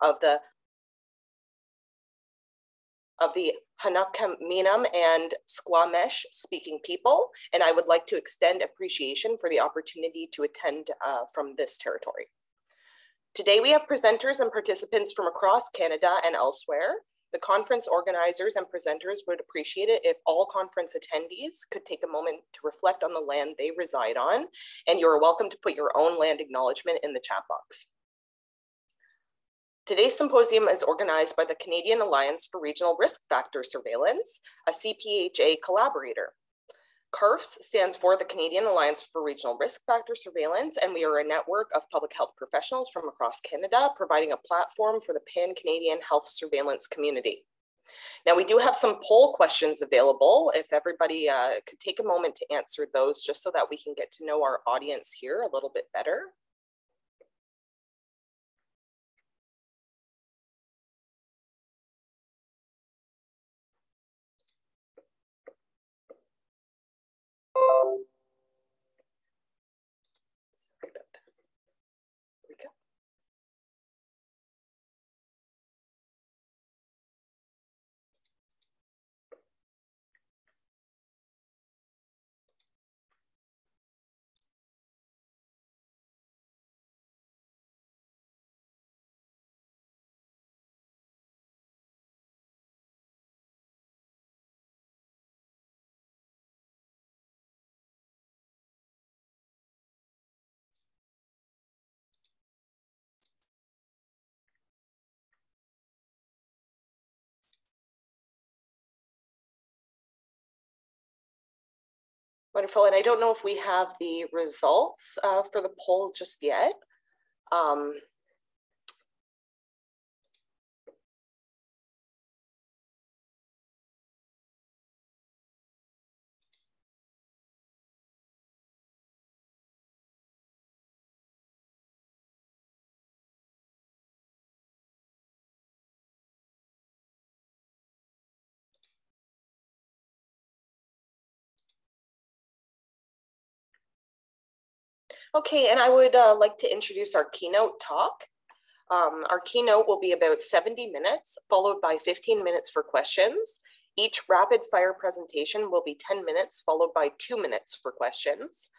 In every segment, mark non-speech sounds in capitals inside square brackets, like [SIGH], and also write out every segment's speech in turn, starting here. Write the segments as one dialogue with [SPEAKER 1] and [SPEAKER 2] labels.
[SPEAKER 1] of the of the Hunkaminam and Squamish speaking people, and I would like to extend appreciation for the opportunity to attend uh, from this territory. Today we have presenters and participants from across Canada and elsewhere. The conference organizers and presenters would appreciate it if all conference attendees could take a moment to reflect on the land they reside on, and you're welcome to put your own land acknowledgement in the chat box. Today's symposium is organized by the Canadian Alliance for Regional Risk Factor Surveillance, a CPHA collaborator. CARRFS stands for the Canadian Alliance for Regional Risk Factor Surveillance, and we are a network of public health professionals from across Canada, providing a platform for the pan-Canadian health surveillance community. Now we do have some poll questions available. If everybody uh, could take a moment to answer those just so that we can get to know our audience here a little bit better. Wonderful. And I don't know if we have the results uh, for the poll just yet. Um, Okay, and I would uh, like to introduce our keynote talk. Um, our keynote will be about 70 minutes, followed by 15 minutes for questions. Each rapid fire presentation will be 10 minutes, followed by two minutes for questions.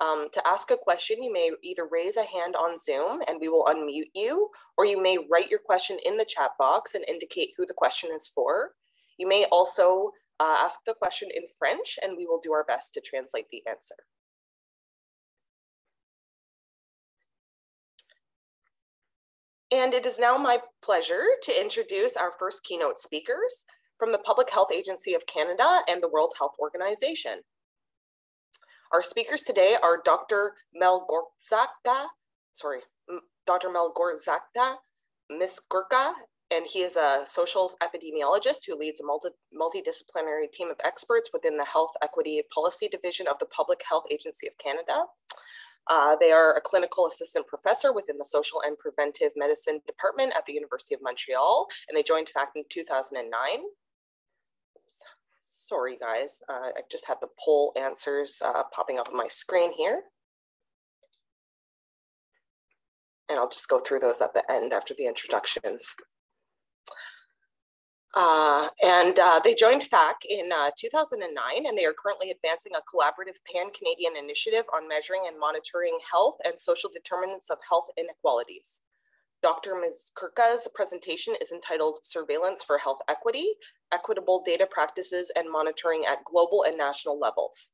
[SPEAKER 1] Um, to ask a question, you may either raise a hand on Zoom and we will unmute you, or you may write your question in the chat box and indicate who the question is for. You may also uh, ask the question in French and we will do our best to translate the answer. And it is now my pleasure to introduce our first keynote speakers from the Public Health Agency of Canada and the World Health Organization. Our speakers today are Dr. Malgorzata, sorry, Dr. Mel Gorzaka, Miszkurka, and he is a social epidemiologist who leads a multi multidisciplinary team of experts within the Health Equity Policy Division of the Public Health Agency of Canada. Uh, they are a clinical assistant professor within the social and preventive medicine department at the University of Montreal, and they joined PHAC in 2009. Oops. Sorry, guys, uh, I just had the poll answers uh, popping up on my screen here. And I'll just go through those at the end after the introductions. Uh, and uh, they joined PHAC in uh, 2009, and they are currently advancing a collaborative pan-Canadian initiative on measuring and monitoring health and social determinants of health inequalities. Dr. Miszkurka's presentation is entitled Surveillance for Health Equity, Equitable Data Practices and Monitoring at Global and National Levels.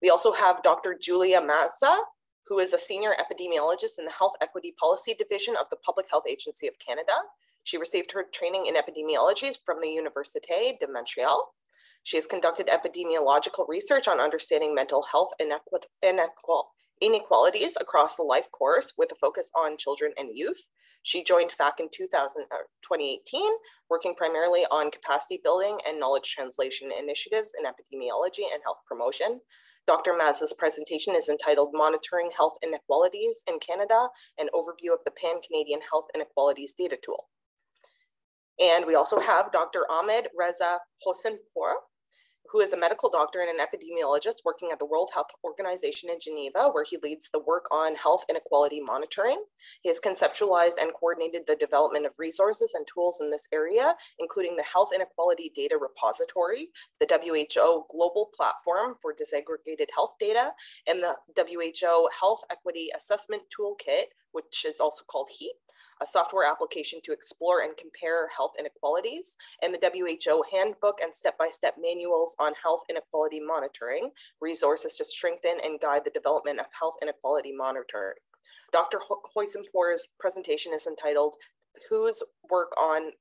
[SPEAKER 1] We also have Dr. Julia Mazza, who is a senior epidemiologist in the Health Equity Policy Division of the Public Health Agency of Canada. She received her training in epidemiology from the Université de Montreal. She has conducted epidemiological research on understanding mental health and inequalities across the life course with a focus on children and youth. She joined PHAC in 2000, uh, 2018, working primarily on capacity building and knowledge translation initiatives in epidemiology and health promotion. Dr. Mazza's presentation is entitled Monitoring Health Inequalities in Canada, an overview of the Pan-Canadian Health Inequalities Data Tool. And we also have Dr. Ahmad Reza Hosseinpoor, who is a medical doctor and an epidemiologist working at the World Health Organization in Geneva, where he leads the work on health inequality monitoring. He has conceptualized and coordinated the development of resources and tools in this area, including the Health Inequality Data Repository, the WHO Global Platform for Disaggregated Health Data, and the WHO Health Equity Assessment Toolkit, which is also called HEAT, a software application to explore and compare health inequalities, and the WHO Handbook and step-by-step -step manuals on health inequality monitoring, resources to strengthen and guide the development of health inequality monitoring. Dr. Hosseinpoor's presentation is entitled, Whose Work on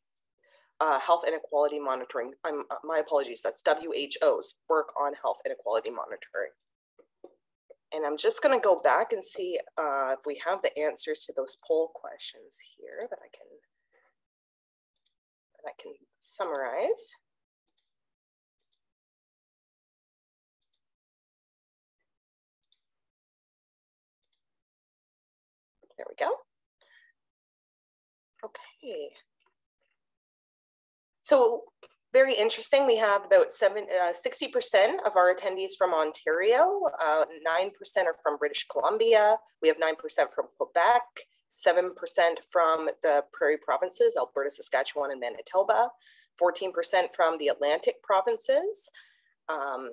[SPEAKER 1] uh, Health Inequality Monitoring? I'm, uh, my apologies, that's WHO's Work on Health Inequality Monitoring. And I'm just gonna go back and see uh, if we have the answers to those poll questions here that I can, that I can summarize. There we go. Okay. So very interesting. We have about seven, 60% uh, of our attendees from Ontario, 9% uh, are from British Columbia, we have 9% from Quebec, 7% from the Prairie provinces, Alberta, Saskatchewan, and Manitoba, 14% from the Atlantic provinces. Um,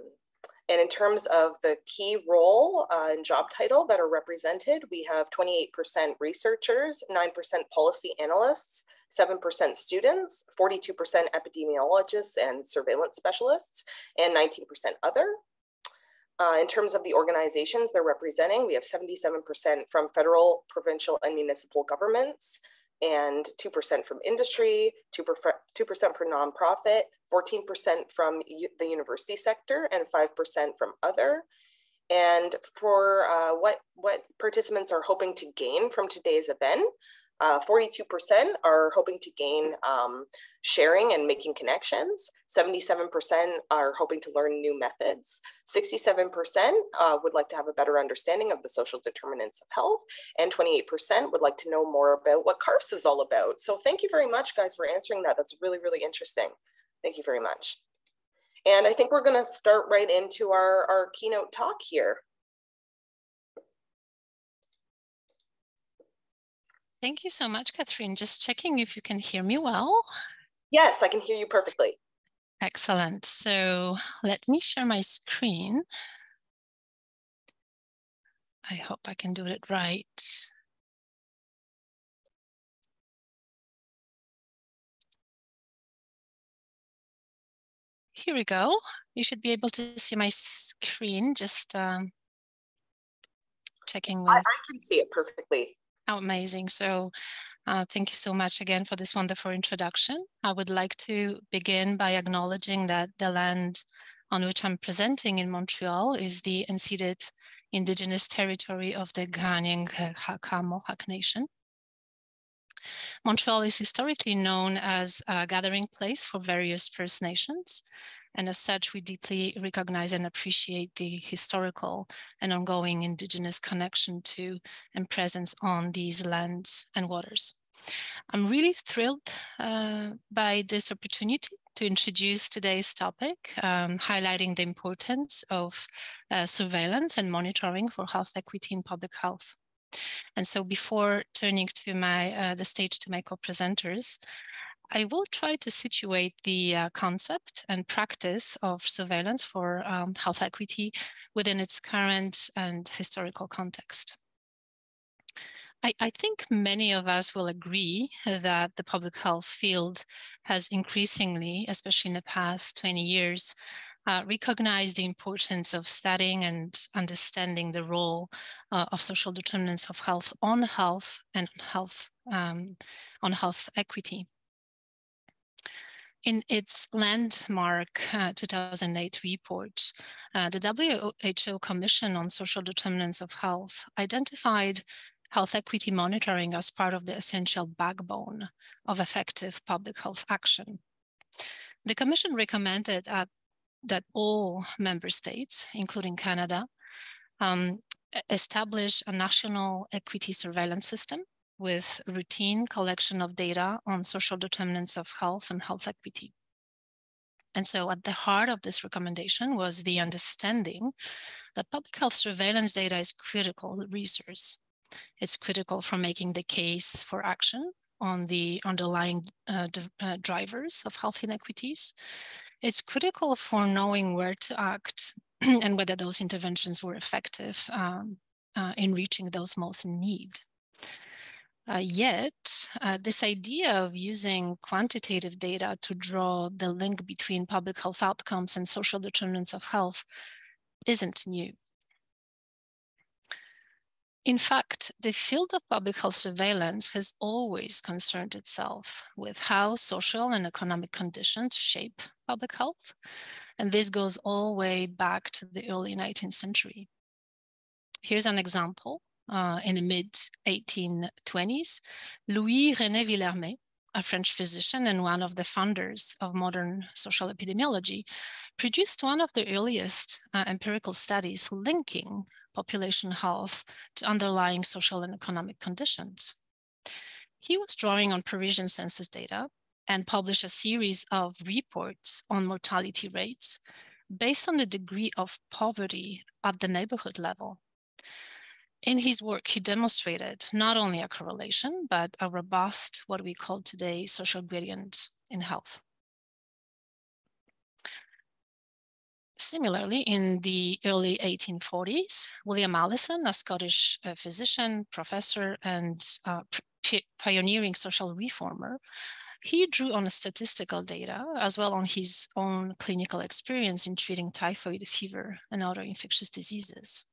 [SPEAKER 1] and in terms of the key role uh, and job title that are represented, we have 28% researchers, 9% policy analysts, 7% students, 42% epidemiologists and surveillance specialists, and 19% other. Uh, in terms of the organizations they're representing, we have 77% from federal, provincial, and municipal governments, and 2% from industry, 2%, 2% for nonprofit, 14% from the university sector, and 5% from other. And for uh, what, what participants are hoping to gain from today's event, 42% uh, are hoping to gain um, sharing and making connections. 77% are hoping to learn new methods. 67% uh, would like to have a better understanding of the social determinants of health. And 28% would like to know more about what CARRFS is all about. So thank you very much, guys, for answering that. That's really, really interesting. Thank you very much. And I think we're gonna start right into our, our keynote talk here.
[SPEAKER 2] Thank you so much, Catherine. Just checking if you can hear me well.
[SPEAKER 1] Yes, I can hear you perfectly.
[SPEAKER 2] Excellent. So let me share my screen. I hope I can do it right. Here we go. You should be able to see my screen, just um, checking with. I,
[SPEAKER 1] I can see it perfectly.
[SPEAKER 2] Oh, amazing. So uh, thank you so much again for this wonderful introduction. I would like to begin by acknowledging that the land on which I'm presenting in Montreal is the unceded indigenous territory of the Kanien'kehá:ka Mohawk Nation. Montreal is historically known as a gathering place for various First Nations, and as such, we deeply recognize and appreciate the historical and ongoing Indigenous connection to and presence on these lands and waters. I'm really thrilled uh, by this opportunity to introduce today's topic, um, highlighting the importance of uh, surveillance and monitoring for health equity in public health. And so before turning to my uh, the stage to my co-presenters, I will try to situate the uh, concept and practice of surveillance for um, health equity within its current and historical context. I, I, think many of us will agree that the public health field has increasingly, especially in the past 20 years, uh, recognized the importance of studying and understanding the role uh, of social determinants of health on health and health um, on health equity. In its landmark uh, 2008 report, uh, the WHO Commission on Social Determinants of Health identified health equity monitoring as part of the essential backbone of effective public health action. The Commission recommended at, that all member states, including Canada, um, establish a national equity surveillance system with routine collection of data on social determinants of health and health equity. And so at the heart of this recommendation was the understanding that public health surveillance data is critical resource. It's critical for making the case for action on the underlying uh, uh, drivers of health inequities. It's critical for knowing where to act [CLEARS THROAT] and whether those interventions were effective um, uh, in reaching those most in need. Uh, yet, uh, this idea of using quantitative data to draw the link between public health outcomes and social determinants of health isn't new. In fact, the field of public health surveillance has always concerned itself with how social and economic conditions shape public health. And this goes all the way back to the early 19th century. Here's an example. Uh, in the mid 1820s, Louis René Villermé, a French physician and one of the founders of modern social epidemiology, produced one of the earliest uh, empirical studies linking population health to underlying social and economic conditions. He was drawing on Parisian census data and published a series of reports on mortality rates based on the degree of poverty at the neighborhood level. In his work, he demonstrated not only a correlation, but a robust, what we call today, social gradient in health. Similarly, in the early 1840s, William Alison, a Scottish uh, physician, professor, and uh, pioneering social reformer, he drew on statistical data as well on his own clinical experience in treating typhoid fever and other infectious diseases.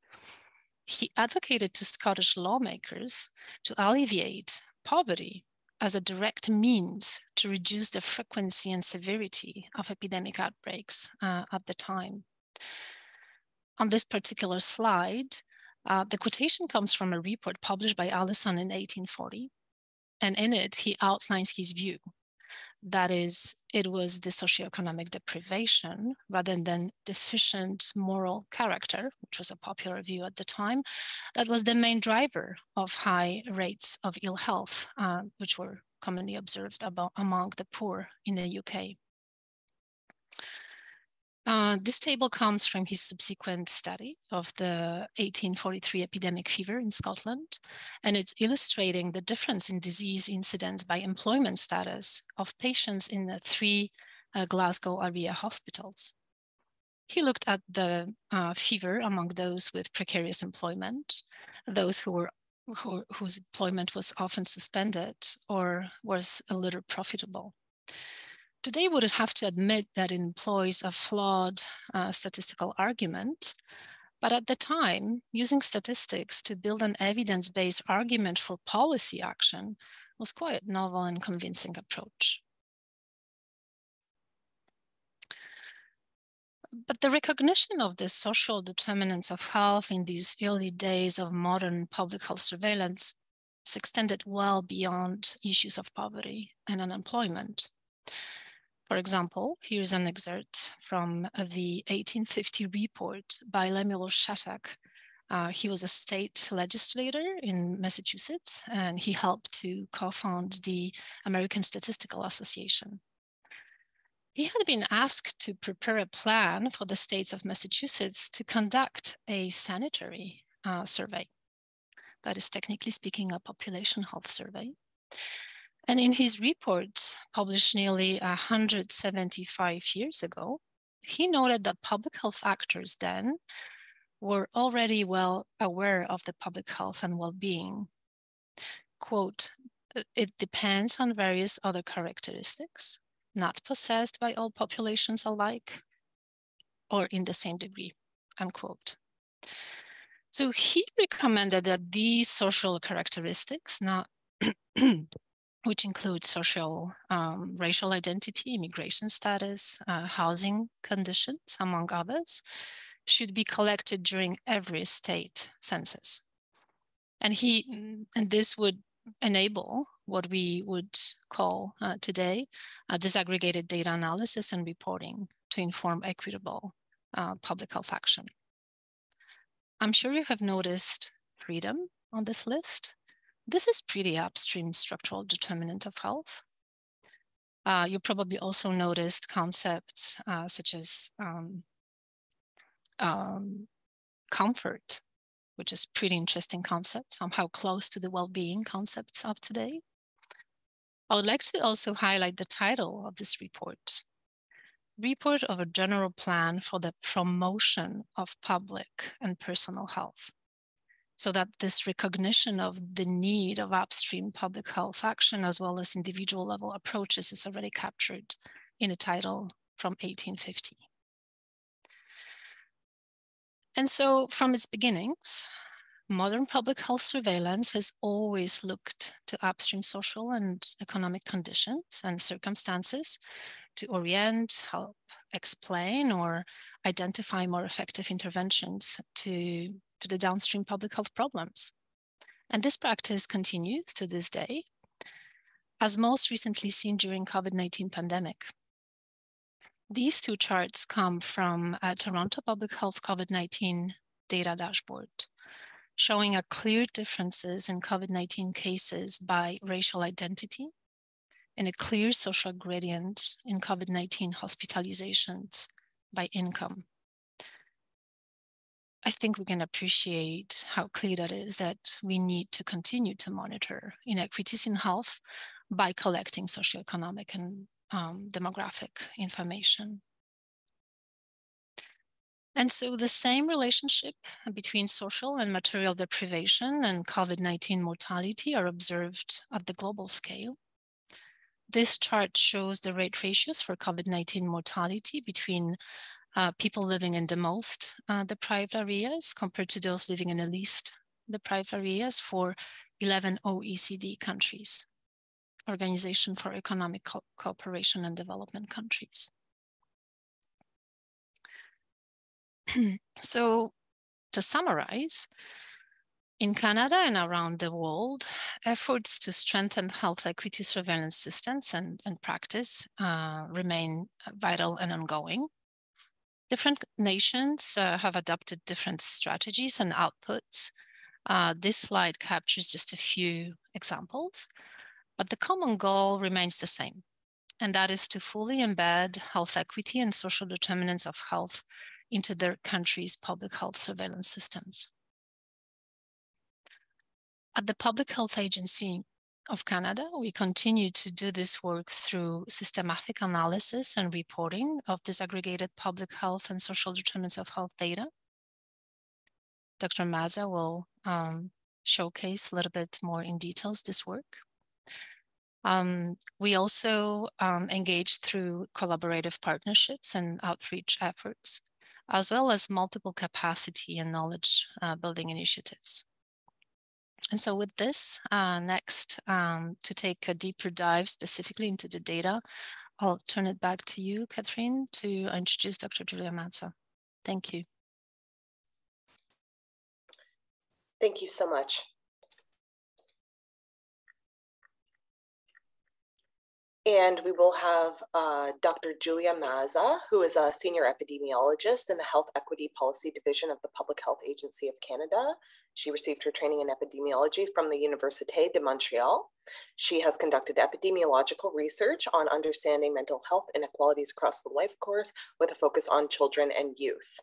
[SPEAKER 2] He advocated to Scottish lawmakers to alleviate poverty as a direct means to reduce the frequency and severity of epidemic outbreaks uh, at the time. On this particular slide, uh, the quotation comes from a report published by Alison in 1840. And in it, he outlines his view that is, it was the socioeconomic deprivation rather than deficient moral character, which was a popular view at the time, that was the main driver of high rates of ill health, uh, which were commonly observed among the poor in the UK. Uh, this table comes from his subsequent study of the 1843 epidemic fever in Scotland, and it's illustrating the difference in disease incidence by employment status of patients in the three uh, Glasgow area hospitals. He looked at the uh, fever among those with precarious employment, those who were who, whose employment was often suspended or was a little profitable. Today, would have to admit that it employs a flawed uh, statistical argument. But at the time, using statistics to build an evidence based argument for policy action was quite a novel and convincing approach. But the recognition of the social determinants of health in these early days of modern public health surveillance extended well beyond issues of poverty and unemployment. For example, here's an excerpt from the 1850 report by Lemuel Shattuck. Uh, he was a state legislator in Massachusetts, and he helped to co-found the American Statistical Association. He had been asked to prepare a plan for the states of Massachusetts to conduct a sanitary uh, survey. That is technically speaking a population health survey. And in his report, published nearly 175 years ago, he noted that public health actors then were already well aware of the public health and well-being. Quote, it depends on various other characteristics, not possessed by all populations alike or in the same degree, unquote. So he recommended that these social characteristics, not which include social, um, racial identity, immigration status, uh, housing conditions, among others, should be collected during every state census. And he, and this would enable what we would call uh, today disaggregated data analysis and reporting to inform equitable uh, public health action. I'm sure you have noticed freedom on this list. This is pretty upstream structural determinant of health. Uh, you probably also noticed concepts uh, such as um, um, comfort, which is pretty interesting concept, somehow close to the well-being concepts of today. I would like to also highlight the title of this report, Report of a General Plan for the Promotion of Public and Personal Health. So that this recognition of the need of upstream public health action as well as individual level approaches is already captured in a title from 1850. And so from its beginnings, modern public health surveillance has always looked to upstream social and economic conditions and circumstances to orient, help explain, or identify more effective interventions to, to the downstream public health problems. And this practice continues to this day, as most recently seen during COVID-19 pandemic. These two charts come from a Toronto Public Health COVID-19 data dashboard, showing a clear differences in COVID-19 cases by racial identity and a clear social gradient in COVID-19 hospitalizations by income. I think we can appreciate how clear that is that we need to continue to monitor inequities in health by collecting socioeconomic and um, demographic information. And so the same relationship between social and material deprivation and COVID-19 mortality are observed at the global scale. This chart shows the rate ratios for COVID-19 mortality between uh, people living in the most uh, deprived areas compared to those living in the least deprived areas for 11 OECD countries. Organization for Economic Co Cooperation and Development countries. [CLEARS THROAT] so to summarize, in Canada and around the world, efforts to strengthen health equity surveillance systems and, and practice uh, remain vital and ongoing. Different nations uh, have adopted different strategies and outputs. Uh, this slide captures just a few examples. But the common goal remains the same, and that is to fully embed health equity and social determinants of health into their country's public health surveillance systems. At the Public Health Agency of Canada, we continue to do this work through systematic analysis and reporting of disaggregated public health and social determinants of health data. Dr. Mazza will um, showcase a little bit more in details this work. Um, we also um, engage through collaborative partnerships and outreach efforts, as well as multiple capacity and knowledge uh, building initiatives. And so with this, uh, next, um, to take a deeper dive specifically into the data, I'll turn it back to you, Catherine, to introduce Dr. Julia Mazza. Thank you.
[SPEAKER 1] Thank you so much. And we will have uh, Dr. Julia Mazza, who is a senior epidemiologist in the Health Equity Policy Division of the Public Health Agency of Canada. She received her training in epidemiology from the Université de Montreal. She has conducted epidemiological research on understanding mental health inequalities across the life course with a focus on children and youth.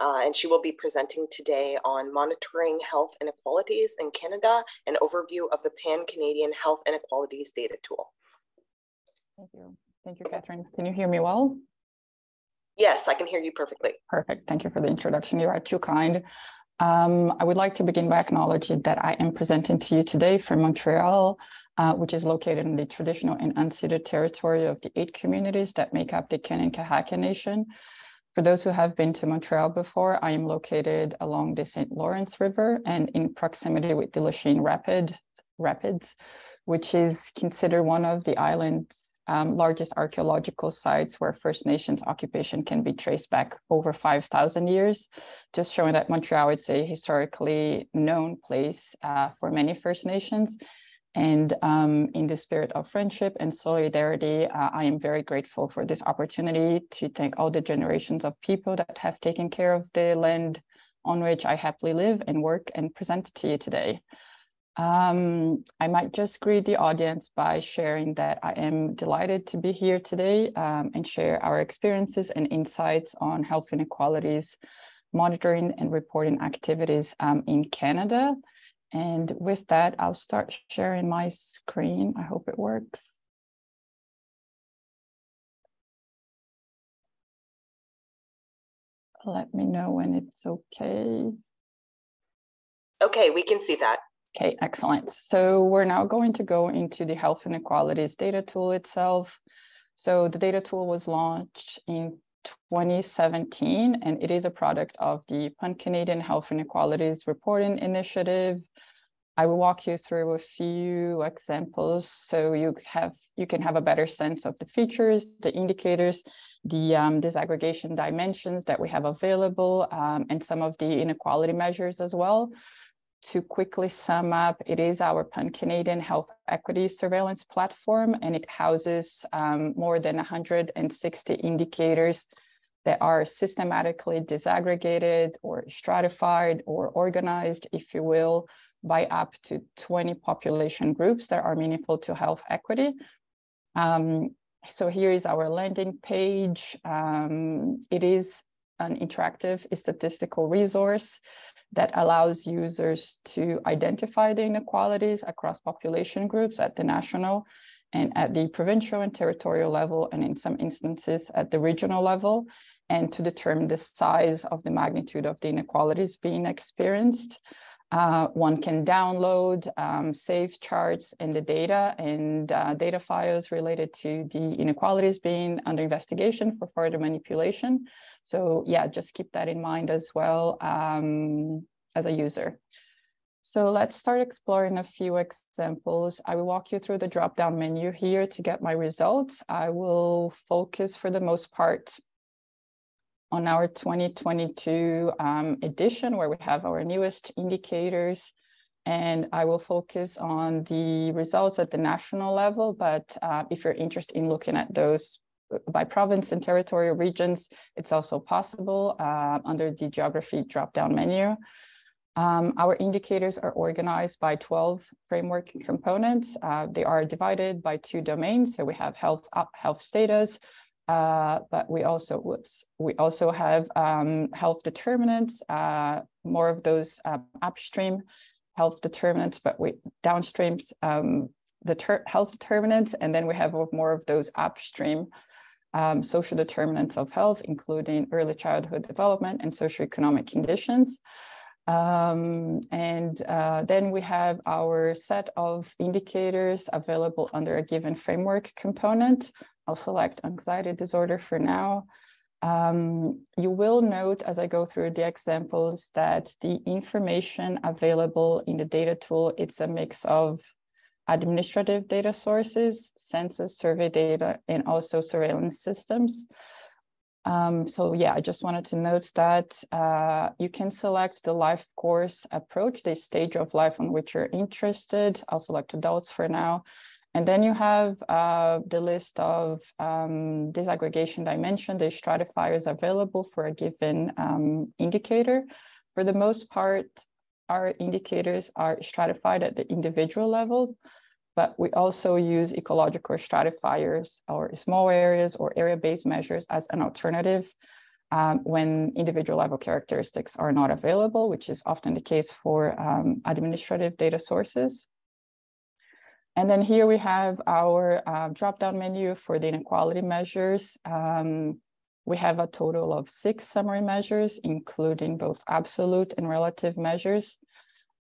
[SPEAKER 1] Uh, and she will be presenting today on monitoring health inequalities in Canada, an overview of the Pan-Canadian Health Inequalities Data Tool.
[SPEAKER 3] Thank you. Thank you, Catherine. Can you hear me well?
[SPEAKER 1] Yes, I can hear you perfectly.
[SPEAKER 3] Perfect. Thank you for the introduction. You are too kind. Um, I would like to begin by acknowledging that I am presenting to you today from Montreal, uh, which is located in the traditional and unceded territory of the eight communities that make up the Kanien'kehá:ka Nation. For those who have been to Montreal before, I am located along the St. Lawrence River and in proximity with the Lachine Rapid, Rapids, which is considered one of the island's um, largest archaeological sites where First Nations occupation can be traced back over 5,000 years, just showing that Montreal is a historically known place uh, for many First Nations. And um, in the spirit of friendship and solidarity, uh, I am very grateful for this opportunity to thank all the generations of people that have taken care of the land on which I happily live and work and present to you today. Um, I might just greet the audience by sharing that I am delighted to be here today um, and share our experiences and insights on health inequalities, monitoring and reporting activities um, in Canada. And with that, I'll start sharing my screen. I hope it works. Let me know when it's okay.
[SPEAKER 1] Okay, we can see that.
[SPEAKER 3] Okay, excellent. So we're now going to go into the health inequalities data tool itself. So the data tool was launched in 2017, and it is a product of the Pan-Canadian Health Inequalities Reporting Initiative. I will walk you through a few examples so you have you can have a better sense of the features, the indicators, the um, disaggregation dimensions that we have available, um, and some of the inequality measures as well to quickly sum up, it is our Pan-Canadian Health Equity Surveillance Platform, and it houses um, more than 160 indicators that are systematically disaggregated or stratified or organized, if you will, by up to 20 population groups that are meaningful to health equity. Um, so here is our landing page. Um, it is an interactive statistical resource that allows users to identify the inequalities across population groups at the national and at the provincial and territorial level, and in some instances at the regional level, and to determine the size of the magnitude of the inequalities being experienced. Uh, one can download, um, save charts in the data and uh, data files related to the inequalities being under investigation for further manipulation. So yeah, just keep that in mind as well um, as a user. So let's start exploring a few examples. I will walk you through the drop-down menu here to get my results. I will focus for the most part on our 2022 um, edition where we have our newest indicators and I will focus on the results at the national level. But uh, if you're interested in looking at those by province and territorial regions, it's also possible uh, under the geography drop-down menu. Um, our indicators are organized by 12 framework components. Uh, they are divided by two domains. So we have health, uh, health status, uh, but we also, whoops, we also have um, health determinants, uh, more of those uh, upstream health determinants, but we downstreams um, the health determinants, and then we have more of those upstream um, social determinants of health, including early childhood development and socioeconomic conditions. Um, and uh, then we have our set of indicators available under a given framework component. I'll select anxiety disorder for now. Um, you will note as I go through the examples that the information available in the data tool, it's a mix of administrative data sources, census survey data, and also surveillance systems. Um, so yeah, I just wanted to note that uh, you can select the life course approach, the stage of life on which you're interested. I'll select adults for now. And then you have uh, the list of um, disaggregation dimension, the stratifiers available for a given um, indicator. For the most part, our indicators are stratified at the individual level, but we also use ecological stratifiers or small areas or area-based measures as an alternative um, when individual level characteristics are not available, which is often the case for um, administrative data sources. And then here we have our uh, drop-down menu for the inequality measures. Um, we have a total of six summary measures, including both absolute and relative measures,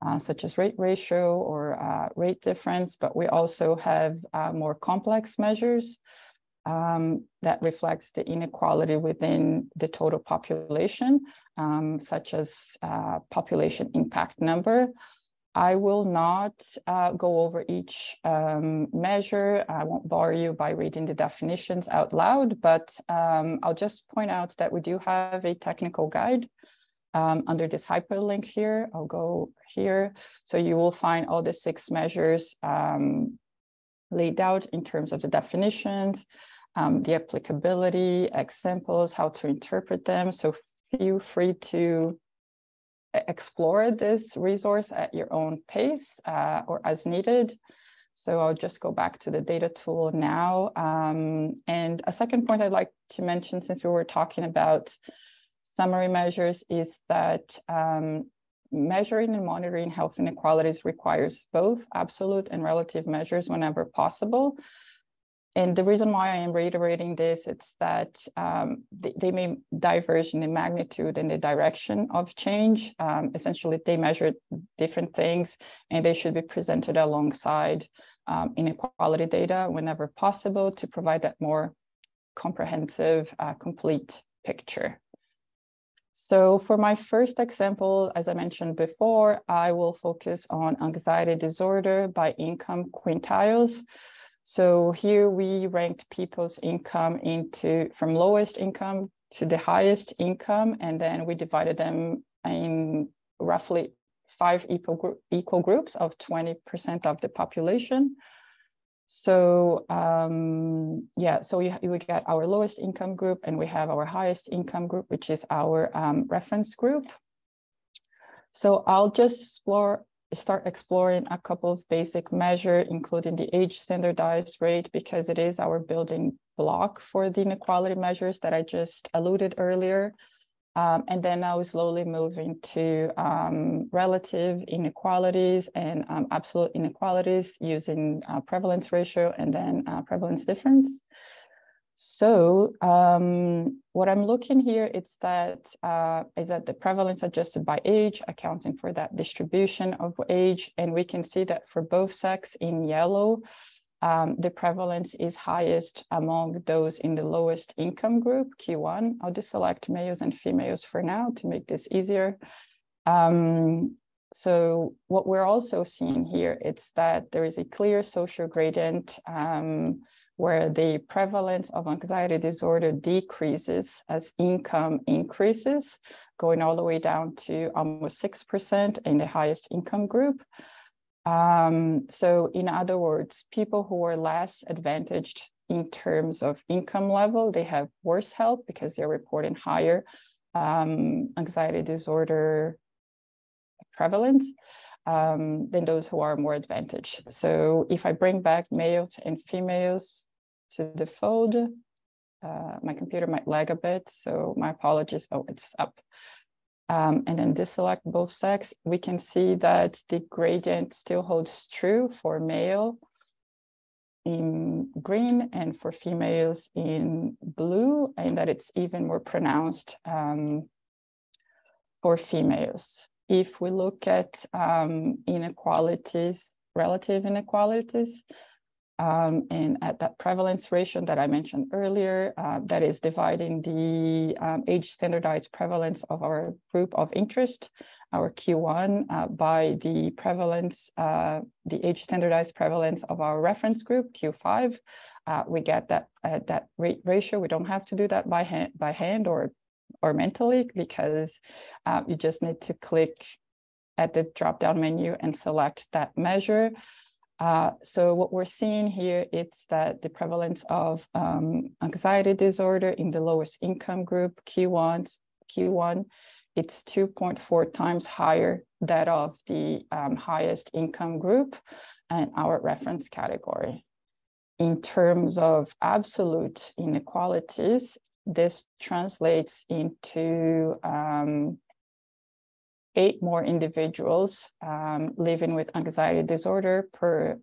[SPEAKER 3] uh, such as rate ratio or uh, rate difference, but we also have uh, more complex measures um, that reflects the inequality within the total population, um, such as uh, population impact number, I will not uh, go over each um, measure. I won't bore you by reading the definitions out loud, but um, I'll just point out that we do have a technical guide um, under this hyperlink here. I'll go here. So you will find all the six measures um, laid out in terms of the definitions, um, the applicability, examples, how to interpret them. So feel free to explore this resource at your own pace uh, or as needed. So I'll just go back to the data tool now. Um, and a second point I'd like to mention, since we were talking about summary measures, is that um, measuring and monitoring health inequalities requires both absolute and relative measures whenever possible. And the reason why I am reiterating this, it's that um, they, they, may diverge in the magnitude and the direction of change. Um, essentially, they measure different things and they should be presented alongside um, inequality data whenever possible to provide that more comprehensive, uh, complete picture. So for my first example, as I mentioned before, I will focus on anxiety disorder by income quintiles. So here we ranked people's income into from lowest income to the highest income, and then we divided them in roughly five equal, equal groups of 20% of the population. So um, yeah, so we, we get our lowest income group and we have our highest income group, which is our um, reference group. So I'll just explore, start exploring a couple of basic measures, including the age standardized rate, because it is our building block for the inequality measures that I just alluded earlier. Um, and then now slowly moving to um, relative inequalities and um, absolute inequalities using uh, prevalence ratio and then uh, prevalence difference. So um, what I'm looking here is that uh, is that the prevalence adjusted by age, accounting for that distribution of age, and we can see that for both sex in yellow, um, the prevalence is highest among those in the lowest income group, Q1. I'll just select males and females for now to make this easier. Um, so what we're also seeing here is that there is a clear social gradient um, where the prevalence of anxiety disorder decreases as income increases, going all the way down to almost 6% in the highest income group. Um, so in other words, people who are less advantaged in terms of income level, they have worse health because they're reporting higher um, anxiety disorder prevalence um, than those who are more advantaged. So if I bring back males and females to the fold, uh, my computer might lag a bit, so my apologies. Oh, it's up um, and then deselect both sex, we can see that the gradient still holds true for male in green and for females in blue, and that it's even more pronounced um, for females. If we look at um, inequalities, relative inequalities, um, and at that prevalence ratio that I mentioned earlier, uh, that is dividing the um, age standardized prevalence of our group of interest, our Q1, uh, by the prevalence, uh, the age standardized prevalence of our reference group, Q5. Uh, we get that that rate ratio. We don't have to do that by hand, by hand or or mentally because uh, you just need to click at the drop down menu and select that measure. Uh, so what we're seeing here is that the prevalence of um, anxiety disorder in the lowest income group, Q1, Q1 it's 2.4 times higher that of the um, highest income group and our reference category. In terms of absolute inequalities, this translates into um, eight more individuals um, living with anxiety disorder per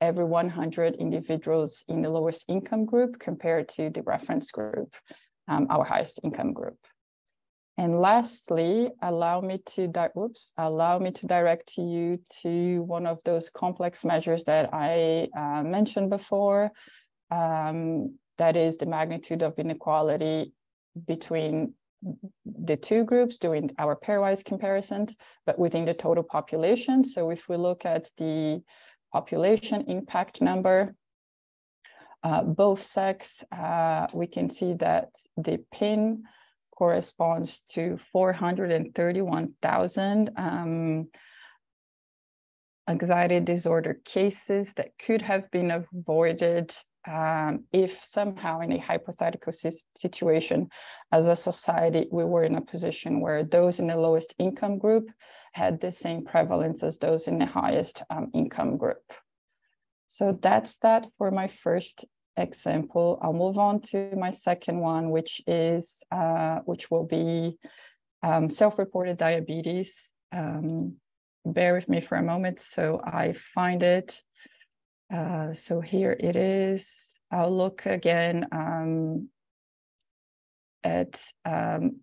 [SPEAKER 3] every 100 individuals in the lowest income group compared to the reference group, um, our highest income group. And lastly, allow me to whoops, allow me to direct you to one of those complex measures that I uh, mentioned before. Um, that is the magnitude of inequality between the two groups doing our pairwise comparisons, but within the total population. So if we look at the population impact number, uh, both sex, uh, we can see that the PIN corresponds to 431,000 um, anxiety disorder cases that could have been avoided um, if somehow in a hypothetical situation as a society, we were in a position where those in the lowest income group had the same prevalence as those in the highest um, income group. So that's that for my first example. I'll move on to my second one, which is, uh, which will be um, self-reported diabetes. Um, bear with me for a moment so I find it. Uh, so here it is. I'll look again um, at um,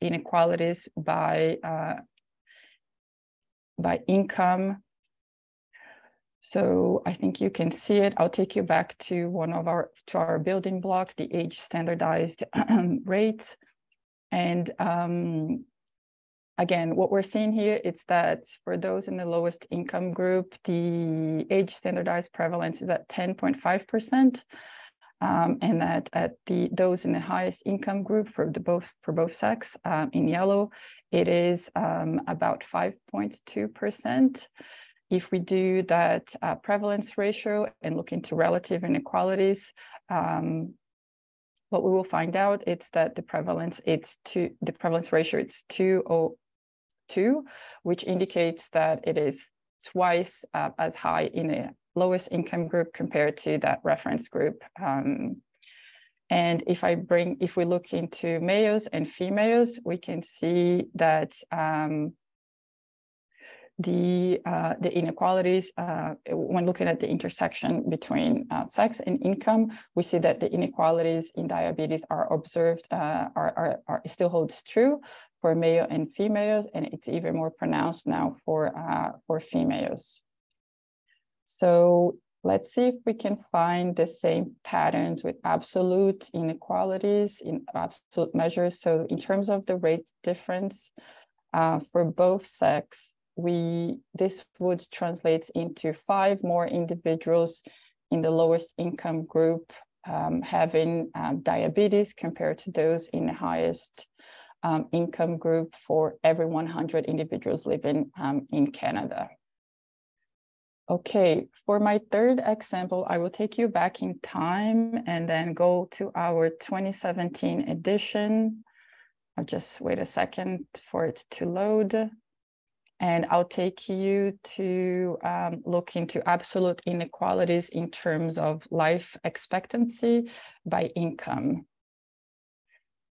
[SPEAKER 3] inequalities by uh, by income. So I think you can see it. I'll take you back to one of our to our building block, the age standardized [CLEARS THROAT] rates. And um, again, what we're seeing here is that for those in the lowest income group, the age standardized prevalence is at 10.5%. Um, and that at the those in the highest income group for the both for both sex um, in yellow, it is um, about 5.2%. If we do that uh, prevalence ratio and look into relative inequalities, um, what we will find out is that the prevalence it's two the prevalence ratio it's 2 two, which indicates that it is twice uh, as high in the lowest income group compared to that reference group. Um, and if I bring, if we look into males and females, we can see that um, the uh, the inequalities uh, when looking at the intersection between uh, sex and income, we see that the inequalities in diabetes are observed uh, are, are, are still holds true, for male and females, and it's even more pronounced now for, uh, for females. So let's see if we can find the same patterns with absolute inequalities in absolute measures. So in terms of the rate difference uh, for both sex, we this would translate into five more individuals in the lowest income group um, having um, diabetes compared to those in the highest um, income group for every 100 individuals living um, in Canada. Okay, for my third example, I will take you back in time and then go to our 2017 edition. I'll just wait a second for it to load. And I'll take you to um, look into absolute inequalities in terms of life expectancy by income.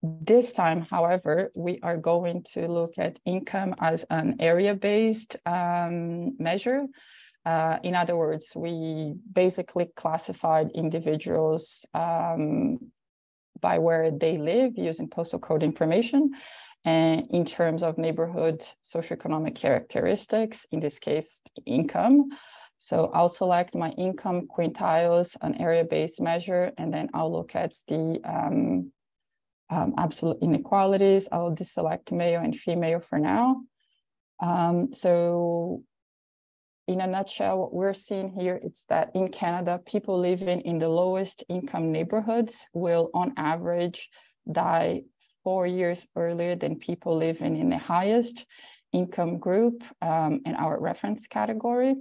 [SPEAKER 3] This time, however, we are going to look at income as an area-based um, measure. Uh, in other words, we basically classified individuals um, by where they live using postal code information and in terms of neighborhood socioeconomic characteristics, in this case, income. So I'll select my income quintiles, an area-based measure, and then I'll look at the um, um, absolute inequalities. I'll deselect male and female for now. Um, so in a nutshell, what we're seeing here is that in Canada, people living in the lowest income neighborhoods will on average die four years earlier than people living in the highest income group um, in our reference category.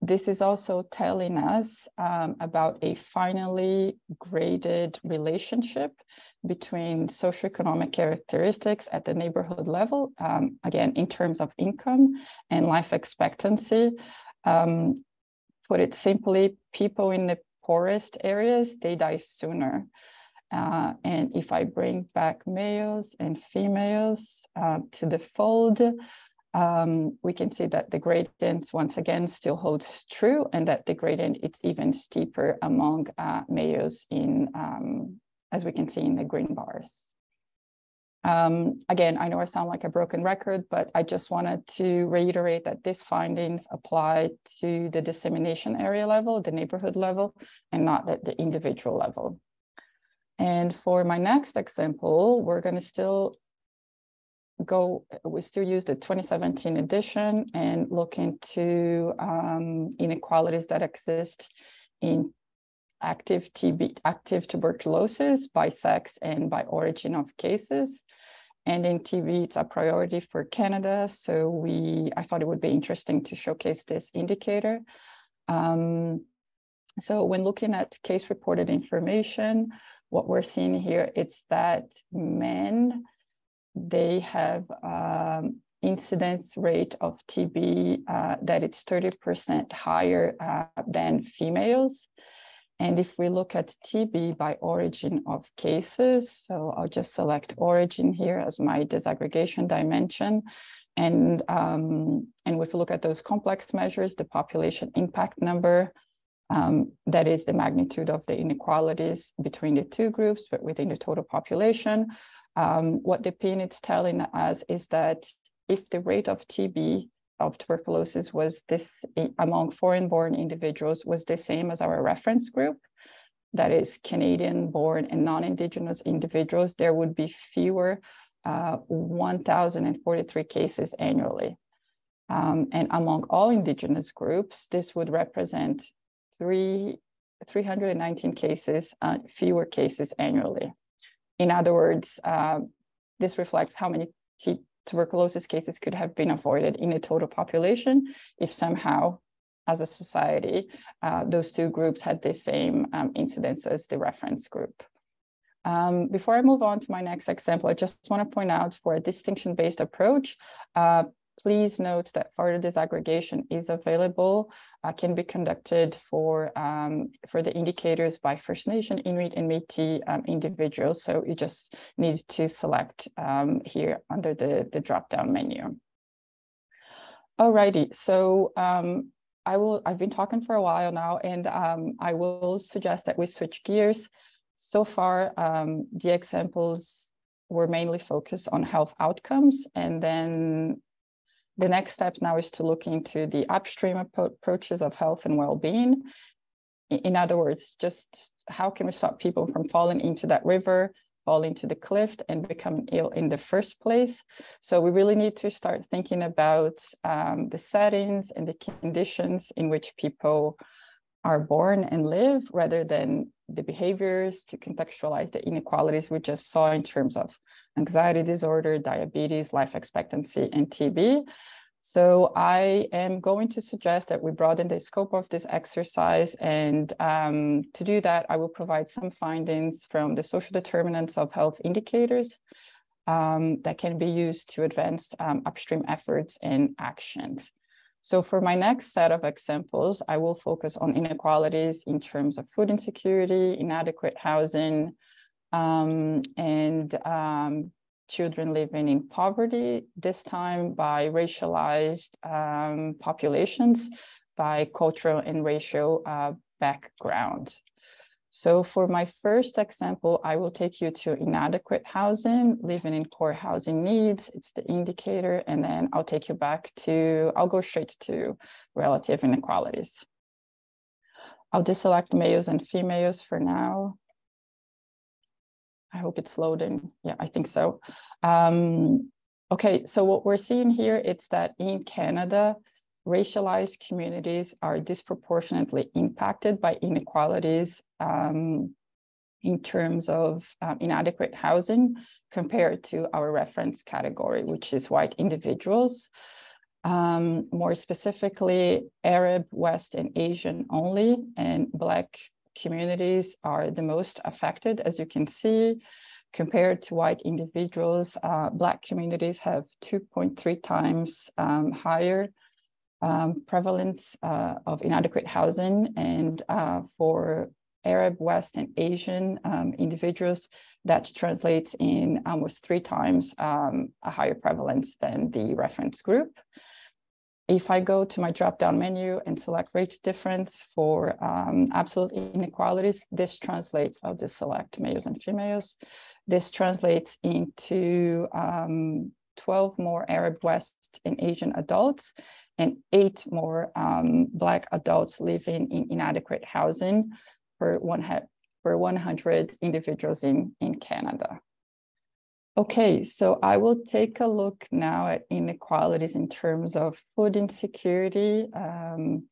[SPEAKER 3] This is also telling us um, about a finally graded relationship between socioeconomic characteristics at the neighborhood level, um, again, in terms of income and life expectancy. Um, put it simply, people in the poorest areas, they die sooner. Uh, and if I bring back males and females uh, to the fold, um, we can see that the gradient once again still holds true and that the gradient is even steeper among uh, in, um, as we can see in the green bars. Um, again, I know I sound like a broken record, but I just wanted to reiterate that these findings apply to the dissemination area level, the neighborhood level, and not at the individual level. And for my next example, we're going to still go, we still use the 2017 edition and look into um, inequalities that exist in active TB, active tuberculosis by sex and by origin of cases. And in TB, it's a priority for Canada. So we, I thought it would be interesting to showcase this indicator. Um, So when looking at case reported information, what we're seeing here, it's that men, they have um, incidence rate of TB uh, that it's 30% higher uh, than females. And if we look at TB by origin of cases, so I'll just select origin here as my disaggregation dimension. And, um, and if we look at those complex measures, the population impact number, um, that is the magnitude of the inequalities between the two groups, but within the total population. Um, what the PIN is telling us is that if the rate of TB of tuberculosis was this among foreign-born individuals was the same as our reference group, that is Canadian-born and non-Indigenous individuals, there would be fewer uh, 1,043 cases annually. Um, and among all Indigenous groups, this would represent three, 319 cases, uh, fewer cases annually. In other words, uh, this reflects how many tuberculosis cases could have been avoided in the total population if somehow, as a society, uh, those two groups had the same um, incidence as the reference group. Um, before I move on to my next example, I just want to point out for a distinction-based approach, uh, please note that further disaggregation is available, uh, can be conducted for, um, for the indicators by First Nation, Inuit, and Métis um, individuals. So you just need to select um, here under the, the drop-down menu. Alrighty, so um, I will, I've been talking for a while now, and um, I will suggest that we switch gears. So far, um, the examples were mainly focused on health outcomes, and then the next step now is to look into the upstream approaches of health and well-being. In other words, just how can we stop people from falling into that river, falling to the cliff and becoming ill in the first place? So we really need to start thinking about um, the settings and the conditions in which people are born and live rather than the behaviors to contextualize the inequalities we just saw in terms of anxiety disorder, diabetes, life expectancy, and TB. So I am going to suggest that we broaden the scope of this exercise. And um, to do that, I will provide some findings from the social determinants of health indicators um, that can be used to advance um, upstream efforts and actions. So for my next set of examples, I will focus on inequalities in terms of food insecurity, inadequate housing, um, and um, children living in poverty, this time by racialized um, populations, by cultural and racial uh, background. So for my first example, I will take you to inadequate housing, living in core housing needs. It's the indicator. And then I'll take you back to, I'll go straight to relative inequalities. I'll deselect males and females for now. I hope it's loading. Yeah, I think so. Um, okay, so what we're seeing here is that in Canada, racialized communities are disproportionately impacted by inequalities um, in terms of um, inadequate housing compared to our reference category, which is white individuals. Um, more specifically, Arab, West, and Asian only, and Black communities are the most affected, as you can see. Compared to white individuals, uh, Black communities have 2.3 times um, higher um, prevalence uh, of inadequate housing. And uh, for Arab, West, and Asian um, individuals, that translates in almost three times um, a higher prevalence than the reference group. If I go to my drop-down menu and select rate difference for um, absolute inequalities, this translates, I'll just select males and females. This translates into um, 12 more Arab, West, and Asian adults and eight more um, Black adults living in inadequate housing per, one per 100 individuals in, in Canada. Okay, so I will take a look now at inequalities in terms of food insecurity. Um,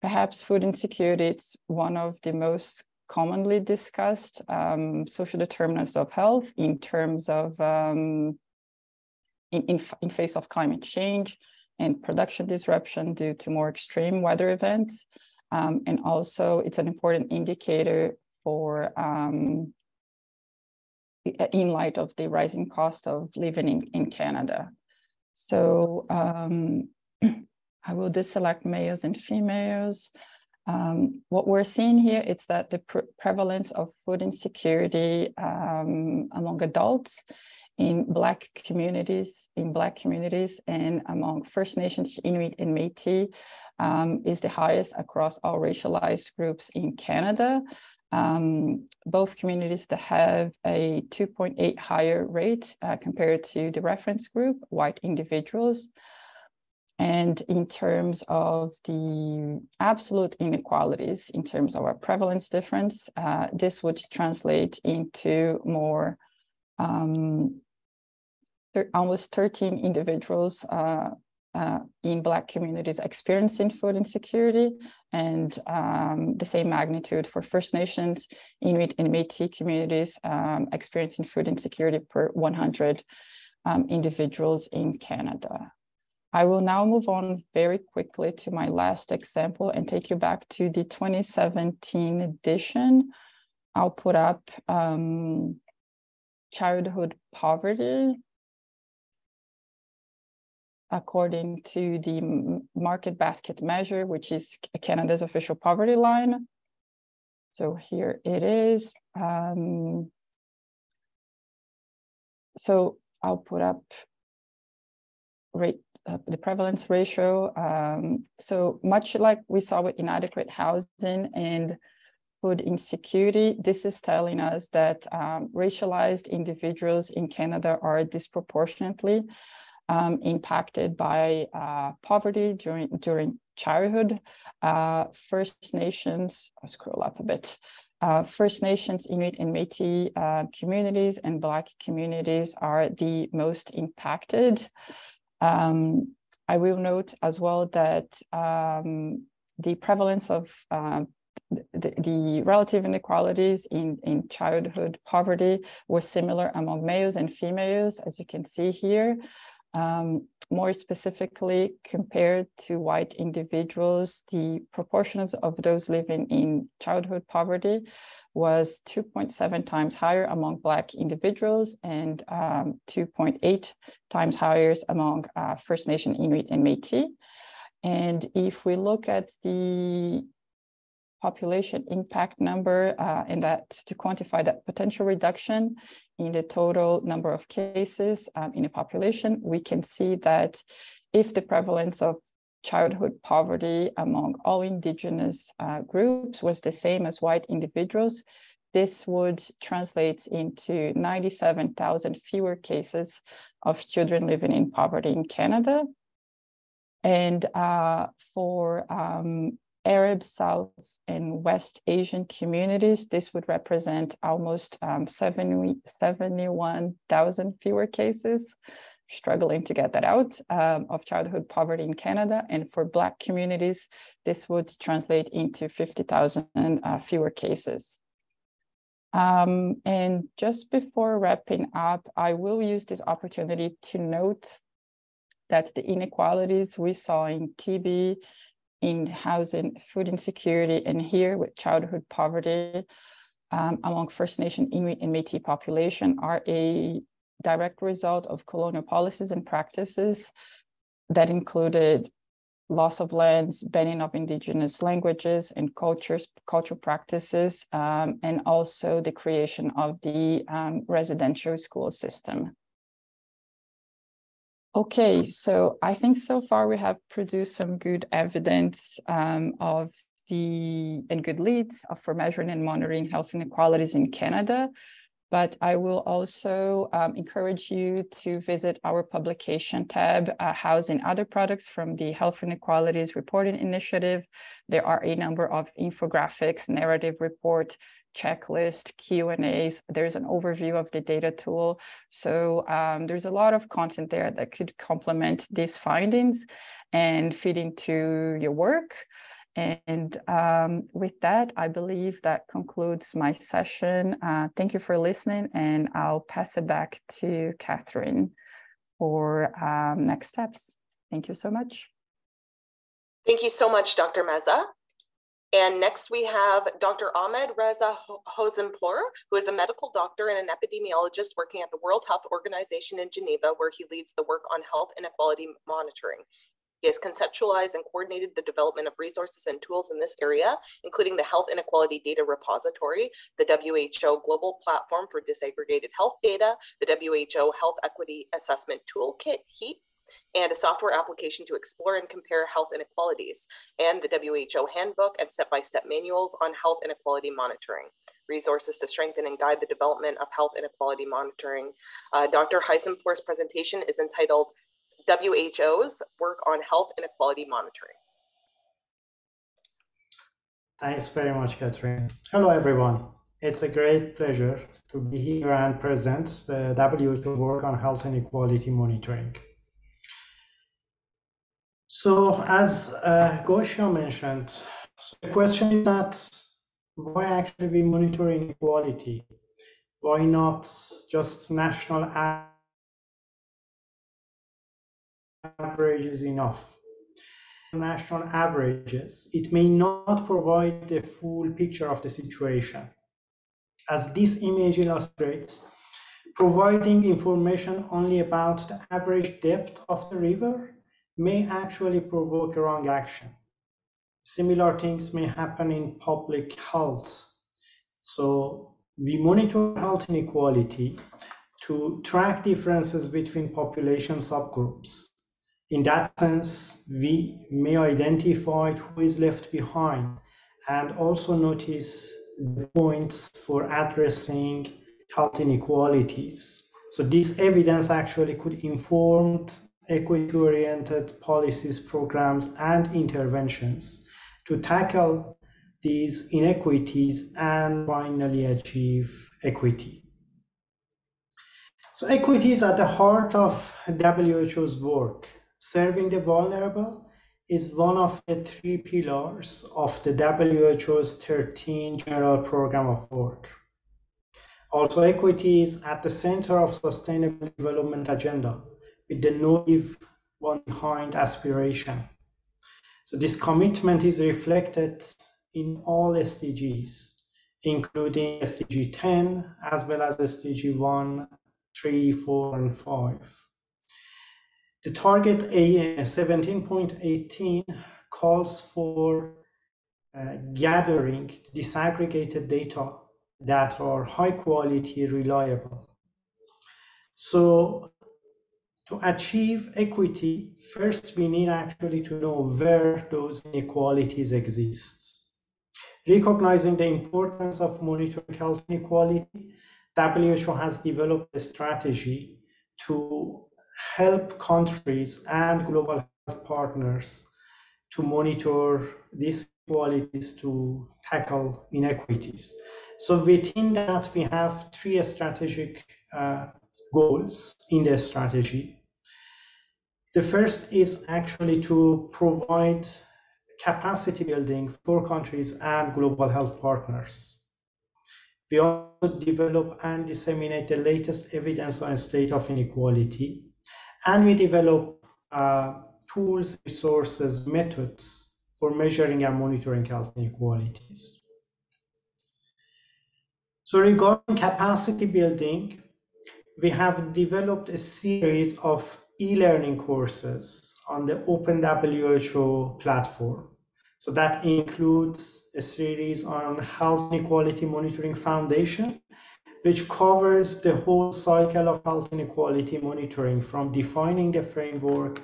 [SPEAKER 3] perhaps food insecurity is one of the most commonly discussed um, social determinants of health in terms of um, in, in, in face of climate change and production disruption due to more extreme weather events. Um, and also it's an important indicator for um, in light of the rising cost of living in, in Canada. So um, [CLEARS THROAT] I will deselect males and females. Um, what we're seeing here is that the pre prevalence of food insecurity um, among adults in Black communities, in Black communities and among First Nations, Inuit and Métis um, is the highest across all racialized groups in Canada. Um, both communities that have a 2.8 higher rate uh, compared to the reference group, white individuals. And in terms of the absolute inequalities, in terms of our prevalence difference, uh, this would translate into more um, almost 13 individuals uh, uh, in Black communities experiencing food insecurity and um, the same magnitude for First Nations, Inuit and Métis communities um, experiencing food insecurity per 100 um, individuals in Canada. I will now move on very quickly to my last example and take you back to the 2017 edition. I'll put up um, childhood poverty according to the market basket measure, which is Canada's official poverty line. So here it is. Um, so I'll put up rate uh, the prevalence ratio. Um, so much like we saw with inadequate housing and food insecurity, this is telling us that um, racialized individuals in Canada are disproportionately um, impacted by uh, poverty during during childhood. Uh, First Nations, I'll scroll up a bit. Uh, First Nations, Inuit and Métis uh, communities and Black communities are the most impacted. Um, I will note as well that um, the prevalence of uh, the, the, relative inequalities in, in childhood poverty was similar among males and females, as you can see here. Um, more specifically, compared to white individuals, the proportions of those living in childhood poverty was 2.7 times higher among Black individuals and um, 2.8 times higher among uh, First Nation, Inuit, and Métis. And if we look at the population impact number uh, and that to quantify that potential reduction in the total number of cases um, in a population, we can see that if the prevalence of childhood poverty among all indigenous uh, groups was the same as white individuals, this would translate into 97,000 fewer cases of children living in poverty in Canada. And uh, for um, Arab, South, and West Asian communities, this would represent almost um, 70, 71,000 fewer cases, struggling to get that out, um, of childhood poverty in Canada. And for Black communities, this would translate into 50,000 uh, fewer cases. Um, and just before wrapping up, I will use this opportunity to note that the inequalities we saw in TB in housing, food insecurity, and here with childhood poverty um, among First Nation, Inuit, and Métis population are a direct result of colonial policies and practices that included loss of lands, banning of indigenous languages and cultures, cultural practices, um, and also the creation of the um, residential school system. Okay, so I think so far we have produced some good evidence um, of the and good leads for measuring and monitoring health inequalities in Canada. But I will also um, encourage you to visit our publication tab, uh, housing other products from the Health Inequalities Reporting Initiative. There are a number of infographics, narrative report, checklist, Q&As. There's an overview of the data tool. So um, there's a lot of content there that could complement these findings and feed into your work. And um, with that, I believe that concludes my session. Uh, thank you for listening, and I'll pass it back to Catherine for um, next steps. Thank you so much.
[SPEAKER 1] Thank you so much, Dr. Mazza. And next we have Dr. Ahmad Reza Hosseinpoor, who is a medical doctor and an epidemiologist working at the World Health Organization in Geneva, where he leads the work on health inequality monitoring. He has conceptualized and coordinated the development of resources and tools in this area, including the Health Inequality Data Repository, the WHO Global Platform for Disaggregated Health Data, the WHO Health Equity Assessment Toolkit, HEAT, and a software application to explore and compare health inequalities, and the WHO handbook and step-by-step manuals on health inequality monitoring, resources to strengthen and guide the development of health inequality monitoring. Uh, Dr. Hosseinpoor's presentation is entitled WHO's Work on Health Inequality Monitoring.
[SPEAKER 4] Thanks very much, Catherine. Hello, everyone. It's a great pleasure to be here and present the WHO work on health inequality monitoring. So as uh, mentioned, so the question is that why actually we monitor inequality? Why not just national average is enough? National averages, it may not provide the full picture of the situation. As this image illustrates, providing information only about the average depth of the river may actually provoke a wrong action. Similar things may happen in public health. So we monitor health inequality to track differences between population subgroups. In that sense, we may identify who is left behind and also notice the points for addressing health inequalities. So this evidence actually could inform equity-oriented policies, programs, and interventions to tackle these inequities and finally achieve equity. So equity is at the heart of WHO's work. Serving the vulnerable is one of the three pillars of the WHO's 13 General Program of Work. Also, equity is at the center of Sustainable Development Agenda, with the naive one behind aspiration. So this commitment is reflected in all SDGs, including SDG 10, as well as SDG 1, 3, 4, and 5. The target 17.18 calls for uh, gathering disaggregated data that are high quality, reliable. So to achieve equity, first we need actually to know where those inequalities exist. Recognizing the importance of monitoring health inequality, WHO has developed a strategy to help countries and global health partners to monitor these inequalities to tackle inequities. So within that, we have three strategic uh, goals in the strategy. The first is actually to provide capacity building for countries and global health partners. We also develop and disseminate the latest evidence on state of inequality, and we develop uh, tools, resources, methods for measuring and monitoring health inequalities. So regarding capacity building, we have developed a series of e-learning courses on the OpenWHO platform. So that includes a series on Health Inequality Monitoring Foundation, which covers the whole cycle of health inequality monitoring from defining the framework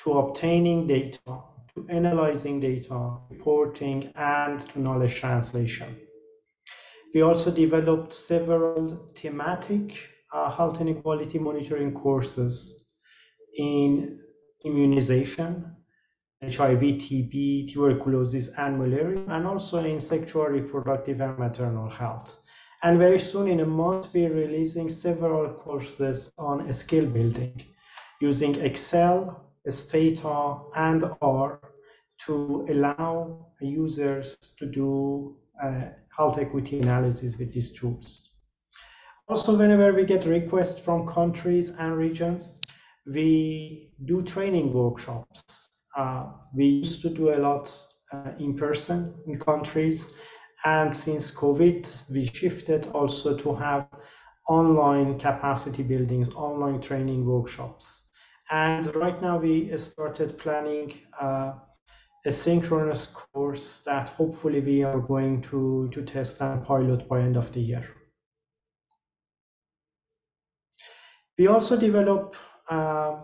[SPEAKER 4] to obtaining data, to analyzing data, reporting, and to knowledge translation. We also developed several thematic uh, health inequality monitoring courses in immunization, HIV, TB, tuberculosis, and malaria, and also in sexual, reproductive, and maternal health. And very soon, in a month, we're releasing several courses on skill building using Excel, Stata, and R to allow users to do uh, health equity analysis with these tools. Also, whenever we get requests from countries and regions, we do training workshops. Uh, we used to do a lot uh, in person in countries. And since COVID, we shifted also to have online capacity buildings, online training workshops. And right now we started planning uh, a synchronous course that hopefully we are going to, to test and pilot by end of the year. We also develop uh,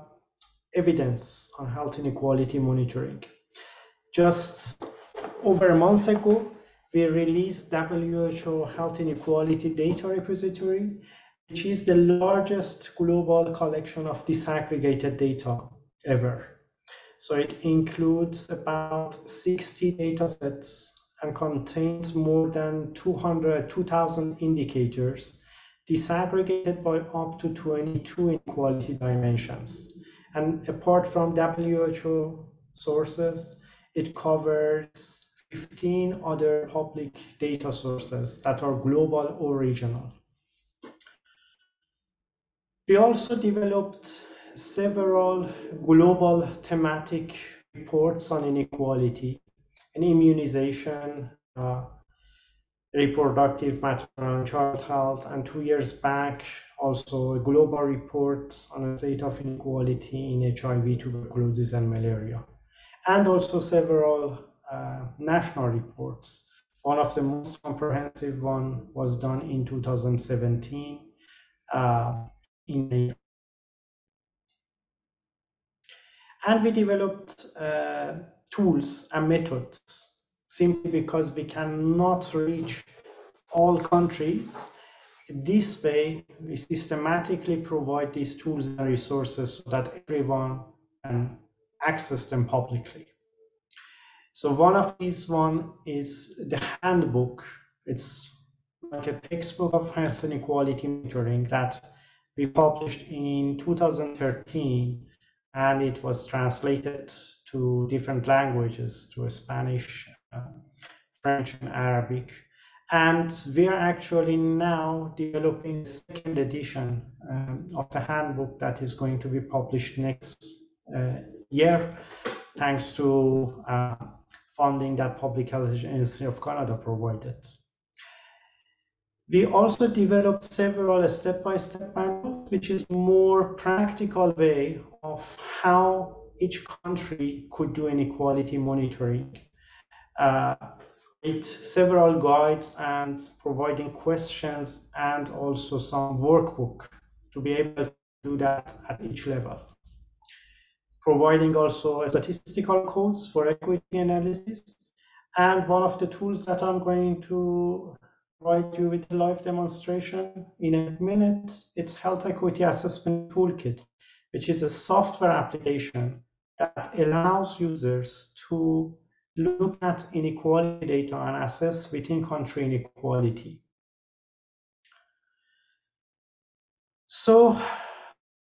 [SPEAKER 4] evidence on health inequality monitoring. Just over a month ago, we released WHO Health Inequality Data Repository, which is the largest global collection of disaggregated data ever. So it includes about 60 data sets and contains more than 200, 2,000 indicators disaggregated by up to 22 inequality dimensions. And apart from WHO sources, it covers 15 other public data sources that are global or regional. We also developed several global thematic reports on inequality and immunization, uh, reproductive, maternal, and child health, and two years back, also a global report on the state of inequality in HIV, tuberculosis, and malaria, and also several uh, national reports. One of the most comprehensive one was done in 2017 uh, in and we developed uh, tools and methods simply because we cannot reach all countries. This way, we systematically provide these tools and resources so that everyone can access them publicly. So one of these one is the handbook. It's like a textbook of health inequality monitoring that we published in 2013 and it was translated to different languages to Spanish, French, and Arabic. And we are actually now developing the second edition um, of the handbook that is going to be published next uh, year, thanks to uh, funding that Public Health Agency of Canada provided. We also developed several step-by-step manuals, which is more practical way of how each country could do inequality monitoring. Uh, with several guides and providing questions and also some workbook to be able to do that at each level. Providing also statistical codes for equity analysis. And one of the tools that I'm going to provide you with a live demonstration in a minute. It's Health Equity Assessment Toolkit, which is a software application that allows users to look at inequality data and assess within country inequality. So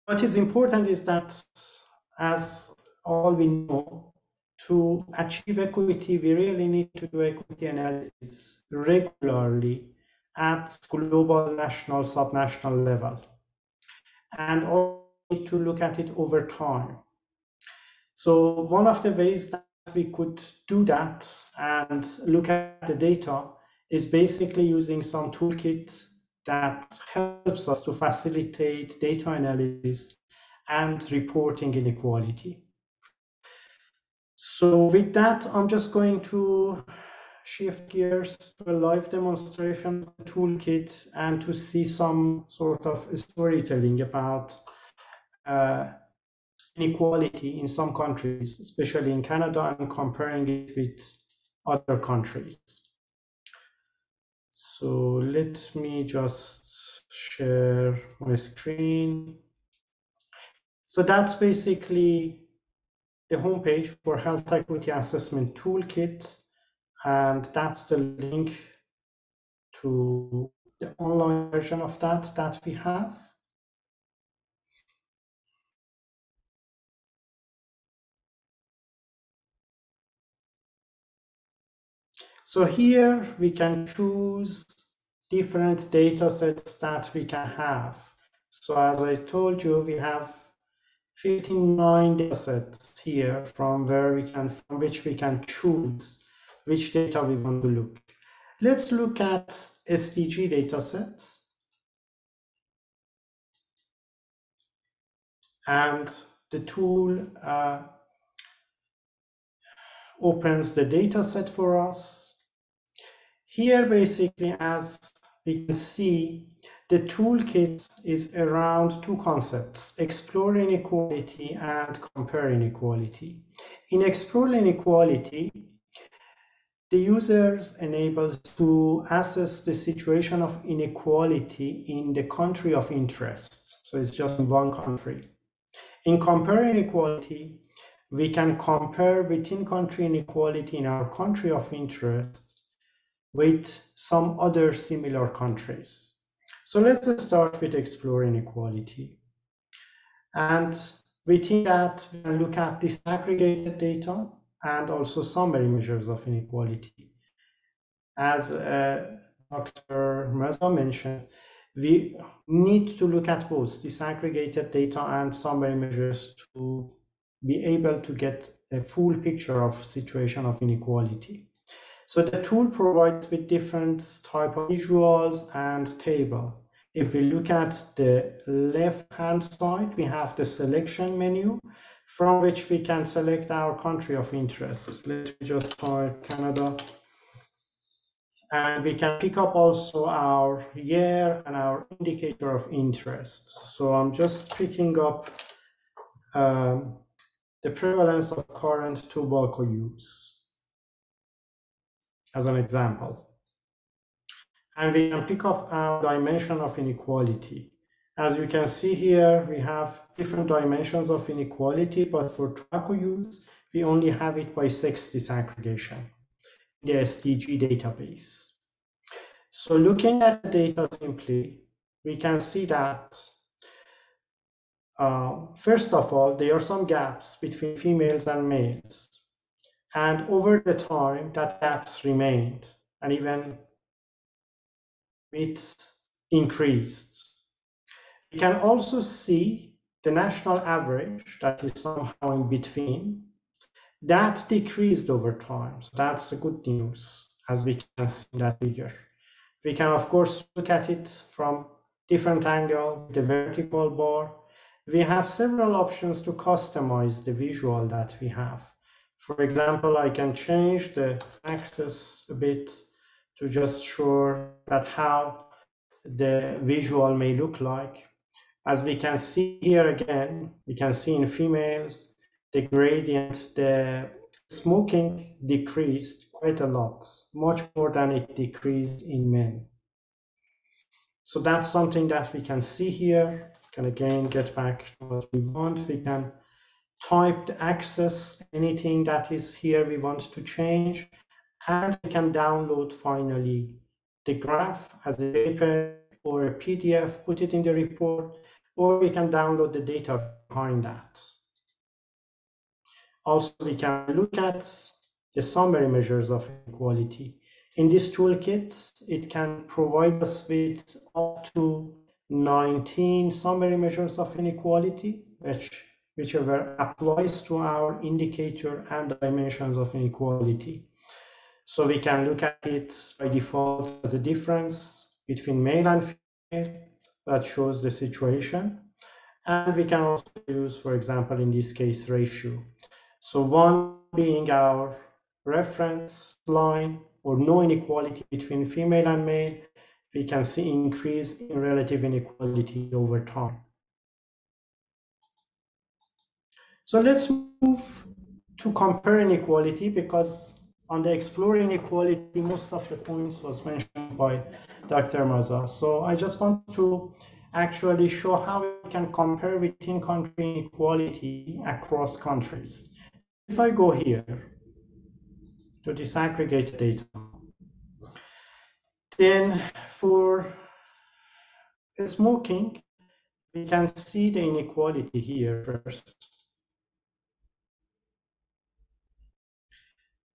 [SPEAKER 4] what is important is that as all we know, to achieve equity, we really need to do equity analysis regularly at global, national, subnational level. And also need to look at it over time. So one of the ways that we could do that and look at the data is basically using some toolkit that helps us to facilitate data analysis and reporting inequality. So with that, I'm just going to shift gears to a live demonstration toolkit and to see some sort of storytelling about uh, inequality in some countries, especially in Canada, and comparing it with other countries. So let me just share my screen. So that's basically the homepage for Health Equity Assessment Toolkit, and that's the link to the online version of that that we have. So here we can choose different data sets that we can have. So as I told you, we have 59 datasets here from where we can from which we can choose which data we want to look. Let's look at SDG dataset. And the tool uh, opens the dataset for us. Here, basically, as we can see, the toolkit is around two concepts, explore inequality and compare inequality. In explore inequality, the users enabled to assess the situation of inequality in the country of interest. So it's just one country. In compare inequality, we can compare within country inequality in our country of interest with some other similar countries. So let's start with explore inequality. And within that, we can look at disaggregated data and also summary measures of inequality. As uh, Dr. Mazza mentioned, we need to look at both disaggregated data and summary measures to be able to get a full picture of situation of inequality. So the tool provides with different type of visuals and table. If we look at the left hand side, we have the selection menu from which we can select our country of interest. Let me just type Canada. And we can pick up also our year and our indicator of interest. So I'm just picking up um, the prevalence of current tobacco use as an example. And we can pick up our dimension of inequality. As you can see here, we have different dimensions of inequality, but for tobacco use, we only have it by sex disaggregation in the SDG database. So looking at the data simply, we can see that uh, first of all, there are some gaps between females and males. And over the time, that gaps remained and even it increased. We can also see the national average that is somehow in between. That decreased over time. So that's a good news as we can see that figure. We can of course look at it from different angle, the vertical bar. We have several options to customize the visual that we have. For example, I can change the axis a bit to just show that how the visual may look like. As we can see here again, we can see in females, the gradient, the smoking decreased quite a lot, much more than it decreased in men. So that's something that we can see here. Can again get back to what we want. We can type access, anything that is here we want to change, and we can download finally the graph as a JPEG or a PDF, put it in the report, or we can download the data behind that. Also, we can look at the summary measures of inequality. In this toolkit, it can provide us with up to 19 summary measures of inequality, which whichever applies to our indicator and dimensions of inequality. So we can look at it by default as a difference between male and female that shows the situation. And we can also use, for example, in this case, ratio. So one being our reference line or no inequality between female and male, we can see increase in relative inequality over time. So let's move to compare inequality because on the explore inequality, most of the points was mentioned by Dr. Mazza. So I just want to actually show how we can compare within country inequality across countries. If I go here to disaggregate data, then for smoking, we can see the inequality here first.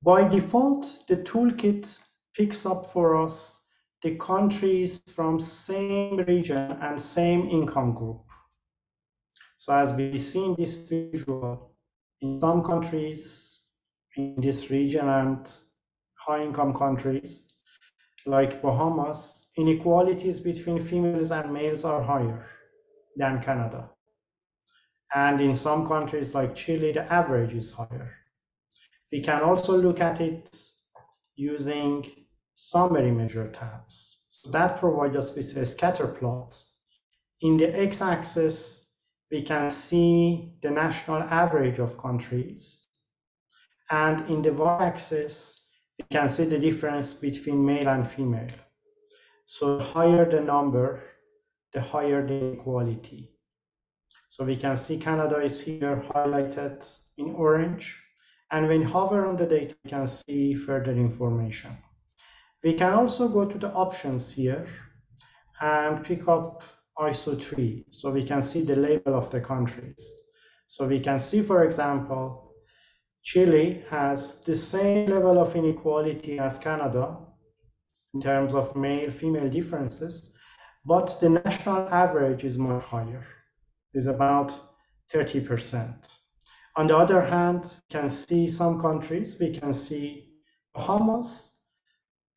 [SPEAKER 4] By default, the toolkit picks up for us the countries from same region and same income group. So as we see in this visual, in some countries in this region and high income countries like Bahamas, inequalities between females and males are higher than Canada. And in some countries like Chile, the average is higher. We can also look at it using summary measure tabs. So that provides us with a scatter plot. In the x-axis, we can see the national average of countries. And in the y-axis, we can see the difference between male and female. So higher the number, the higher the equality. So we can see Canada is here highlighted in orange. And when hover on the data, we can see further information. We can also go to the options here and pick up ISO 3. So we can see the label of the countries. So we can see, for example, Chile has the same level of inequality as Canada in terms of male-female differences, but the national average is much higher, is about 30%. On the other hand, we can see some countries, we can see Bahamas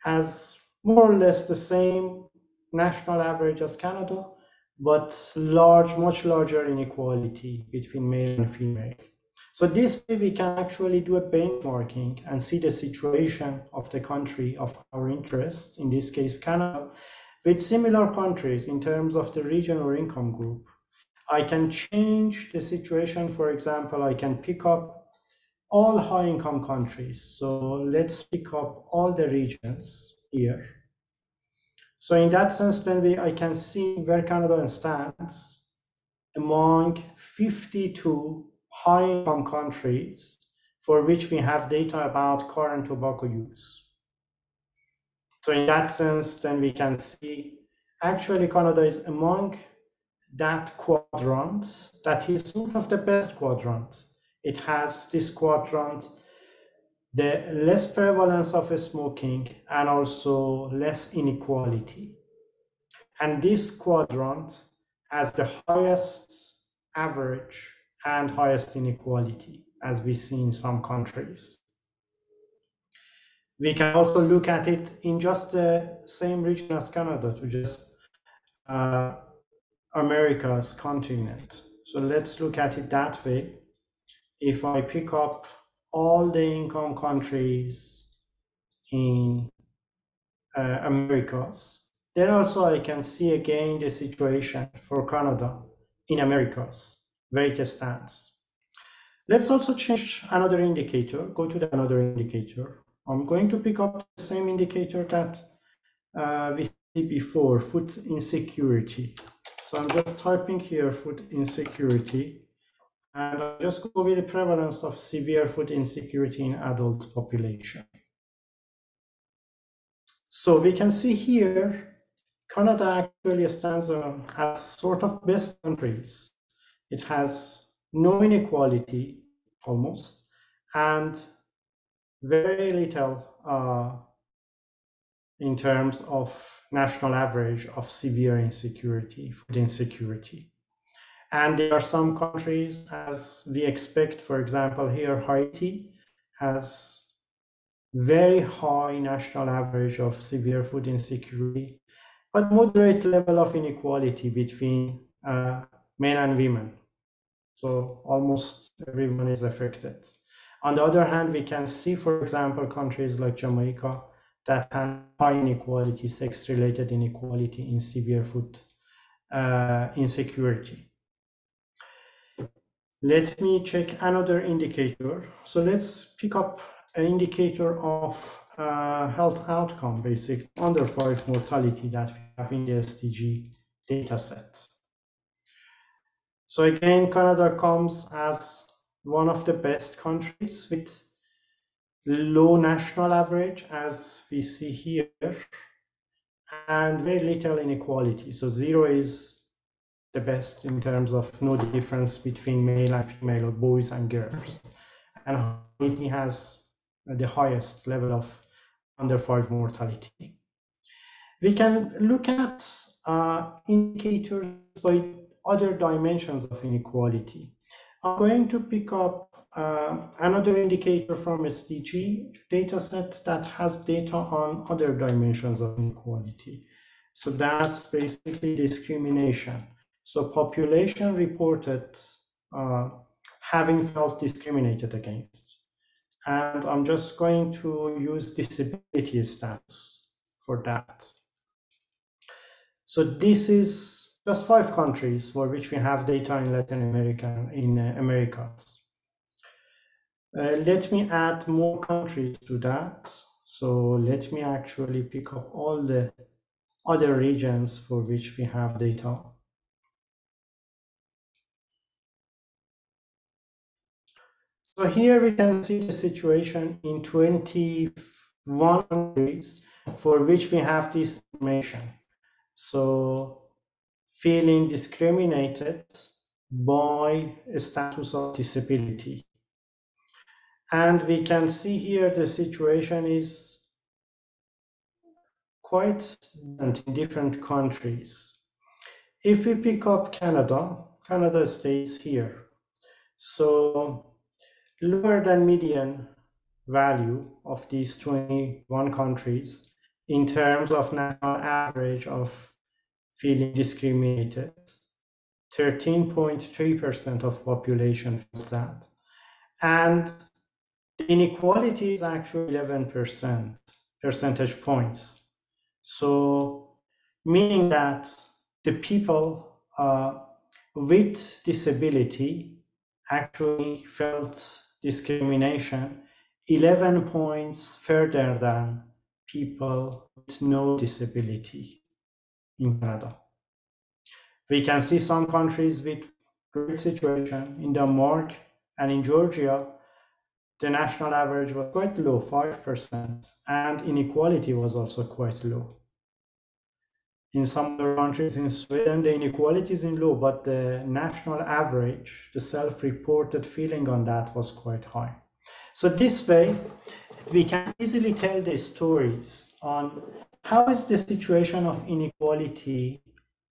[SPEAKER 4] has more or less the same national average as Canada, but large, much larger inequality between male and female. So this way we can actually do a benchmarking and see the situation of the country of our interest, in this case Canada, with similar countries in terms of the region or income group. I can change the situation. For example, I can pick up all high income countries. So let's pick up all the regions here. So in that sense, then we, I can see where Canada stands among 52 high income countries for which we have data about current tobacco use. So in that sense, then we can see actually Canada is among that quadrant that is one of the best quadrant. It has this quadrant, the less prevalence of smoking and also less inequality. And this quadrant has the highest average and highest inequality, as we see in some countries. We can also look at it in just the same region as Canada, to just uh, America's continent. So let's look at it that way. If I pick up all the income countries in uh, Americas, then also I can see again the situation for Canada in Americas, where it stands. Let's also change another indicator, go to the another indicator. I'm going to pick up the same indicator that uh, we see before, food insecurity. So I'm just typing here food insecurity, and I'll just go with the prevalence of severe food insecurity in adult population. So we can see here, Canada actually stands as sort of best countries. It has no inequality, almost, and very little uh, in terms of national average of severe insecurity, food insecurity. And there are some countries, as we expect, for example, here Haiti has very high national average of severe food insecurity, but moderate level of inequality between uh, men and women. So almost everyone is affected. On the other hand, we can see, for example, countries like Jamaica that high inequality, sex-related inequality in severe food uh, insecurity. Let me check another indicator. So let's pick up an indicator of uh, health outcome, basic under five mortality that we have in the SDG data set. So again, Canada comes as one of the best countries with low national average, as we see here, and very little inequality. So zero is the best in terms of no difference between male and female or boys and girls. And Haiti has the highest level of under five mortality. We can look at uh, indicators by other dimensions of inequality. I'm going to pick up uh, another indicator from SDG dataset that has data on other dimensions of inequality. So that's basically discrimination. So population reported uh, having felt discriminated against. And I'm just going to use disability status for that. So this is just five countries for which we have data in Latin America, in uh, Americas. Uh, let me add more countries to that. So let me actually pick up all the other regions for which we have data. So here we can see the situation in 21 countries for which we have this information. So feeling discriminated by a status of disability. And we can see here the situation is quite different in different countries. If we pick up Canada, Canada stays here. So lower than median value of these 21 countries in terms of national average of feeling discriminated. 13.3% of population feels that. And the inequality is actually 11% percentage points. So meaning that the people uh, with disability actually felt discrimination 11 points further than people with no disability in Canada. We can see some countries with great situation. In Denmark and in Georgia, the national average was quite low, 5%, and inequality was also quite low. In some countries, in Sweden, the inequality is in low, but the national average, the self-reported feeling on that was quite high. So this way, we can easily tell the stories on how is the situation of inequality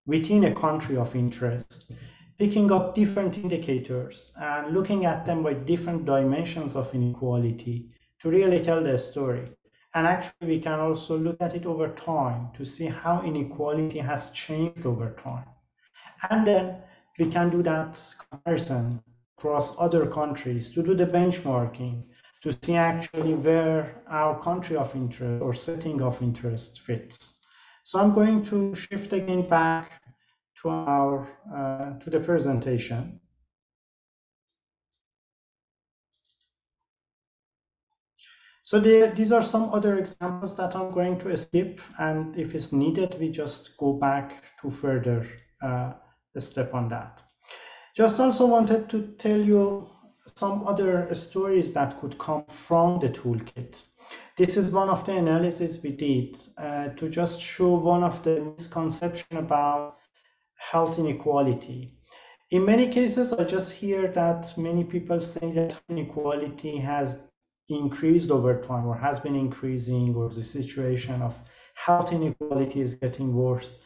[SPEAKER 4] within a country of interest, picking up different indicators and looking at them by different dimensions of inequality to really tell the story. And actually, we can also look at it over time to see how inequality has changed over time. And then we can do that comparison across other countries to do the benchmarking to see actually where our country of interest or setting of interest fits. So I'm going to shift again back to our uh, to the presentation. So the, these are some other examples that I'm going to skip, and if it's needed, we just go back to further uh, step on that. Just also wanted to tell you some other stories that could come from the toolkit. This is one of the analysis we did uh, to just show one of the misconception about health inequality. In many cases, I just hear that many people say that inequality has increased over time or has been increasing or the situation of health inequality is getting worse.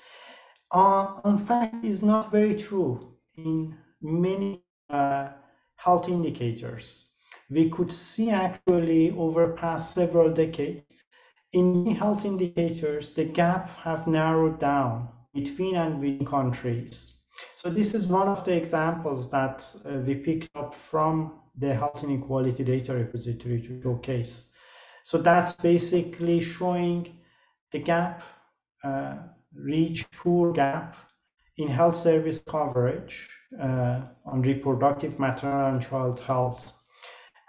[SPEAKER 4] Uh, in fact, is not very true in many uh, health indicators. We could see actually over past several decades in health indicators, the gap have narrowed down between and within countries. So this is one of the examples that uh, we picked up from the health inequality data repository to showcase. So that's basically showing the gap, uh, reach poor gap in health service coverage uh, on reproductive, maternal, and child health,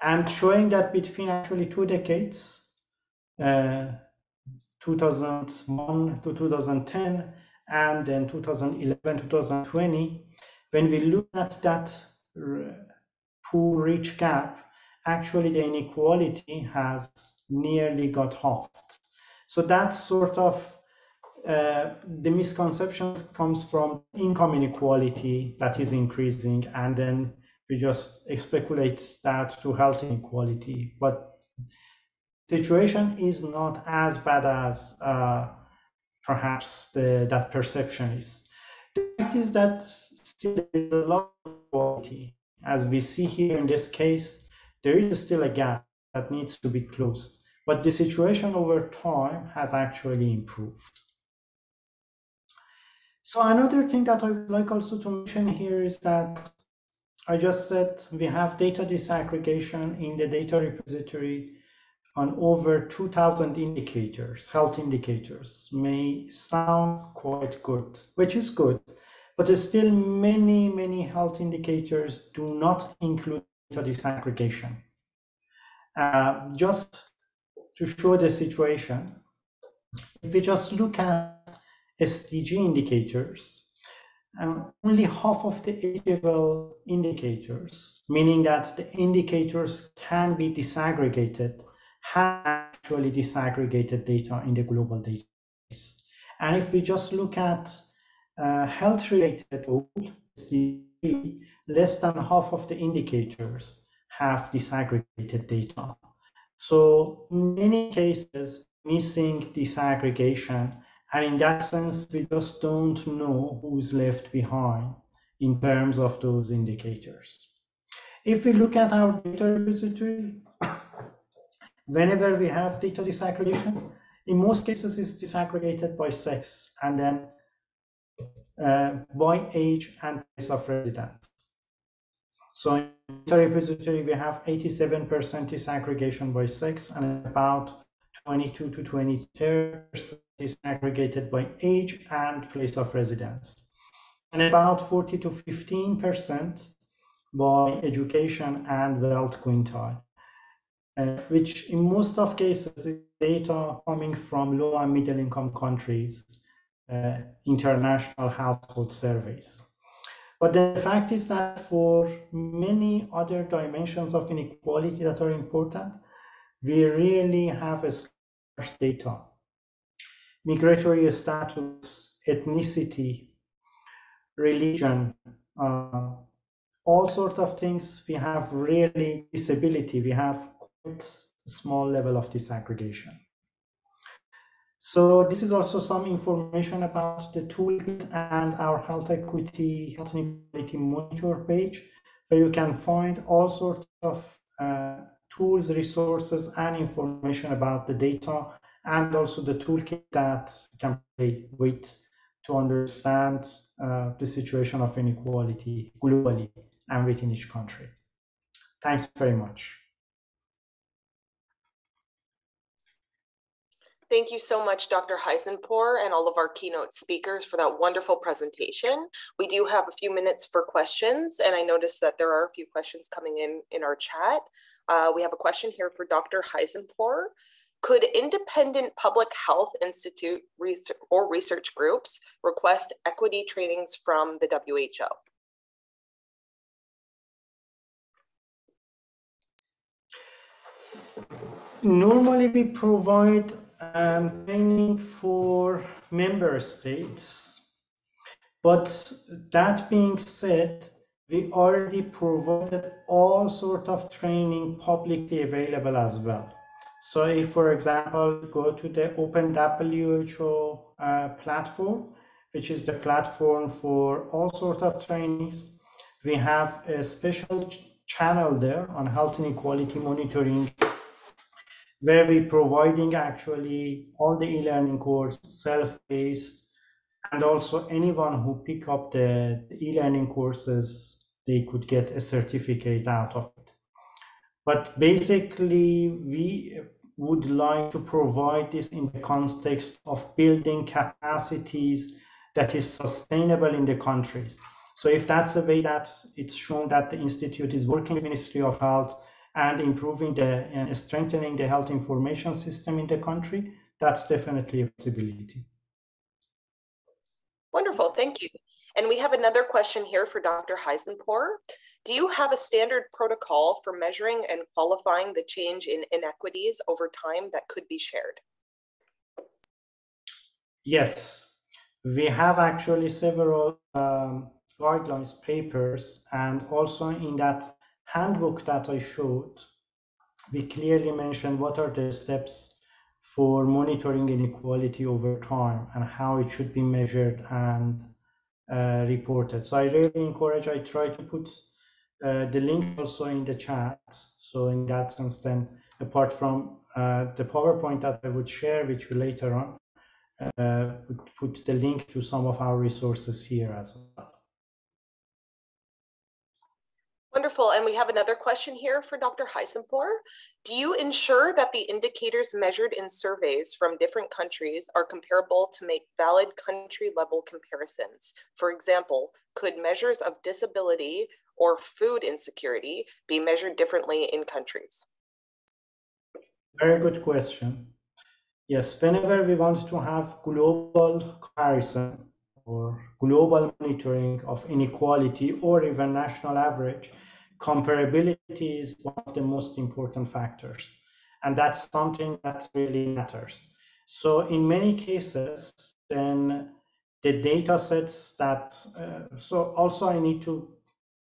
[SPEAKER 4] and showing that between actually two decades, uh, 2001 to 2010, and then 2011 2020, when we look at that poor rich gap, actually the inequality has nearly got halved. So that sort of uh, the misconceptions comes from income inequality that is increasing, and then we just speculate that to health inequality. But situation is not as bad as uh, perhaps the, that perception is. The fact is that still there is a lot of inequality as we see here in this case, there is still a gap that needs to be closed. But the situation over time has actually improved. So another thing that I would like also to mention here is that I just said we have data disaggregation in the data repository on over 2000 indicators, health indicators, may sound quite good, which is good, but still many, many health indicators do not include data disaggregation. Uh, just to show the situation, if we just look at SDG indicators, um, only half of the eligible indicators, meaning that the indicators can be disaggregated, have actually disaggregated data in the global database. And if we just look at uh, health-related less than half of the indicators have disaggregated data. So in many cases, missing disaggregation, and in that sense, we just don't know who's left behind in terms of those indicators. If we look at our data repository, whenever we have data disaggregation, in most cases it's disaggregated by sex and then uh, by age and place of residence. So in the repository, we have 87% disaggregation by sex and about 22 to 23% disaggregated by age and place of residence. And about 40 to 15% by education and wealth quintile, uh, which in most of cases is data coming from low and middle income countries, uh, international household surveys. But the fact is that for many other dimensions of inequality that are important, we really have a scarce data. Migratory status, ethnicity, religion, uh, all sorts of things, we have really disability, we have small level of disaggregation. So this is also some information about the toolkit and our health equity, health inequality monitor page, where you can find all sorts of uh, tools, resources, and information about the data, and also the toolkit that can play with to understand uh, the situation of inequality globally and within each country. Thanks very much.
[SPEAKER 1] Thank you so much, Dr. Hosseinpoor and all of our keynote speakers for that wonderful presentation. We do have a few minutes for questions, and I noticed that there are a few questions coming in in our chat. Uh, we have a question here for Dr. Hosseinpoor. Could independent public health institute research or research groups request equity trainings from the WHO?
[SPEAKER 4] Normally we provide um, training for member states. But that being said, we already provided all sort of training publicly available as well. So if, for example, go to the Open WHO uh, platform, which is the platform for all sorts of trainings, we have a special ch channel there on health inequality monitoring where we providing actually all the e-learning course self-paced and also anyone who pick up the, e-learning courses they could get a certificate out of it. But basically we would like to provide this in the context of building capacities that is sustainable in the countries. So if that's the way that it's shown that the institute is working with ministry of health and improving the and strengthening the health information system in the country, that's definitely a possibility.
[SPEAKER 1] Wonderful, thank you. And we have another question here for Dr. Hosseinpoor. Do you have a standard protocol for measuring and qualifying the change in inequities over time that could be shared?
[SPEAKER 4] Yes, we have actually several um, guidelines papers and also in that handbook that I showed, we clearly mentioned what are the steps for monitoring inequality over time and how it should be measured and uh, reported. So I really encourage, I try to put uh, the link also in the chat. So in that sense, then apart from uh, the PowerPoint that I would share with you later on, uh, put the link to some of our resources here as well.
[SPEAKER 1] Wonderful. And we have another question here for Dr. Hosseinpoor. Do you ensure that the indicators measured in surveys from different countries are comparable to make valid country level comparisons? For example, could measures of disability or food insecurity be measured differently in countries?
[SPEAKER 4] Very good question. Yes, whenever we want to have global comparison or global monitoring of inequality or even national average, comparability is one of the most important factors. And that's something that really matters. So in many cases, then the data sets that, uh, so also I need to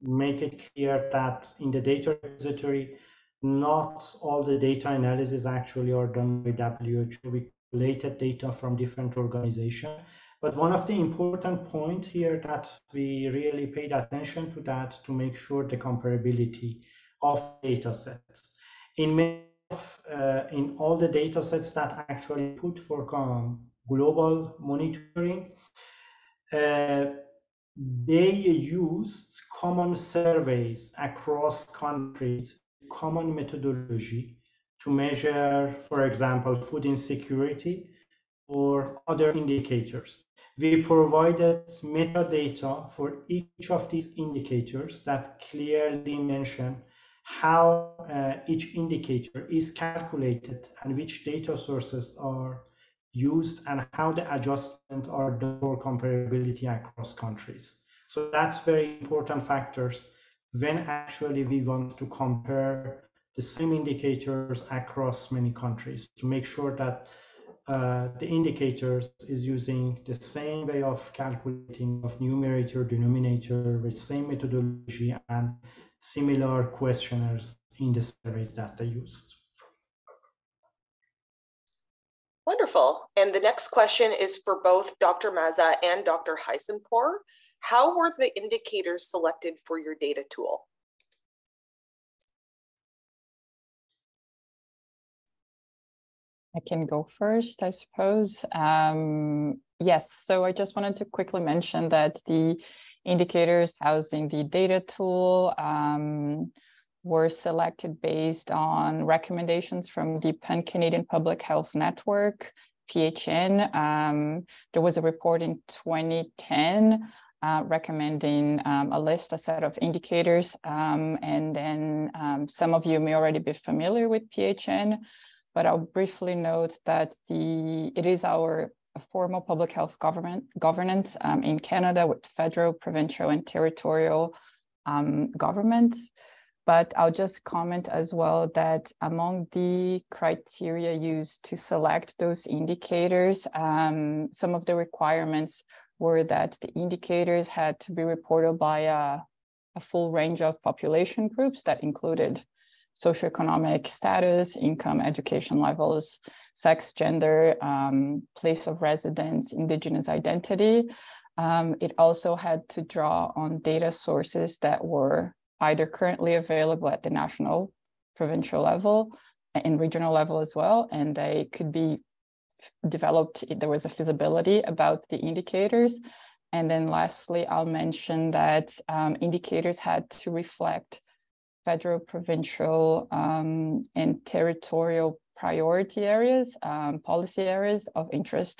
[SPEAKER 4] make it clear that in the data repository, not all the data analysis actually are done by WHO. We collated data from different organizations but one of the important points here that we really paid attention to that to make sure the comparability of data sets. In many uh, in all the data sets that actually put for global monitoring, uh, they used common surveys across countries, common methodology to measure, for example, food insecurity or other indicators. We provided metadata for each of these indicators that clearly mention how uh, each indicator is calculated and which data sources are used and how the adjustments are done for comparability across countries. So that's very important factors when actually we want to compare the same indicators across many countries to make sure that uh, the indicators is using the same way of calculating of numerator denominator with same methodology and similar questionnaires in the surveys that they used.
[SPEAKER 1] Wonderful. And the next question is for both Dr. Mazza and Dr. Hosseinpoor. How were the indicators selected for your data tool?
[SPEAKER 3] I can go first, I suppose. Um, yes, so I just wanted to quickly mention that the indicators housed in the data tool um, were selected based on recommendations from the Pan-Canadian Public Health Network, PHN. Um, there was a report in 2010 uh, recommending um, a list, a set of indicators. Um, and then um, some of you may already be familiar with PHN but I'll briefly note that the it is our formal public health government governance um, in Canada with federal, provincial, and territorial um, governments. But I'll just comment as well that among the criteria used to select those indicators, um, some of the requirements were that the indicators had to be reported by a, a full range of population groups that included socioeconomic status, income, education levels, sex, gender, um, place of residence, indigenous identity. Um, it also had to draw on data sources that were either currently available at the national, provincial level, and regional level as well, and they could be developed, there was a feasibility about the indicators. And then lastly, I'll mention that um, indicators had to reflect federal, provincial, um, and territorial priority areas, um, policy areas of interest.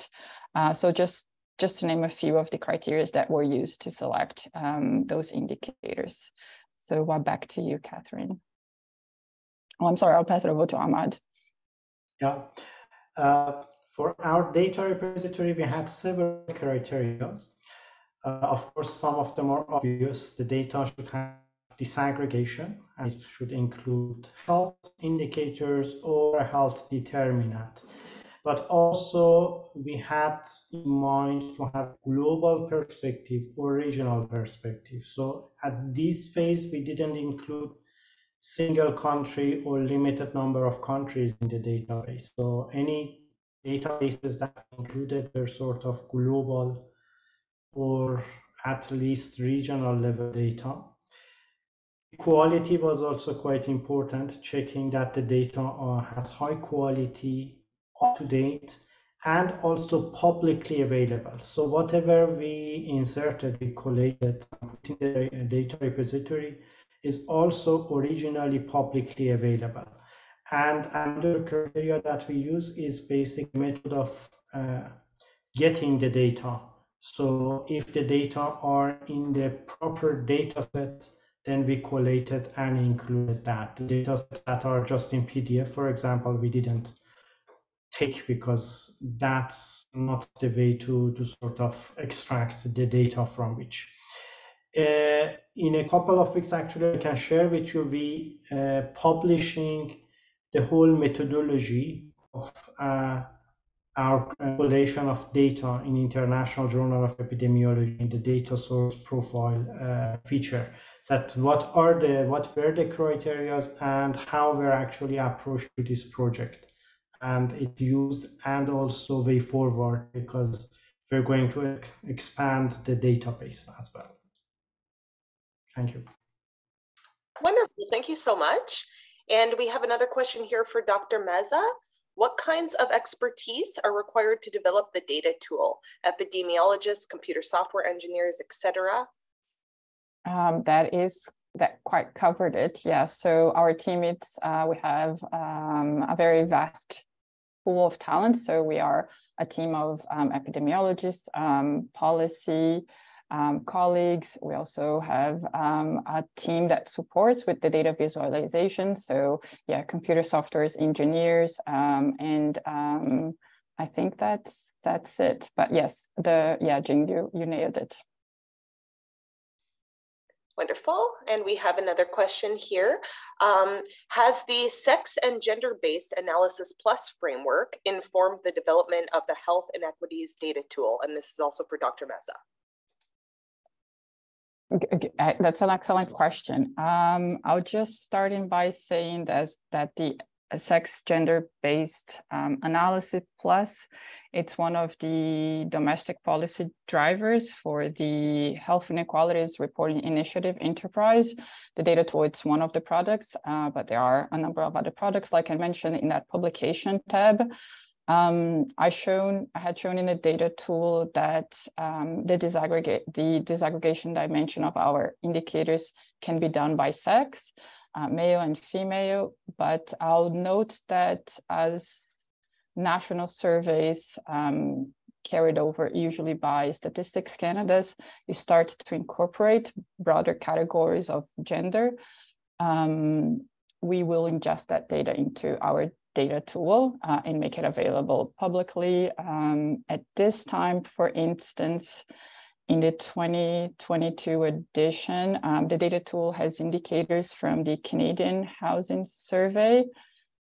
[SPEAKER 3] Uh, so just, just to name a few of the criteria that were used to select um, those indicators. So uh, back to you, Catherine. Oh, I'm sorry, I'll pass it over to Ahmad.
[SPEAKER 4] Yeah. Uh, for our data repository, we had several criteria. Uh, of course, some of them are obvious. The data should have disaggregation it should include health indicators or health determinant. But also we had in mind to have global perspective or regional perspective. So at this phase, we didn't include single country or limited number of countries in the database. So any databases that included were sort of global or at least regional level data. Quality was also quite important, checking that the data uh, has high quality, up to date, and also publicly available. So whatever we inserted, we collated, in the data repository is also originally publicly available. And another criteria that we use is basic method of uh, getting the data. So if the data are in the proper data set, then we collated and included that. The data that are just in PDF, for example, we didn't take because that's not the way to, to sort of extract the data from which. Uh, in a couple of weeks, actually, I can share with you, we uh, publishing the whole methodology of uh, our collation of data in International Journal of Epidemiology in the data source profile uh, feature that what are the what were the criteria and how we're actually approached to this project and its use and also way forward because we're going to expand the database as well. Thank you.
[SPEAKER 1] Wonderful, thank you so much. And we have another question here for Dr. Mazza. What kinds of expertise are required to develop the data tool? Epidemiologists, computer software engineers, etc.
[SPEAKER 3] Um, that is that quite covered it. Yeah. So our team, it's uh, we have um, a very vast pool of talent. So we are a team of um, epidemiologists, um, policy um, colleagues. We also have um, a team that supports with the data visualization. So yeah, computer software engineers, and I think that's that's it. But yes, the yeah, Jing, you you nailed it.
[SPEAKER 1] Wonderful. And we have another question here. Um, has the sex and gender-based analysis plus framework informed the development of the health inequities data tool? And this is also for Dr. Mazza.
[SPEAKER 3] That's an excellent question. Um, I'll just start in by saying that, that the sex gender based um, analysis plus it's one of the domestic policy drivers for the Health Inequalities Reporting Initiative Enterprise. The data tool, it's one of the products, uh, but there are a number of other products, like I mentioned in that publication tab. Um, I shown I had shown in the data tool that um, the disaggregate the disaggregation dimension of our indicators can be done by sex, uh, male and female. But I'll note that as national surveys um, carried over usually by Statistics Canada's, you start to incorporate broader categories of gender. Um, we will ingest that data into our data tool uh, and make it available publicly. Um, at this time, for instance, in the 2022 edition, um, the data tool has indicators from the Canadian Housing Survey,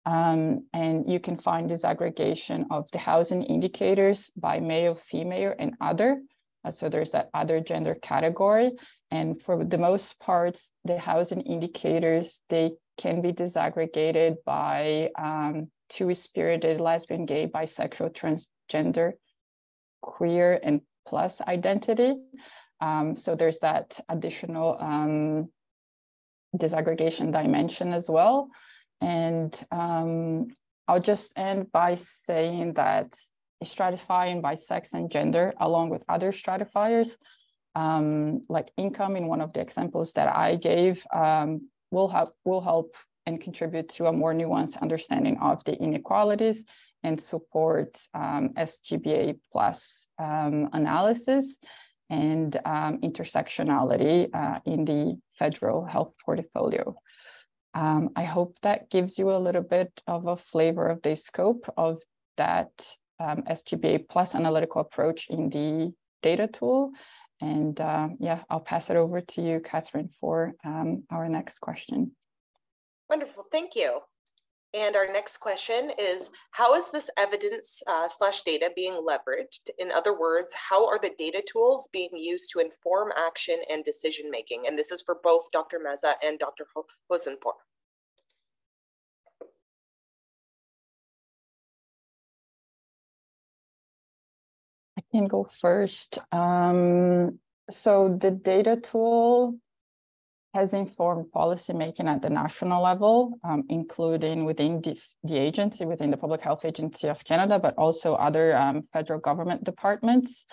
[SPEAKER 3] um, and you can find disaggregation of the housing indicators by male, female, and other. Uh, so there's that other gender category. And for the most part, the housing indicators, they can be disaggregated by um, two-spirited, lesbian, gay, bisexual, transgender, queer, and plus identity. Um, so there's that additional um, disaggregation dimension as well. And um, I'll just end by saying that stratifying by sex and gender, along with other stratifiers, um, like income in one of the examples that I gave, um, will help will help and contribute to a more nuanced understanding of the inequalities and support um, SGBA plus um, analysis and um, intersectionality uh, in the federal health portfolio. Um, I hope that gives you a little bit of a flavor of the scope of that um, SGBA plus analytical approach in the data tool. And uh, yeah, I'll pass it over to you, Catherine, for um, our next question.
[SPEAKER 1] Wonderful, thank you. And our next question is, how is this evidence uh, slash data being leveraged? In other words, how are the data tools being used to inform action and decision making? And this is for both Dr. Mazza and Dr. Hosseinpoor.
[SPEAKER 3] I can go first. Um, so the data tool has informed policymaking at the national level, um, including within the, the, agency, within the Public Health Agency of Canada, but also other um, federal government departments.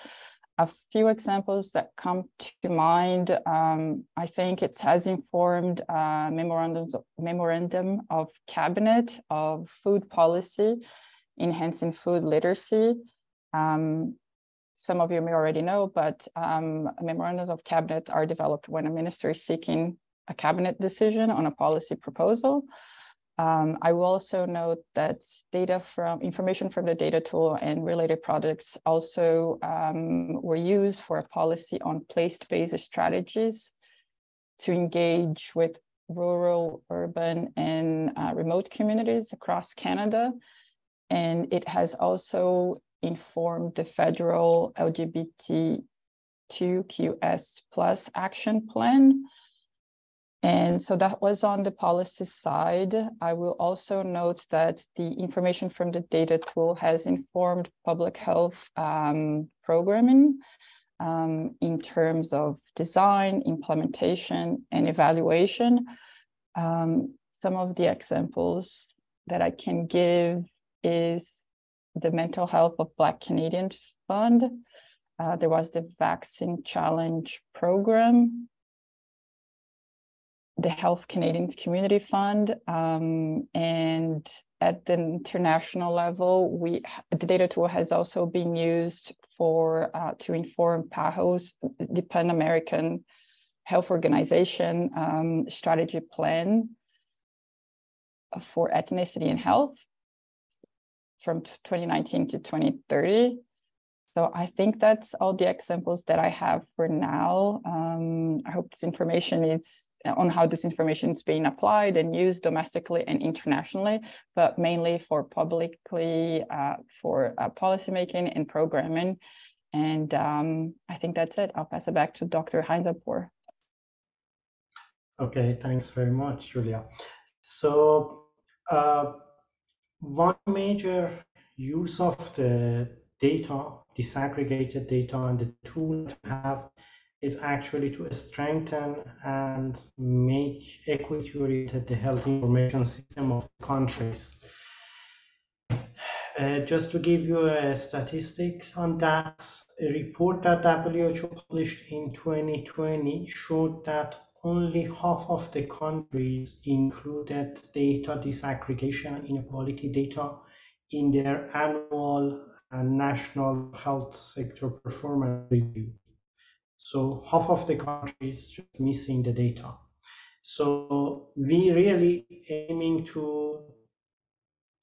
[SPEAKER 3] A few examples that come to mind, um, I think it has informed uh, memorandums, memorandum of cabinet of food policy, enhancing food literacy, um, some of you may already know, but um, memorandums of cabinet are developed when a minister is seeking a cabinet decision on a policy proposal. Um, I will also note that data from information from the data tool and related products also um, were used for a policy on place-based strategies to engage with rural, urban, and uh, remote communities across Canada. And it has also informed the federal LGBTQS plus action plan. And so that was on the policy side. I will also note that the information from the data tool has informed public health um, programming um, in terms of design, implementation, and evaluation. Um, some of the examples that I can give is the Mental Health of Black Canadians Fund. Uh, there was the Vaccine Challenge Program, the Health Canadians Community Fund, um, and at the international level, we the data tool has also been used for uh, to inform PAHO's, the Pan American Health Organization um, strategy plan for ethnicity and health from 2019 to 2030. So I think that's all the examples that I have for now. Um, I hope this information is on how this information is being applied and used domestically and internationally, but mainly for publicly, uh, for uh, policymaking and programming. And um, I think that's it. I'll pass it back to Dr. Hosseinpoor.
[SPEAKER 4] Okay, thanks very much, Julia. So uh, one major use of the data, disaggregated data, and the tool to have is actually to strengthen and make equity oriented the health information system of countries. Uh, just to give you a statistic on that, a report that WHO published in 2020 showed that only half of the countries included data disaggregation inequality data in their annual and national health sector performance review. So half of the countries just missing the data. So we really aiming to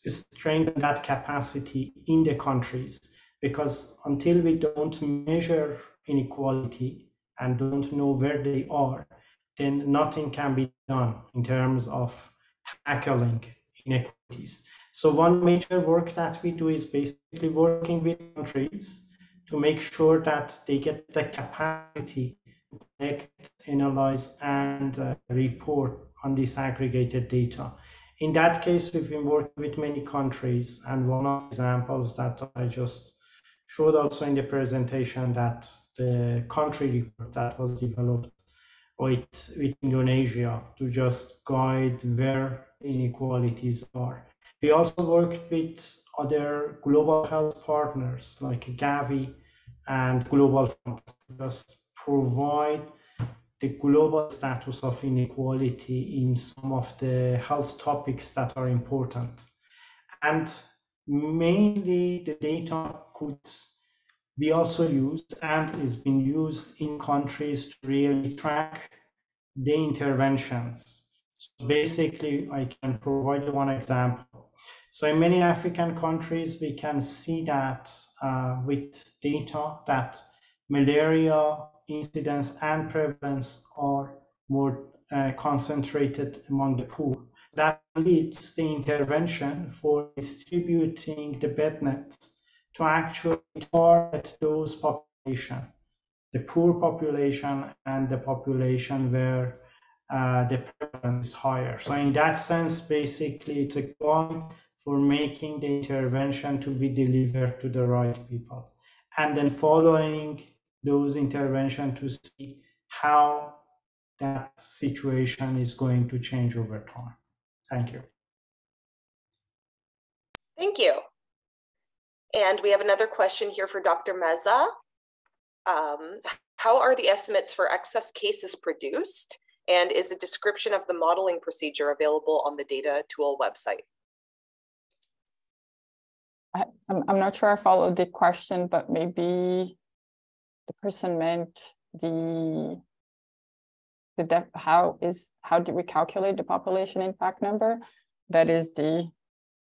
[SPEAKER 4] strengthen that capacity in the countries because until we don't measure inequality and don't know where they are, then nothing can be done in terms of tackling inequities. So one major work that we do is basically working with countries to make sure that they get the capacity to collect, analyze, and uh, report on this aggregated data. In that case, we've been working with many countries, and one of the examples that I just showed also in the presentation that the country report that was developed with, with Indonesia to just guide where inequalities are. We also worked with other global health partners like Gavi and Global Fund to just provide the global status of inequality in some of the health topics that are important. And mainly the data could we also use and is being used in countries to really track the interventions. So basically, I can provide one example. So in many African countries, we can see that uh, with data that malaria incidence and prevalence are more uh, concentrated among the poor. That leads the intervention for distributing the bed net to actually target those population, the poor population and the population where uh, the prevalence is higher. So in that sense, basically, it's a guide for making the intervention to be delivered to the right people. And then following those interventions to see how that situation is going to change over time. Thank you.
[SPEAKER 1] Thank you. And we have another question here for Dr. Mazza. Um, how are the estimates for excess cases produced? And is a description of the modeling procedure available on the data tool website?
[SPEAKER 3] I, am I'm not sure I followed the question, but maybe the person meant the the def, how is how do we calculate the population impact number? That is the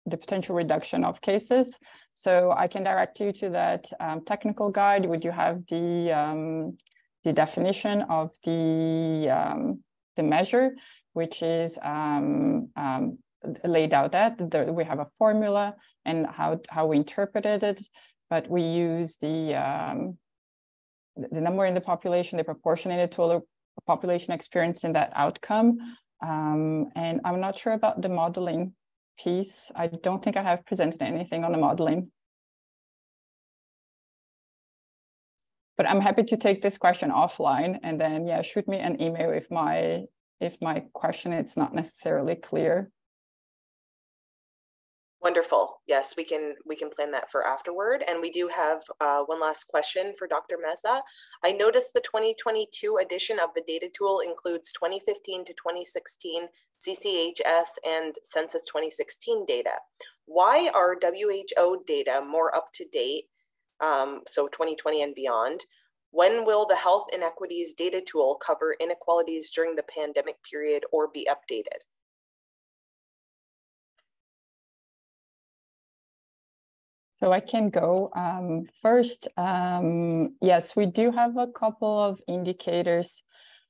[SPEAKER 3] the potential reduction of cases. So I can direct you to that um, technical guide. Would you have the um, the definition of the um, the measure, which is um, um, laid out that the, we have a formula and how how we interpreted it, but we use the um, the number in the population, the proportion in the total population experiencing that outcome. and I'm not sure about the modeling piece. I don't think I have presented anything on the modeling. But I'm happy to take this question offline and then yeah, shoot me an email if my if my question is not necessarily clear.
[SPEAKER 1] Wonderful. Yes, we can we can plan that for afterward. And we do have uh, one last question for Dr. Mazza. I noticed the 2022 edition of the data tool includes 2015 to 2016 CCHS and Census 2016 data. Why are WHO data more up to date, um, so 2020 and beyond? When will the health inequities data tool cover inequalities during the pandemic period or be updated?
[SPEAKER 3] So I can go um, first. Um, yes, we do have a couple of indicators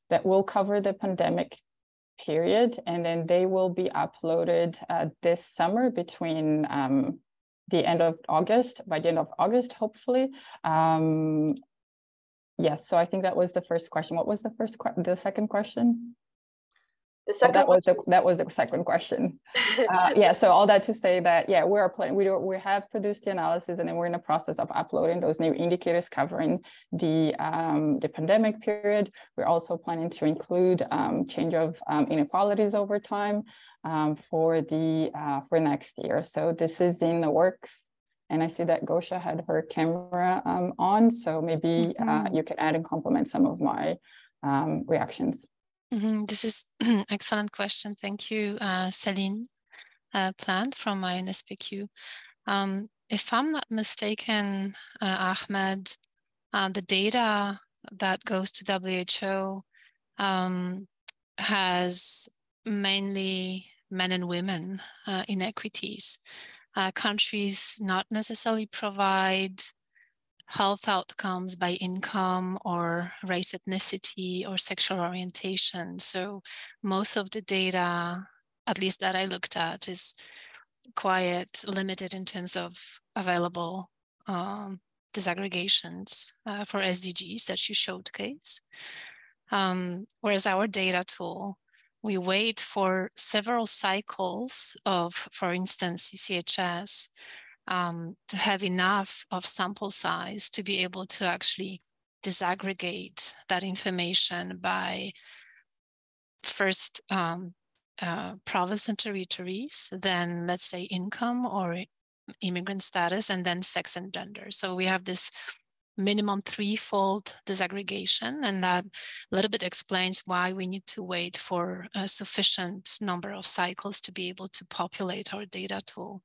[SPEAKER 3] that will cover the pandemic period, and then they will be uploaded uh, this summer between um, the end of August, by the end of August, hopefully. Um, yes, so I think that was the first question. What was the first, the second question?
[SPEAKER 1] The second
[SPEAKER 3] that was the, that was the second question. [LAUGHS] uh, yeah, so all that to say that yeah, we are planning. We do, we have produced the analysis, and then we're in the process of uploading those new indicators covering the um, the pandemic period. We're also planning to include um, change of um, inequalities over time um, for the uh, for next year. So this is in the works. And I see that Gosha had her camera um, on, so maybe -hmm. uh, mm-hmm. you can add and complement some of my um, reactions.
[SPEAKER 2] Mm -hmm. This is [CLEARS THROAT] excellent question. Thank you, uh, Celine uh, Plant from INSPQ. Um, if I'm not mistaken, uh, Ahmad, uh, the data that goes to WHO um, has mainly men and women uh, inequities. Uh, countries not necessarily provide health outcomes by income or race, ethnicity, or sexual orientation. So most of the data, at least that I looked at, is quite limited in terms of available um, disaggregations uh, for SDGs that you showcase. Um, whereas our data tool, we wait for several cycles of, for instance, CCHS um, to have enough of sample size to be able to actually disaggregate that information by first um, uh, province and territories, then let's say income or immigrant status, and then sex and gender. So we have this minimum threefold disaggregation, and that a little bit explains why we need to wait for a sufficient number of cycles to be able to populate our data tool.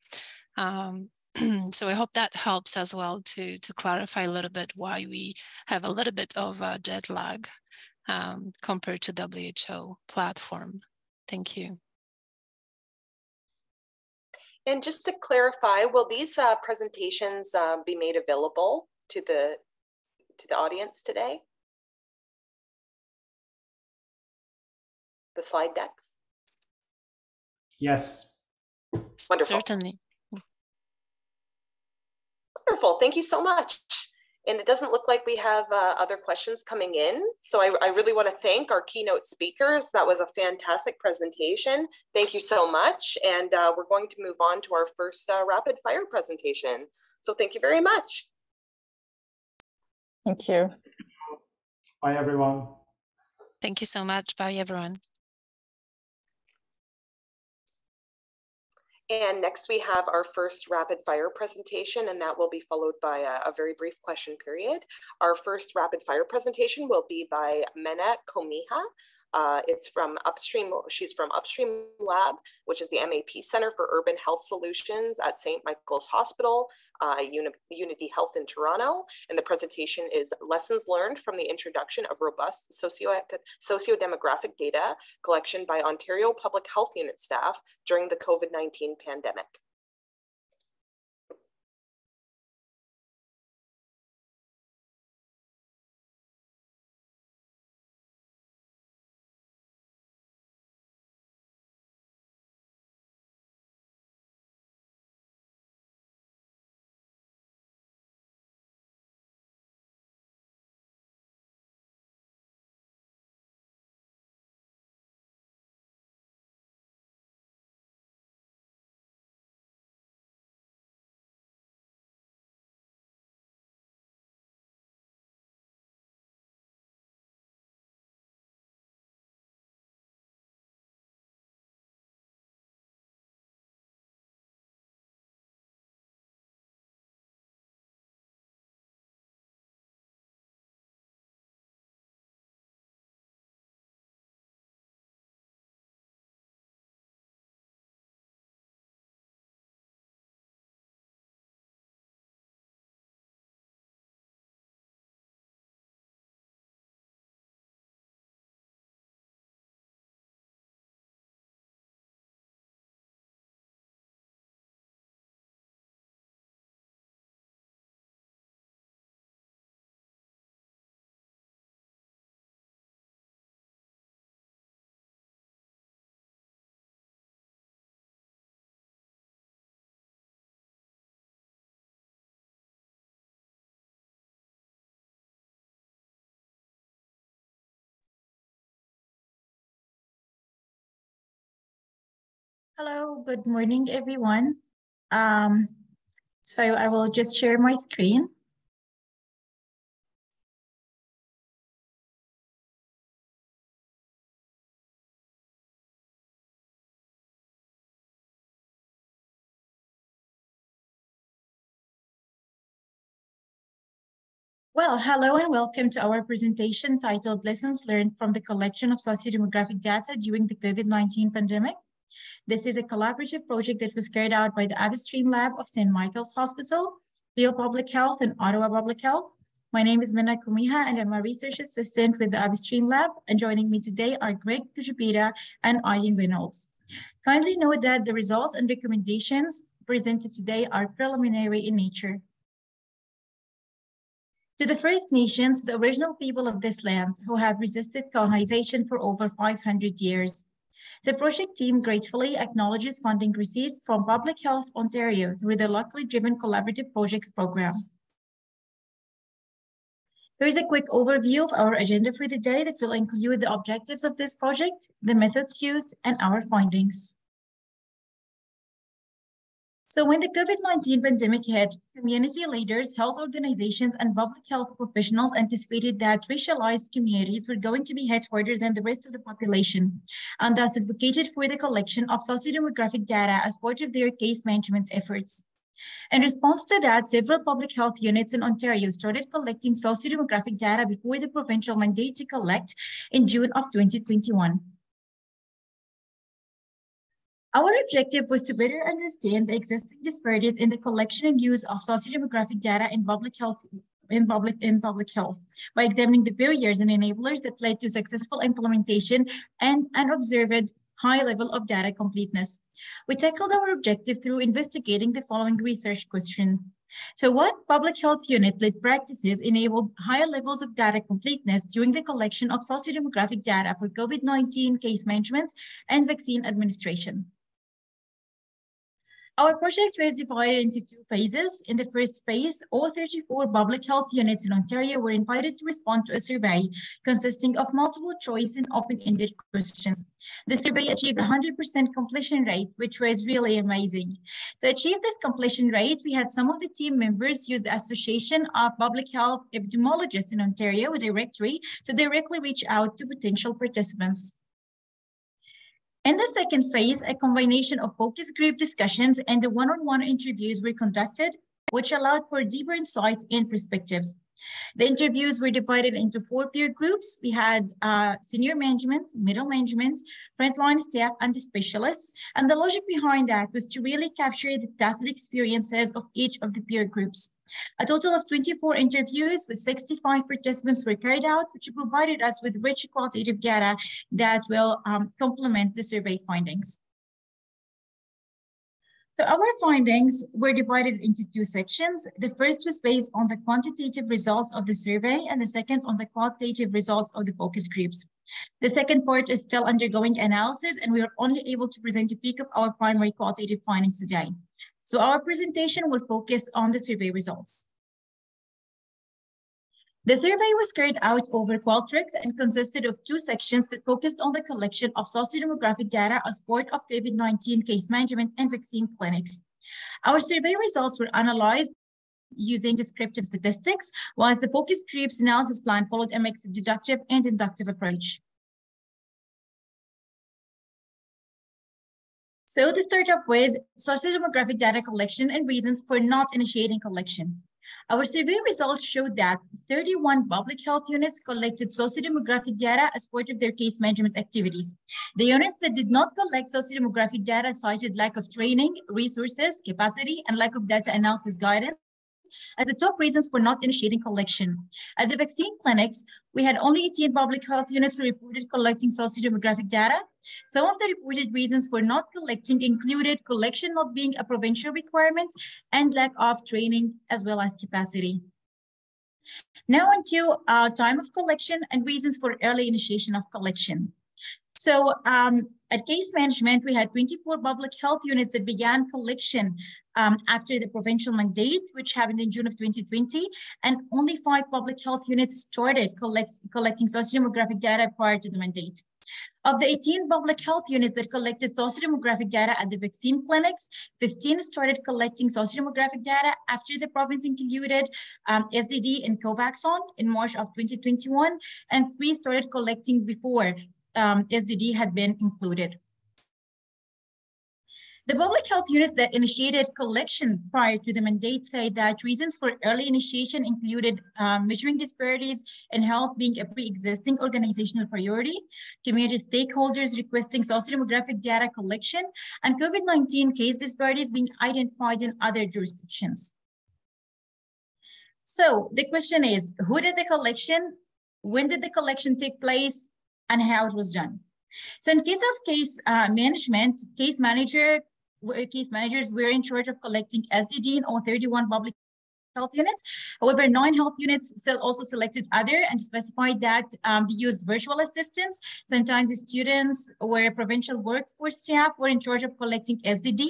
[SPEAKER 2] Um, [CLEARS THROAT] so I hope that helps as well to, to clarify a little bit why we have a little bit of a jet lag um, compared to WHO platform. Thank you.
[SPEAKER 1] And just to clarify, will these uh, presentations uh, be made available to the to the audience today? The slide decks?
[SPEAKER 4] Yes.
[SPEAKER 1] Wonderful.
[SPEAKER 2] Certainly.
[SPEAKER 1] Wonderful. Thank you so much. And it doesn't look like we have uh, other questions coming in. So I, I really want to thank our keynote speakers. That was a fantastic presentation. Thank you so much. And uh, we're going to move on to our first uh, rapid fire presentation. So thank you very much.
[SPEAKER 3] Thank you.
[SPEAKER 4] Bye, everyone.
[SPEAKER 2] Thank you so much. Bye, everyone.
[SPEAKER 1] And next we have our first rapid fire presentation and that will be followed by a, a, very brief question period. Our first rapid fire presentation will be by Menet Komiha. Uh, it's from Upstream, she's from Upstream Lab, which is the MAP Center for Urban Health Solutions at St. Michael's Hospital, uh, Uni Unity Health in Toronto. And the presentation is lessons learned from the introduction of robust socio socio-demographic data collection by Ontario Public Health Unit staff during the COVID-19 pandemic.
[SPEAKER 5] Hello, good morning, everyone. Um, so I will just share my screen. Well, hello and welcome to our presentation titled Lessons Learned from the Collection of Sociodemographic Data During the COVID-19 Pandemic. This is a collaborative project that was carried out by the Upstream Lab of St. Michael's Hospital, Peel Public Health, and Ottawa Public Health. My name is Minna Kumiha, and I'm a research assistant with the Upstream Lab. And joining me today are Greg Kujupira and Aideen Reynolds. Kindly note that the results and recommendations presented today are preliminary in nature. To the First Nations, the original people of this land who have resisted colonization for over 500 years. The project team gratefully acknowledges funding received from Public Health Ontario through the Locally Driven Collaborative Projects Program. Here's a quick overview of our agenda for the day that will include the objectives of this project, the methods used, and our findings. So when the COVID-19 pandemic hit, community leaders, health organizations, and public health professionals anticipated that racialized communities were going to be hit harder than the rest of the population, and thus advocated for the collection of sociodemographic data as part of their case management efforts. In response to that, several public health units in Ontario started collecting sociodemographic data before the provincial mandate to collect in June of 2021. Our objective was to better understand the existing disparities in the collection and use of sociodemographic data in public health in public in public health by examining the barriers and enablers that led to successful implementation and an observed high level of data completeness. We tackled our objective through investigating the following research question. So what public health unit-led practices enabled higher levels of data completeness during the collection of sociodemographic data for COVID-19 case management and vaccine administration? Our project was divided into two phases. In the first phase, all 34 public health units in Ontario were invited to respond to a survey consisting of multiple choice and open-ended questions. The survey achieved 100% completion rate, which was really amazing. To achieve this completion rate, we had some of the team members use the Association of Public Health Epidemiologists in Ontario directory to directly reach out to potential participants. In the second phase, a combination of focus group discussions and the one-on-one -on -one interviews were conducted, which allowed for deeper insights and perspectives. The interviews were divided into four peer groups. We had uh, senior management, middle management, frontline staff, and the specialists. And the logic behind that was to really capture the tacit experiences of each of the peer groups. A total of 24 interviews with 65 participants were carried out, which provided us with rich qualitative data that will um, complement the survey findings. So our findings were divided into two sections. The first was based on the quantitative results of the survey and the second on the qualitative results of the focus groups. The second part is still undergoing analysis and we are only able to present a peek of our primary qualitative findings today. So our presentation will focus on the survey results. The survey was carried out over Qualtrics and consisted of two sections that focused on the collection of sociodemographic data as part of COVID-19 case management and vaccine clinics. Our survey results were analyzed using descriptive statistics, whilst the focus groups analysis plan followed a mixed deductive and inductive approach. So to start off with, sociodemographic data collection and reasons for not initiating collection. Our survey results showed that 31 public health units collected sociodemographic data as part of their case management activities. The units that did not collect sociodemographic data cited lack of training, resources, capacity, and lack of data analysis guidance as the top reasons for not initiating collection. At the vaccine clinics, we had only 18 public health units who reported collecting sociodemographic data. Some of the reported reasons for not collecting included collection not being a provincial requirement and lack of training as well as capacity. Now into uh, time of collection and reasons for early initiation of collection. So um, at case management, we had 24 public health units that began collection um, after the provincial mandate, which happened in June of 2020, and only five public health units started collect, collecting sociodemographic data prior to the mandate. Of the 18 public health units that collected sociodemographic data at the vaccine clinics, 15 started collecting sociodemographic data after the province included um, SDD and Covaxon in March of 2021, and three started collecting before um, SDD had been included. The public health units that initiated collection prior to the mandate say that reasons for early initiation included um, measuring disparities in health being a pre-existing organizational priority, community stakeholders requesting sociodemographic data collection, and COVID-19 case disparities being identified in other jurisdictions. So the question is, who did the collection? When did the collection take place? and how it was done. So in case of case uh, management, case manager, case managers were in charge of collecting SDD in all 31 public health units. However, nine health units still also selected other and specified that um, they used virtual assistants. Sometimes the students or provincial workforce staff were in charge of collecting SDD.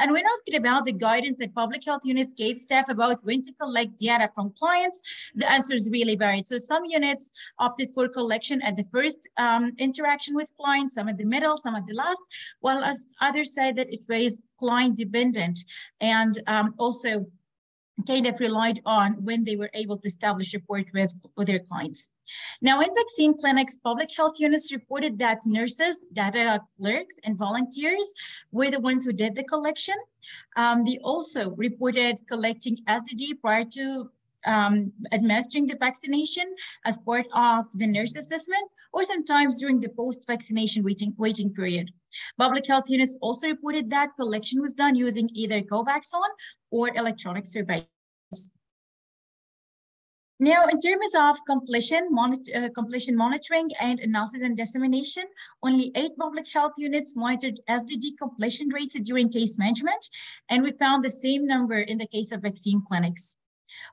[SPEAKER 5] And when asked about the guidance that public health units gave staff about when to collect data from clients, the answers really varied. So some units opted for collection at the first um, interaction with clients, some at the middle, some at the last, while as others said that it was client dependent and um, also kind of relied on when they were able to establish rapport with, with their clients. Now, in vaccine clinics, public health units reported that nurses, data clerks, and volunteers were the ones who did the collection. Um, they also reported collecting SDD prior to um, administering the vaccination as part of the nurse assessment or sometimes during the post-vaccination waiting, waiting period. Public health units also reported that collection was done using either Covaxon or electronic surveillance. Now, in terms of completion, monitor, uh, completion monitoring and analysis and dissemination, only eight public health units monitored SDD completion rates during case management, and we found the same number in the case of vaccine clinics.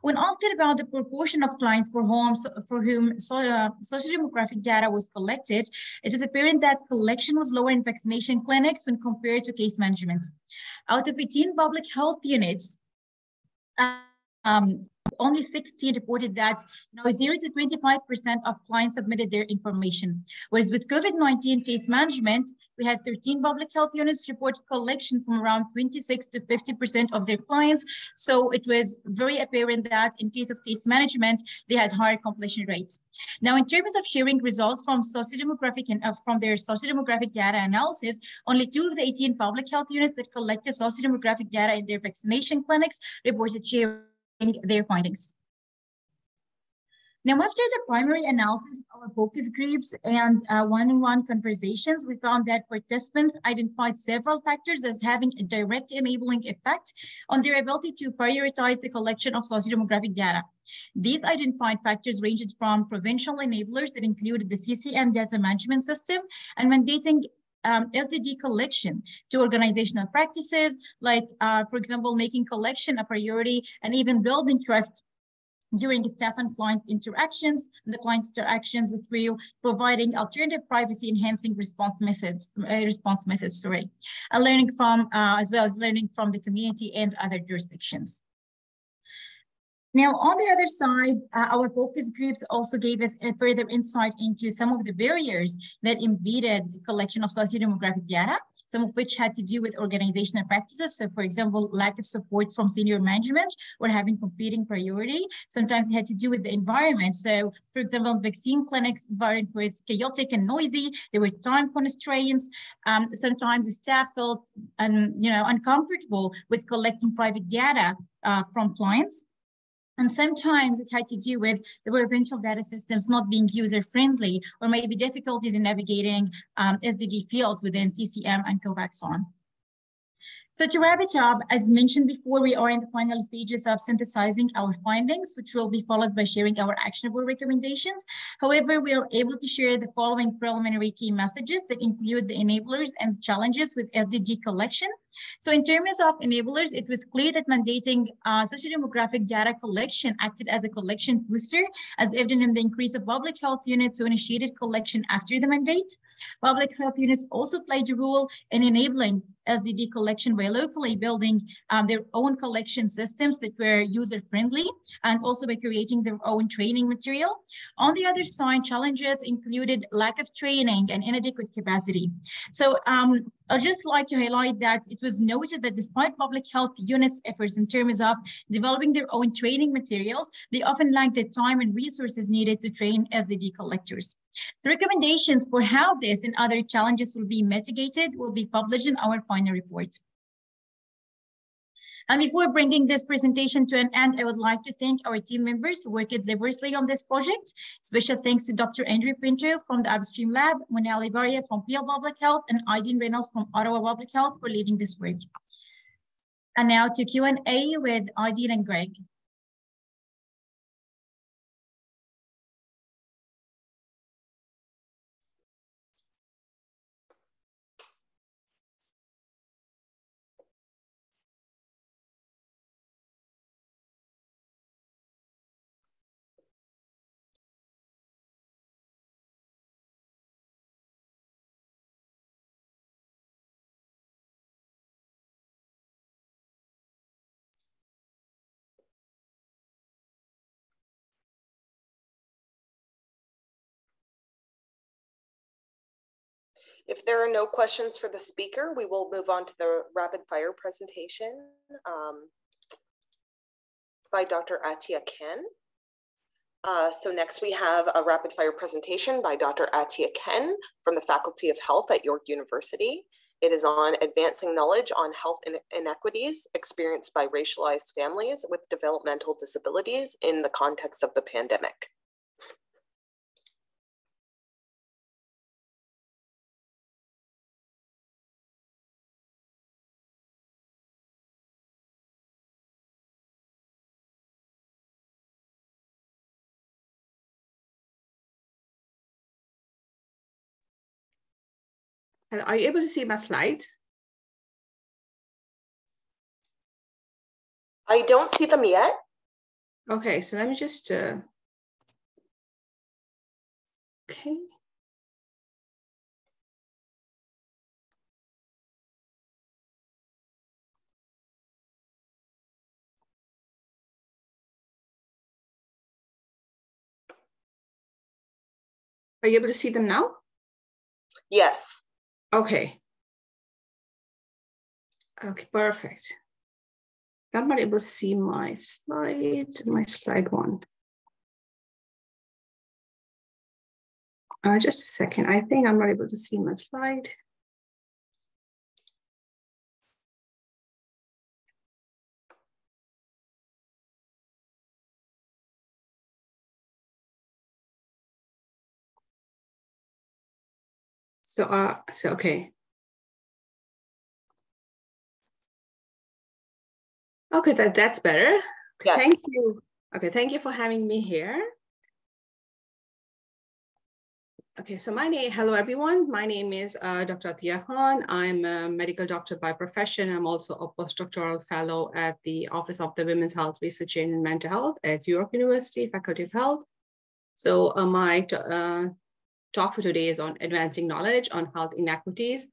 [SPEAKER 5] When asked about the proportion of clients for whom, for whom so, uh, social demographic data was collected, it is apparent that collection was lower in vaccination clinics when compared to case management. Out of 18 public health units, um, only 16 reported that you know, 0 to 25% of clients submitted their information. Whereas with COVID-19 case management, we had 13 public health units report collection from around 26 to 50% of their clients. So it was very apparent that in case of case management, they had higher completion rates. Now, in terms of sharing results from sociodemographic and uh, from their sociodemographic data analysis, only two of the 18 public health units that collected sociodemographic data in their vaccination clinics reported sharing their findings. Now, after the primary analysis of our focus groups and uh, one-on-one -on -one conversations, we found that participants identified several factors as having a direct enabling effect on their ability to prioritize the collection of sociodemographic data. These identified factors ranged from provincial enablers that included the CCM data management system and mandating um, SDD collection to organizational practices, like, uh, for example, making collection a priority and even building trust during staff and client interactions, and the client interactions through providing alternative privacy enhancing response methods, uh, response methods, sorry, and learning from, uh, as well as learning from the community and other jurisdictions. Now, on the other side, uh, our focus groups also gave us a further insight into some of the barriers that impeded the collection of socio-demographic data some of which had to do with organizational practices. So for example, lack of support from senior management or having competing priority. Sometimes it had to do with the environment. So for example, vaccine clinics environment was chaotic and noisy. There were time constraints. Um, sometimes the staff felt um, you know, uncomfortable with collecting private data uh, from clients. And sometimes it had to do with the provincial data systems not being user-friendly or maybe difficulties in navigating um, SDD fields within CCM and COVAX-ON. So to wrap it up, as mentioned before, we are in the final stages of synthesizing our findings, which will be followed by sharing our actionable recommendations. However, we are able to share the following preliminary key messages that include the enablers and challenges with SDD collection. So in terms of enablers, it was clear that mandating uh, socio-demographic data collection acted as a collection booster, as evident in the increase of public health units who initiated collection after the mandate. Public health units also played a role in enabling SDD collection by locally building um, their own collection systems that were user-friendly and also by creating their own training material. On the other side, challenges included lack of training and inadequate capacity. So um, I'd just like to highlight that it was noted that despite public health units efforts in terms of developing their own training materials, they often lack the time and resources needed to train SDD collectors. The recommendations for how this and other challenges will be mitigated will be published in our final report. And before bringing this presentation to an end, I would like to thank our team members who worked laboriously on this project. Special thanks to Dr. Andrew Pinto from the Upstream Lab, Monali Varia from Peel Public Health, and Aideen Reynolds from Ottawa Public Health for leading this work. And now to Q&A with Aideen and Greg.
[SPEAKER 1] If there are no questions for the speaker, we will move on to the rapid fire presentation um, by Dr. Atiya Khan. Uh, so next we have a rapid fire presentation by Dr. Atiya Khan from the Faculty of Health at York University. It is on advancing knowledge on health inequities experienced by racialized families with developmental disabilities in the context of the pandemic.
[SPEAKER 6] Are you able to see my slide?
[SPEAKER 1] I don't see them yet.
[SPEAKER 6] Okay, so let me just, uh, okay. Are you able to see them now?
[SPEAKER 1] Yes.
[SPEAKER 6] Okay. Okay, perfect. I'm not able to see my slide, my slide one. Uh, just a second. I think I'm not able to see my slide. So, uh, so okay. Okay, that, that's better.
[SPEAKER 1] Yes.
[SPEAKER 6] Thank you. Okay, thank you for having me here. Okay, so my name, hello everyone. My name is uh, Dr. Atiya Khan. I'm a medical doctor by profession. I'm also a postdoctoral fellow at the Office of the Women's Health Research and Mental Health at York University, Faculty of Health. So uh, my uh, talk for today is on advancing knowledge on health inequities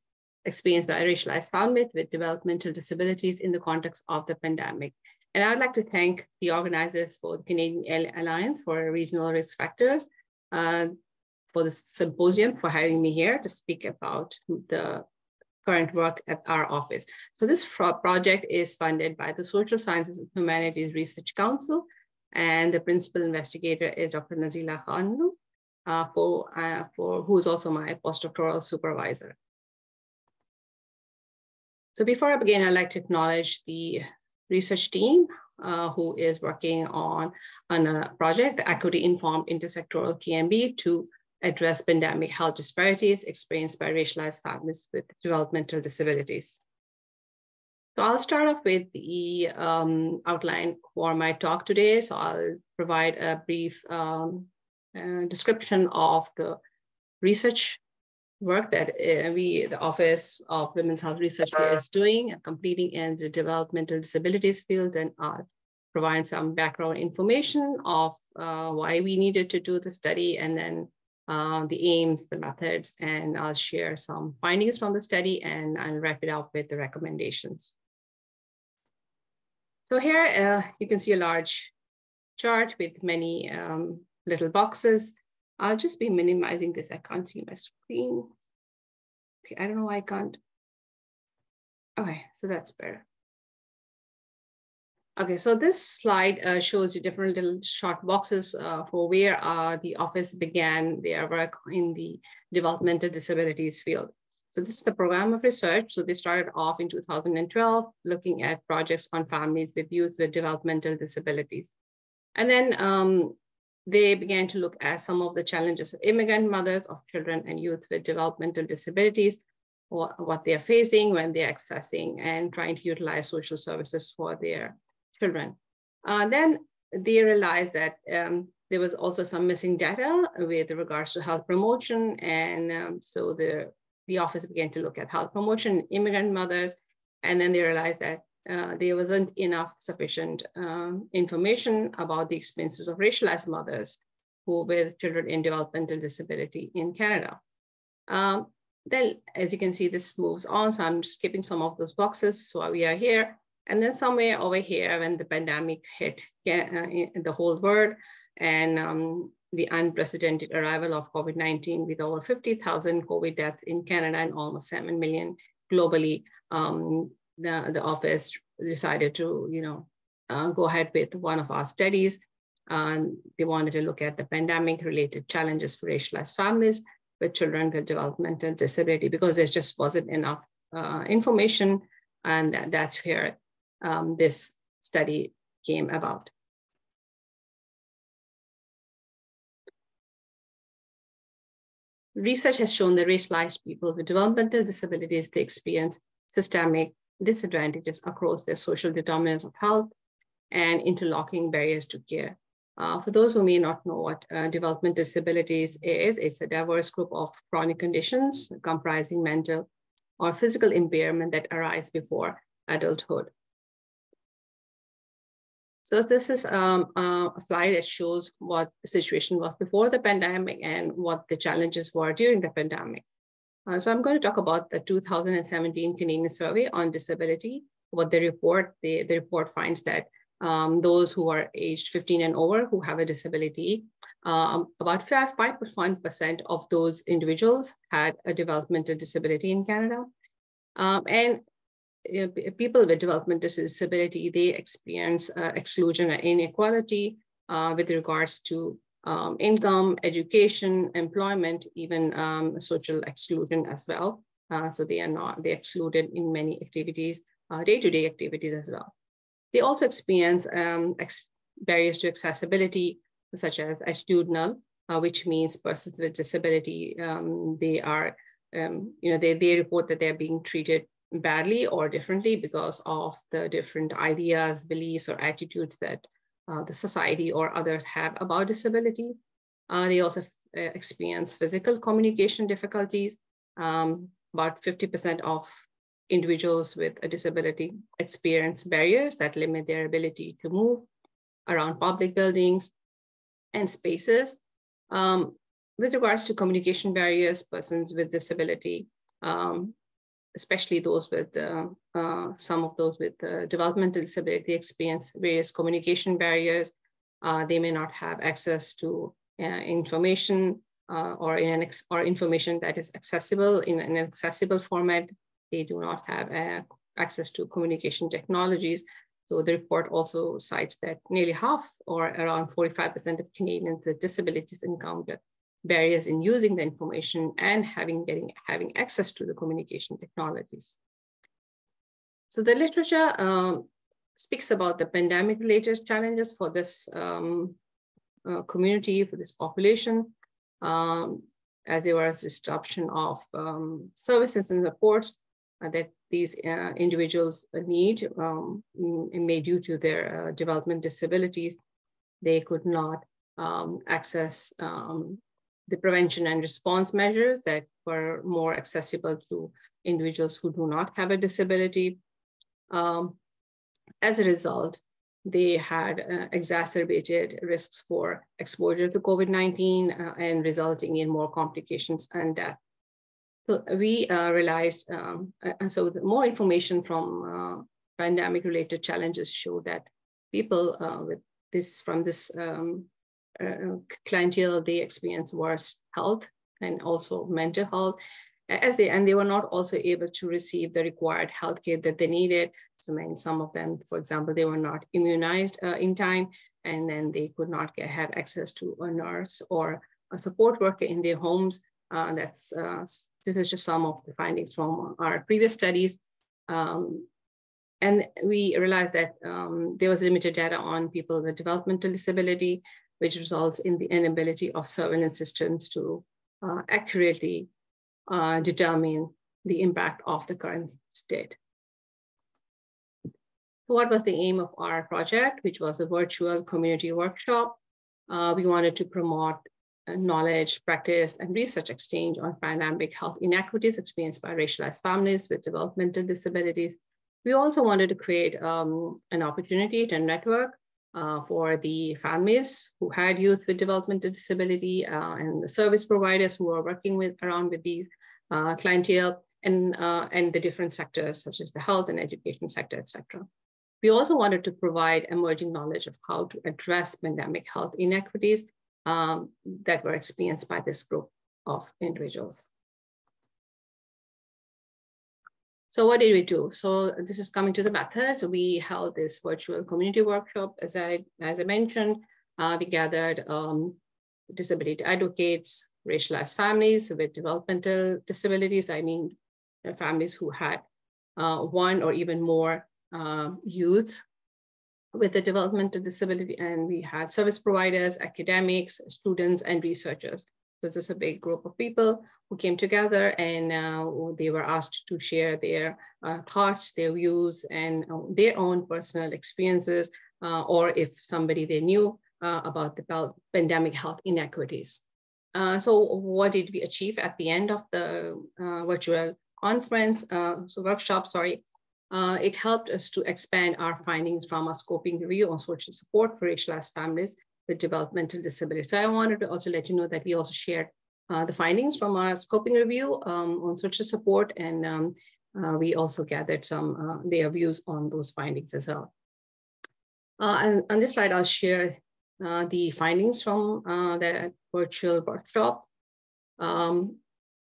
[SPEAKER 6] experienced by racialized families with developmental disabilities in the context of the pandemic. And I would like to thank the organizers for the Canadian Alliance for Regional Risk Factors uh, for the symposium, for hiring me here to speak about the current work at our office. So this project is funded by the Social Sciences and Humanities Research Council, and the principal investigator is Dr. Nazilla Khanlou, uh, for, uh, for who is also my postdoctoral supervisor. So before I begin, I'd like to acknowledge the research team uh, who is working on, on a project, the Equity Informed Intersectoral KMB to address pandemic health disparities experienced by racialized families with developmental disabilities. So I'll start off with the um, outline for my talk today. So I'll provide a brief um, uh, description of the research work that uh, we, the Office of Women's Health Research is doing, and completing in the developmental disabilities field, and uh, provide some background information of uh, why we needed to do the study, and then uh, the aims, the methods, and I'll share some findings from the study, and I'll wrap it up with the recommendations. So here uh, you can see a large chart with many um, little boxes. I'll just be minimizing this. I can't see my screen. Okay, I don't know why I can't. Okay, so that's better. Okay, so this slide uh, shows you different little short boxes uh, for where uh, the office began their work in the developmental disabilities field. So this is the program of research. So they started off in 2012, looking at projects on families with youth with developmental disabilities. And then um, they began to look at some of the challenges of immigrant mothers of children and youth with developmental disabilities, what, what they're facing when they're accessing and trying to utilize social services for their children. Uh, then they realized that um, there was also some missing data with regards to health promotion. And um, so the, the office began to look at health promotion, immigrant mothers, and then they realized that uh, there wasn't enough sufficient um, information about the experiences of racialized mothers who with children in developmental disability in Canada. Um, then, as you can see, this moves on. So I'm skipping some of those boxes. So we are here. And then somewhere over here, when the pandemic hit uh, the whole world and um, the unprecedented arrival of COVID-19 with over 50,000 COVID deaths in Canada and almost 7 million globally, um, the, the office decided to, you know, uh, go ahead with one of our studies. Um, they wanted to look at the pandemic related challenges for racialized families with children with developmental disability because there just wasn't enough uh, information. And that, that's where um, this study came about. Research has shown that racialized people with developmental disabilities, they experience systemic disadvantages across their social determinants of health and interlocking barriers to care. Uh, for those who may not know what uh, development disabilities is, it's a diverse group of chronic conditions comprising mental or physical impairment that arise before adulthood. So this is um, a slide that shows what the situation was before the pandemic and what the challenges were during the pandemic. Uh, so I'm going to talk about the 2017 Canadian Survey on Disability. What the report, the, the report finds that um, those who are aged 15 and over who have a disability, um, about 5.1% of those individuals had a developmental disability in Canada. Um, and people with developmental disability, they experience uh, exclusion and inequality uh, with regards to um, income, education, employment, even um, social exclusion as well. Uh, so they are not, they excluded in many activities, uh, day-to-day -day activities as well. They also experience um, ex barriers to accessibility, such as attitudinal, uh, which means persons with disability, um, they are, um, you know, they, they report that they're being treated badly or differently because of the different ideas, beliefs, or attitudes that uh, the society or others have about disability. Uh, they also uh, experience physical communication difficulties. Um, about 50% of individuals with a disability experience barriers that limit their ability to move around public buildings and spaces. Um, with regards to communication barriers, persons with disability um, especially those with uh, uh, some of those with uh, developmental disability experience various communication barriers. They may not have access to information or in an or information that is accessible in an accessible format. They do not have access to communication technologies. So the report also cites that nearly half or around 45% of Canadians with disabilities encounter barriers in using the information and having, getting, having access to the communication technologies. So the literature um, speaks about the pandemic related challenges for this um, uh, community, for this population, um, as there was disruption of um, services and supports that these uh, individuals need, um, may due to their uh, development disabilities, they could not um, access um, the prevention and response measures that were more accessible to individuals who do not have a disability. Um, as a result, they had uh, exacerbated risks for exposure to COVID-19 uh, and resulting in more complications and death. So we uh, realized, um, and so more information from uh, pandemic related challenges show that people uh, with this from this um, uh, clientele, they experience worse health and also mental health as they and they were not also able to receive the required health care that they needed. So many some of them for example they were not immunized uh, in time and then they could not get, have access to a nurse or a support worker in their homes. Uh, that's uh, this is just some of the findings from our previous studies. Um, and we realized that um, there was limited data on people with developmental disability which results in the inability of surveillance systems to uh, accurately uh, determine the impact of the current state. So what was the aim of our project, which was a virtual community workshop? Uh, we wanted to promote uh, knowledge, practice, and research exchange on pandemic health inequities experienced by racialized families with developmental disabilities. We also wanted to create um, an opportunity to network uh, for the families who had youth with developmental disability uh, and the service providers who are working with around with the uh, clientele and, uh, and the different sectors such as the health and education sector, etc. We also wanted to provide emerging knowledge of how to address pandemic health inequities um, that were experienced by this group of individuals. So what did we do? So this is coming to the methods. We held this virtual community workshop, as I, as I mentioned. Uh, we gathered um, disability advocates, racialized families with developmental disabilities. I mean, families who had uh, one or even more uh, youth with a developmental disability. And we had service providers, academics, students, and researchers. So this is a big group of people who came together and uh, they were asked to share their uh, thoughts, their views, and uh, their own personal experiences, uh, or if somebody they knew uh, about the pandemic health inequities. Uh, so what did we achieve at the end of the virtual conference, so workshop, sorry, it helped us to expand our findings from a scoping review on social support for racialized families with developmental disabilities. So I wanted to also let you know that we also shared uh, the findings from our scoping review um, on social support, and um, uh, we also gathered some uh, their views on those findings as well. Uh, and on this slide, I'll share uh, the findings from the virtual workshop. Um,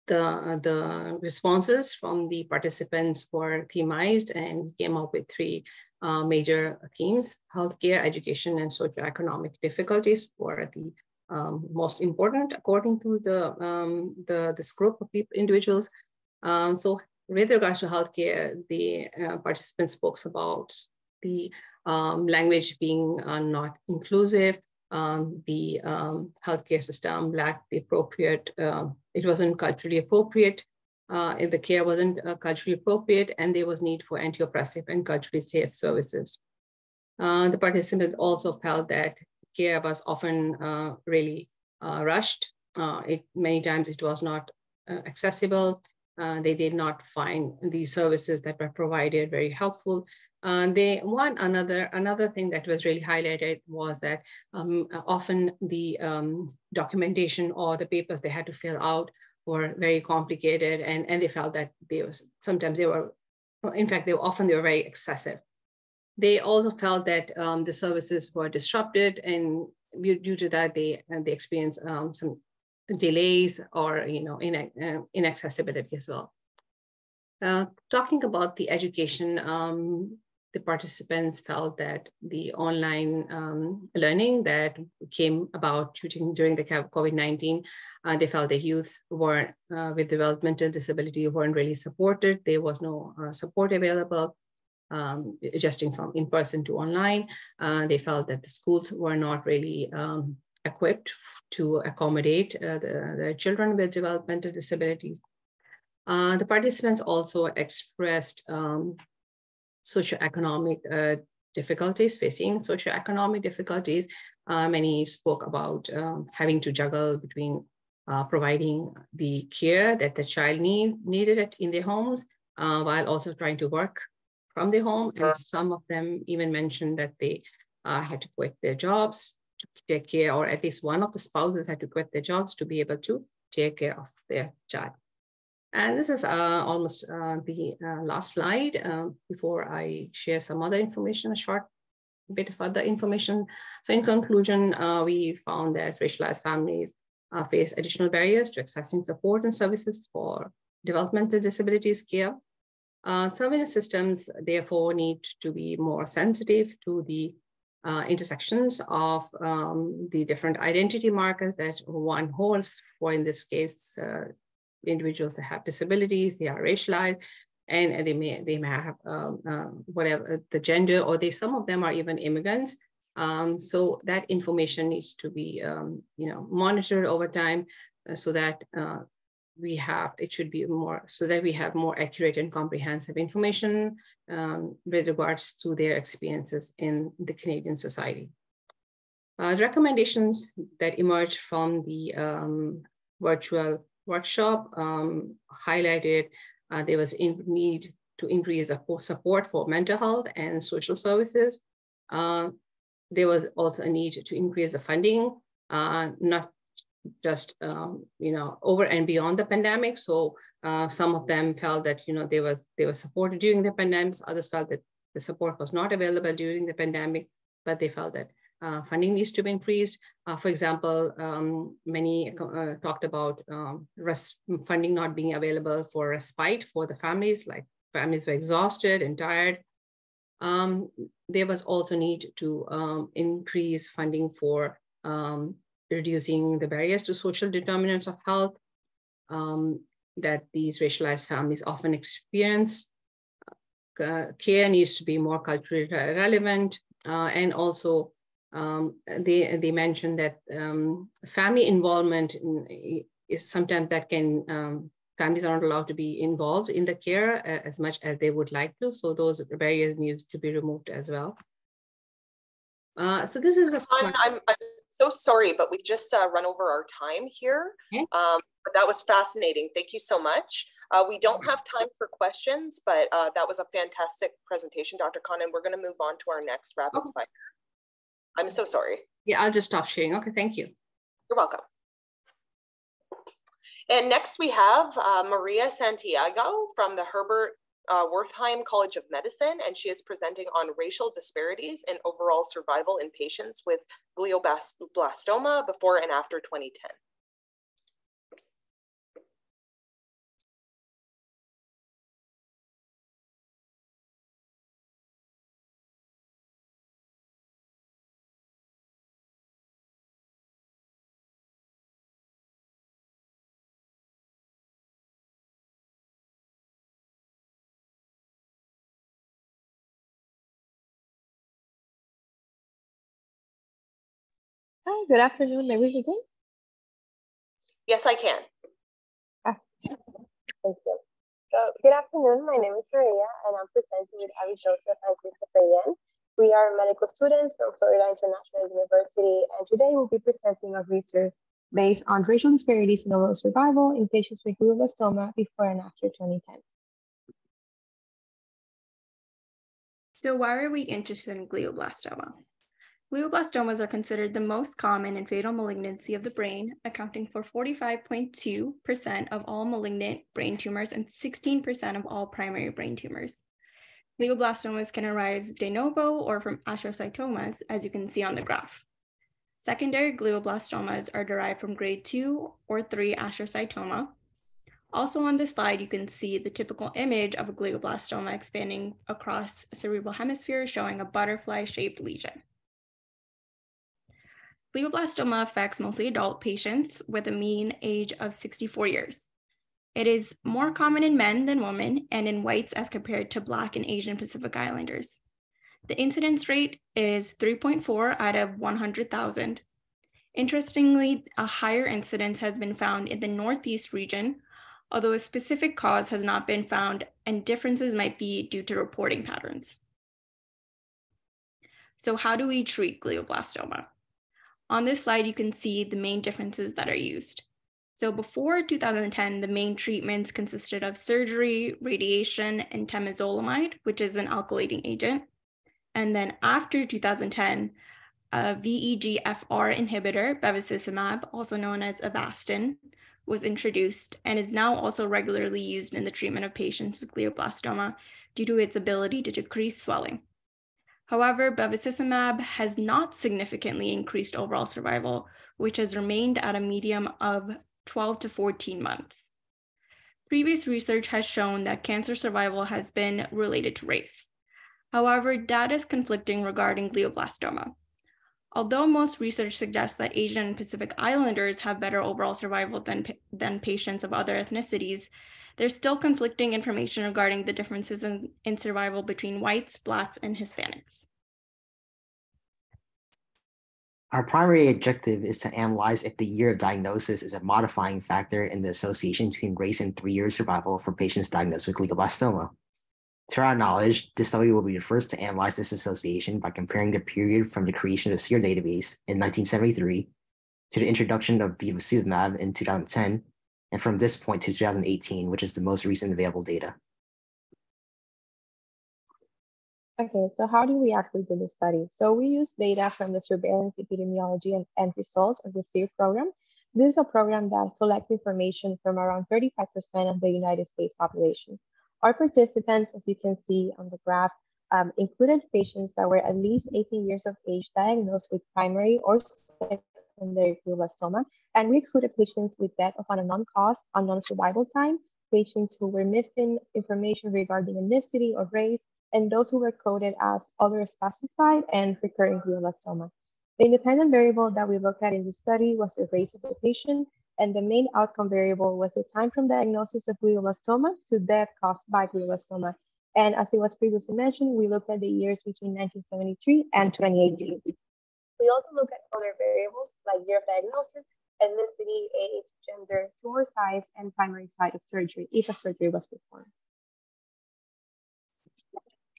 [SPEAKER 6] the, the responses from the participants were themized and came up with three uh, major themes, healthcare, education, and socioeconomic difficulties were the um, most important according to the, um, the this group of people, individuals. Um, so with regards to healthcare, the uh, participants spoke about the um, language being uh, not inclusive, um, the um, healthcare system lacked the appropriate, uh, it wasn't culturally appropriate, uh, the care wasn't uh, culturally appropriate, and there was need for anti-oppressive and culturally safe services. Uh, the participants also felt that care was often uh, really uh, rushed. it, many times it was not accessible. they did not find the services that were provided very helpful. Uh, they one another another thing that was really highlighted was that um, often the um, documentation or the papers they had to fill out were very complicated, and and they felt that they was sometimes they were, in fact, they were often they were very excessive. They also felt that um, the services were disrupted, and due to that, they they experienced um, some delays or you know in, uh, inaccessibility as well. Uh, talking about the education, um, the participants felt that the online um, learning that came about during the COVID-19, uh, they felt the youth were uh, with developmental disability weren't really supported. There was no uh, support available, um, adjusting from in-person to online. Uh, they felt that the schools were not really um, equipped to accommodate uh, the, the, children with developmental disabilities. Uh, the participants also expressed um, socioeconomic uh, difficulties, facing socioeconomic difficulties. Uh, many spoke about um, having to juggle between uh, providing the care that the child need, needed in their homes uh, while also trying to work from their home. And some of them even mentioned that they uh, had to quit their jobs to take care, or at least one of the spouses had to quit their jobs to be able to take care of their child. And this is uh, almost uh, the uh, last slide um, before I share some other information, a short bit of other information. So in conclusion, uh, we found that racialized families uh, face additional barriers to accessing support and services for developmental disabilities care. Uh, service systems therefore need to be more sensitive to the intersections of um, the different identity markers that one holds for, in this case, individuals that have disabilities, they are racialized, and they may they may have um, uh, whatever the gender, or they some of them are even immigrants. Um, so that information needs to be um, you know monitored over time, uh, so that uh, we have it should be more so that we have more accurate and comprehensive information um, with regards to their experiences in the Canadian society. Uh, the recommendations that emerged from the um, virtual workshop um, highlighted uh, there was in need to increase the support for mental health and social services. Uh, there was also a need to increase the funding, uh, not just um, you know over and beyond the pandemic. So uh, some of them felt that you know they were they were supported during the pandemic. Others felt that the support was not available during the pandemic, but they felt that uh, funding needs to be increased. Uh, for example, um, many uh, talked about um, funding not being available for respite for the families, like families were exhausted and tired. Um, there was also need to um, increase funding for um, reducing the barriers to social determinants of health um, that these racialized families often experience. Uh, care needs to be more culturally relevant uh, and also um, they, they mentioned that um, family involvement in, is sometimes that can, um, families aren't allowed to be involved in the care uh, as much as they would like to. So those barriers need to be removed as well. Uh, so this is a-
[SPEAKER 1] I'm, I'm, I'm, so sorry, but we've just uh, run over our time here. Okay. Um, but that was fascinating. Thank you so much. Uh, we don't have time for questions, but uh, that was a fantastic presentation, Dr. Khan, and we're going to move on to our next rapid oh. fire. I'm so sorry.
[SPEAKER 6] Yeah, I'll just stop sharing. Okay, thank you.
[SPEAKER 1] You're welcome. And next we have uh, Maria Santiago from the Herbert uh, Wertheim College of Medicine, and she is presenting on racial disparities in overall survival in patients with glioblastoma before and after 2010.
[SPEAKER 7] Hi, good afternoon. May we begin?
[SPEAKER 1] Yes, I can.
[SPEAKER 7] Ah, thank you. So, good afternoon. My name is Maria, and I'm presenting with Abby Joseph and Christopher Yen. We are medical students from Florida International University, and today we'll be presenting our research based on racial disparities in overall survival in patients with glioblastoma before and after 2010.
[SPEAKER 8] So why are we interested in glioblastoma? Glioblastomas are considered the most common and fatal malignancy of the brain, accounting for 45.2% of all malignant brain tumors and 16% of all primary brain tumors. Glioblastomas can arise de novo or from astrocytomas, as you can see on the graph. Secondary glioblastomas are derived from grade 2 or 3 astrocytoma. Also on this slide, you can see the typical image of a glioblastoma expanding across a cerebral hemisphere showing a butterfly-shaped lesion. Glioblastoma affects mostly adult patients with a mean age of 64 years. It is more common in men than women and in whites as compared to Black and Asian Pacific Islanders. The incidence rate is 3.4 out of 100,000. Interestingly, a higher incidence has been found in the Northeast region, although a specific cause has not been found and differences might be due to reporting patterns. So how do we treat glioblastoma? On this slide, you can see the main differences that are used. So before 2010, the main treatments consisted of surgery, radiation, and temozolomide, which is an alkylating agent. And then after 2010, a VEGFR inhibitor, bevacizumab, also known as Avastin, was introduced and is now also regularly used in the treatment of patients with glioblastoma due to its ability to decrease swelling. However, bevacizumab has not significantly increased overall survival, which has remained at a medium of 12 to 14 months. Previous research has shown that cancer survival has been related to race. However, data is conflicting regarding glioblastoma. Although most research suggests that Asian and Pacific Islanders have better overall survival than, than patients of other ethnicities, there's still conflicting information regarding the differences in, in survival between whites, blacks, and Hispanics.
[SPEAKER 9] Our primary objective is to analyze if the year of diagnosis is a modifying factor in the association between race and three-year survival for patients diagnosed with glioblastoma. To our knowledge, this study will be the first to analyze this association by comparing the period from the creation of the SEER database in 1973 to the introduction of bevacizumab in 2010 and from this point to 2018, which is the most recent available data.
[SPEAKER 7] Okay, so how do we actually do this study? So we use data from the surveillance epidemiology and, and results of the SEER program. This is a program that collects information from around 35% of the United States population. Our participants, as you can see on the graph, um, included patients that were at least 18 years of age diagnosed with primary or secondary glioblastoma, and we excluded patients with death of an unknown cause, unknown survival time, patients who were missing information regarding ethnicity or race, and those who were coded as other specified and recurring glioblastoma. The independent variable that we looked at in the study was the race of the patient, and the main outcome variable was the time from diagnosis of glioblastoma to death caused by glioblastoma. And as it was previously mentioned, we looked at the years between 1973 and 2018. We also look at other variables like year of diagnosis, ethnicity, age, gender, tumor size, and primary site of surgery, if a surgery was performed.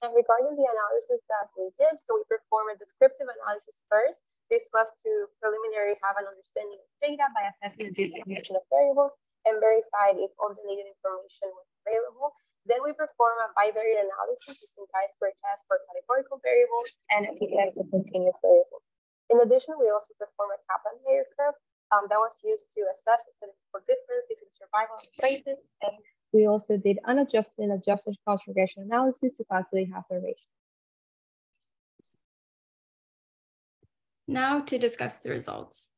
[SPEAKER 7] And regarding the analysis that we did, so we performed a descriptive analysis first. This was to preliminary have an understanding of data by assessing the distribution of variables. and verified if all the needed information was available. Then we perform a bivariate analysis using chi-square test for categorical variables and a t-test for continuous variables. In addition, we also perform a Kaplan-Meier curve um, that was used to assess the statistical difference between survival and traces. And we also did unadjusted and adjusted Cox regression analysis to calculate hazard ratio.
[SPEAKER 8] Now to discuss the results.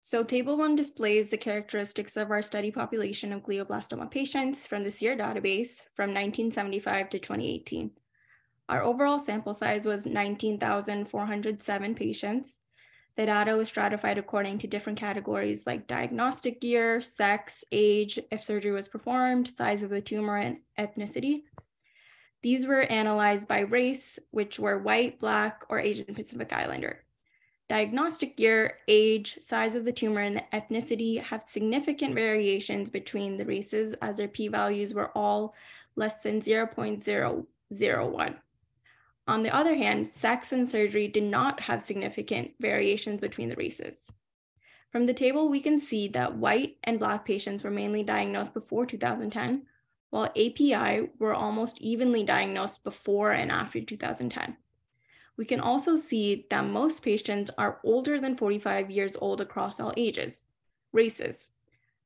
[SPEAKER 8] So table one displays the characteristics of our study population of glioblastoma patients from the SEER database from 1975 to 2018. Our overall sample size was 19,407 patients. The data was stratified according to different categories like diagnostic year, sex, age, if surgery was performed, size of the tumor, and ethnicity. These were analyzed by race, which were white, black, or Asian Pacific Islander. Diagnostic year, age, size of the tumor, and ethnicity have significant variations between the races as their p-values were all less than 0.001. On the other hand, sex and surgery did not have significant variations between the races. From the table, we can see that white and black patients were mainly diagnosed before 2010, while API were almost evenly diagnosed before and after 2010. We can also see that most patients are older than 45 years old across all ages, races.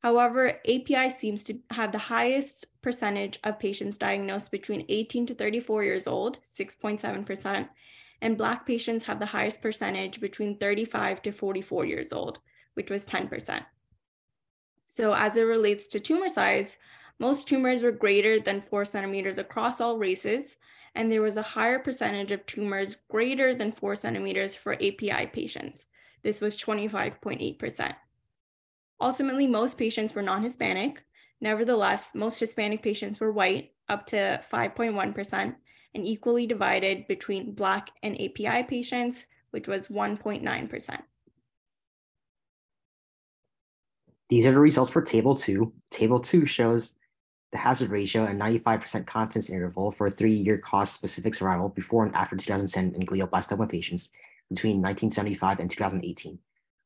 [SPEAKER 8] However, API seems to have the highest percentage of patients diagnosed between 18 to 34 years old, 6.7%, and Black patients have the highest percentage between 35 to 44 years old, which was 10%. So as it relates to tumor size, most tumors were greater than four centimeters across all races, and there was a higher percentage of tumors greater than four centimeters for API patients. This was 25.8%. Ultimately, most patients were non-Hispanic. Nevertheless, most Hispanic patients were white, up to 5.1%, and equally divided between Black and API patients, which was 1.9%.
[SPEAKER 9] These are the results for Table 2. Table 2 shows the hazard ratio and 95% confidence interval for three-year cause-specific survival before and after 2010 in glioblastoma patients between 1975 and 2018.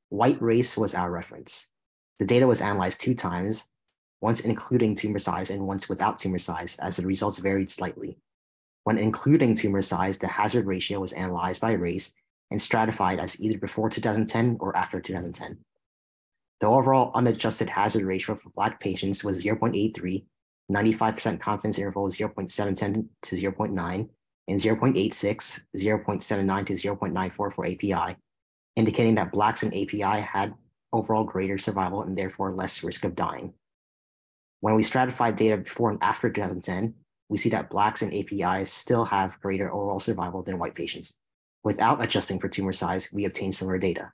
[SPEAKER 9] White race was our reference. The data was analyzed two times, once including tumor size and once without tumor size, as the results varied slightly. When including tumor size, the hazard ratio was analyzed by race and stratified as either before 2010 or after 2010. The overall unadjusted hazard ratio for Black patients was 0.83 95% confidence interval 0.77 to 0.9, and 0.86, 0.79 to 0.94 for API, indicating that Blacks in API had overall greater survival and therefore less risk of dying. When we stratify data before and after 2010, we see that Blacks and APIs still have greater overall survival than white patients. Without adjusting for tumor size, we obtain similar data.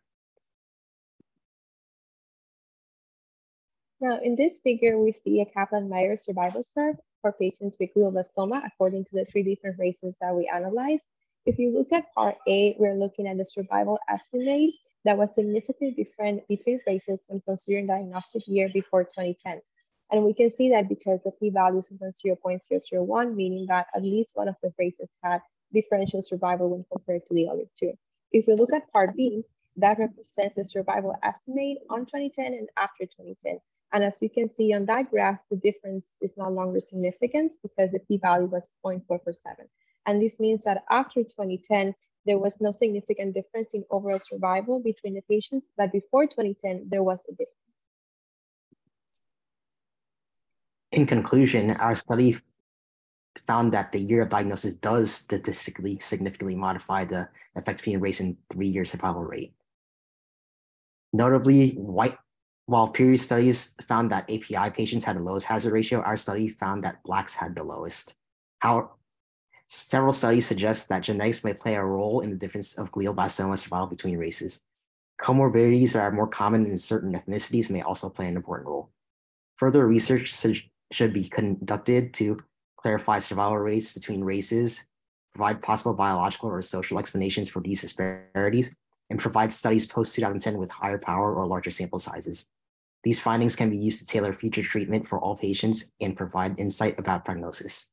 [SPEAKER 7] Now, in this figure, we see a Kaplan-Meier survival curve for patients with glioblastoma according to the three different races that we analyzed. If you look at part A, we're looking at the survival estimate that was significantly different between races when considering diagnostic year before 2010. And we can see that because the p-value is 0.001, meaning that at least one of the races had differential survival when compared to the other two. If we look at part B, that represents the survival estimate on 2010 and after 2010. And as you can see on that graph, the difference is no longer significant because the p-value was 0.447. And this means that after 2010, there was no significant difference in overall survival between the patients, but before 2010, there was a difference.
[SPEAKER 9] In conclusion, our study found that the year of diagnosis does statistically significantly modify the effect between race and three-year survival rate. Notably, white while previous studies found that API patients had the lowest hazard ratio, our study found that Blacks had the lowest. How several studies suggest that genetics may play a role in the difference of glioblastoma survival between races. Comorbidities that are more common in certain ethnicities may also play an important role. Further research should be conducted to clarify survival rates between races, provide possible biological or social explanations for these disparities, and provide studies post 2010 with higher power or larger sample sizes. These findings can be used to tailor future treatment for all patients and provide insight about prognosis.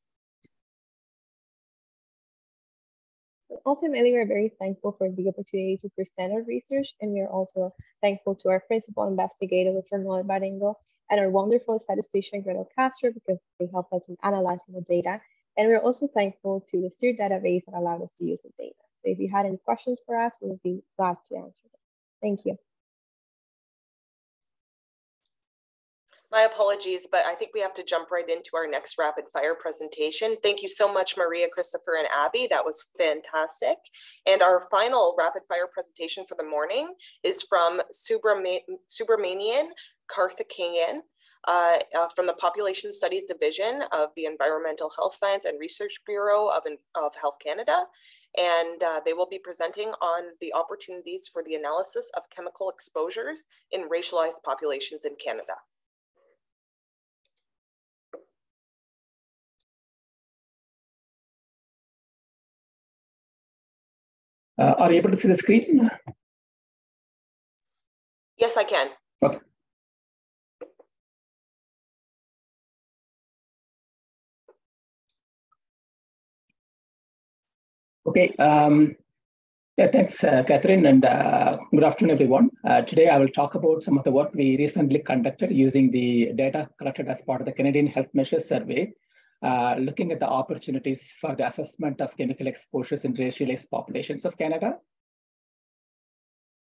[SPEAKER 7] Ultimately, we're very thankful for the opportunity to present our research, and we are also thankful to our principal investigator, Dr. Noel Barengo, and our wonderful statistician, Gretel Castro, because they helped us in analyzing the data. And we're also thankful to the SEER database that allowed us to use the data. So if you had any questions for us, we would be glad to answer them. Thank you.
[SPEAKER 1] My apologies, but I think we have to jump right into our next rapid fire presentation. Thank you so much, Maria, Christopher, and Abby. That was fantastic. And our final rapid fire presentation for the morning is from Subramanian Karthikeyan. Uh, uh, from the Population Studies Division of the Environmental Health Science and Research Bureau of, of Health Canada. And uh, they will be presenting on the opportunities for the analysis of chemical exposures in racialized populations in Canada.
[SPEAKER 10] Uh, are you able to see the screen?
[SPEAKER 1] Yes, I can.
[SPEAKER 10] Okay. Okay. Um, yeah, thanks, uh, Catherine, and uh, good afternoon, everyone. Uh, today, I will talk about some of the work we recently conducted using the data collected as part of the Canadian Health Measures Survey uh, looking at the opportunities for the assessment of chemical exposures in racialized populations of Canada.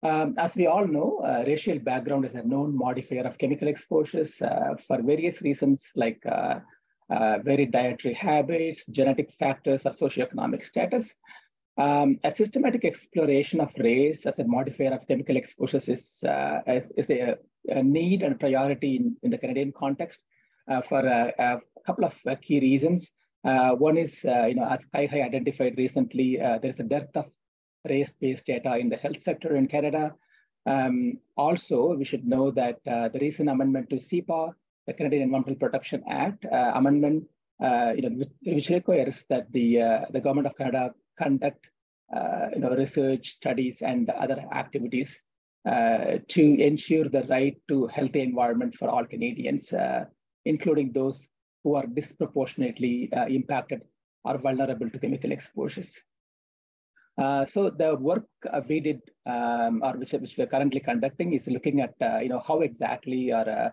[SPEAKER 10] Um, as we all know, uh, racial background is a known modifier of chemical exposures uh, for various reasons like uh, uh, varied dietary habits, genetic factors, or socioeconomic status. Um, a systematic exploration of race as a modifier of chemical exposures is, uh, is, is a, a, need and priority in, in the Canadian context for a, couple of uh, key reasons. Uh, one is, uh, you know, as CIHI identified recently, there is a dearth of race-based data in the health sector in Canada. Um, also, we should know that the recent amendment to CEPA, the Canadian Environmental Protection Act amendment, you know, which, which, requires that the the government of Canada conduct uh, you know, research, studies, and other activities uh, to ensure the right to healthy environment for all Canadians, uh, including those who are disproportionately uh, impacted or vulnerable to chemical exposures. Uh, so the work uh, we did, um, or which, which we're currently conducting, is looking at uh, you know how exactly or uh,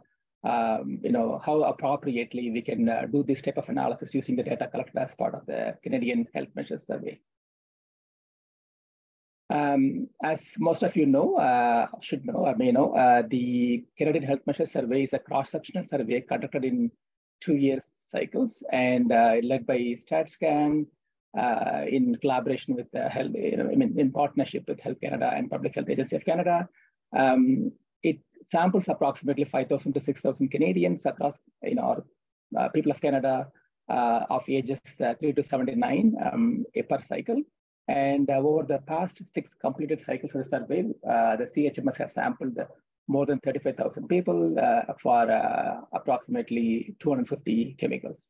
[SPEAKER 10] um, you know how appropriately we can do this type of analysis using the data collected as part of the Canadian Health Measures Survey. Um, as most of you know, uh, should know or may know, uh, the Canadian Health Measures Survey is a cross-sectional survey conducted in two years cycles and uh, led by StatsCan uh, in collaboration with the health, you know, I mean, in partnership with Health Canada and Public Health Agency of Canada. Um, it samples approximately 5,000 to 6,000 Canadians across, you know, uh, people of Canada uh, of ages uh, 3 to 79 um, per cycle. And uh, over the past six completed cycles of the survey, the CHMS has sampled more than 35,000 people uh, for uh, approximately 250 chemicals.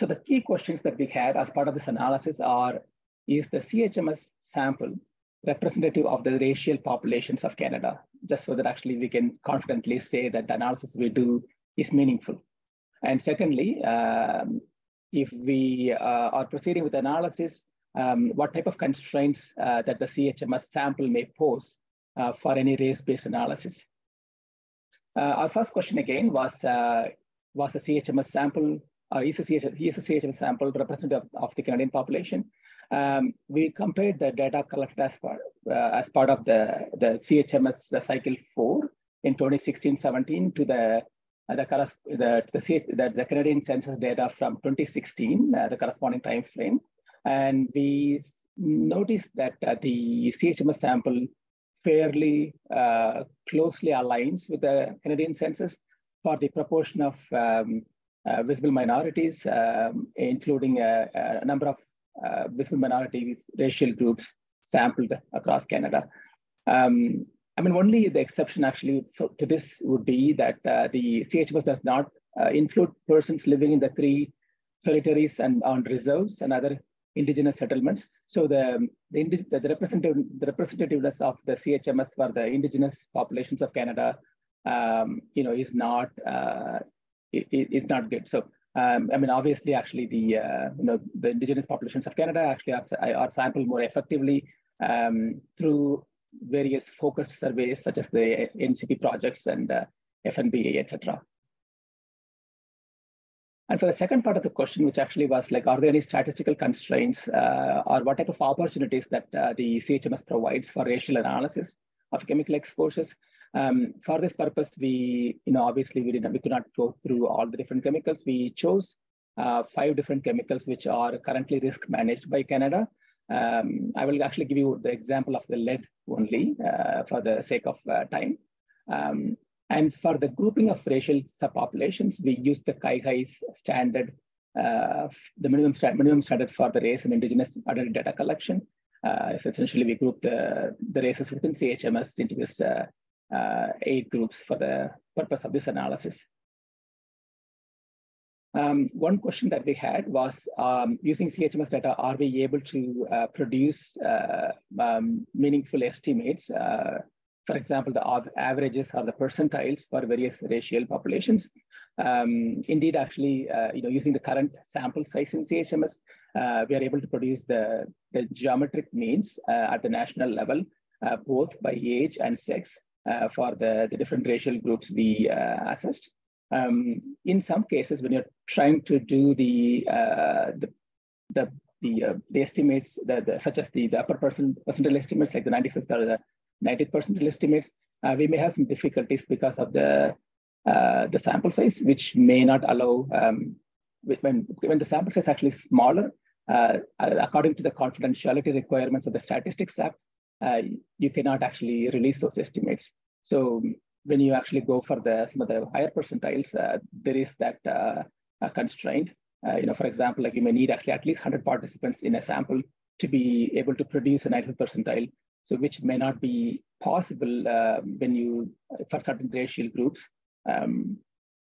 [SPEAKER 10] So the key questions that we had as part of this analysis are, is the CHMS sample representative of the racial populations of Canada, just so that actually we can confidently say that the analysis we do is meaningful. And secondly, um, if we uh, are proceeding with analysis, um, what type of constraints uh, that the CHMS sample may pose uh, for any race-based analysis. Uh, our first question again was, uh, was a CHMS sample, or CHMS, is a CHMS sample representative of the Canadian population? Um, we compared the data collected as part, uh, as part of the, the CHMS cycle four in 2016-17 to the uh, the, the, the, the, the, Canadian census data from 2016, uh, the corresponding time frame. And we noticed that uh, the CHMS sample fairly uh, closely aligns with the Canadian census for the proportion of um, uh, visible minorities, um, including a, a, number of uh, visible minority racial groups sampled across Canada. Um, I mean, only the exception actually to this would be that uh, the CHMS does not uh, include persons living in the three territories and on reserves and other indigenous settlements. So the, the, the, representative, the representativeness of the CHMS for the indigenous populations of Canada, um, you know, is not, uh, is not good. So Um, I mean, obviously, actually, the uh, you know the indigenous populations of Canada actually are, are sampled more effectively um, through various focused surveys such as the NCP projects and uh, FNBA, etc. And for the second part of the question, which actually was like, are there any statistical constraints uh, or what type of opportunities that uh, the CHMS provides for racial analysis of chemical exposures? Um, for this purpose, we, you know, obviously we didn't, we could not go through all the different chemicals. We chose uh, five different chemicals which are currently risk managed by Canada. Um, I will actually give you the example of the lead only uh, for the sake of uh, time. Um, and for the grouping of racial subpopulations, we use the CIHI's standard, uh, the minimum, sta minimum standard for the race and indigenous identity data collection. Uh, so essentially, we group the, the races within CHMS into this uh, uh, eight groups for the purpose of this analysis. Um, one question that we had was um, using CHMS data, are we able to uh, produce uh, um, meaningful estimates uh, for example, the averages or the percentiles for various racial populations. Um, indeed, actually, uh, you know, using the current sample size in CHMS, uh, we are able to produce the, the geometric means uh, at the national level, uh, both by age and sex uh, for the, the different racial groups we uh, assessed. Um, in some cases, when you're trying to do the the the the, the estimates, the, the, such as the, the upper percent, percentile estimates, like the 95th or the 90 percentile estimates, uh, we may have some difficulties because of the uh, the sample size, which may not allow, um, when, when the sample size is actually smaller, uh, according to the confidentiality requirements of the Statistics Act, uh, you cannot actually release those estimates. So when you actually go for the some of the higher percentiles, uh, there is that uh, constraint. you know, for example, like you may need actually at least 100 participants in a sample to be able to produce a 90th percentile so which may not be possible uh, when you, for certain racial groups, um,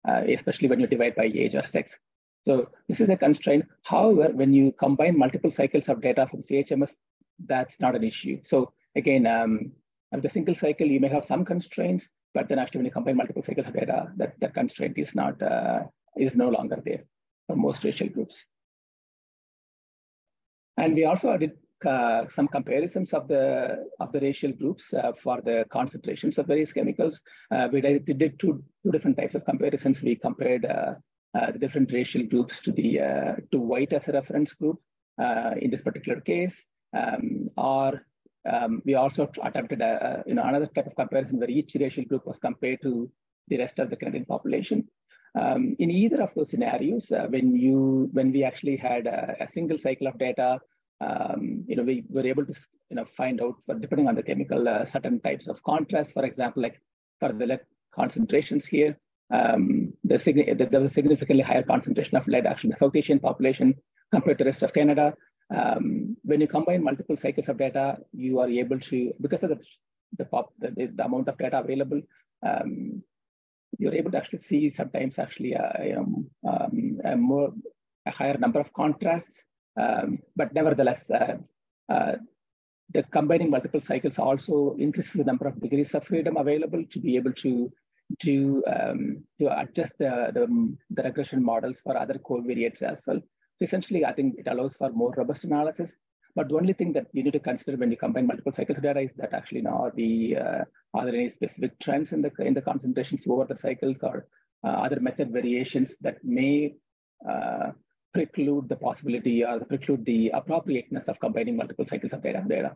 [SPEAKER 10] uh, especially when you divide by age or sex. So this is a constraint. However, when you combine multiple cycles of data from CHMS, that's not an issue. So again, um, the single cycle, you may have some constraints, but then actually when you combine multiple cycles of data, that, that constraint is not uh, is no longer there for most racial groups. And we also did uh, some comparisons of the of the racial groups uh, for the concentrations of various chemicals. Uh, we, did, we, did, two, two different types of comparisons. We compared uh, uh, the different racial groups to the to white as a reference group in this particular case, um, or um, we also attempted a, you know another type of comparison where each racial group was compared to the rest of the Canadian population. Um, in either of those scenarios, when you when we actually had a, a single cycle of data um, you know, we were able to, you know, find out, for, depending on the chemical, uh, certain types of contrast. For example, like for the lead concentrations here, um, the, there was a significantly higher concentration of lead actually in the South Asian population compared to the rest of Canada. Um, when you combine multiple cycles of data, you are able to, because of the, the, pop, the, the amount of data available, um, you're able to actually see sometimes actually a, um, um, a more a higher number of contrasts um, but nevertheless, uh, uh, the combining multiple cycles also increases the number of degrees of freedom available to be able to to um, to adjust the, the, the regression models for other covariates as well. So essentially, I think it allows for more robust analysis. But the only thing that you need to consider when you combine multiple cycles data is that actually now are the uh, are there any specific trends in the in the concentrations over the cycles or uh, other method variations that may uh, preclude the possibility or preclude the appropriateness of combining multiple cycles of data. data.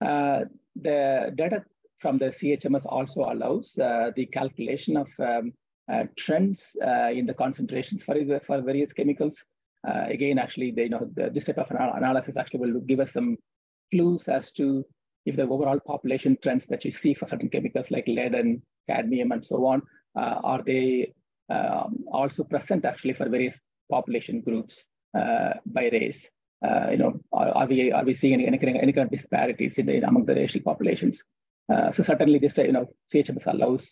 [SPEAKER 10] Uh, the data from the CHMS also allows uh, the calculation of um, uh, trends uh, in the concentrations for, for various chemicals. Uh, again, actually, they, you know, the, this type of analysis actually will give us some clues as to if the overall population trends that you see for certain chemicals like lead and cadmium and so on, uh, are they also present actually for various population groups uh, by race. Uh, you know, are, are, we are we seeing any, any, any kind of disparities in the, in among the racial populations? Uh, so certainly, this you know CHMS allows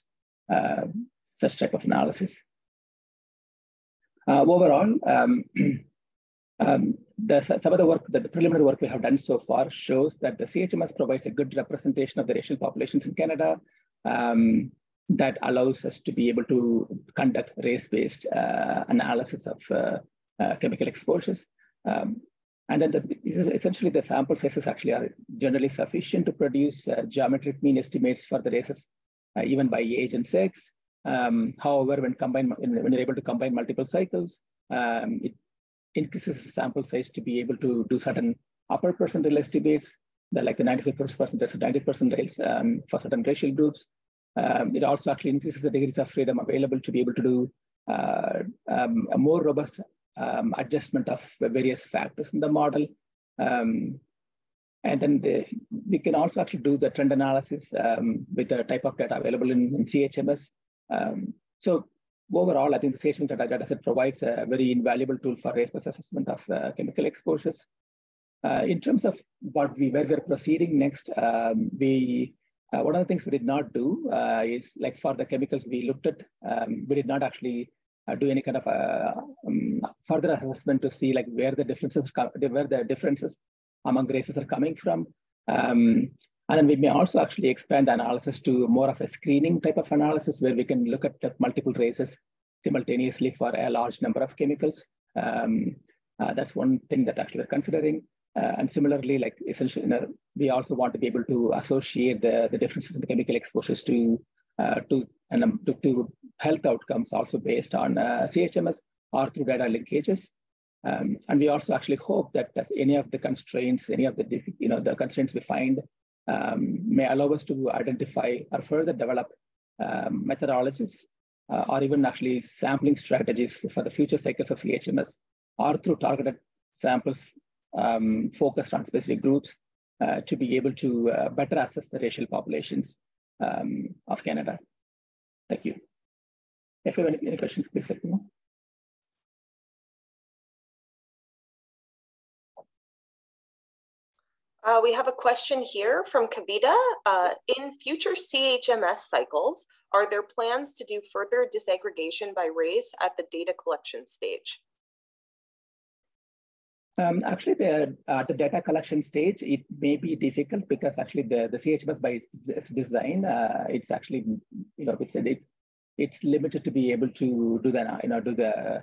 [SPEAKER 10] such type of analysis. Uh, overall, um, [CLEARS THROAT] um, the, some of the work, the preliminary work we have done so far shows that the CHMS provides a good representation of the racial populations in Canada. Um, that allows us to be able to conduct race-based uh, analysis of uh, uh, chemical exposures. Um, and then the, essentially the sample sizes actually are generally sufficient to produce uh, geometric mean estimates for the races, uh, even by age and sex. Um, however, when combined, when you're able to combine multiple cycles, um, it increases the sample size to be able to do certain upper percentile estimates, like the 95% percentile, 90 percentiles um, for certain racial groups. Um, it also actually increases the degrees of freedom available to be able to do uh, um, a more robust um, adjustment of various factors in the model. Um, and then the, we can also actually do the trend analysis um, with the type of data available in, in CHMS. Um, so overall, I think the CHMS data, data set provides a very invaluable tool for race-based assessment of uh, chemical exposures. Uh, in terms of what we where we're proceeding next, we uh, one of the things we did not do uh, is like for the chemicals we looked at, um, we did not actually uh, do any kind of uh, um, further assessment to see like where the differences where the differences among races are coming from. Um, and then we may also actually expand the analysis to more of a screening type of analysis where we can look at multiple races simultaneously for a large number of chemicals. Um, uh, that's one thing that actually we're considering. Uh, and similarly, like essentially, you know, we also want to be able to associate the, the differences in the chemical exposures to uh, to and um, to, to, health outcomes also based on uh, CHMS or through data linkages. Um, and we also actually hope that any of the constraints, any of the you know the constraints we find um, may allow us to identify or further develop um, methodologies uh, or even actually sampling strategies for the future cycles of CHMS or through targeted samples um, focused on specific groups uh, to be able to uh, better assess the racial populations um, of Canada. Thank you. If you have any, questions, please let me know.
[SPEAKER 1] Uh, we have a question here from Kavita. Uh, in future CHMS cycles, are there plans to do further disaggregation by race at the data collection stage?
[SPEAKER 10] Um, actually, the, uh, the data collection stage, it may be difficult because actually the, the CHMS by its design, uh, it's actually, you know, it's, it, it's limited to be able to do the, you know, do the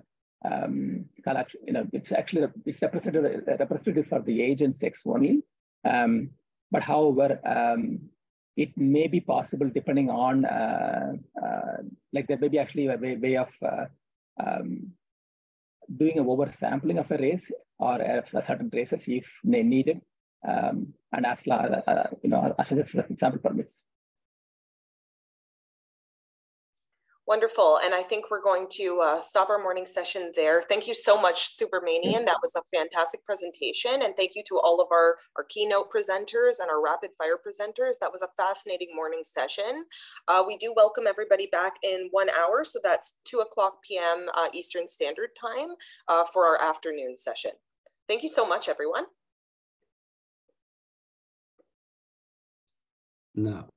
[SPEAKER 10] um, collection, you know, it's actually, it's representative, representative for the age and sex only. Um, but however, um, it may be possible depending on, uh, uh, like there may be actually a way, way of uh, um, doing a oversampling of a race or certain races if they needed, um, and as, uh, you know, as the sample permits.
[SPEAKER 1] Wonderful. And I think we're going to uh, stop our morning session there. Thank you so much, Subramanian. That was a fantastic presentation. And thank you to all of our, our keynote presenters and our rapid fire presenters. That was a fascinating morning session. Uh, we do welcome everybody back in one hour. So that's 2 o'clock p.m. Uh, Eastern Standard Time uh, for our afternoon session. Thank you so much, everyone.
[SPEAKER 11] No.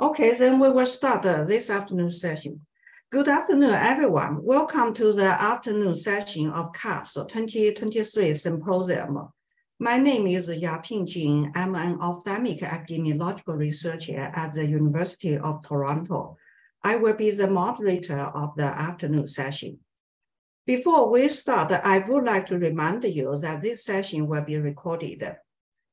[SPEAKER 11] Okay, then we will start uh, this afternoon session. Good afternoon, everyone. Welcome to the afternoon session of CARRFS 2023 Symposium. My name is Yaping Jin. I'm an ophthalmic epidemiological researcher at the University of Toronto. I will be the moderator of the afternoon session. Before we start, I would like to remind you that this session will be recorded.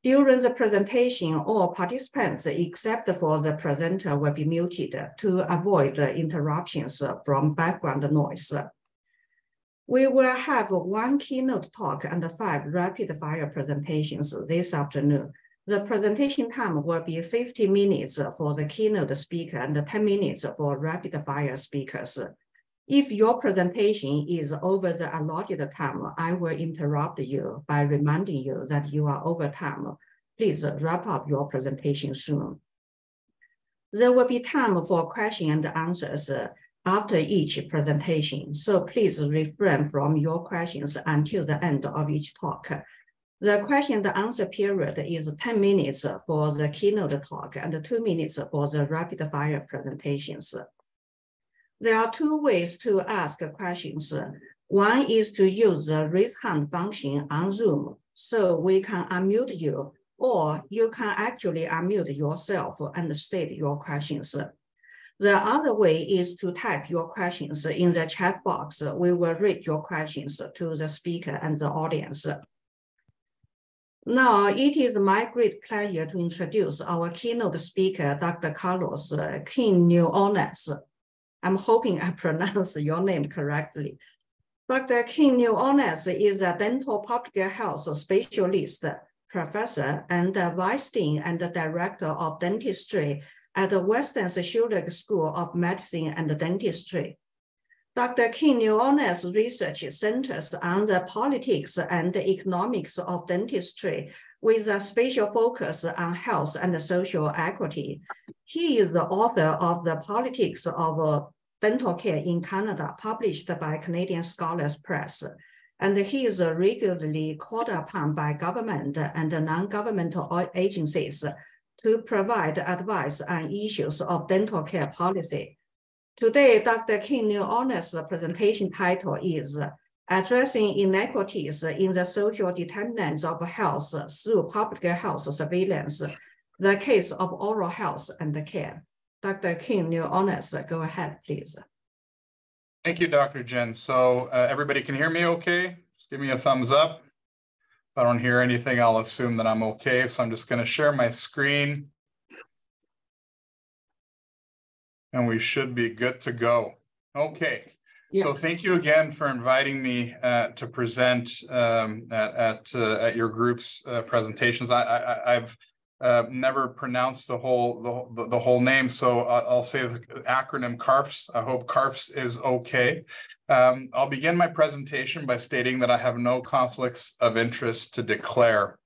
[SPEAKER 11] During the presentation, all participants except for the presenter will be muted to avoid interruptions from background noise. We will have one keynote talk and five rapid fire presentations this afternoon. The presentation time will be 50 minutes for the keynote speaker and 10 minutes for rapid fire speakers. If your presentation is over the allotted time, I will interrupt you by reminding you that you are over time. Please wrap up your presentation soon. There will be time for question and answers after each presentation, so please refrain from your questions until the end of each talk. The question and answer period is 10 minutes for the keynote talk and two minutes for the rapid fire presentations. There are two ways to ask questions. One is to use the raise hand function on Zoom, so we can unmute you or you can actually unmute yourself and state your questions. The other way is to type your questions in the chat box. We will read your questions to the speaker and the audience. Now, it is my great pleasure to introduce our keynote speaker, Dr. Carlos uh, Quiñonez. I'm hoping I [LAUGHS] pronounce your name correctly. Dr. Quiñonez is a dental public health specialist, professor, and vice dean and director of dentistry at the Western Schulich School of Medicine and Dentistry. Dr. Quiñonez' research centers on the politics and the economics of dentistry with a special focus on health and social equity. He is the author of The Politics of uh, Dental Care in Canada, published by Canadian Scholars Press. And he is uh, regularly called upon by government and non-governmental agencies to provide advice on issues of dental care policy. Today, Dr. Quiñonez' presentation title is Addressing Inequities in the Social Determinants of Health Through Public Health Surveillance, the Case of Oral Health and the Care. Dr. Quiñonez, go ahead, please.
[SPEAKER 12] Thank you, Dr. Jen. So uh, everybody can hear me okay? Just give me a thumbs up. If I don't hear anything, I'll assume that I'm okay. So I'm just going to share my screen. And we should be good to go. Okay. Yeah. So thank you again for inviting me uh, to present um, at at, uh, at, your group's uh, presentations. I, I, have uh, never pronounced the whole the, the whole name, so I'll say the acronym CARRFS. I hope CARRFS is okay. Um, I'll begin my presentation by stating that I have no conflicts of interest to declare.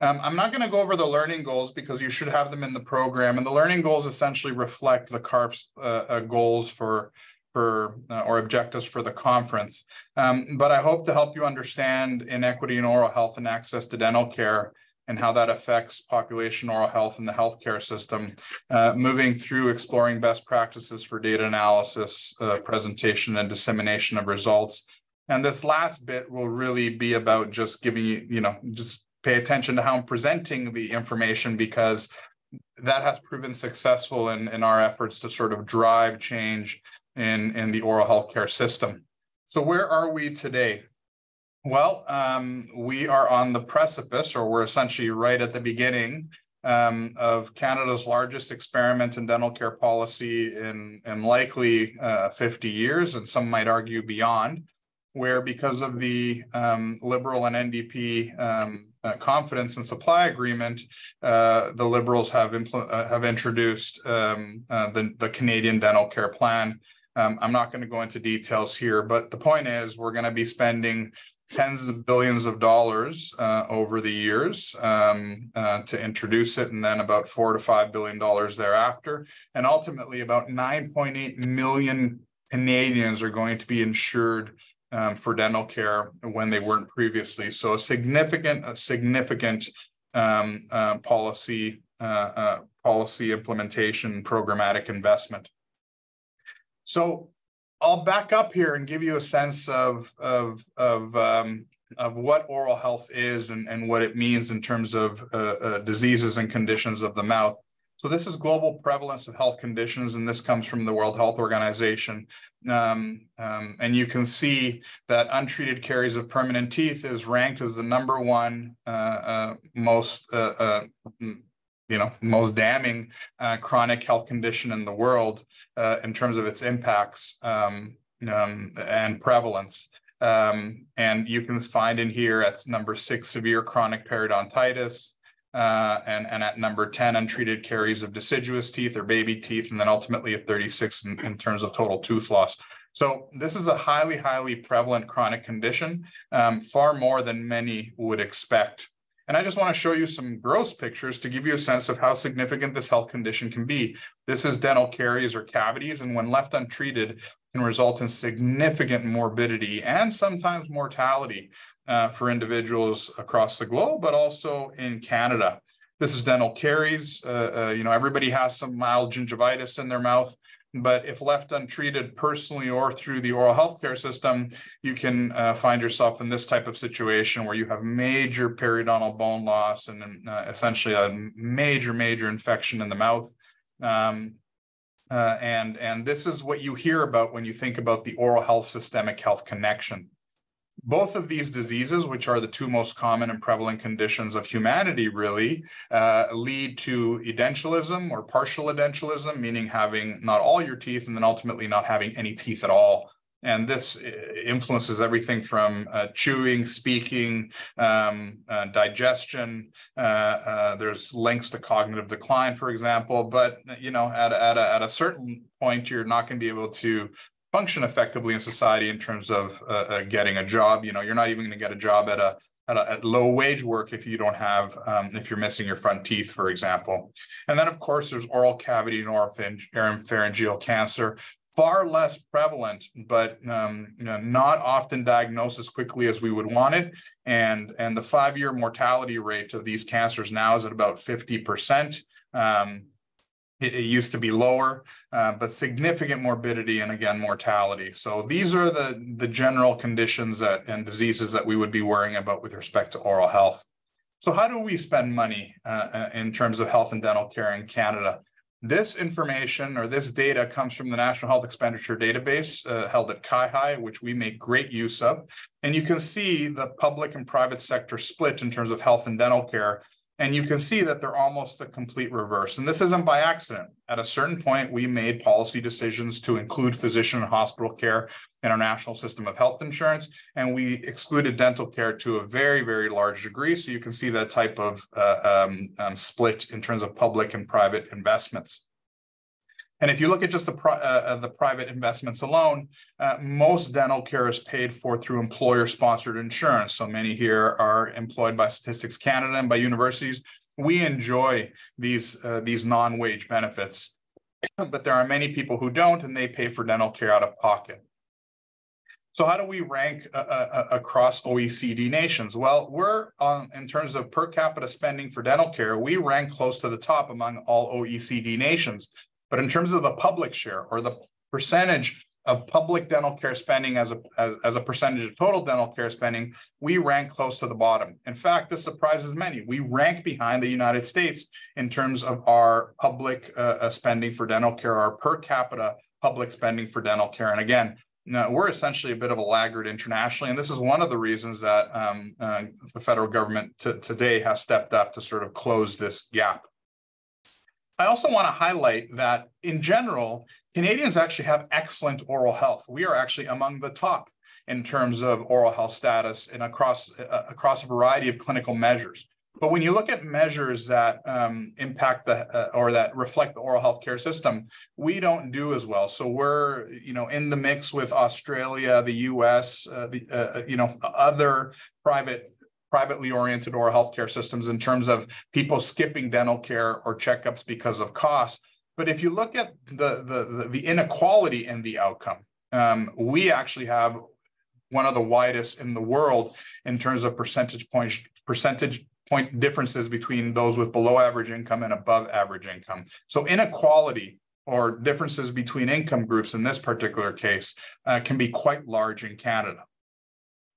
[SPEAKER 12] Um, I'm not going to go over the learning goals because you should have them in the program, and the learning goals essentially reflect the CARRFS uh, uh, goals for for uh, or objectives for the conference. Um, but I hope to help you understand inequity in oral health and access to dental care and how that affects population oral health in the healthcare system, uh, moving through exploring best practices for data analysis, uh, presentation, and dissemination of results. And this last bit will really be about just giving you, you know, just pay attention to how I'm presenting the information because that has proven successful in, in our efforts to sort of drive change in, in the oral healthcare system. So where are we today? Well, um, we are on the precipice, or we're essentially right at the beginning um, of Canada's largest experiment in dental care policy in, in likely uh, 50 years, and some might argue beyond, where because of the um, Liberal and NDP um, uh, confidence and supply agreement, uh, the Liberals have, impl- uh, have introduced um, uh, the, the Canadian Dental Care Plan. Um, I'm not going to go into details here, but the point is we're going to be spending tens of billions of dollars uh, over the years um, uh, to introduce it, and then about four to five billion dollars thereafter. And ultimately, about 9.8 million Canadians are going to be insured um, for dental care when they weren't previously. So a significant, a significant um, uh, policy uh, uh, policy implementation, programmatic investment. So I'll back up here and give you a sense of of of um, of what oral health is and, and what it means in terms of uh, uh, diseases and conditions of the mouth. So this is global prevalence of health conditions, and this comes from the World Health Organization. Um, um, and you can see that untreated caries of permanent teeth is ranked as the number one uh, uh most uh, uh, you know most damning uh, chronic health condition in the world uh, in terms of its impacts um, um, and prevalence. Um, and you can find in here at number six severe chronic periodontitis, uh, and, and at number 10 untreated caries of deciduous teeth or baby teeth, and then ultimately at 36 in, in terms of total tooth loss. So this is a highly, highly prevalent chronic condition, um, far more than many would expect. And I just want to show you some gross pictures to give you a sense of how significant this health condition can be. This is dental caries or cavities, and when left untreated, can result in significant morbidity and sometimes mortality uh, for individuals across the globe, but also in Canada. This is dental caries. Uh, uh, you know, everybody has some mild gingivitis in their mouth. But if left untreated personally or through the oral health care system, you can uh, find yourself in this type of situation where you have major periodontal bone loss and uh, essentially a major, major infection in the mouth. Um, uh, and, and this is what you hear about when you think about the oral health systemic health connection. Both of these diseases, which are the two most common and prevalent conditions of humanity, really uh, lead to edentulous or partial edentulous, meaning having not all your teeth and then ultimately not having any teeth at all. And this uh, influences everything from uh, chewing, speaking, um, uh, digestion. Uh, uh, there's links to cognitive decline, for example. But you know, at, at, a, at a certain point, you're not going to be able to function effectively in society in terms of uh, uh, getting a job. You know, you're not even going to get a job at a at, a, at low wage work if you don't have um, if you're missing your front teeth, for example. And then, of course, there's oral cavity and oropharyngeal cancer. Far less prevalent, but um, you know, not often diagnosed as quickly as we would want it. And, and the five-year mortality rate of these cancers now is at about 50%. Um, it, it used to be lower, uh, but significant morbidity and again, mortality. So these are the, the general conditions that, and diseases that we would be worrying about with respect to oral health. So how do we spend money uh, uh in terms of health and dental care in Canada? This information or this data comes from the National Health Expenditure Database uh, held at CIHI, which we make great use of. And you can see the public and private sector split in terms of health and dental care and you can see that they're almost the complete reverse. And this isn't by accident. At a certain point, we made policy decisions to include physician and hospital care in our national system of health insurance, and we excluded dental care to a very, very large degree. So you can see that type of uh, um, um, split in terms of public and private investments. And if you look at just the, uh, uh, the private investments alone, uh, most dental care is paid for through employer-sponsored insurance. So many here are employed by Statistics Canada and by universities. We enjoy these, uh, these non-wage benefits, [CLEARS THROAT] but there are many people who don't and they pay for dental care out of pocket. So how do we rank uh, uh, across OECD nations? Well, we're on, in terms of per capita spending for dental care, we rank close to the top among all OECD nations. But in terms of the public share or the percentage of public dental care spending as a, as, as, a percentage of total dental care spending, we rank close to the bottom. In fact, this surprises many. We rank behind the United States in terms of our public uh, uh spending for dental care, our per capita public spending for dental care. And again, now, we're essentially a bit of a laggard internationally, and this is one of the reasons that um, uh, the federal government today has stepped up to sort of close this gap. I also want to highlight that in general, Canadians actually have excellent oral health. We are actually among the top in terms of oral health status and across, uh, across a variety of clinical measures. But when you look at measures that um, impact the uh, or that reflect the oral health care system, we don't do as well. So we're you know in the mix with Australia, the U.S., uh, the uh, uh, you know other private privately oriented oral healthcare systems in terms of people skipping dental care or checkups because of cost. But if you look at the, the, the inequality in the outcome, um, we actually have one of the widest in the world in terms of percentage point percentage point differences between those with below average income and above average income. So inequality or differences between income groups in this particular case uh, can be quite large in Canada.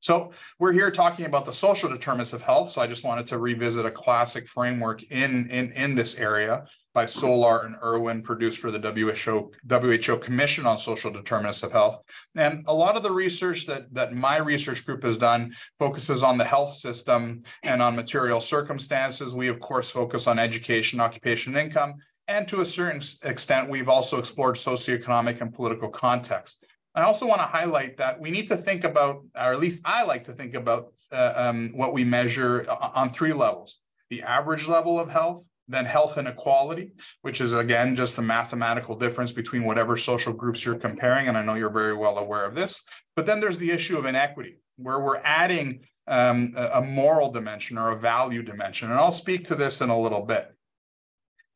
[SPEAKER 12] So we're here talking about the social determinants of health. So I just wanted to revisit a classic framework in, in, in this area by Solar and Irwin, produced for the WHO, WHO Commission on Social Determinants of Health. And a lot of the research that, that my research group has done focuses on the health system and on material circumstances. We, of course, focus on education, occupation, income. And to a certain extent, we've also explored socioeconomic and political context. I also want to highlight that we need to think about, or at least I like to think about uh, um, what we measure on three levels. The average level of health, then health inequality, which is again just a mathematical difference between whatever social groups you're comparing. And I know you're very well aware of this. But then there's the issue of inequity, where we're adding um, a moral dimension or a value dimension. And I'll speak to this in a little bit.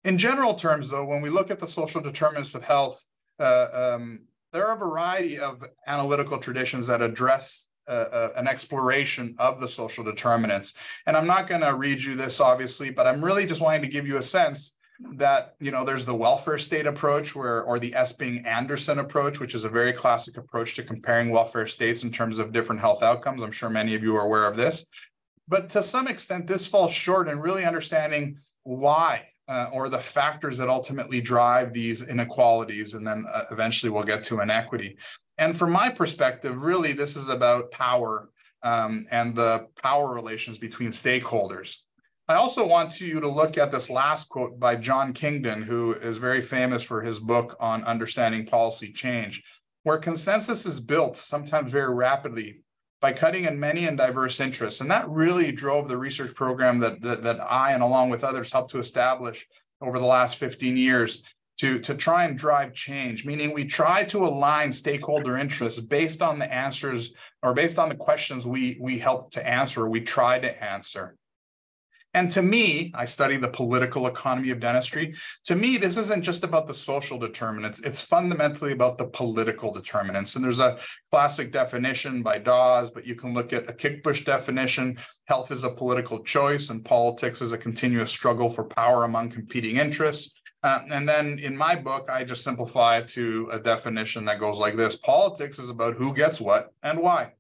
[SPEAKER 12] In general terms, though, when we look at the social determinants of health, uh, um, there are a variety of analytical traditions that address uh, uh, an exploration of the social determinants. And I'm not going to read you this, obviously, but I'm really just wanting to give you a sense that you know there's the welfare state approach where or the Esping-Andersen approach, which is a very classic approach to comparing welfare states in terms of different health outcomes. I'm sure many of you are aware of this. But to some extent, this falls short in really understanding why uh, or the factors that ultimately drive these inequalities. And then uh, eventually we'll get to inequity. And from my perspective, really, this is about power um, and the power relations between stakeholders. I also want you to look at this last quote by John Kingdon, who is very famous for his book on understanding policy change, where consensus is built sometimes very rapidly by cutting in many and diverse interests. And that really drove the research program that, that, that I and along with others helped to establish over the last 15 years to, to try and drive change, meaning we try to align stakeholder interests based on the answers or based on the questions we, we help to answer, we try to answer. And to me, I study the political economy of dentistry. To me, this isn't just about the social determinants, it's fundamentally about the political determinants. And there's a classic definition by Dawes, but you can look at a Kickbusch definition. Health is a political choice, and politics is a continuous struggle for power among competing interests. Uh, and then in my book, I just simplify it to a definition that goes like this Politics is about who gets what and why.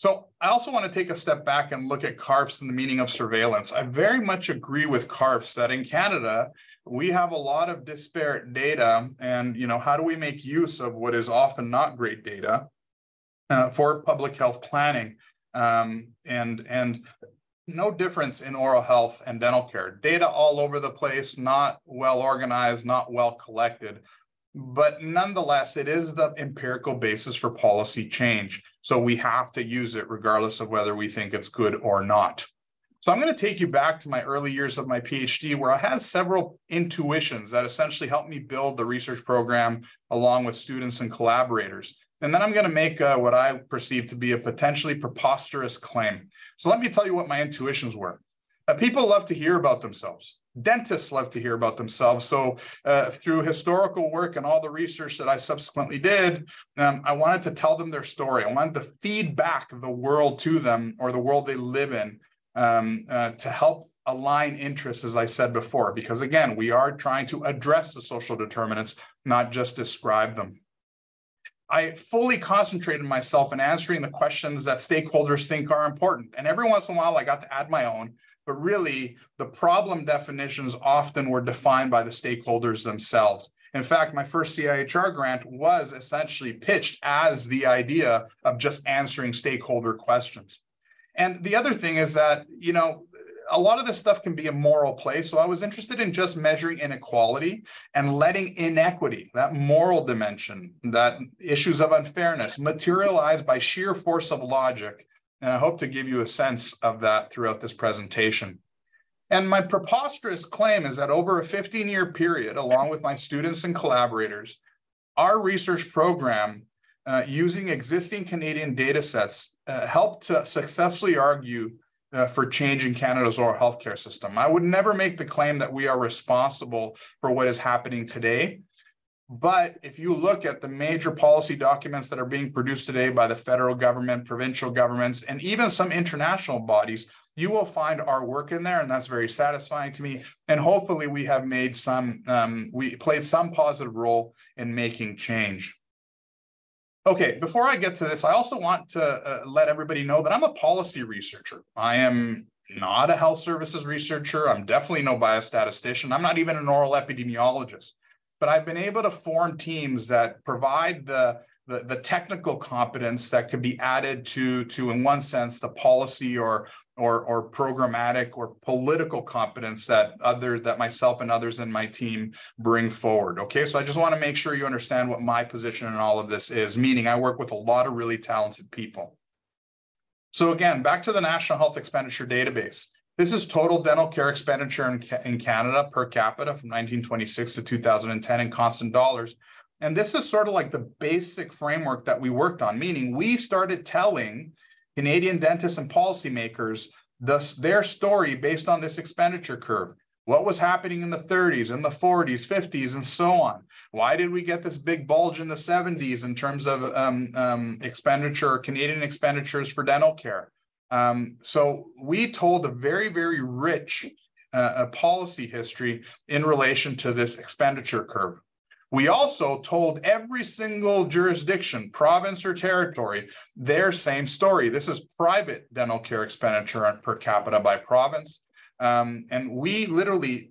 [SPEAKER 12] So I also want to take a step back and look at CARRFS and the meaning of surveillance. I very much agree with CARRFS that in Canada, we have a lot of disparate data and, you know, how do we make use of what is often not great data uh, for public health planning? Um, and, and no difference in oral health and dental care. Data all over the place, not well organized, not well collected. But nonetheless, it is the empirical basis for policy change. So we have to use it regardless of whether we think it's good or not. So I'm going to take you back to my early years of my PhD where I had several intuitions that essentially helped me build the research program along with students and collaborators. And then I'm going to make uh, what I perceive to be a potentially preposterous claim. So let me tell you what my intuitions were. Uh, people love to hear about themselves dentists love to hear about themselves. So uh, through historical work and all the research that I subsequently did, um, I wanted to tell them their story. I wanted to feed back the world to them or the world they live in um, uh, to help align interests, as I said before, because again, we are trying to address the social determinants, not just describe them. I fully concentrated myself in answering the questions that stakeholders think are important. And every once in a while, I got to add my own, but really the problem definitions often were defined by the stakeholders themselves. In fact, my first CIHR grant was essentially pitched as the idea of just answering stakeholder questions. And the other thing is that, you know, a lot of this stuff can be a moral play. So I was interested in just measuring inequality and letting inequity, that moral dimension, that issues of unfairness materialize by sheer force of logic and I hope to give you a sense of that throughout this presentation. And my preposterous claim is that over a 15 year period, along with my students and collaborators, our research program uh, using existing Canadian data sets uh, helped to successfully argue uh, for change in Canada's oral healthcare system. I would never make the claim that we are responsible for what is happening today, but if you look at the major policy documents that are being produced today by the federal government, provincial governments, and even some international bodies, you will find our work in there, and that's very satisfying to me. And hopefully, we have made some, um, we played some positive role in making change. Okay, before I get to this, I also want to uh, let everybody know that I'm a policy researcher. I am not a health services researcher. I'm definitely no biostatistician. I'm not even an oral epidemiologist but I've been able to form teams that provide the the, the technical competence that could be added to to in one sense the policy or or or programmatic or political competence that other that myself and others in my team bring forward okay? So i just want to make sure you understand what my position in all of this is meaning i work with a lot of really talented people. So again back to the national health expenditure database this is total dental care expenditure in, in Canada per capita from 1926 to 2010 in constant dollars. And this is sort of like the basic framework that we worked on, meaning we started telling Canadian dentists and policymakers the, their story based on this expenditure curve. What was happening in the 30s and the 40s, 50s, and so on? Why did we get this big bulge in the 70s in terms of um, um, expenditure, Canadian expenditures for dental care? Um, so we told a very, very rich uh, policy history in relation to this expenditure curve. We also told every single jurisdiction, province or territory, their same story. This is private dental care expenditure per capita by province. Um, and we literally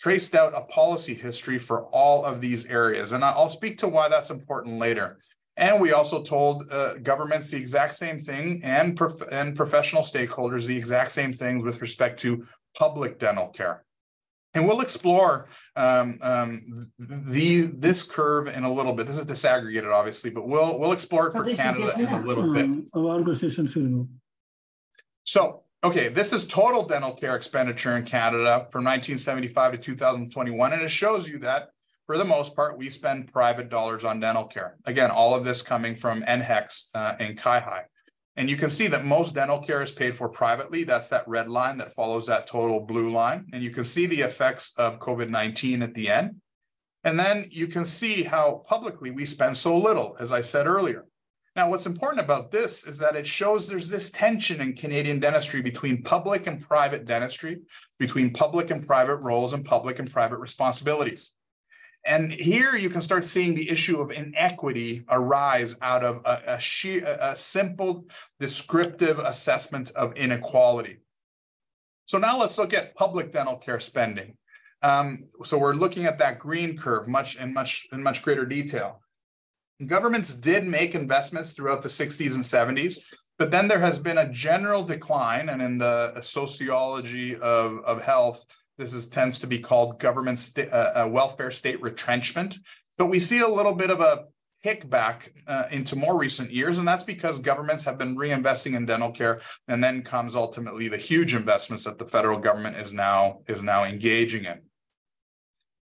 [SPEAKER 12] traced out a policy history for all of these areas. And I'll speak to why that's important later. And we also told uh, governments the exact same thing and, prof and professional stakeholders the exact same thing with respect to public dental care. And we'll explore um, um, the this curve in a little bit. This is disaggregated, obviously, but we'll we'll explore it for Canada in a little bit. So, okay, this is total dental care expenditure in Canada from 1975 to 2021, and it shows you that for the most part, we spend private dollars on dental care. Again, all of this coming from NHEX uh, and CIHI. And you can see that most dental care is paid for privately. That's that red line that follows that total blue line. And you can see the effects of COVID-19 at the end. And then you can see how publicly we spend so little, as I said earlier. Now, what's important about this is that it shows there's this tension in Canadian dentistry between public and private dentistry, between public and private roles and public and private responsibilities. And here you can start seeing the issue of inequity arise out of a, a, sheer, a simple descriptive assessment of inequality. So now let's look at public dental care spending. Um, so we're looking at that green curve much in much in much greater detail. Governments did make investments throughout the 60s and 70s, but then there has been a general decline. And in the sociology of, of health, this is, tends to be called government uh, uh, welfare state retrenchment. But we see a little bit of a kickback uh, into more recent years, and that's because governments have been reinvesting in dental care, and then comes ultimately the huge investments that the federal government is now is now engaging in.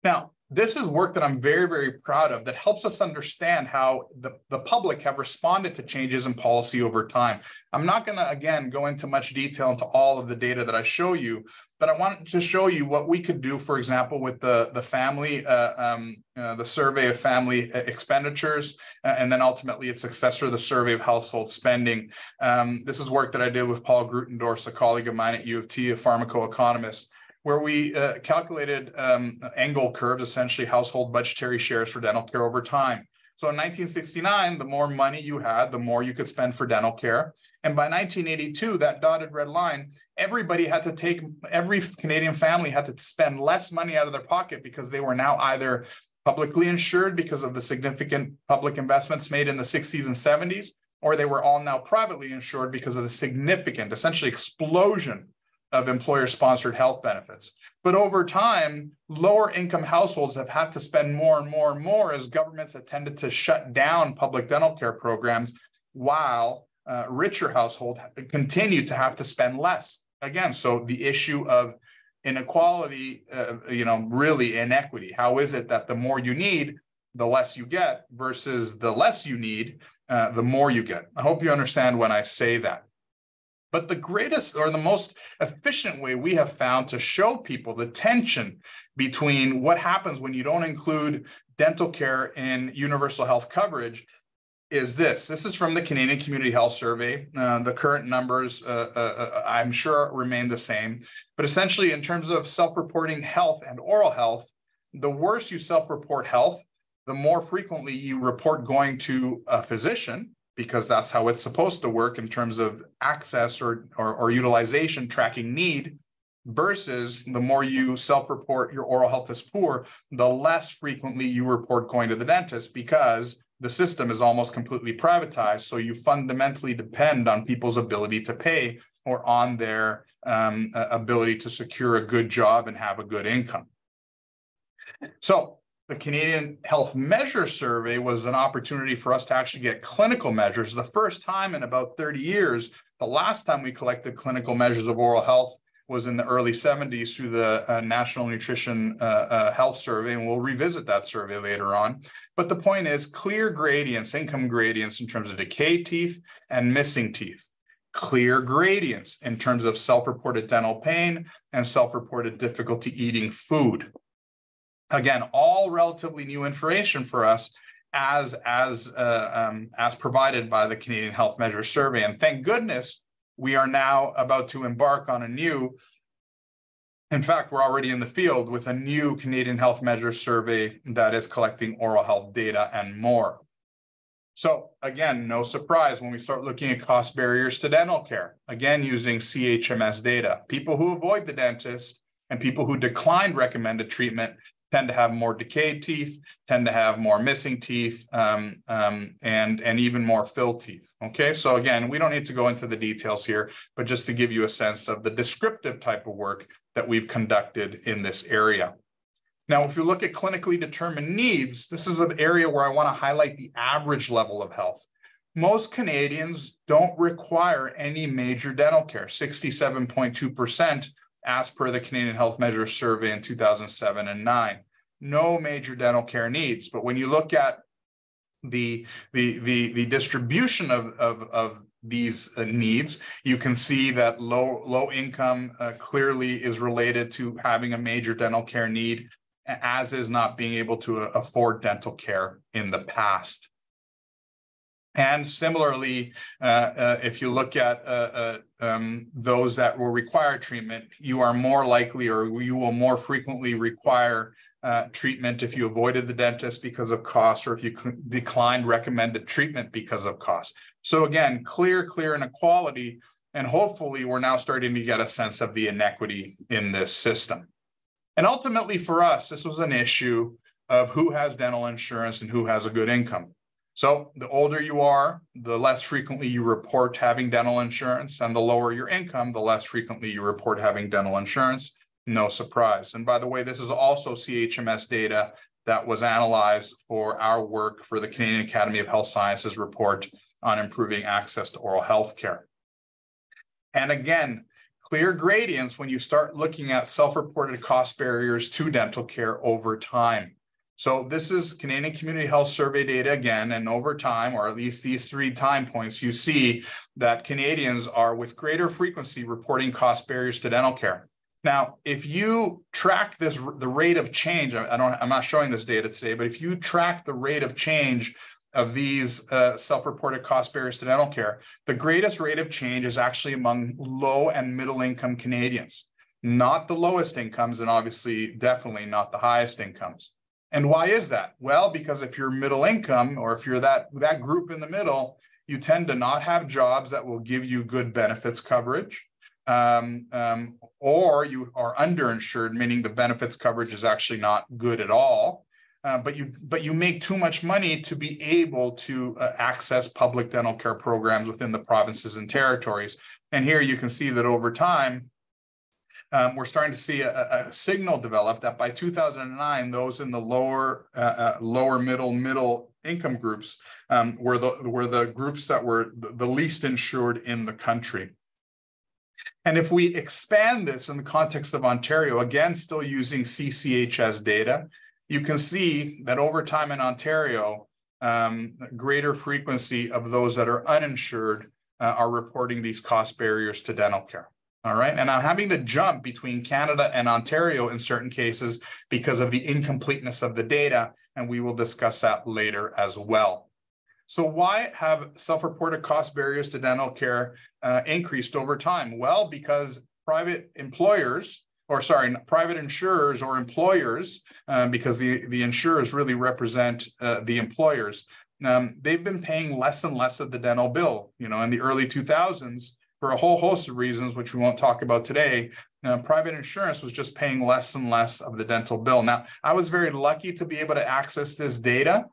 [SPEAKER 12] Now, this is work that I'm very, very proud of that helps us understand how the, the public have responded to changes in policy over time. I'm not going to, again, go into much detail into all of the data that I show you, but I wanted to show you what we could do, for example, with the, the family, uh, um, uh, the survey of family uh, expenditures, uh, and then ultimately its successor, the survey of household spending. Um, this is work that I did with Paul Grootendorst, a colleague of mine at U of T, a pharmacoeconomist where we uh, calculated um, Engel curves, essentially household budgetary shares for dental care over time. So in 1969, the more money you had, the more you could spend for dental care. And by 1982, that dotted red line, everybody had to take, every Canadian family had to spend less money out of their pocket because they were now either publicly insured because of the significant public investments made in the 60s and 70s, or they were all now privately insured because of the significant, essentially explosion of employer sponsored health benefits. But over time, lower income households have had to spend more and more and more as governments have tended to shut down public dental care programs while uh, richer households continue to have to spend less. Again, so the issue of inequality, uh, you know, really inequity. How is it that the more you need, the less you get versus the less you need, uh, the more you get? I hope you understand when I say that. But the greatest or the most efficient way we have found to show people the tension between what happens when you don't include dental care in universal health coverage is this. This is from the Canadian Community Health Survey. Uh, the current numbers, uh, uh, uh I'm sure, remain the same. But essentially, in terms of self reporting health and oral health, the worse you self report health, the more frequently you report going to a physician because that's how it's supposed to work in terms of access or, or, or utilization tracking need versus the more you self-report your oral health is poor, the less frequently you report going to the dentist because the system is almost completely privatized. So you fundamentally depend on people's ability to pay or on their um, ability to secure a good job and have a good income. So the Canadian Health Measure Survey was an opportunity for us to actually get clinical measures. The first time in about 30 years, the last time we collected clinical measures of oral health was in the early 70s through the uh, National Nutrition uh, uh, Health Survey, and we'll revisit that survey later on. But the point is clear gradients, income gradients in terms of decayed teeth and missing teeth. Clear gradients in terms of self reported dental pain and self reported difficulty eating food again, all relatively new information for us as as uh, um, as provided by the Canadian Health Measures Survey. And thank goodness we are now about to embark on a new In fact, we're already in the field with a new Canadian Health Measures survey that is collecting oral health data and more. So again, no surprise when we start looking at cost barriers to dental care, again, using CHMS data. People who avoid the dentist and people who declined recommended treatment tend to have more decayed teeth, tend to have more missing teeth, um, um, and, and even more filled teeth. Okay, so again, we don't need to go into the details here, but just to give you a sense of the descriptive type of work that we've conducted in this area. Now, if you look at clinically determined needs, this is an area where I want to highlight the average level of health. Most Canadians don't require any major dental care, 67.2% as per the Canadian Health Measures survey in 2007 and 9. No major dental care needs. But when you look at the, the, the, the distribution of, of, of these uh, needs. You can see that low low income uh, clearly is related to having a major dental care need as is not being able to uh, afford dental care in the past. And similarly, uh, uh, if you look at uh, uh, um, those that will require treatment, you are more likely or you will more frequently require uh, treatment if you avoided the dentist because of cost or if you declined recommended treatment because of cost. So again, clear, clear inequality. And hopefully we're now starting to get a sense of the inequity in this system. And ultimately for us, this was an issue of who has dental insurance and who has a good income. So the older you are, the less frequently you report having dental insurance, and the lower your income, the less frequently you report having dental insurance. No surprise. And by the way, this is also CHMS data that was analyzed for our work for the Canadian Academy of Health Sciences report on improving access to oral health care. And again, clear gradients when you start looking at self-reported cost barriers to dental care over time. So this is Canadian Community Health Survey data again, and over time, or at least these three time points, you see that Canadians are with greater frequency reporting cost barriers to dental care. Now, if you track this, the rate of change, I don't, I'm not showing this data today, but if you track the rate of change of these uh, self-reported cost barriers to dental care, the greatest rate of change is actually among low and middle income Canadians, not the lowest incomes, and obviously definitely not the highest incomes. And why is that? Well, because if you're middle income or if you're that, that group in the middle, you tend to not have jobs that will give you good benefits coverage. Um, um, or you are underinsured, meaning the benefits coverage is actually not good at all. Uh, but you but you make too much money to be able to uh, access public dental care programs within the provinces and territories. And here you can see that over time, um, we're starting to see a, a, signal develop that by 2009, those in the lower uh, uh, lower middle middle income groups um, were the were the groups that were the least insured in the country. And if we expand this in the context of Ontario, again, still using CCHS data, you can see that over time in Ontario, um, greater frequency of those that are uninsured uh, are reporting these cost barriers to dental care. All right. And I'm having to jump between Canada and Ontario in certain cases because of the incompleteness of the data. And we will discuss that later as well. So why have self-reported cost barriers to dental care uh, increased over time? Well, because private employers or sorry, private insurers or employers, um, because the, the insurers really represent uh, the employers. Um, they've been paying less and less of the dental bill. You know, in the early 2000s, for a whole host of reasons, which we won't talk about today, uh, private insurance was just paying less and less of the dental bill. Now, I was very lucky to be able to access this data.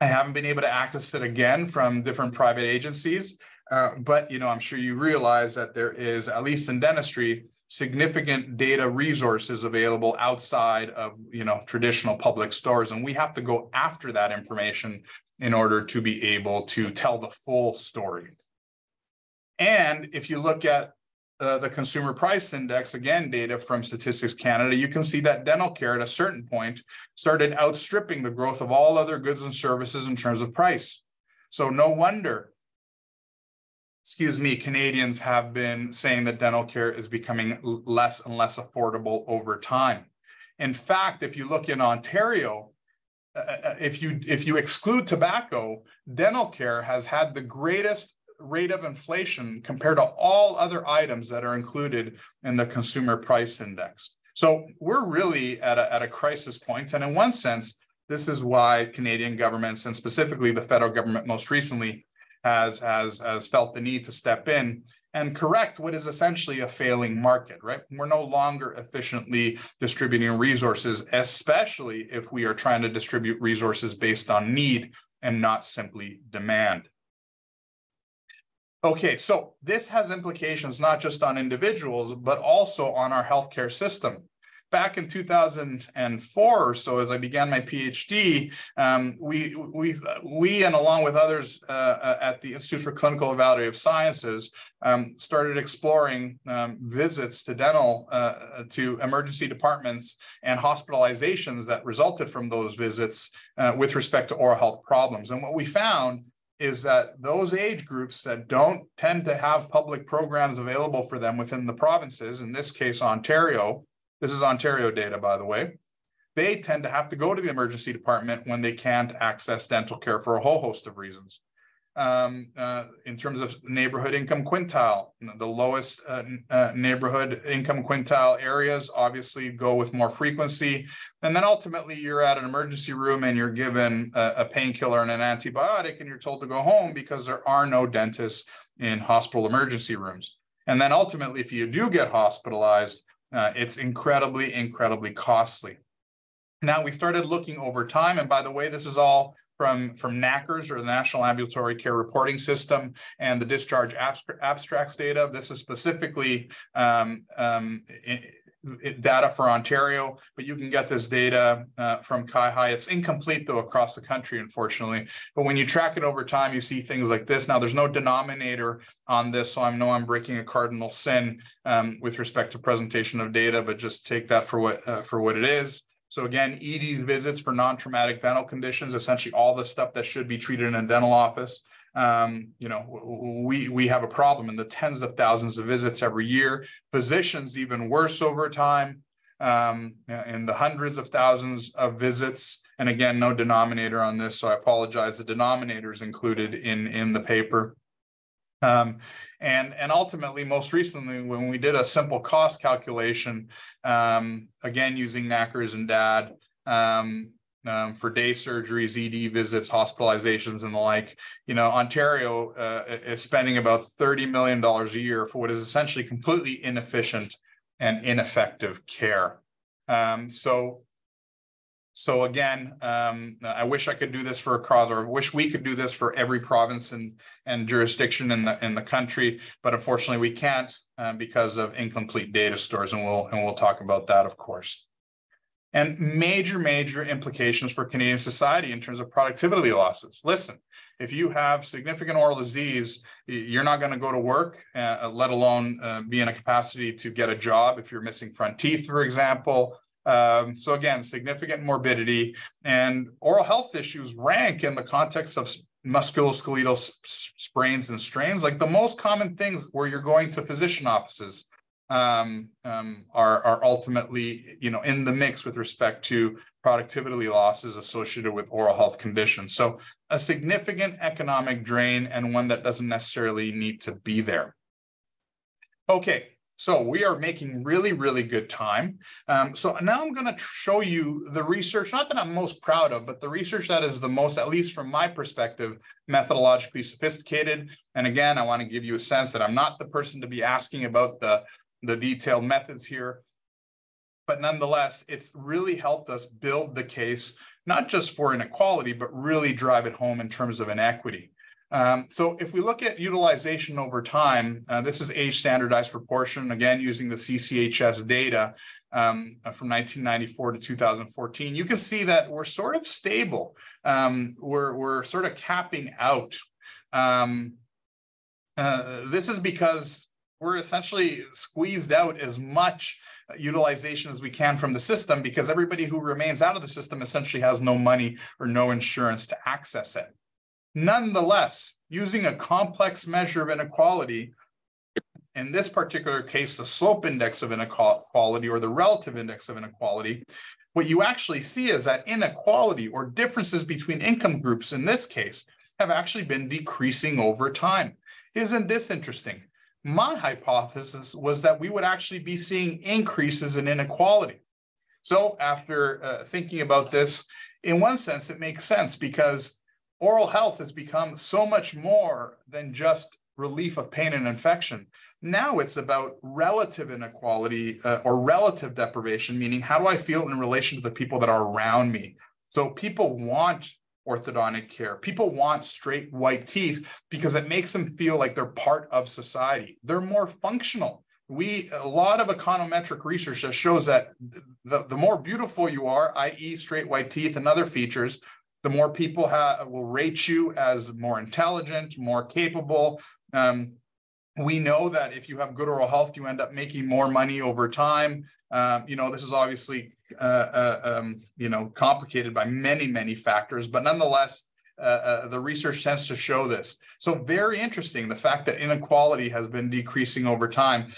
[SPEAKER 12] I haven't been able to access it again from different private agencies, uh, but you know, I'm sure you realize that there is, at least in dentistry, significant data resources available outside of you know traditional public stores and we have to go after that information in order to be able to tell the full story and if you look at uh, the consumer price index again data from statistics canada you can see that dental care at a certain point started outstripping the growth of all other goods and services in terms of price so no wonder excuse me, Canadians have been saying that dental care is becoming less and less affordable over time. In fact, if you look in Ontario, uh, uh, if you if you exclude tobacco, dental care has had the greatest rate of inflation compared to all other items that are included in the consumer price index. So we're really at a, at a crisis point. And in one sense, this is why Canadian governments and specifically the federal government most recently has, has, has felt the need to step in and correct what is essentially a failing market, right? We're no longer efficiently distributing resources, especially if we are trying to distribute resources based on need and not simply demand. Okay, so this has implications not just on individuals, but also on our healthcare system back in 2004 or so, as I began my PhD, um, we, we, we, and along with others uh, uh, at the Institute for Clinical Evaluative Sciences, um, started exploring um, visits to dental, uh, to emergency departments and hospitalizations that resulted from those visits uh, with respect to oral health problems. And what we found is that those age groups that don't tend to have public programs available for them within the provinces, in this case, Ontario, this is Ontario data, by the way. They tend to have to go to the emergency department when they can't access dental care for a whole host of reasons. Um, uh, in terms of neighborhood income quintile, the lowest uh, uh, neighborhood income quintile areas obviously go with more frequency. And then ultimately you're at an emergency room and you're given a, a painkiller and an antibiotic and you're told to go home because there are no dentists in hospital emergency rooms. And then ultimately, if you do get hospitalized, uh, it's incredibly, incredibly costly. Now we started looking over time, and by the way, this is all from, from NACRS or the National Ambulatory Care Reporting System and the discharge abstracts data. This is specifically um, um, data for Ontario, but you can get this data uh, from CIHI. It's incomplete though across the country, unfortunately. But when you track it over time, you see things like this. Now there's no denominator on this, so I know I'm breaking a cardinal sin um, with respect to presentation of data, but just take that for what uh, for what it is. So again, ED's visits for non-traumatic dental conditions, essentially all the stuff that should be treated in a dental office um, you know, we we have a problem in the tens of thousands of visits every year. Physicians even worse over time, um, in the hundreds of thousands of visits. And again, no denominator on this, so I apologize. The denominator is included in in the paper. Um, and and ultimately, most recently, when we did a simple cost calculation, um, again using NACRS and DAD, um, um, for day surgeries, ED visits, hospitalizations, and the like. You know, Ontario uh, is spending about $30 million a year for what is essentially completely inefficient and ineffective care. Um, so, so again, um, I wish I could do this for a cause, or I wish we could do this for every province and, and jurisdiction in the in the country, but unfortunately we can't uh, because of incomplete data stores, and we'll and we'll talk about that, of course and major, major implications for Canadian society in terms of productivity losses. Listen, if you have significant oral disease, you're not going to go to work, uh, let alone uh, be in a capacity to get a job if you're missing front teeth, for example. Um, so again, significant morbidity and oral health issues rank in the context of musculoskeletal sprains and strains, like the most common things where you're going to physician offices um, um, are, are ultimately, you know, in the mix with respect to productivity losses associated with oral health conditions. So a significant economic drain and one that doesn't necessarily need to be there. Okay, so we are making really, really good time. Um, so now I'm going to show you the research, not that I'm most proud of, but the research that is the most, at least from my perspective, methodologically sophisticated. And again, I want to give you a sense that I'm not the person to be asking about the the detailed methods here. But nonetheless, it's really helped us build the case, not just for inequality, but really drive it home in terms of inequity. Um, so if we look at utilization over time, uh, this is age standardized proportion, again, using the CCHS data um, from 1994 to 2014, you can see that we're sort of stable. Um, we're, we're sort of capping out. Um, uh, this is because we're essentially squeezed out as much utilization as we can from the system because everybody who remains out of the system essentially has no money or no insurance to access it. Nonetheless, using a complex measure of inequality, in this particular case, the slope index of inequality or the relative index of inequality, what you actually see is that inequality or differences between income groups in this case have actually been decreasing over time Isn't this interesting? My hypothesis was that we would actually be seeing increases in inequality. So after uh, thinking about this, in one sense, it makes sense because oral health has become so much more than just relief of pain and infection. Now it's about relative inequality uh, or relative deprivation, meaning how do I feel in relation to the people that are around me? So people want orthodontic care. People want straight white teeth because it makes them feel like they're part of society. They're more functional. We a lot of econometric research that shows that the, the more beautiful you are, i.e., straight white teeth and other features, the more people will rate you as more intelligent, more capable. Um, we know that if you have good oral health, you end up making more money over time. Um, you know, this is obviously, uh, uh, um, you know, complicated by many, many factors, but nonetheless, uh, uh, the research tends to show this. So very interesting, the fact that inequality has been decreasing over time.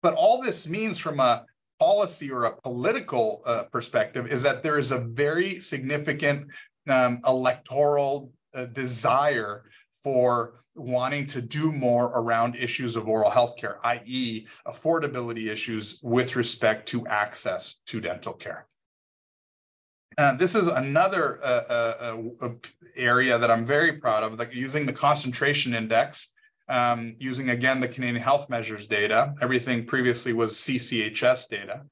[SPEAKER 12] But all this means from a policy or a political uh, perspective is that there is a very significant um, electoral uh, desire for wanting to do more around issues of oral health care, i.e. affordability issues with respect to access to dental care. Uh, this is another uh, uh, uh, area that I'm very proud of, like using the concentration index, um, using again the Canadian health measures data. Everything previously was CCHS data.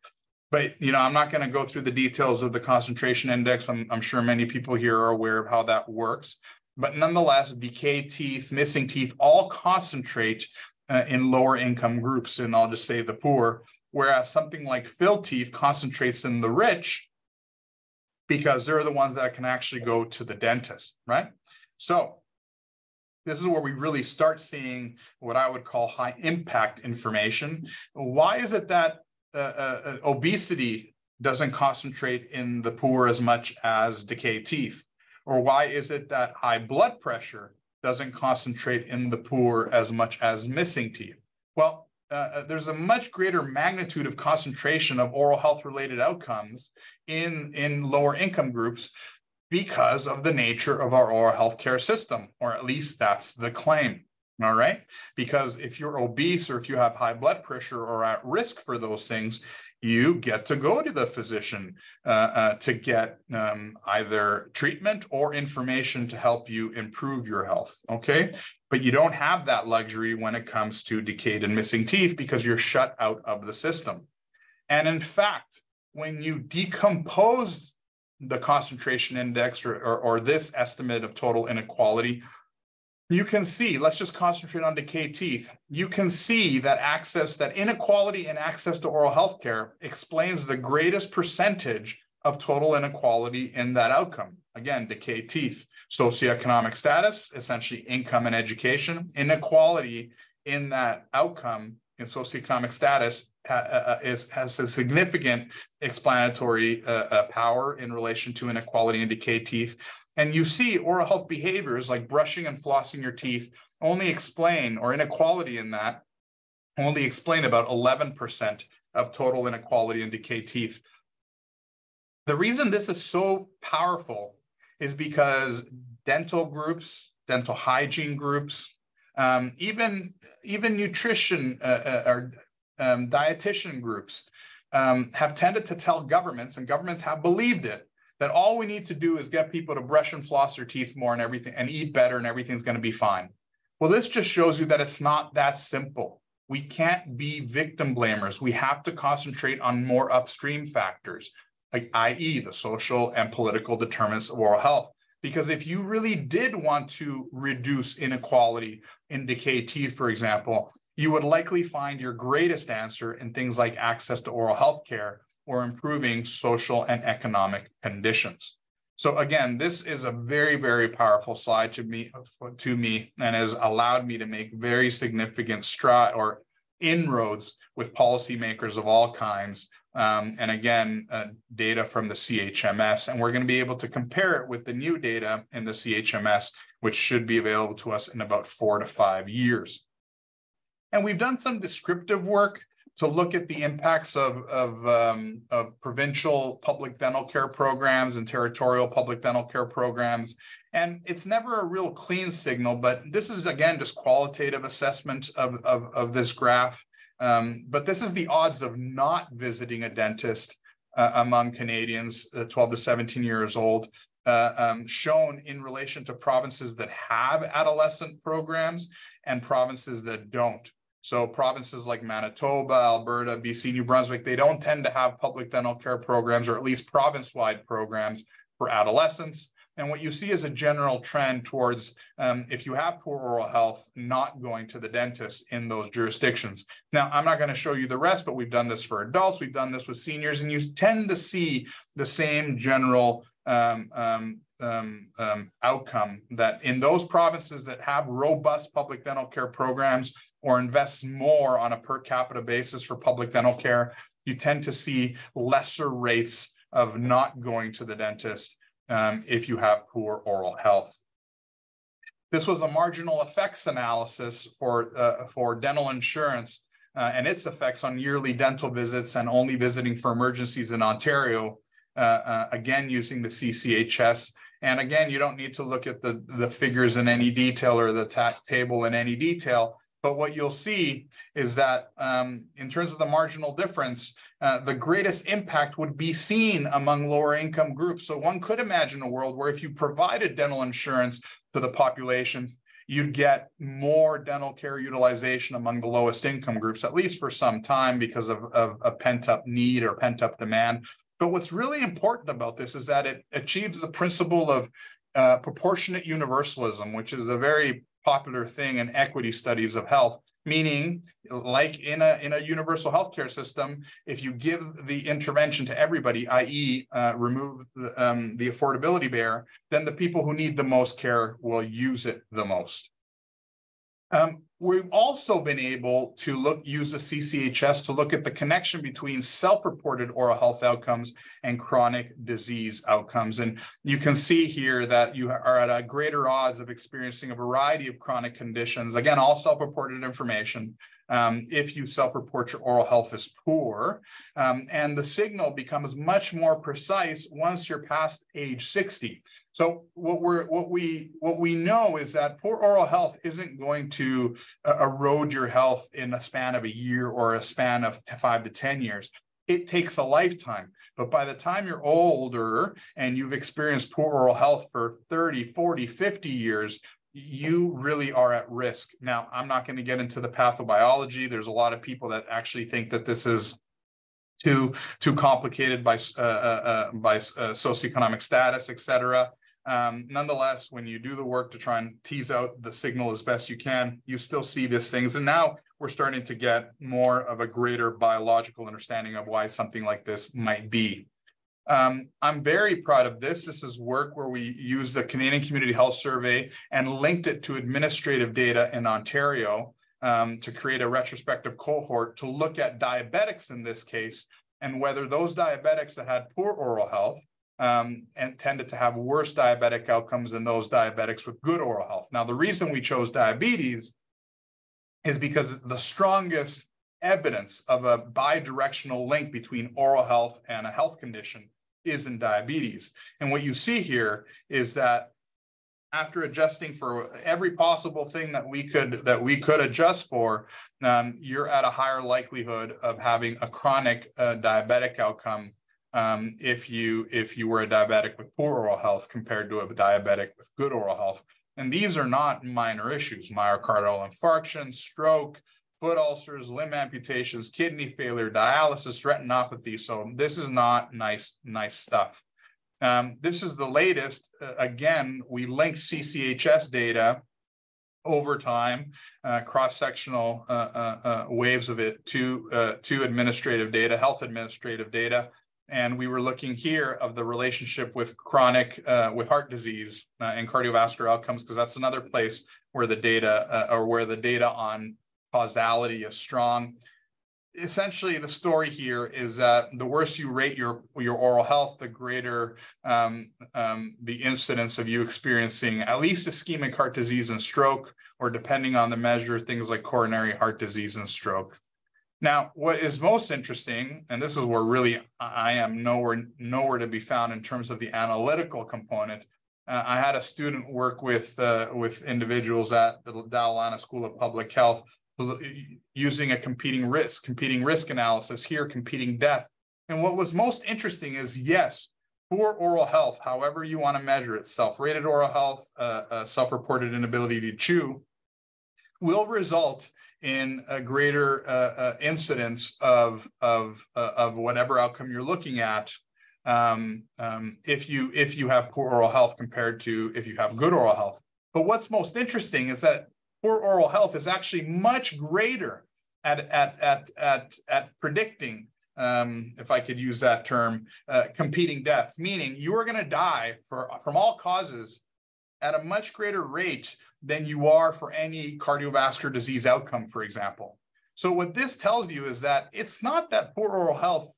[SPEAKER 12] But you know, I'm not going to go through the details of the concentration index. I'm, I'm sure many people here are aware of how that works. But nonetheless, decayed teeth, missing teeth, all concentrate uh, in lower income groups, and I'll just say the poor. Whereas something like fill teeth concentrates in the rich because they're the ones that can actually go to the dentist, right? So this is where we really start seeing what I would call high impact information. Why is it that uh, uh, uh obesity doesn't concentrate in the poor as much as decayed teeth? Or why is it that high blood pressure doesn't concentrate in the poor as much as missing teeth? Well, uh, uh, there's a much greater magnitude of concentration of oral health related outcomes in, in lower income groups because of the nature of our oral health care system, or at least that's the claim. All right. Because if you're obese or if you have high blood pressure or at risk for those things, you get to go to the physician uh, uh, to get um, either treatment or information to help you improve your health. Okay. But you don't have that luxury when it comes to decayed and missing teeth because you're shut out of the system. And in fact, when you decompose the concentration index or, or, or this estimate of total inequality, you can see, let's just concentrate on decayed teeth. You can see that access, that inequality in access to oral health care explains the greatest percentage of total inequality in that outcome. Again, decayed teeth, socioeconomic status, essentially income and education, inequality in that outcome in socioeconomic status uh, uh, is, has a significant explanatory uh, uh, power in relation to inequality in decayed teeth. And you see oral health behaviors like brushing and flossing your teeth only explain, or inequality in that, only explain about 11% of total inequality in decayed teeth. The reason this is so powerful is because dental groups, dental hygiene groups, um, even, even nutrition uh, uh, or um, dietitian groups um, have tended to tell governments, and governments have believed it, that all we need to do is get people to brush and floss their teeth more and everything and eat better and everything's going to be fine. Well, this just shows you that it's not that simple. We can't be victim blamers. We have to concentrate on more upstream factors, like i.e. the social and political determinants of oral health. Because if you really did want to reduce inequality in decayed teeth, for example, you would likely find your greatest answer in things like access to oral health care or improving social and economic conditions. So again, this is a very, very powerful slide to me, to me and has allowed me to make very significant stride or inroads with policymakers of all kinds. Um, and again, uh, data from the CHMS, and we're going to be able to compare it with the new data in the CHMS, which should be available to us in about four to five years. And we've done some descriptive work to look at the impacts of, of, um, of provincial public dental care programs and territorial public dental care programs. And it's never a real clean signal, but this is again just qualitative assessment of, of, of this graph. Um, but this is the odds of not visiting a dentist uh, among Canadians uh, 12 to 17 years old, uh, um, shown in relation to provinces that have adolescent programs and provinces that don't. So provinces like Manitoba, Alberta, BC, New Brunswick, they don't tend to have public dental care programs or at least province-wide programs for adolescents. And what you see is a general trend towards um, if you have poor oral health, not going to the dentist in those jurisdictions. Now, I'm not going to show you the rest, but we've done this for adults, we've done this with seniors, and you tend to see the same general um, um, um, um outcome that in those provinces that have robust public dental care programs, or invests more on a per capita basis for public dental care, you tend to see lesser rates of not going to the dentist um, if you have poor oral health. This was a marginal effects analysis for, uh, for dental insurance uh, and its effects on yearly dental visits and only visiting for emergencies in Ontario, uh, uh again using the CCHS. And again, you don't need to look at the, the figures in any detail or the table in any detail. But what you'll see is that um, in terms of the marginal difference, uh, the greatest impact would be seen among lower income groups. So one could imagine a world where if you provided dental insurance to the population, you'd get more dental care utilization among the lowest income groups, at least for some time because of, of a pent up need or pent up demand. But what's really important about this is that it achieves the principle of uh, proportionate universalism, which is a very popular thing in equity studies of health, meaning like in a, in a universal healthcare system, if you give the intervention to everybody, i.e. Uh, remove the, um, the affordability barrier, then the people who need the most care will use it the most. Um, we've also been able to look use the CCHS to look at the connection between self-reported oral health outcomes and chronic disease outcomes. And you can see here that you are at a greater odds of experiencing a variety of chronic conditions. Again, all self-reported information, um, if you self-report your oral health as poor. Um, and the signal becomes much more precise once you're past age 60. So what we're what we what we know is that poor oral health isn't going to uh, erode your health in a span of a year or a span of five to 10 years. It takes a lifetime. But by the time you're older and you've experienced poor oral health for 30, 40, 50 years, you really are at risk. Now, I'm not going to get into the pathobiology. There's a lot of people that actually think that this is too too complicated by uh, uh, uh by uh, socioeconomic status, et cetera. Um, nonetheless, when you do the work to try and tease out the signal as best you can, you still see these things. And now we're starting to get more of a greater biological understanding of why something like this might be. Um, I'm very proud of this. This is work where we used the Canadian Community Health Survey and linked it to administrative data in Ontario um, to create a retrospective cohort to look at diabetics in this case and whether those diabetics that had poor oral health um, and tended to have worse diabetic outcomes than those diabetics with good oral health. Now, the reason we chose diabetes is because the strongest evidence of a bidirectional link between oral health and a health condition is in diabetes. And what you see here is that after adjusting for every possible thing that we could that we could adjust for, um, you're at a higher likelihood of having a chronic uh, diabetic outcome um, if you if you were a diabetic with poor oral health compared to a diabetic with good oral health. And these are not minor issues: myocardial infarction, stroke, foot ulcers, limb amputations, kidney failure, dialysis, retinopathy. So this is not nice, nice stuff. Um, this is the latest. Uh, again, we linked CCHS data over time, uh, cross-sectional uh, uh, uh waves of it to, uh, to administrative data, health administrative data. And we were looking here of the relationship with chronic, with heart disease and cardiovascular outcomes, because that's another place where the data or where the data on causality is strong. Essentially, the story here is that the worse you rate your, your oral health, the greater um, um, the incidence of you experiencing at least ischemic heart disease and stroke, or depending on the measure, things like coronary heart disease and stroke. Now, what is most interesting, and this is where really I am nowhere nowhere to be found in terms of the analytical component. Uh, I had a student work with uh, with individuals at the Lana School of Public Health using a competing risk, competing risk analysis here, competing death. And what was most interesting is yes, poor oral health, however you want to measure it, self-rated oral health, uh, uh, self-reported inability to chew, will result in a greater uh, uh, incidence of of uh, of whatever outcome you're looking at um, um, if you if you have poor oral health compared to if you have good oral health. But what's most interesting is that poor oral health is actually much greater at at at at, at predicting. Um, if I could use that term, uh, competing death, meaning you are going to die for from all causes at a much greater rate than you are for any cardiovascular disease outcome, for example. So what this tells you is that it's not that poor oral health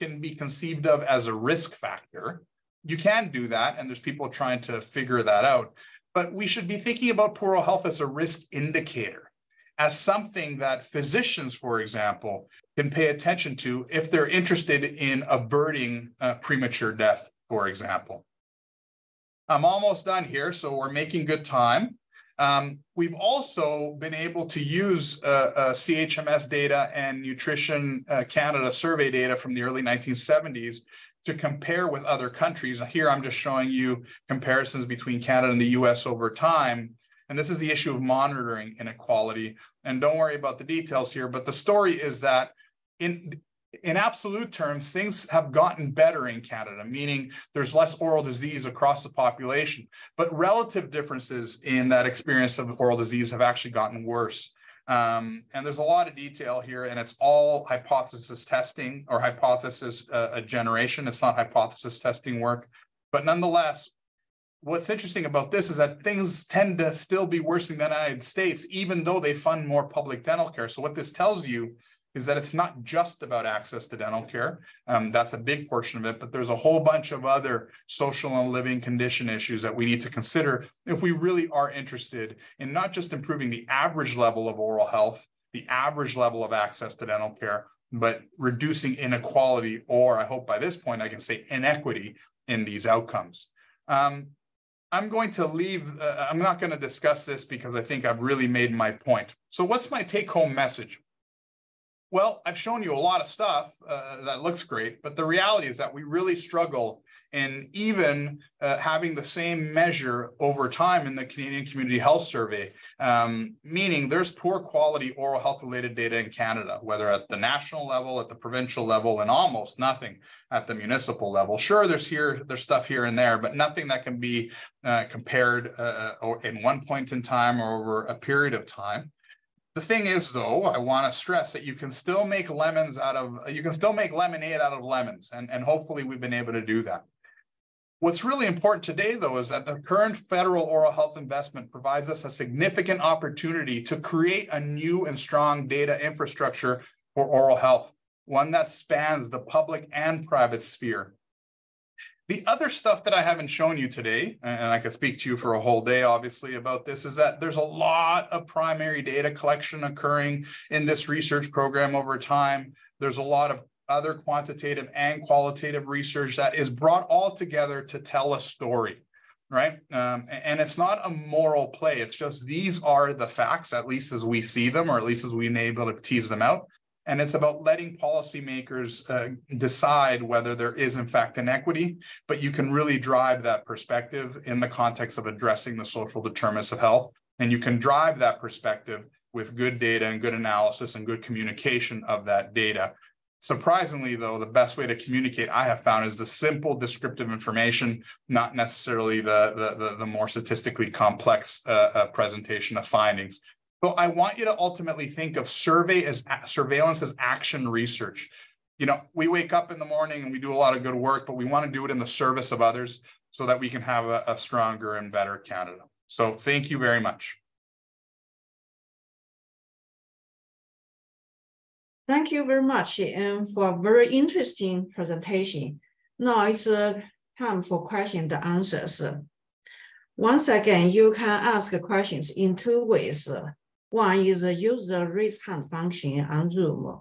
[SPEAKER 12] can be conceived of as a risk factor. You can do that, and there's people trying to figure that out. But we should be thinking about poor oral health as a risk indicator, as something that physicians, for example, can pay attention to if they're interested in averting uh, premature death, for example. I'm almost done here, so we're making good time. Um, we've also been able to use uh, uh, CHMS data and Nutrition uh, Canada survey data from the early 1970s to compare with other countries. Here, I'm just showing you comparisons between Canada and the US over time. And this is the issue of monitoring inequality. And don't worry about the details here, but the story is that in in absolute terms, things have gotten better in Canada, meaning there's less oral disease across the population. But relative differences in that experience of oral disease have actually gotten worse. Um, and there's a lot of detail here, and it's all hypothesis testing or hypothesis uh, generation. It's not hypothesis testing work. But nonetheless, what's interesting about this is that things tend to still be worse in the United States, even though they fund more public dental care. So what this tells you is that it's not just about access to dental care. Um, that's a big portion of it, but there's a whole bunch of other social and living condition issues that we need to consider if we really are interested in not just improving the average level of oral health, the average level of access to dental care, but reducing inequality, or I hope by this point I can say inequity in these outcomes. Um, I'm going to leave, uh, I'm not going to discuss this because I think I've really made my point. So what's my take home message? Well, I've shown you a lot of stuff uh, that looks great, but the reality is that we really struggle in even uh, having the same measure over time in the Canadian Community Health Survey, um, meaning there's poor quality oral health related data in Canada, whether at the national level, at the provincial level, and almost nothing at the municipal level. Sure, there's here, there's stuff here and there, but nothing that can be uh, compared uh, or in one point in time or over a period of time. The thing is, though, I want to stress that you can still make lemons out of, you can still make lemonade out of lemons. And, and hopefully we've been able to do that. What's really important today, though, is that the current federal oral health investment provides us a significant opportunity to create a new and strong data infrastructure for oral health, one that spans the public and private sphere. The other stuff that I haven't shown you today, and I could speak to you for a whole day, obviously, about this, is that there's a lot of primary data collection occurring in this research program over time. There's a lot of other quantitative and qualitative research that is brought all together to tell a story, right? Um, and it's not a moral play. It's just these are the facts, at least as we see them, or at least as we've been able to tease them out. And it's about letting policymakers uh, decide whether there is, in fact, inequity, but you can really drive that perspective in the context of addressing the social determinants of health. And you can drive that perspective with good data and good analysis and good communication of that data. Surprisingly, though, the best way to communicate I have found is the simple descriptive information, not necessarily the, the, the, the more statistically complex uh, uh, presentation of findings. So I want you to ultimately think of survey as surveillance as action research. You know, we wake up in the morning and we do a lot of good work, but we want to do it in the service of others so that we can have a, a stronger and better Canada. So thank you very much.
[SPEAKER 11] Thank you very much and for a very interesting presentation. Now it's uh, time for questions and answers. Once again, you can ask questions in two ways. One is use the raise hand function on Zoom.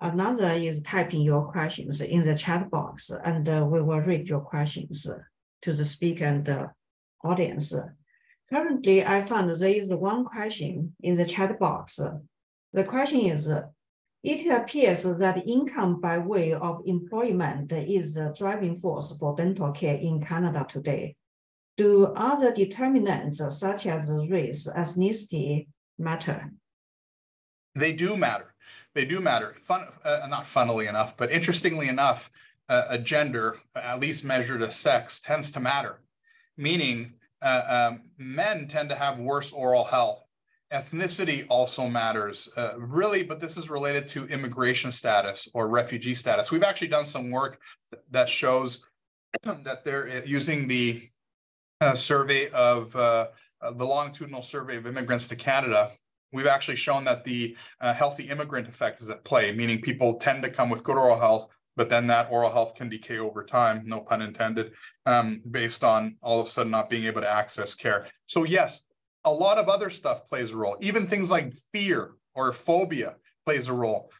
[SPEAKER 11] Another is typing your questions in the chat box, and uh, we will read your questions to the speaker and the audience. Currently, I found there is one question in the chat box. The question is, it appears that income by way of employment is the driving force for dental care in Canada today. Do other determinants such as race, ethnicity matter?
[SPEAKER 12] They do matter. They do matter. Fun, uh, not funnily enough, but interestingly enough, uh, a gender, at least measured as sex, tends to matter. Meaning, uh, um, men tend to have worse oral health ethnicity also matters uh, really but this is related to immigration status or refugee status we've actually done some work that shows [CLEARS THROAT] that they're uh, using the uh, survey of uh, the longitudinal survey of immigrants to canada we've actually shown that the uh, healthy immigrant effect is at play meaning people tend to come with good oral health but then that oral health can decay over time no pun intended um, based on all of a sudden not being able to access care so yes a lot of other stuff plays a role. Even things like fear or phobia plays a role.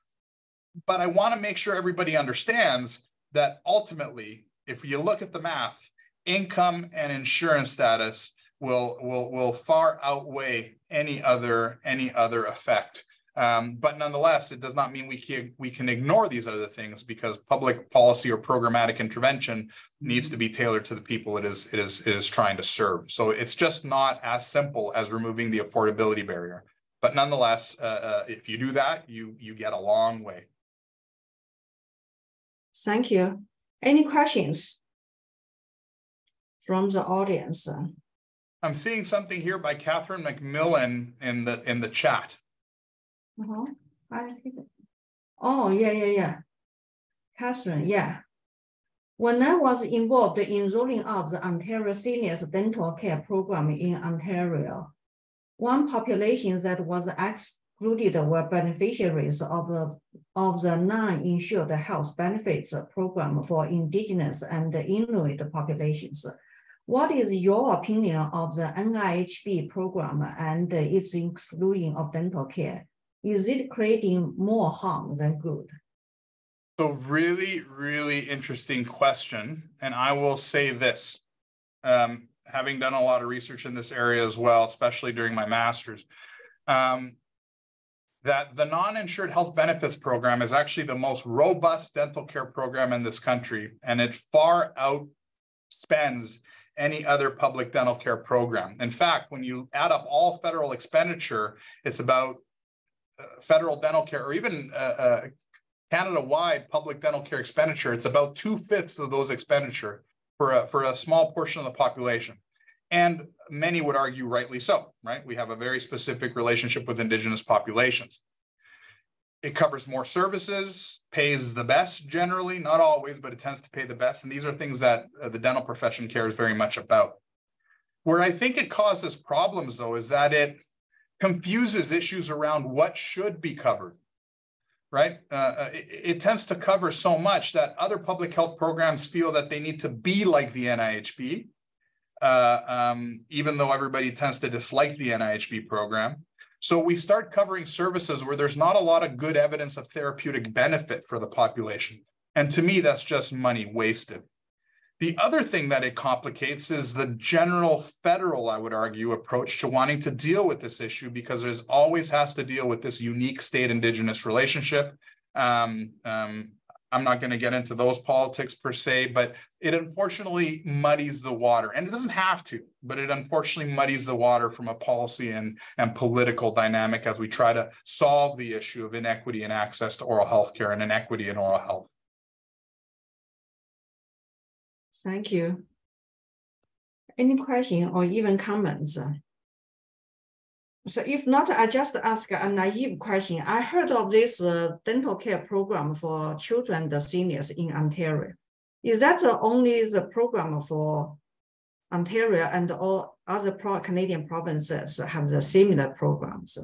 [SPEAKER 12] But I want to make sure everybody understands that ultimately, if you look at the math, income and insurance status will will will far outweigh any other any other effect. Um, but nonetheless, it does not mean we can, we can ignore these other things because public policy or programmatic intervention needs to be tailored to the people it is, it is, it is trying to serve. So it's just not as simple as removing the affordability barrier. But nonetheless, uh, uh, if you do that, you, you get a long way.
[SPEAKER 11] Thank you. Any questions from the audience?
[SPEAKER 12] I'm seeing something here by Catherine McMillan in the in the chat.
[SPEAKER 11] Uh-huh. I Oh, yeah, yeah, yeah. Catherine, yeah. When I was involved in rolling out the Ontario Seniors Dental Care Program in Ontario, one population that was excluded were beneficiaries of the, of the non-insured health benefits program for Indigenous and Inuit populations. What is your opinion of the NIHB program and its inclusion of dental care? is it creating more harm than good?
[SPEAKER 12] So really, really interesting question. And I will say this, um, having done a lot of research in this area as well, especially during my master's, um, that the non-insured health benefits program is actually the most robust dental care program in this country, and it far outspends any other public dental care program. In fact, when you add up all federal expenditure, it's about federal dental care or even uh, uh, Canada-wide public dental care expenditure, it's about two-fifths of those expenditure for a, for a small portion of the population. And many would argue rightly so, right? We have a very specific relationship with Indigenous populations. It covers more services, pays the best generally, not always, but it tends to pay the best. And these are things that uh, the dental profession cares very much about. Where I think it causes problems, though, is that it confuses issues around what should be covered, right? Uh, uh, it, it, tends to cover so much that other public health programs feel that they need to be like the NIHB, uh, um, even though everybody tends to dislike the NIHB program. So we start covering services where there's not a lot of good evidence of therapeutic benefit for the population. And to me, that's just money wasted. The other thing that it complicates is the general federal, I would argue, approach to wanting to deal with this issue because there's always has to deal with this unique state indigenous relationship. Um, um, I'm not going to get into those politics per se, but it unfortunately muddies the water. And it doesn't have to, but it unfortunately muddies the water from a policy and, and political dynamic as we try to solve the issue of inequity in access to oral health care and inequity in oral health.
[SPEAKER 11] Thank you. Any question or even comments? So if not, I just ask a naive question. I heard of this uh, dental care program for children and seniors in Ontario. Is that only the program for Ontario and all other pro Canadian provinces have the similar programs?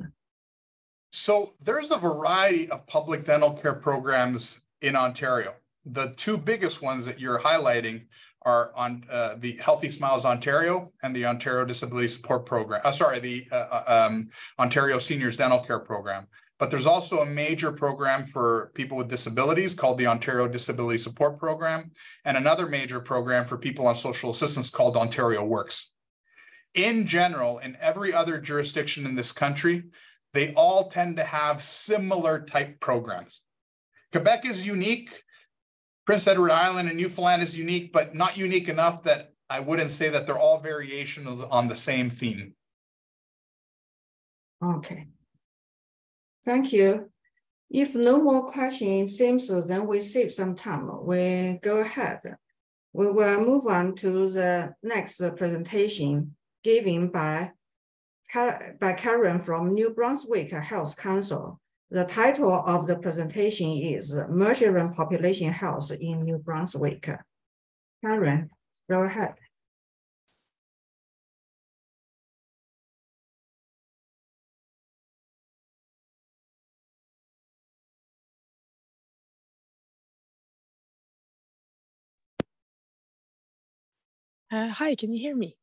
[SPEAKER 12] So there's a variety of public dental care programs in Ontario. The two biggest ones that you're highlighting are on uh, the Healthy Smiles Ontario and the Ontario Disability Support Program. Uh, sorry, the uh, uh, um, Ontario Seniors Dental Care Program. But there's also a major program for people with disabilities called the Ontario Disability Support Program, and another major program for people on social assistance called Ontario Works. In general, in every other jurisdiction in this country, they all tend to have similar type programs. Quebec is unique. Prince Edward Island and Newfoundland is unique, but not unique enough that I wouldn't say that they're all variations on the same theme.
[SPEAKER 11] Okay. Thank you. If no more questions, seems then we save some time. We go ahead. We will move on to the next presentation given by, by Karen from New Brunswick Health Council. The title of the presentation is Measuring Population Health in New Brunswick. Karen, go ahead.
[SPEAKER 13] Uh, hi, can you hear me?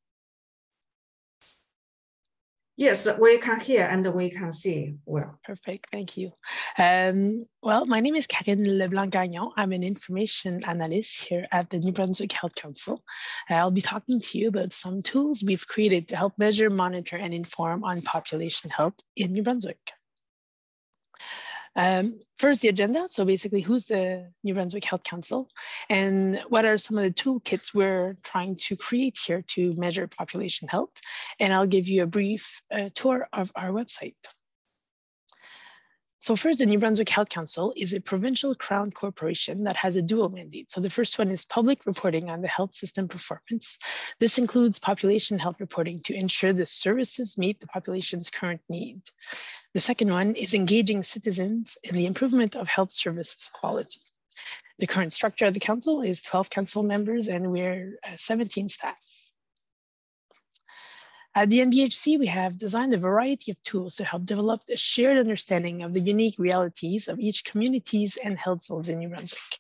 [SPEAKER 11] Yes, we can hear and we can see well.
[SPEAKER 13] Perfect, thank you. Um, well, my name is Karine Leblanc-Gagnon. I'm an information analyst here at the New Brunswick Health Council. I'll be talking to you about some tools we've created to help measure, monitor, and inform on population health in New Brunswick. Um, first, the agenda. So basically, who's the New Brunswick Health Council and what are some of the toolkits we're trying to create here to measure population health? And I'll give you a brief uh, tour of our website. So first, the New Brunswick Health Council is a provincial crown corporation that has a dual mandate. So the first one is public reporting on the health system performance. This includes population health reporting to ensure the services meet the population's current need. The second one is engaging citizens in the improvement of health services quality. The current structure of the council is 12 council members and we're uh, 17 staff. At the NBHC, we have designed a variety of tools to help develop a shared understanding of the unique realities of each communities and health zones in New Brunswick.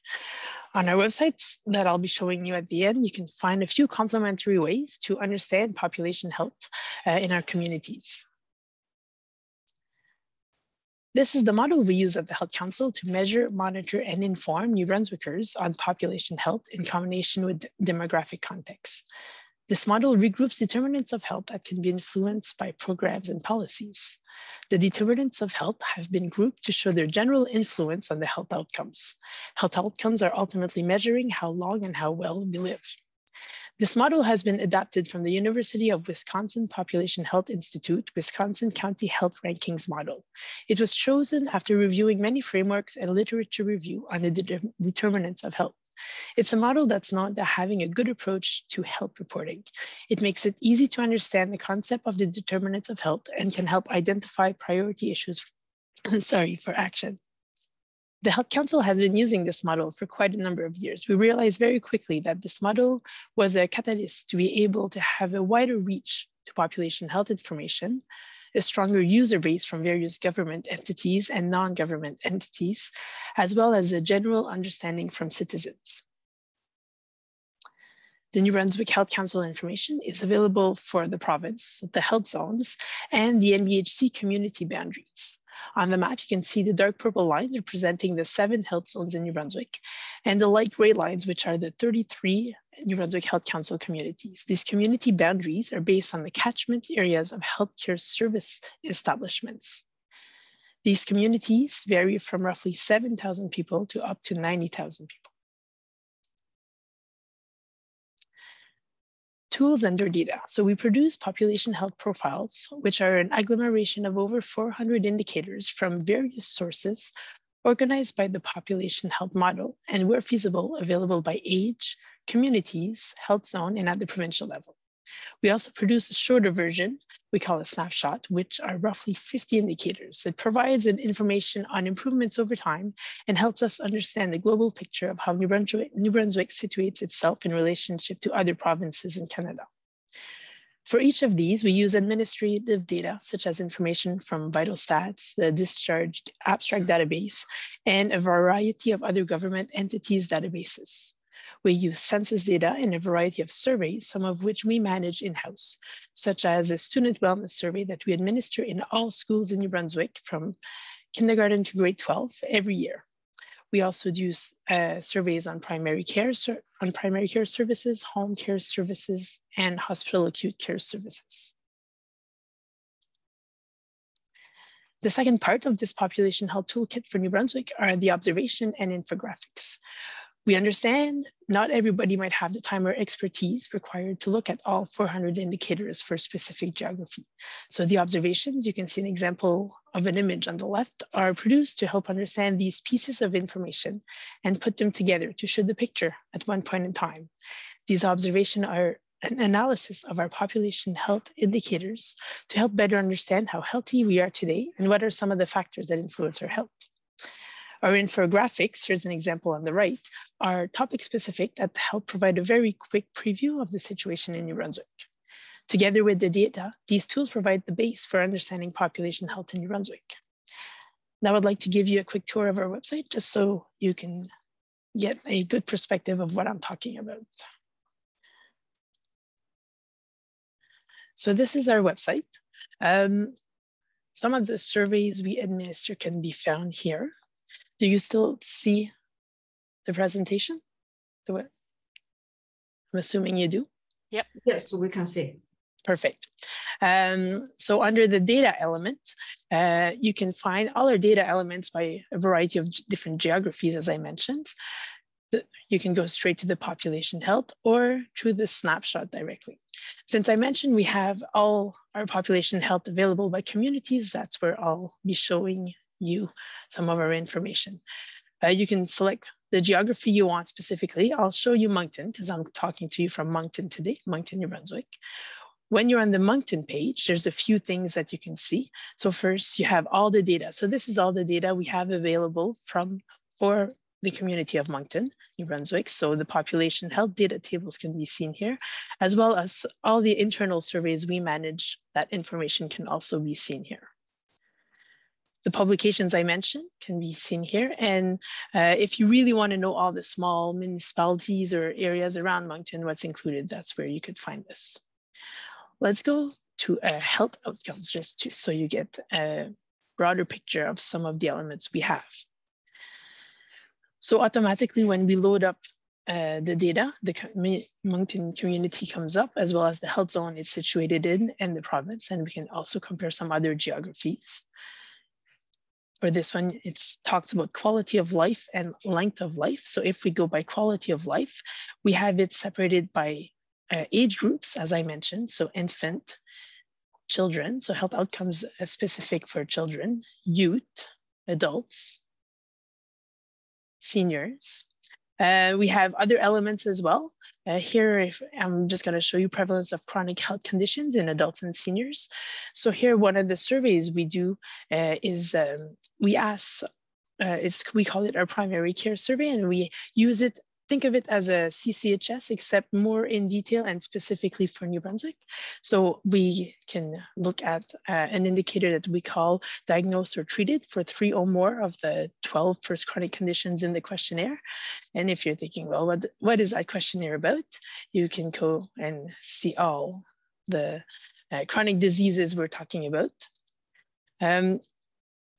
[SPEAKER 13] On our websites that I'll be showing you at the end, you can find a few complementary ways to understand population health uh, in our communities. This is the model we use at the Health Council to measure, monitor, and inform New Brunswickers on population health in combination with demographic context. This model regroups determinants of health that can be influenced by programs and policies. The determinants of health have been grouped to show their general influence on the health outcomes. Health outcomes are ultimately measuring how long and how well we live. This model has been adapted from the University of Wisconsin Population Health Institute Wisconsin County Health Rankings model. It was chosen after reviewing many frameworks and literature review on the de determinants of health. It's a model that's to having a good approach to health reporting. It makes it easy to understand the concept of the determinants of health and can help identify priority issues [CLEARS THROAT] sorry, for action. The Health Council has been using this model for quite a number of years. We realized very quickly that this model was a catalyst to be able to have a wider reach to population health information a stronger user base from various government entities and non-government entities, as well as a general understanding from citizens. The New Brunswick Health Council information is available for the province, the health zones, and the NBHC community boundaries. On the map, you can see the dark purple lines representing the seven health zones in New Brunswick, and the light gray lines, which are the 33 New Brunswick Health Council communities. These community boundaries are based on the catchment areas of healthcare service establishments. These communities vary from roughly 7,000 people to up to 90,000 people. Tools and their data. So we produce population health profiles, which are an agglomeration of over 400 indicators from various sources organized by the population health model and where feasible, available by age, communities, health zone, and at the provincial level. We also produce a shorter version we call a snapshot, which are roughly 50 indicators. It provides an information on improvements over time and helps us understand the global picture of how New Brunswick, New Brunswick situates itself in relationship to other provinces in Canada. For each of these, we use administrative data, such as information from Vital Stats, the Discharged Abstract Database, and a variety of other government entities' databases. We use census data in a variety of surveys, some of which we manage in-house, such as a student wellness survey that we administer in all schools in New Brunswick from kindergarten to grade 12 every year. We also do uh, surveys on primary care, on primary care services, home care services, and hospital acute care services. The second part of this population health toolkit for New Brunswick are the observation and infographics. We understand not everybody might have the time or expertise required to look at all 400 indicators for specific geography. So the observations, you can see an example of an image on the left, are produced to help understand these pieces of information and put them together to show the picture at one point in time. These observations are an analysis of our population health indicators to help better understand how healthy we are today and what are some of the factors that influence our health. Our infographics, here's an example on the right, are topic specific that help provide a very quick preview of the situation in New Brunswick. Together with the data, these tools provide the base for understanding population health in New Brunswick. Now I'd like to give you a quick tour of our website just so you can get a good perspective of what I'm talking about. So this is our website. Um, some of the surveys we administer can be found here. Do you still see the presentation? The way? I'm assuming you do.
[SPEAKER 11] Yep. Yes, so we can see.
[SPEAKER 13] Perfect. Um, so under the data element, uh, you can find other data elements by a variety of different geographies, as I mentioned. You can go straight to the population health or to the snapshot directly. Since I mentioned we have all our population health available by communities, that's where I'll be showing you some of our information. Uh, you can select the geography you want specifically. I'll show you Moncton because I'm talking to you from Moncton today, Moncton, New Brunswick. When you're on the Moncton page, there's a few things that you can see. So first you have all the data. So this is all the data we have available from for the community of Moncton, New Brunswick. So the population health data tables can be seen here, as well as all the internal surveys we manage, that information can also be seen here. The publications I mentioned can be seen here. And uh, if you really want to know all the small municipalities or areas around Moncton, what's included, that's where you could find this. Let's go to uh, health outcomes just to, so you get a broader picture of some of the elements we have. So automatically when we load up uh, the data, the Moncton community comes up as well as the health zone it's situated in and the province. And we can also compare some other geographies. For this one, it talks about quality of life and length of life. So if we go by quality of life, we have it separated by uh, age groups, as I mentioned. So infant, children, so health outcomes specific for children, youth, adults, seniors, uh, we have other elements as well. Uh, here, if, I'm just going to show you prevalence of chronic health conditions in adults and seniors. So here, one of the surveys we do uh, is um, we ask, uh, it's we call it our primary care survey, and we use it think of it as a CCHS, except more in detail and specifically for New Brunswick. So we can look at uh, an indicator that we call diagnosed or treated for three or more of the 12 first chronic conditions in the questionnaire. And if you're thinking, well, what, what is that questionnaire about? You can go and see all the uh, chronic diseases we're talking about. Um,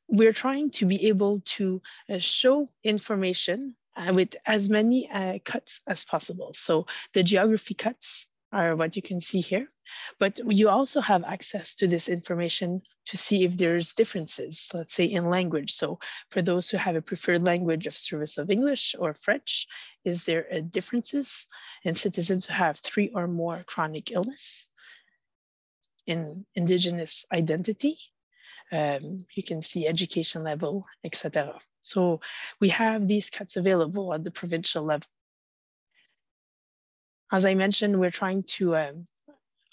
[SPEAKER 13] we're trying to be able to uh, show information uh, with as many uh, cuts as possible. So the geography cuts are what you can see here, but you also have access to this information to see if there's differences, let's say in language. So for those who have a preferred language of service of English or French, is there differences in citizens who have three or more chronic illness? In indigenous identity, um, you can see education level, etc. So we have these cuts available at the provincial level. As I mentioned, we're trying to um,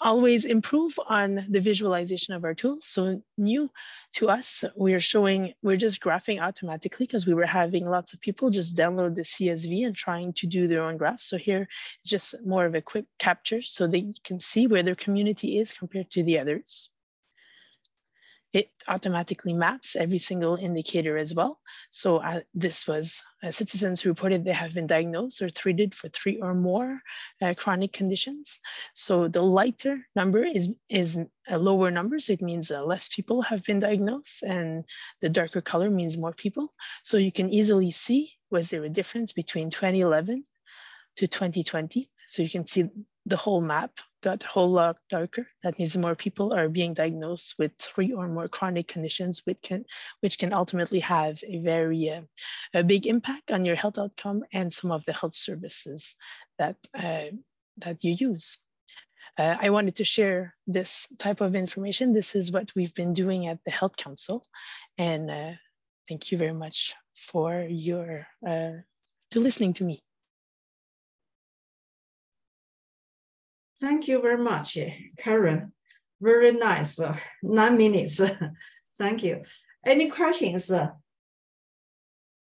[SPEAKER 13] always improve on the visualization of our tools. So new to us, we're showing, we're just graphing automatically because we were having lots of people just download the CSV and trying to do their own graphs. So here it's just more of a quick capture so they can see where their community is compared to the others. It automatically maps every single indicator as well. So uh, this was uh, citizens who reported they have been diagnosed or treated for three or more uh, chronic conditions. So the lighter number is, is a lower number, so it means uh, less people have been diagnosed, and the darker color means more people. So you can easily see was there a difference between 2011 to 2020. So you can see the whole map got a whole lot darker. That means more people are being diagnosed with three or more chronic conditions, which can, which can ultimately have a very uh, a big impact on your health outcome and some of the health services that, uh, that you use. Uh, I wanted to share this type of information. This is what we've been doing at the Health Council. And uh, thank you very much for your, uh, to listening to me.
[SPEAKER 11] Thank you very much, Karen. Very nice. Nine minutes. [LAUGHS] Thank you. Any questions?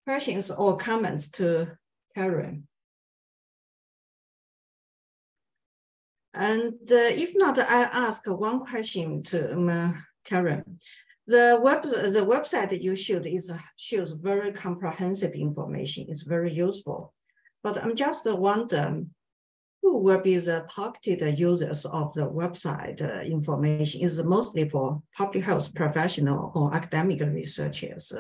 [SPEAKER 11] Questions or comments to Karen? And uh, if not, I ask one question to um, Karen. The web the website you showed is shows very comprehensive information. It's very useful, but I'm just wondering who will be the targeted users of the website uh, information is mostly for public health professional or academic researchers.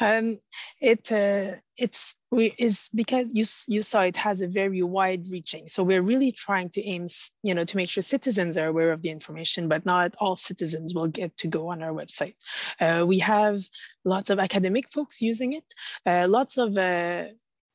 [SPEAKER 13] Um, it uh, it's we it's because you you saw it has a very wide reaching. So we're really trying to aim, you know, to make sure citizens are aware of the information, but not all citizens will get to go on our website. Uh, we have lots of academic folks using it, uh, lots of uh,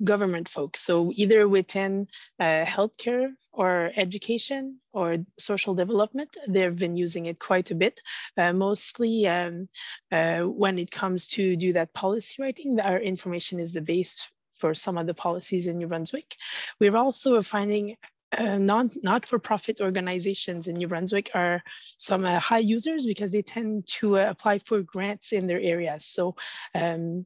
[SPEAKER 13] government folks. So either within uh, healthcare or education or social development, they've been using it quite a bit. Uh, mostly um, uh, when it comes to do that policy writing, our information is the base for some of the policies in New Brunswick. We're also finding uh, non, not-for-profit organizations in New Brunswick are some uh, high users because they tend to uh, apply for grants in their areas. So um,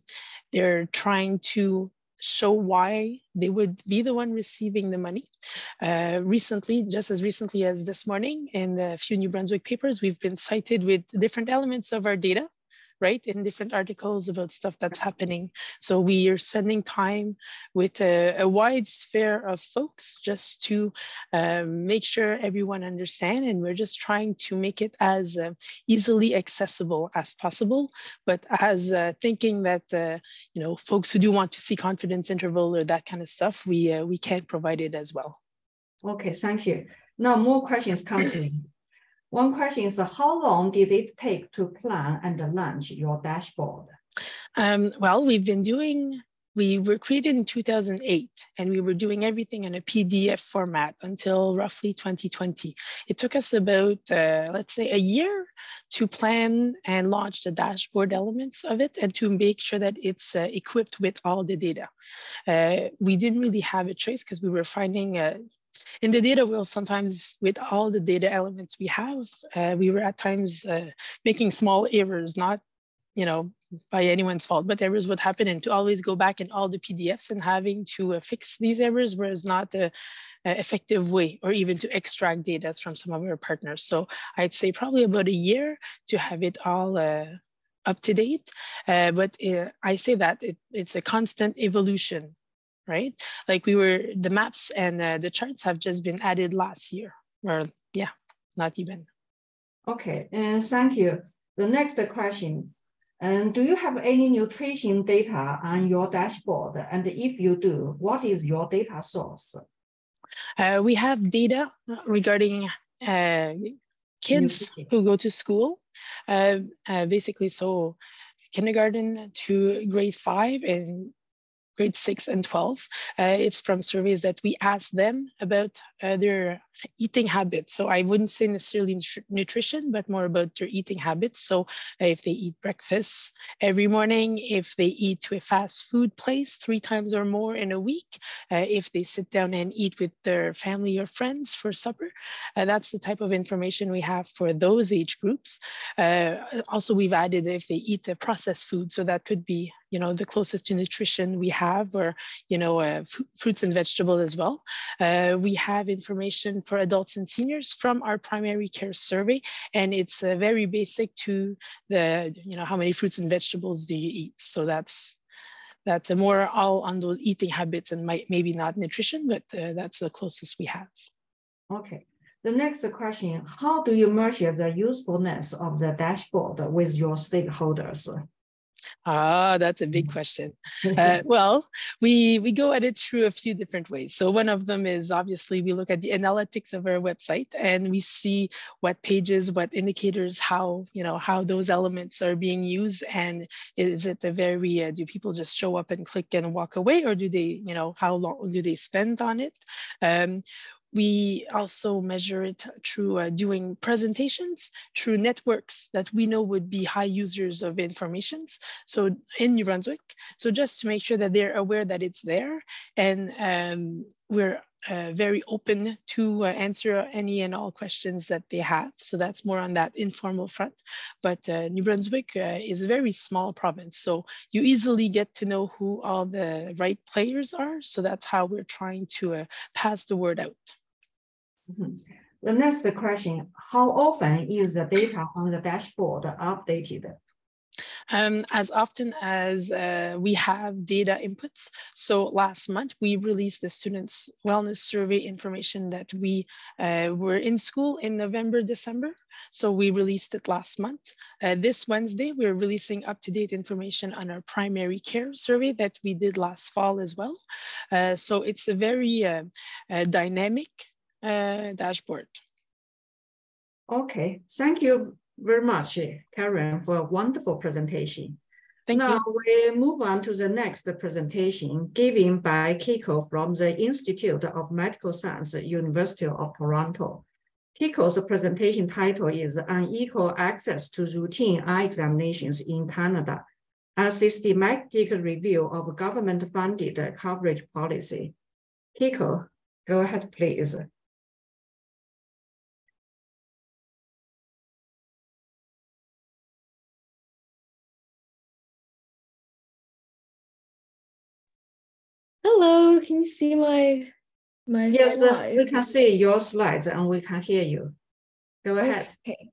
[SPEAKER 13] they're trying to show why they would be the one receiving the money. Uh, recently, just as recently as this morning, in a few New Brunswick papers, we've been cited with different elements of our data right, in different articles about stuff that's happening. So we are spending time with a, a wide sphere of folks just to um, make sure everyone understand. And we're just trying to make it as uh, easily accessible as possible, but as uh, thinking that, uh, you know, folks who do want to see confidence interval or that kind of stuff, we, uh, we can't provide it as well.
[SPEAKER 11] Okay, thank you. Now more questions come to one question is how long did it take to plan and launch your dashboard?
[SPEAKER 13] Um, well, we've been doing, we were created in 2008 and we were doing everything in a PDF format until roughly 2020. It took us about, uh, let's say, a year to plan and launch the dashboard elements of it and to make sure that it's uh, equipped with all the data. Uh, we didn't really have a choice because we were finding uh, in the data wheel, sometimes with all the data elements we have, uh, we were at times uh, making small errors, not you know by anyone's fault, but errors would happen, and to always go back in all the PDFs and having to uh, fix these errors was not a, a, effective way, or even to extract data from some of our partners. So I'd say probably about a year to have it all uh, up to date. Uh, but uh, I say that it, it's a constant evolution right? Like we were, the maps and uh, the charts have just been added last year, or yeah, not even.
[SPEAKER 11] Okay, and thank you. The next question, and do you have any nutrition data on your dashboard? And if you do, what is your data source?
[SPEAKER 13] Uh, we have data regarding uh, kids nutrition. who go to school. Uh, uh, basically, so kindergarten to grade five and grade 6 and 12. Uh, it's from surveys that we asked them about uh, their eating habits. So I wouldn't say necessarily nutrition, but more about their eating habits. So uh, if they eat breakfast every morning, if they eat to a fast food place three times or more in a week, uh, if they sit down and eat with their family or friends for supper, uh, that's the type of information we have for those age groups. Uh, also, we've added if they eat a processed food, so that could be you know, the closest to nutrition we have, or, you know, uh, fruits and vegetables as well. Uh, we have information for adults and seniors from our primary care survey, and it's uh, very basic to the, you know, how many fruits and vegetables do you eat? So that's that's more all on those eating habits and might, maybe not nutrition, but uh, that's the closest we have.
[SPEAKER 11] Okay. The next question, how do you measure the usefulness of the dashboard with your stakeholders?
[SPEAKER 13] Ah, that's a big question. [LAUGHS] Uh, well, we we go at it through a few different ways. So one of them is obviously we look at the analytics of our website and we see what pages, what indicators, how you know how those elements are being used, and is it a very uh, do people just show up and click and walk away, or do they you know how long do they spend on it? Um, we also measure it through uh, doing presentations, through networks that we know would be high users of informations. So in New Brunswick, so just to make sure that they're aware that it's there and um, we're uh, very open to uh, answer any and all questions that they have. So that's more on that informal front. But uh, New Brunswick uh, is a very small province. So you easily get to know who all the right players are. So that's how we're trying to uh, pass the word out.
[SPEAKER 11] Mm-hmm. The next question, how often is the data on the dashboard updated?
[SPEAKER 13] Um, as often as uh, we have data inputs. So last month, we released the students' wellness survey information that we uh, were in school in November, December. So we released it last month. Uh, this Wednesday, we're releasing up-to-date information on our primary care survey that we did last fall as well. Uh, so it's a very uh, uh, dynamic uh, dashboard.
[SPEAKER 11] Okay, thank you very much, Karen, for a wonderful presentation.
[SPEAKER 13] Thank
[SPEAKER 11] now
[SPEAKER 13] you.
[SPEAKER 11] we move on to the next presentation given by Kiko from the Institute of Medical Science, University of Toronto. Kiko's presentation title is Unequal Access to Routine Eye Examinations in Canada, a systematic review of government-funded coverage policy. Kiko, go ahead, please.
[SPEAKER 14] Hello, can you see my my
[SPEAKER 11] Yes, uh, we can see your slides and we can hear you. Go ahead.
[SPEAKER 14] Okay,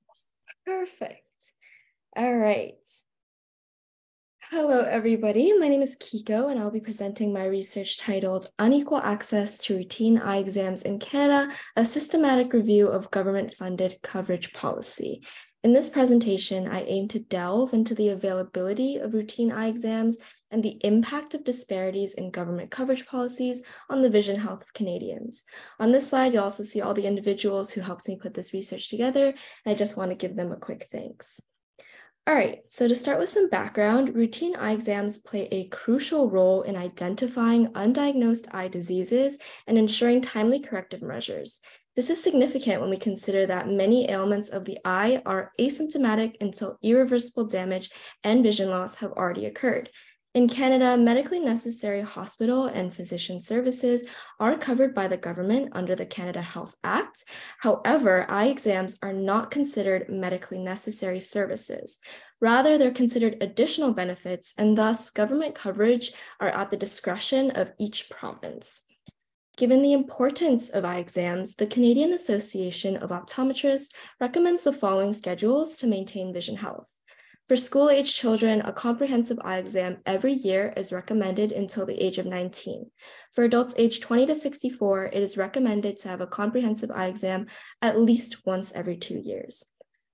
[SPEAKER 14] perfect. All right. Hello, everybody. My name is Kiko, and I'll be presenting my research titled Unequal Access to Routine Eye Exams in Canada, a systematic review of government-funded coverage policy. In this presentation, I aim to delve into the availability of routine eye exams and the impact of disparities in government coverage policies on the vision health of Canadians. On this slide, you'll also see all the individuals who helped me put this research together, I just want to give them a quick thanks. All right, so to start with some background, routine eye exams play a crucial role in identifying undiagnosed eye diseases and ensuring timely corrective measures. This is significant when we consider that many ailments of the eye are asymptomatic until irreversible damage and vision loss have already occurred. In Canada, medically necessary hospital and physician services are covered by the government under the Canada Health Act. However, eye exams are not considered medically necessary services. Rather, they're considered additional benefits, and thus government coverage are at the discretion of each province. Given the importance of eye exams, the Canadian Association of Optometrists recommends the following schedules to maintain vision health. For school age children, a comprehensive eye exam every year is recommended until the age of 19. For adults aged 20 to 64, it is recommended to have a comprehensive eye exam at least once every two years.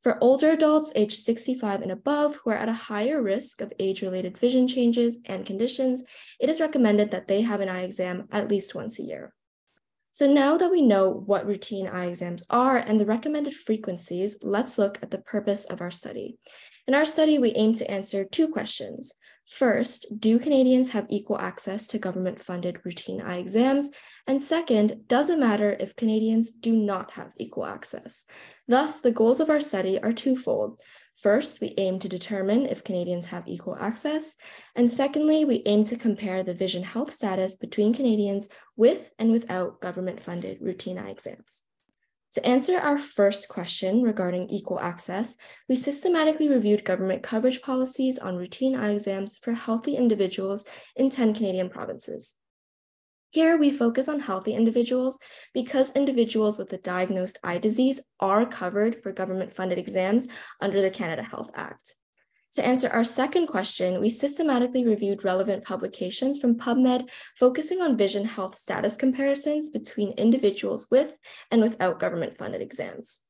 [SPEAKER 14] For older adults aged 65 and above who are at a higher risk of age related vision changes and conditions, it is recommended that they have an eye exam at least once a year. So now that we know what routine eye exams are and the recommended frequencies, let's look at the purpose of our study. In our study, we aim to answer two questions. First, do Canadians have equal access to government funded routine eye exams? And second, does it matter if Canadians do not have equal access? Thus, the goals of our study are twofold. First, we aim to determine if Canadians have equal access. And secondly, we aim to compare the vision health status between Canadians with and without government funded routine eye exams. To answer our first question regarding equal access, we systematically reviewed government coverage policies on routine eye exams for healthy individuals in 10 Canadian provinces. Here, we focus on healthy individuals because individuals with a diagnosed eye disease are covered for government-funded exams under the Canada Health Act. To answer our second question, we systematically reviewed relevant publications from PubMed focusing on vision health status comparisons between individuals with and without government funded exams.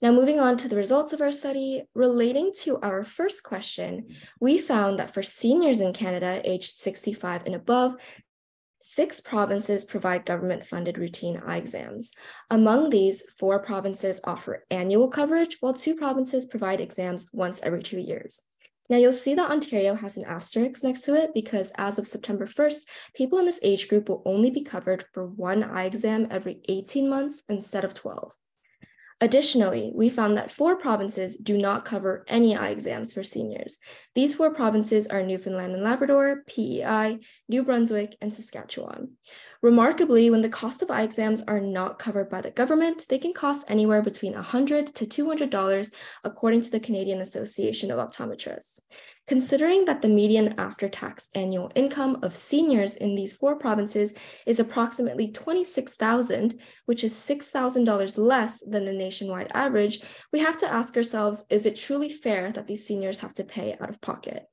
[SPEAKER 14] Now, moving on to the results of our study, relating to our first question, we found that for seniors in Canada aged 65 and above, Six provinces provide government funded routine eye exams. Among these, four provinces offer annual coverage, while two provinces provide exams once every two years. Now you'll see that Ontario has an asterisk next to it because as of September 1st, people in this age group will only be covered for one eye exam every 18 months instead of 12. Additionally, we found that four provinces do not cover any eye exams for seniors. These four provinces are Newfoundland and Labrador, PEI, New Brunswick, and Saskatchewan. Remarkably, when the cost of eye exams are not covered by the government, they can cost anywhere between 100 to $200 according to the Canadian Association of Optometrists. Considering that the median after-tax annual income of seniors in these four provinces is approximately 26,000, which is $6,000 less than the nationwide average, we have to ask ourselves, is it truly fair that these seniors have to pay out of pocket?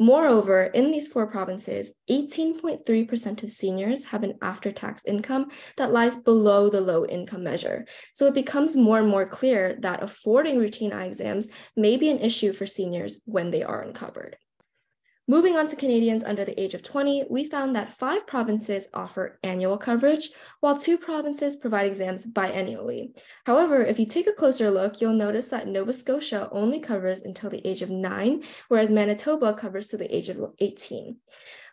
[SPEAKER 14] Moreover, in these four provinces, 18.3% of seniors have an after tax income that lies below the low income measure. So it becomes more and more clear that affording routine eye exams may be an issue for seniors when they are uncovered. Moving on to Canadians under the age of 20, we found that five provinces offer annual coverage, while two provinces provide exams biennially. However, if you take a closer look, you'll notice that Nova Scotia only covers until the age of nine, whereas Manitoba covers to the age of 18.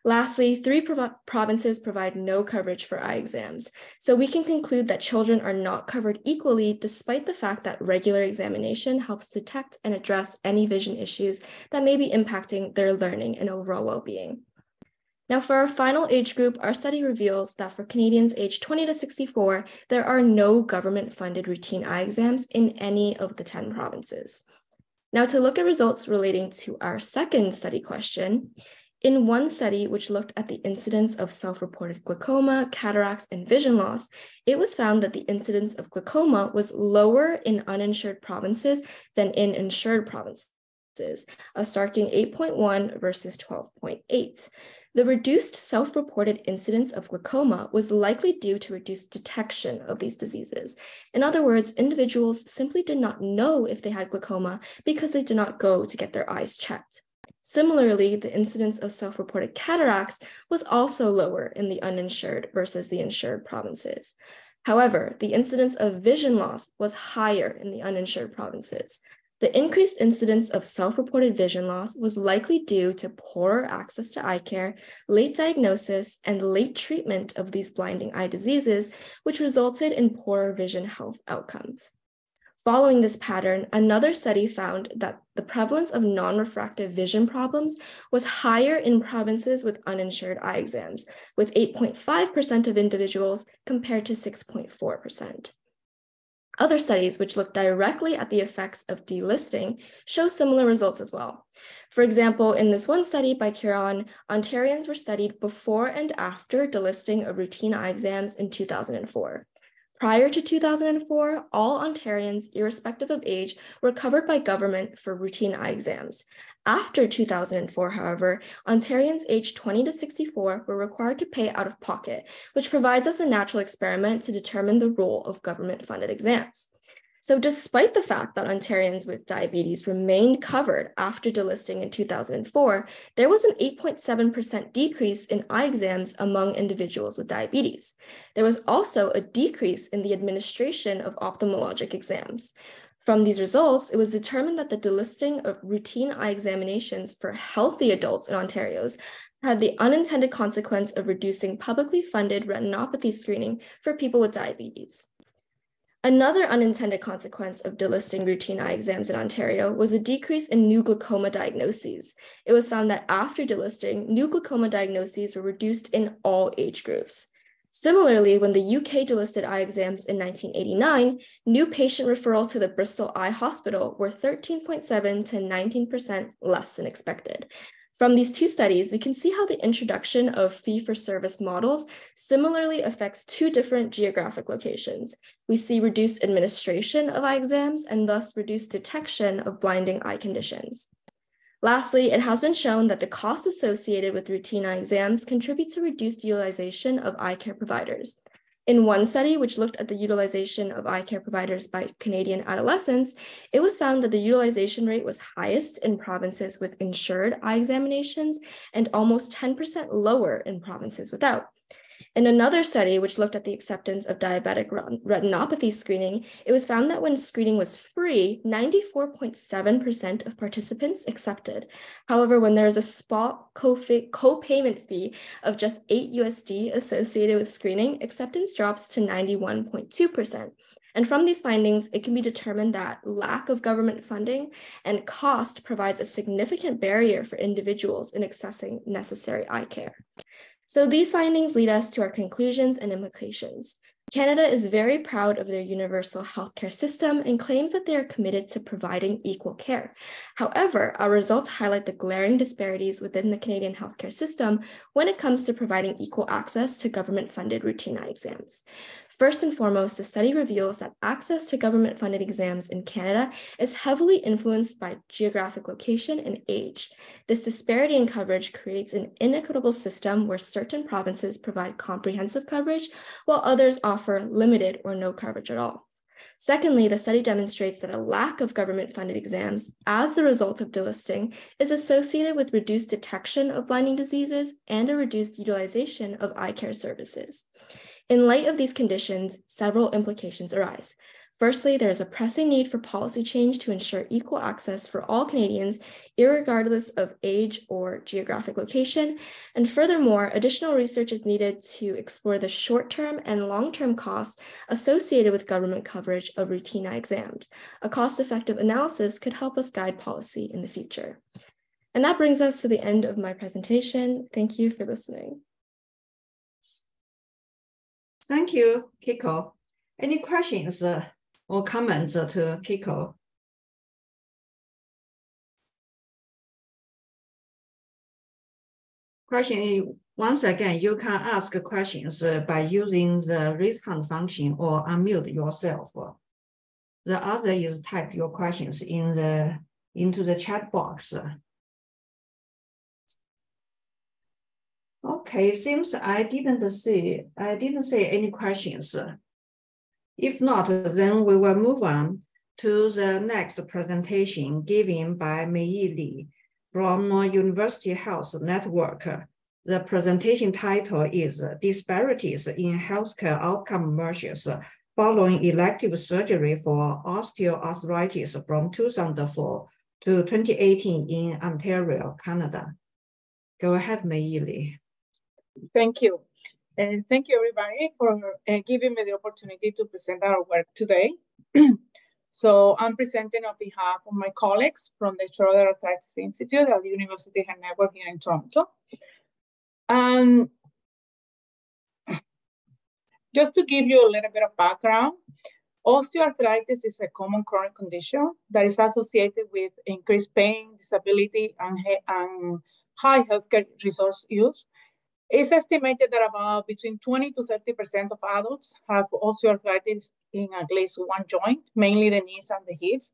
[SPEAKER 14] Lastly, three prov provinces provide no coverage for eye exams. So we can conclude that children are not covered equally despite the fact that regular examination helps detect and address any vision issues that may be impacting their learning and overall well-being. Now, for our final age group, our study reveals that for Canadians aged 20 to 64, there are no government funded routine eye exams in any of the 10 provinces. Now, to look at results relating to our second study question, in one study, which looked at the incidence of self reported glaucoma, cataracts, and vision loss, it was found that the incidence of glaucoma was lower in uninsured provinces than in insured provinces, a starking 8.1 versus 12.8. The reduced self reported incidence of glaucoma was likely due to reduced detection of these diseases. In other words, individuals simply did not know if they had glaucoma because they did not go to get their eyes checked. Similarly, the incidence of self-reported cataracts was also lower in the uninsured versus the insured provinces. However, the incidence of vision loss was higher in the uninsured provinces. The increased incidence of self-reported vision loss was likely due to poorer access to eye care, late diagnosis, and late treatment of these blinding eye diseases, which resulted in poorer vision health outcomes. Following this pattern, another study found that the prevalence of non-refractive vision problems was higher in provinces with uninsured eye exams, with 8.5% of individuals compared to 6.4%. Other studies which look directly at the effects of delisting show similar results as well. For example, in this one study by Curon, Ontarians were studied before and after delisting of routine eye exams in 2004. Prior to 2004, all Ontarians, irrespective of age, were covered by government for routine eye exams. After 2004, however, Ontarians aged 20 to 64 were required to pay out of pocket, which provides us a natural experiment to determine the role of government funded exams. So despite the fact that Ontarians with diabetes remained covered after delisting in 2004, there was an 8.7% decrease in eye exams among individuals with diabetes. There was also a decrease in the administration of ophthalmologic exams. From these results, it was determined that the delisting of routine eye examinations for healthy adults in Ontario's had the unintended consequence of reducing publicly funded retinopathy screening for people with diabetes. Another unintended consequence of delisting routine eye exams in Ontario was a decrease in new glaucoma diagnoses. It was found that after delisting, new glaucoma diagnoses were reduced in all age groups. Similarly, when the UK delisted eye exams in 1989, new patient referrals to the Bristol Eye Hospital were 13.7 to 19% less than expected. From these two studies, we can see how the introduction of fee-for-service models similarly affects two different geographic locations. We see reduced administration of eye exams and thus reduced detection of blinding eye conditions. Lastly, it has been shown that the costs associated with routine eye exams contribute to reduced utilization of eye care providers. In one study, which looked at the utilization of eye care providers by Canadian adolescents, it was found that the utilization rate was highest in provinces with insured eye examinations and almost 10% lower in provinces without. In another study, which looked at the acceptance of diabetic retinopathy screening, it was found that when screening was free, 94.7% of participants accepted. However, when there is a spot co-payment fee of just 8 USD associated with screening, acceptance drops to 91.2%. And from these findings, it can be determined that lack of government funding and cost provides a significant barrier for individuals in accessing necessary eye care. So these findings lead us to our conclusions and implications. Canada is very proud of their universal healthcare system and claims that they are committed to providing equal care. However, our results highlight the glaring disparities within the Canadian healthcare system when it comes to providing equal access to government funded routine eye exams. First and foremost, the study reveals that access to government funded exams in Canada is heavily influenced by geographic location and age. This disparity in coverage creates an inequitable system where certain provinces provide comprehensive coverage while others offer limited or no coverage at all. Secondly, the study demonstrates that a lack of government funded exams as the result of delisting is associated with reduced detection of blinding diseases and a reduced utilization of eye care services. In light of these conditions, several implications arise. Firstly, there is a pressing need for policy change to ensure equal access for all Canadians, regardless of age or geographic location. And furthermore, additional research is needed to explore the short term and long term costs associated with government coverage of routine eye exams. A cost effective analysis could help us guide policy in the future. And that brings us to the end of my presentation. Thank you for listening.
[SPEAKER 11] Thank you, Kiko. Any questions uh, or comments to Kiko? Question once again, you can ask questions by using the raise hand function or unmute yourself. The other is type your questions in the into the chat box. Okay, seems I didn't see, I didn't see any questions. If not, then we will move on to the next presentation given by Mei Li from University Health Network. The presentation title is Disparities in Healthcare Outcome Measures Following Elective Surgery for Osteoarthritis from 2004 to 2018 in Ontario, Canada. Go ahead, Mei Li.
[SPEAKER 15] Thank you. And thank you everybody for uh, giving me the opportunity to present our work today. [CLEARS THROAT] so I'm presenting on behalf of my colleagues from the Schroeder Arthritis Institute at the University of Network here in Toronto. And just to give you a little bit of background, osteoarthritis is a common chronic condition that is associated with increased pain, disability, and, and high healthcare resource use it's estimated that about between 20 to 30% of adults have osteoarthritis in at least one joint, mainly the knees and the hips.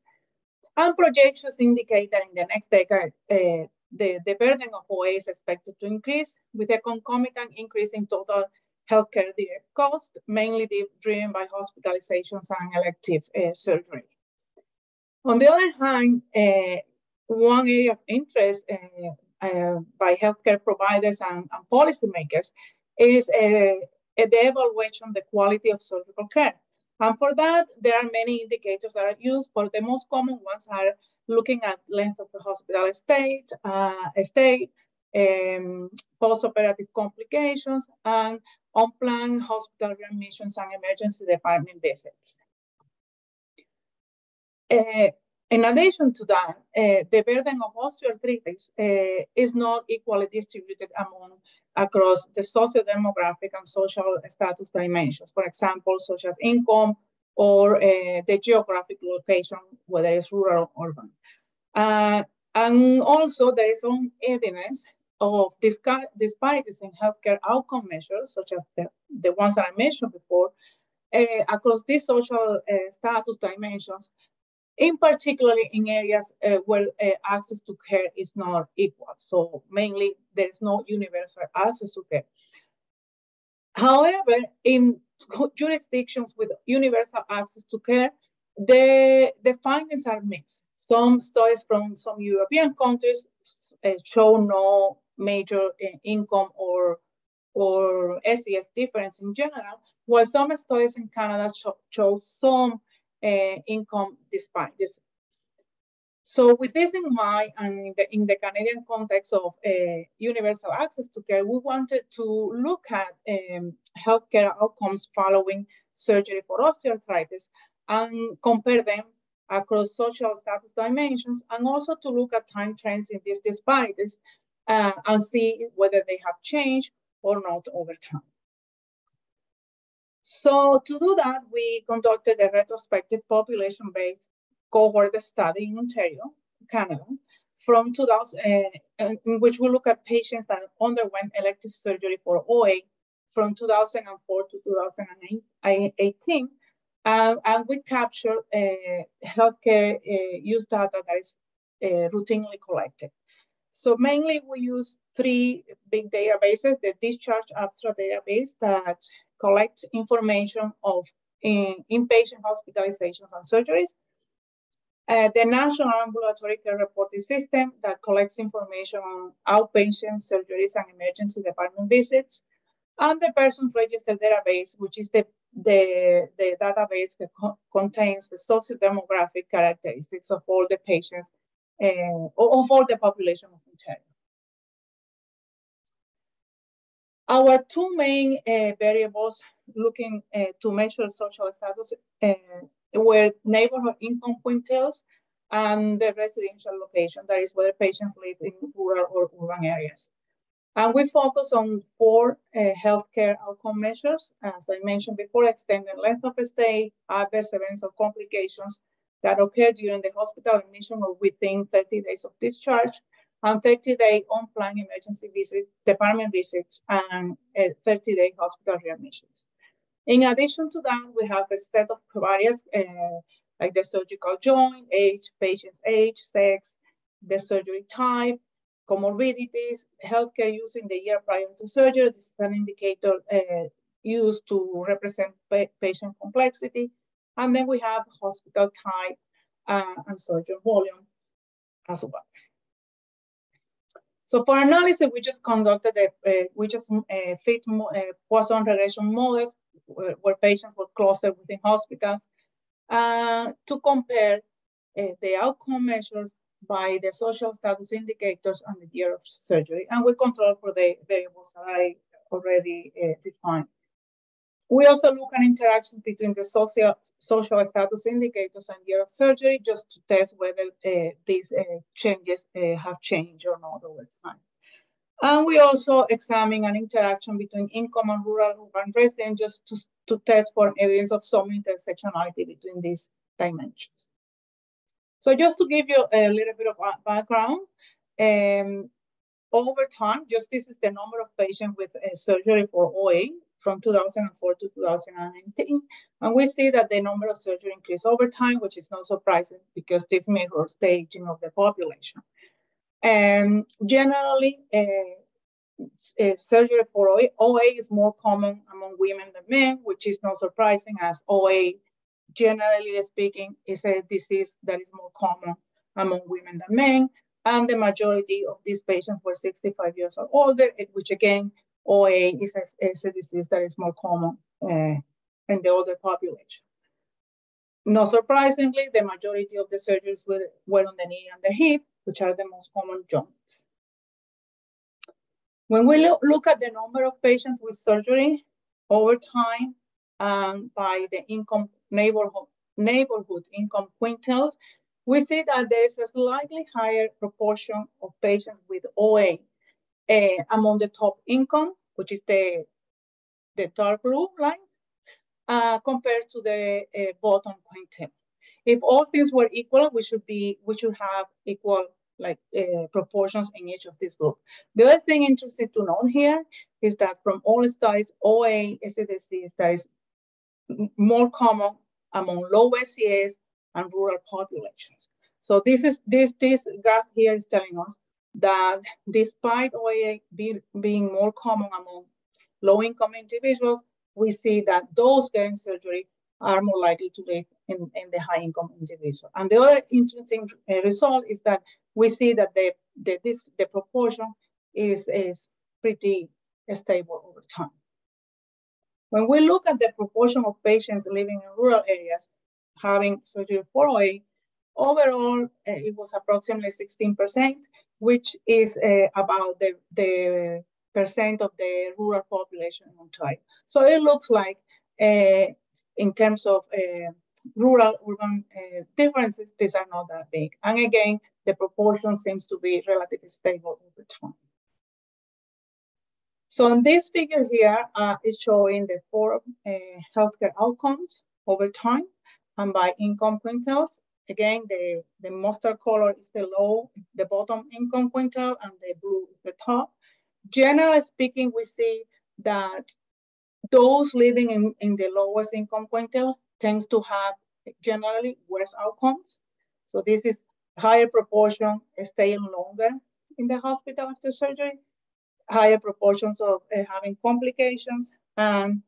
[SPEAKER 15] And projections indicate that in the next decade, uh, the, the burden of OA is expected to increase with a concomitant increase in total healthcare cost, mainly driven by hospitalizations and elective uh, surgery. On the other hand, uh, one area of interest uh, uh, by healthcare providers and, and policymakers is uh, the evaluation of the quality of surgical care. And for that, there are many indicators that are used, but the most common ones are looking at length of the hospital stay, uh, stay um, post-operative complications, and unplanned hospital readmissions and emergency department visits. Uh, in addition to that, uh, the burden of osteoarthritis uh, is not equally distributed among across the socio-demographic and social status dimensions, for example, such as income or uh, the geographic location, whether it's rural or urban. And also there is some evidence of disparities in healthcare outcome measures, such as the, the ones that I mentioned before, across these social status dimensions, in particularly in areas uh, where uh, access to care is not equal. So mainly there is no universal access to care. However, in jurisdictions with universal access to care, the, the findings are mixed. Some studies from some European countries uh, show no major uh, income or or SES difference in general, while some studies in Canada show, show some uh, income this. So with this in mind, and in the, in the Canadian context of uh, universal access to care, we wanted to look at um, healthcare outcomes following surgery for osteoarthritis and compare them across social status dimensions, and also to look at time trends in these disparities uh, and see whether they have changed or not over time. So to do that, we conducted a retrospective population-based cohort study in Ontario, Canada, from 2000, uh, in which we look at patients that underwent elective surgery for OA from 2004 to 2018. Uh, and we capture uh, healthcare uh, use data that is uh, routinely collected. So mainly we use three big databases, the discharge abstract database that collect information of in, inpatient hospitalizations and surgeries. Uh, the National Ambulatory Care Reporting System that collects information on outpatient surgeries and emergency department visits. And the Persons Register Database, which is the, the, the database that co contains the socio-demographic characteristics of all the patients, uh, of all the population of Ontario. Our two main uh, variables looking uh, to measure social status uh, were neighborhood income quintiles and the residential location, that is where patients live in rural or urban areas. And we focus on four uh, healthcare outcome measures, as I mentioned before, extended length of stay, adverse events or complications that occur during the hospital admission or within 30 days of discharge, and 30-day unplanned emergency visit, department visits, and 30-day hospital readmissions. In addition to that, we have a set of various, uh, like the surgical joint, age, patient's age, sex, the surgery type, comorbidities, healthcare use in the year prior to surgery. This is an indicator uh, used to represent pa patient complexity. And then we have hospital type uh, and surgeon volume as well. So for analysis, we just conducted a, we just uh, fit Poisson regression models where, where, patients were clustered within hospitals uh, to compare uh, the outcome measures by the social status indicators and the year of surgery. And we control for the variables that I already uh, defined. We also look at interactions between the social, social status indicators and year of surgery just to test whether uh, these uh, changes uh, have changed or not over time. And we also examine an interaction between income and rural urban residents just to, to test for evidence of some intersectionality between these dimensions. So just to give you a little bit of background, um, over time, just this is the number of patients with surgery for OA from 2004 to 2019. And we see that the number of surgery increased over time, which is not surprising because this mirrors the aging of the population. And generally, uh, uh, surgery for OA, OA is more common among women than men, which is not surprising as OA, generally speaking, is a disease that is more common among women than men. And the majority of these patients were 65 years or older, which again OA is a, is a disease that is more common uh, in the older population. Not surprisingly, the majority of the surgeries were, were on the knee and the hip, which are the most common joints. When we lo look at the number of patients with surgery over time um, by the income neighborhood, neighborhood income quintiles, we see that there is a slightly higher proportion of patients with OA uh, among the top income, which is the, the dark blue line, uh, compared to the uh, bottom quintile. If all things were equal, we should be we should have equal like uh, proportions in each of these groups. The other thing interesting to note here is that from all studies, OA SADC that is more common among low SES and rural populations. So this is this this graph here is telling us that despite OA be, being more common among low-income individuals, we see that those getting surgery are more likely to live in, in the high-income individual. And the other interesting uh, result is that we see that the, the, this, the proportion is, is pretty stable over time. When we look at the proportion of patients living in rural areas having surgery for OA, overall, uh, it was approximately 16%, which is uh, about the, the percent of the rural population in Ontario. So it looks like uh, in terms of uh, rural urban uh, differences, these are not that big. And again, the proportion seems to be relatively stable over time. So in this figure here uh, is showing the four healthcare outcomes over time and by income quintiles. Again, the, the mustard color is the low, the bottom income quintile, and the blue is the top. Generally speaking, we see that those living in, in the lowest income quintile tends to have generally worse outcomes. So this is higher proportion staying longer in the hospital after surgery, higher proportions of uh, having complications, and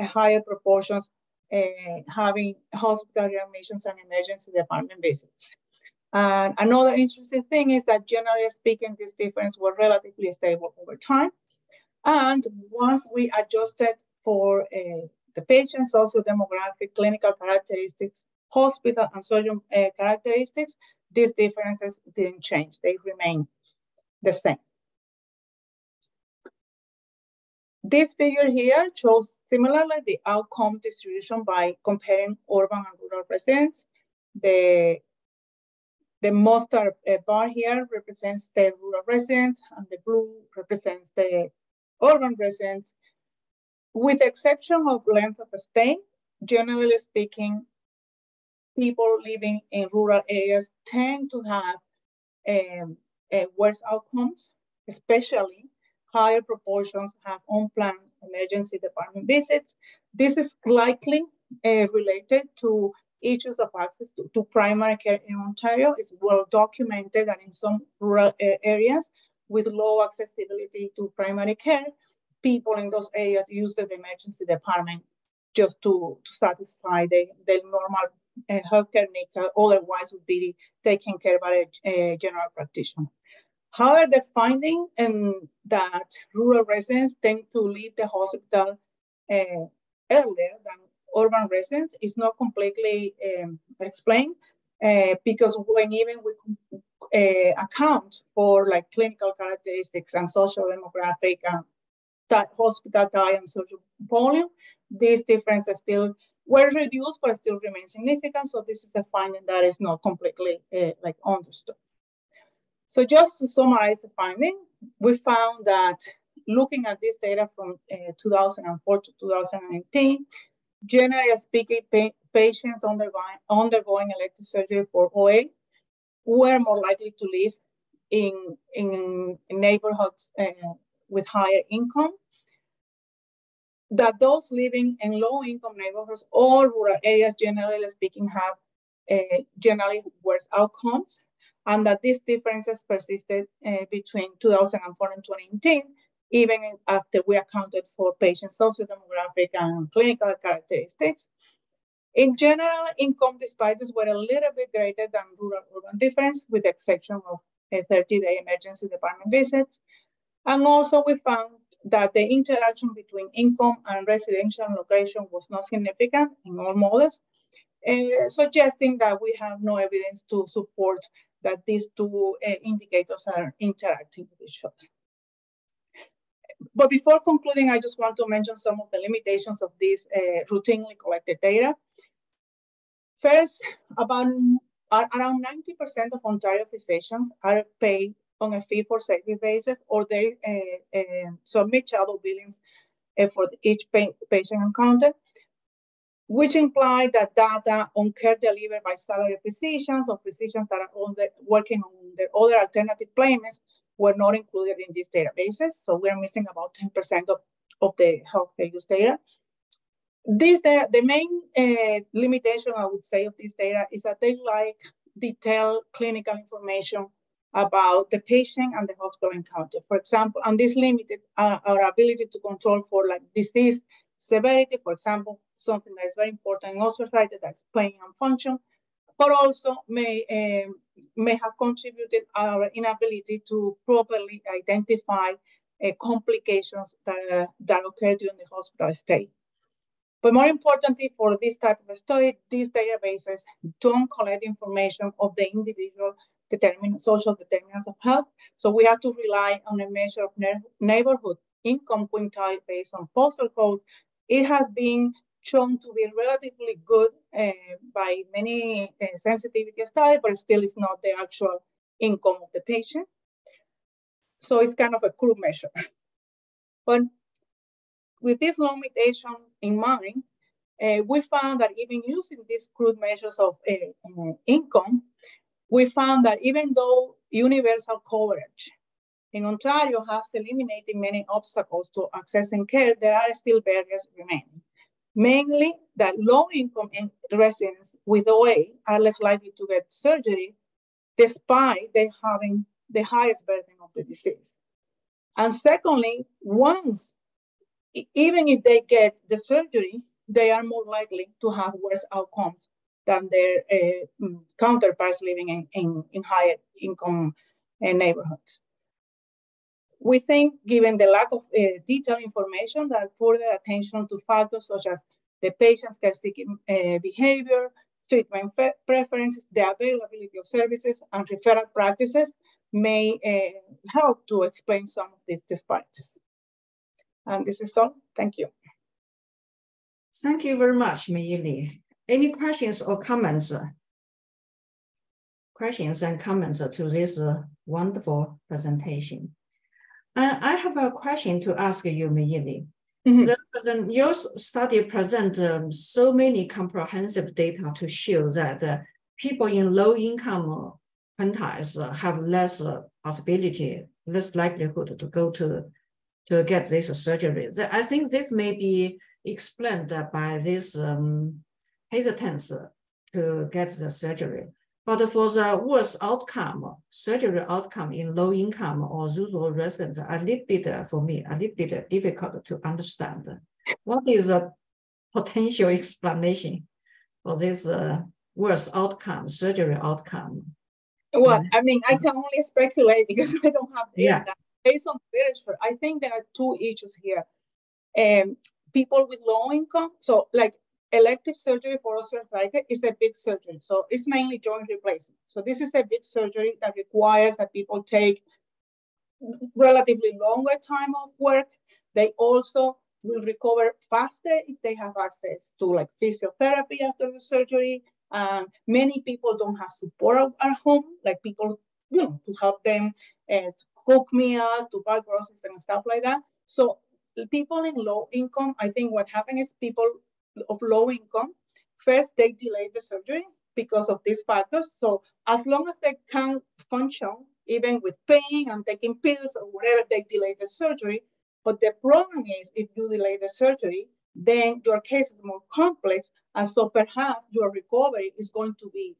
[SPEAKER 15] a higher proportions uh, having hospital readmissions and emergency department visits. And another interesting thing is that generally speaking, these differences were relatively stable over time. And once we adjusted for uh, the patient's also demographic, clinical characteristics, hospital and surgeon uh, characteristics, these differences didn't change. They remain the same. This figure here shows similarly the outcome distribution by comparing urban and rural residents. The, the mustard uh, bar here represents the rural residents and the blue represents the urban residents. With the exception of length of stay, generally speaking, people living in rural areas tend to have um, uh, worse outcomes, especially higher proportions have unplanned emergency department visits. This is likely uh, related to issues of access to, to, primary care in Ontario. It's well documented that in some rural areas with low accessibility to primary care, people in those areas use the emergency department just to, to satisfy the, the normal uh, healthcare needs that otherwise would be taken care by a, a general practitioner. However, the finding um, that rural residents tend to leave the hospital uh, earlier than urban residents is not completely um, explained uh, because when even we uh, account for like clinical characteristics and social demographic and hospital type and social volume, these differences still were reduced but still remain significant. So this is a finding that is not completely uh, like understood. So just to summarize the finding, we found that looking at this data from uh, 2004 to 2019, generally speaking, pa patients undergoing, undergoing elective surgery for OA were more likely to live in, in, neighborhoods uh, with higher income that those living in low income neighborhoods or rural areas, generally speaking, have uh, generally worse outcomes, and that these differences persisted uh, between 2004 and 2018, even after we accounted for patient sociodemographic and clinical characteristics. In general, income disparities were a little bit greater than rural-urban difference, with the exception of 30-day emergency department visits. And also we found that the interaction between income and residential location was not significant in all models, uh, suggesting that we have no evidence to support that these two uh, indicators are interacting with each other. But before concluding, I just want to mention some of the limitations of this uh, routinely collected data. First, about around 90% of Ontario physicians are paid on a fee for service basis, or they uh, uh, submit shadow billings uh, for each patient encounter, which imply that data on care delivered by salary physicians or physicians that are on the, working on the other alternative payments were not included in these databases. So we're missing about 10% of, of the healthcare use data. This data, the main uh, limitation I would say of this data is that they like detailed clinical information about the patient and the hospital encounter. For example, and this limited uh, our ability to control for like disease severity, for example, something that is very important in osteoarthritis, that's pain and function, but also may, um, may have contributed our inability to properly identify uh, complications that, uh, that occur during the hospital stay. But more importantly, for this type of study, these databases don't collect information of the individual determin social determinants of health. So we have to rely on a measure of neighborhood income quintile based on postal code. It has been shown to be relatively good uh, by many uh, sensitivity studies, but still is not the actual income of the patient. So it's kind of a crude measure. [LAUGHS] but with these limitations in mind, uh, we found that even using these crude measures of income, we found that even though universal coverage in Ontario has eliminated many obstacles to accessing care, there are still barriers remaining. Mainly that low-income residents with OA are less likely to get surgery despite they having the highest burden of the disease. And secondly, once even if they get the surgery, they are more likely to have worse outcomes than their uh, counterparts living in, in, in higher income uh, neighborhoods. We think, given the lack of uh, detailed information, that further attention to factors such as the patient's care-seeking uh, behavior, treatment preferences, the availability of services, and referral practices may uh, help to explain some of these disparities. And this is all. Thank you.
[SPEAKER 11] Thank you very much, Meili. Any questions or comments? Questions and comments to this wonderful presentation. Uh, I have a question to ask you, Meili. Mm -hmm. the, your study presents um, so many comprehensive data to show that uh, people in low income quintiles have less uh, possibility, less likelihood to go to to get this surgery. I think this may be explained by this um, hesitance to get the surgery. But for the worst outcome, surgery outcome in low income or rural residents, a little bit, for me, a little bit difficult to understand. What is the potential explanation for this uh, worst outcome, surgery outcome?
[SPEAKER 15] Well, I mean, I can only speculate because [LAUGHS] I don't have data. Yeah based on literature, I think there are two issues here. Um, people with low income, so like elective surgery for osteoarthritis is a big surgery. So it's mainly joint replacement. So this is a big surgery that requires that people take relatively longer time off work. They also will recover faster if they have access to like physiotherapy after the surgery. And many people don't have support at home, like people, you know, to help them uh, cook meals, to buy groceries and stuff like that. So people in low income, I think what happened is people of low income, first they delay the surgery because of these factors. So as long as they can function, even with pain and taking pills or whatever, they delay the surgery. But the problem is if you delay the surgery, then your case is more complex. And so perhaps your recovery is going to be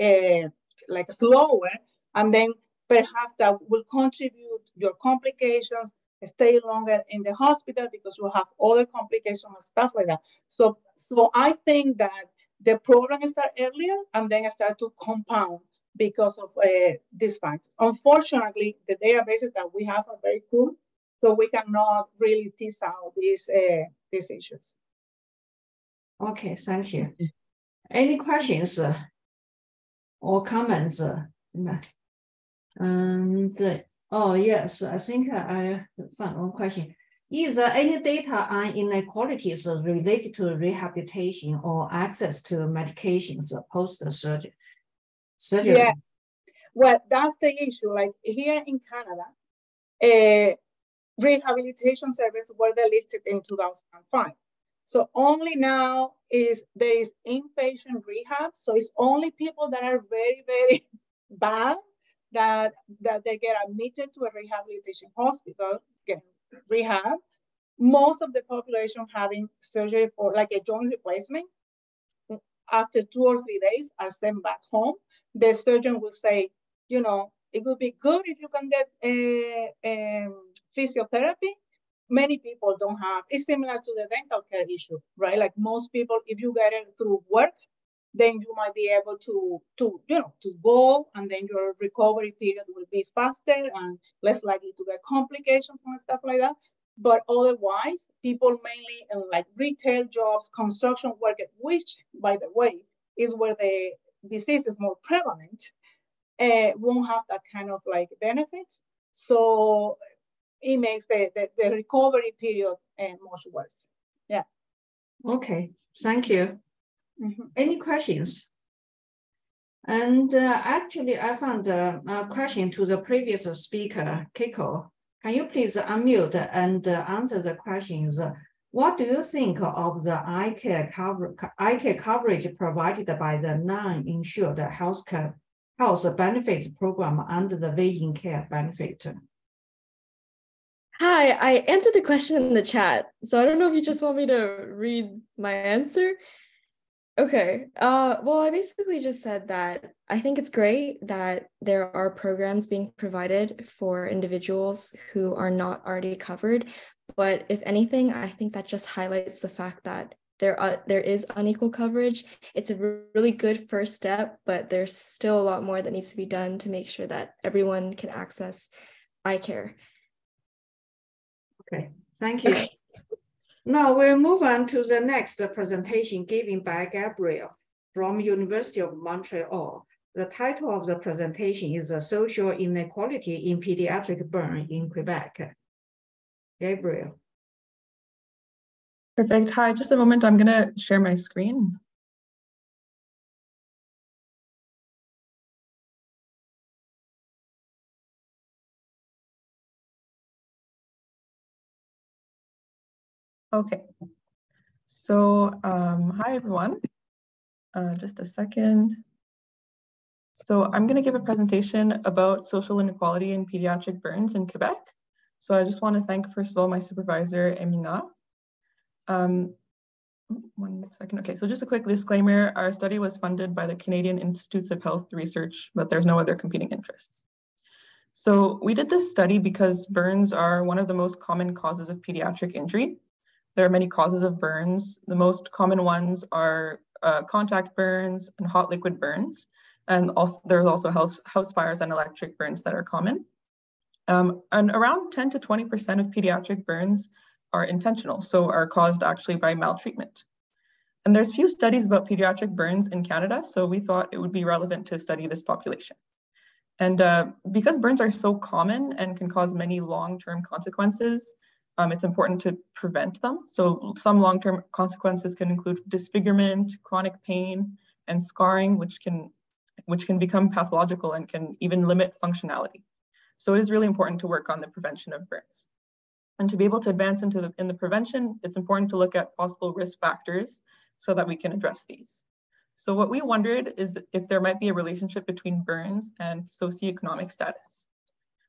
[SPEAKER 15] uh, like slower. And then perhaps that will contribute your complications, stay longer in the hospital because you have other complications and stuff like that. So, so I think that the problem start earlier and then start to compound because of uh, this fact. Unfortunately, the databases that we have are very cool, so we cannot really tease out these uh, these issues.
[SPEAKER 11] Okay, thank you. Any questions uh, or comments? Uh, um, the, oh, yes, I think I found one question. Is there any data on inequalities related to rehabilitation or access to medications post-surgery?
[SPEAKER 15] Yeah, Well, that's the issue. Like here in Canada, uh, rehabilitation services were listed in 2005. So only now is there is inpatient rehab. So it's only people that are very, very [LAUGHS] bad that, that they get admitted to a rehabilitation hospital, get rehab. Most of the population having surgery for like a joint replacement, after two or three days are sent back home. The surgeon will say, you know, it would be good if you can get a, a physiotherapy. Many people don't have, it's similar to the dental care issue, right? Like most people, if you get it through work, then you might be able to, to, you know, to go and then your recovery period will be faster and less likely to get complications and stuff like that. But otherwise, people mainly in like retail jobs, construction work, which by the way, is where the disease is more prevalent, uh, won't have that kind of like benefits. So it makes the, the, the recovery period uh, much worse. Yeah.
[SPEAKER 11] Okay, thank you. Mm -hmm. Any questions? And uh, actually, I found a, a, question to the previous speaker, Kiko. Can you please unmute and uh, answer the questions? What do you think of the eye care, cover, eye care coverage provided by the non-insured healthcare health benefits program under the Vision Care benefit?
[SPEAKER 14] Hi, I answered the question in the chat. So I don't know if you just want me to read my answer. Okay. Uh, well, I basically just said that I think it's great that there are programs being provided for individuals who are not already covered. But if anything, I think that just highlights the fact that there are, there is unequal coverage. It's a really good first step, but there's still a lot more that needs to be done to make sure that everyone can access eye care.
[SPEAKER 11] Okay, thank you. Okay. Now we'll move on to the next presentation given by Gabriel from University of Montreal. The title of the presentation is Social Inequality in Pediatric Burn in Quebec. Gabriel.
[SPEAKER 16] Perfect. Hi, just a moment. I'm going to share my screen. Okay. So, um, hi everyone. Uh, just a second. So I'm going to give a presentation about social inequality in pediatric burns in Quebec. So I just want to thank, first of all, my supervisor, Emina, um, one second. Okay, so just a quick disclaimer. Our study was funded by the Canadian Institutes of Health Research, but there's no other competing interests. So we did this study because burns are one of the most common causes of pediatric injury. There are many causes of burns. The most common ones are uh, contact burns and hot liquid burns. And also there's also house, house fires and electric burns that are common. Um, and around 10 to 20% of pediatric burns are intentional, so are caused actually by maltreatment. And there's few studies about pediatric burns in Canada, so we thought it would be relevant to study this population. And uh, because burns are so common and can cause many long-term consequences, um, it's important to prevent them. So some long-term consequences can include disfigurement, chronic pain, and scarring, which can, which can become pathological and can even limit functionality. So it is really important to work on the prevention of burns. And to be able to advance into the, in the prevention, it's important to look at possible risk factors so that we can address these. So what we wondered is if there might be a relationship between burns and socioeconomic status.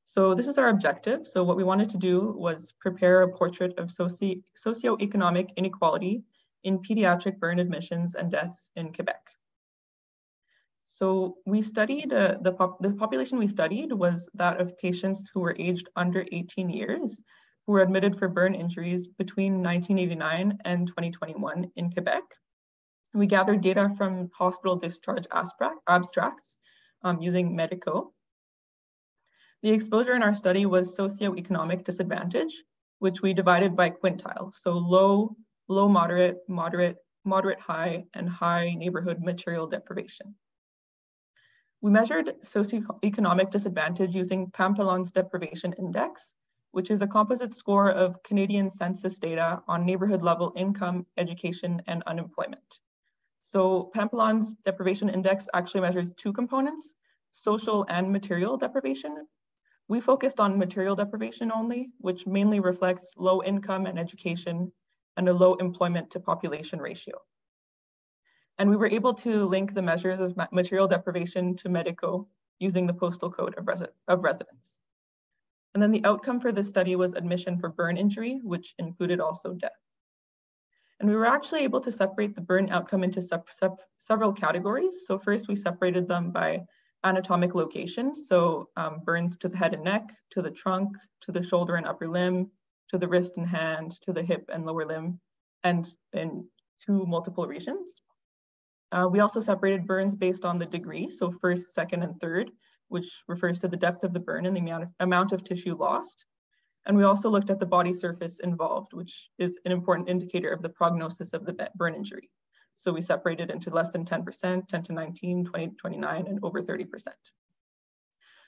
[SPEAKER 16] So this is our objective. So what we wanted to do was prepare a portrait of soci socioeconomic inequality in pediatric burn admissions and deaths in Quebec. So we studied, uh, the, pop the population we studied was that of patients who were aged under 18 years who were admitted for burn injuries between 1989 and 2021 in Quebec. We gathered data from hospital discharge abstracts um, using MED-ÉCHO. The exposure in our study was socioeconomic disadvantage, which we divided by quintile. So low, low, moderate, moderate, moderate high, and high neighborhood material deprivation. We measured socioeconomic disadvantage using Pampalon's deprivation index, which is a composite score of Canadian census data on neighborhood level income, education, and unemployment. So Pampalon's deprivation index actually measures two components. social and material deprivation. We focused on material deprivation only, which mainly reflects low income and education and a low employment to population ratio. And we were able to link the measures of material deprivation to MED-ÉCHO using the postal code of, resi of residence. And then the outcome for this study was admission for burn injury, which included also death. And we were actually able to separate the burn outcome into several categories. So first we separated them by anatomic location. So um, burns to the head and neck, to the trunk, to the shoulder and upper limb, to the wrist and hand, to the hip and lower limb, and in two multiple regions. Uh, we also separated burns based on the degree, so first, second, and third, which refers to the depth of the burn and the amount of, amount of tissue lost. And we also looked at the body surface involved, which is an important indicator of the prognosis of the burn injury. So we separated into less than 10%, 10 to 19, 20 to 29, and over 30%.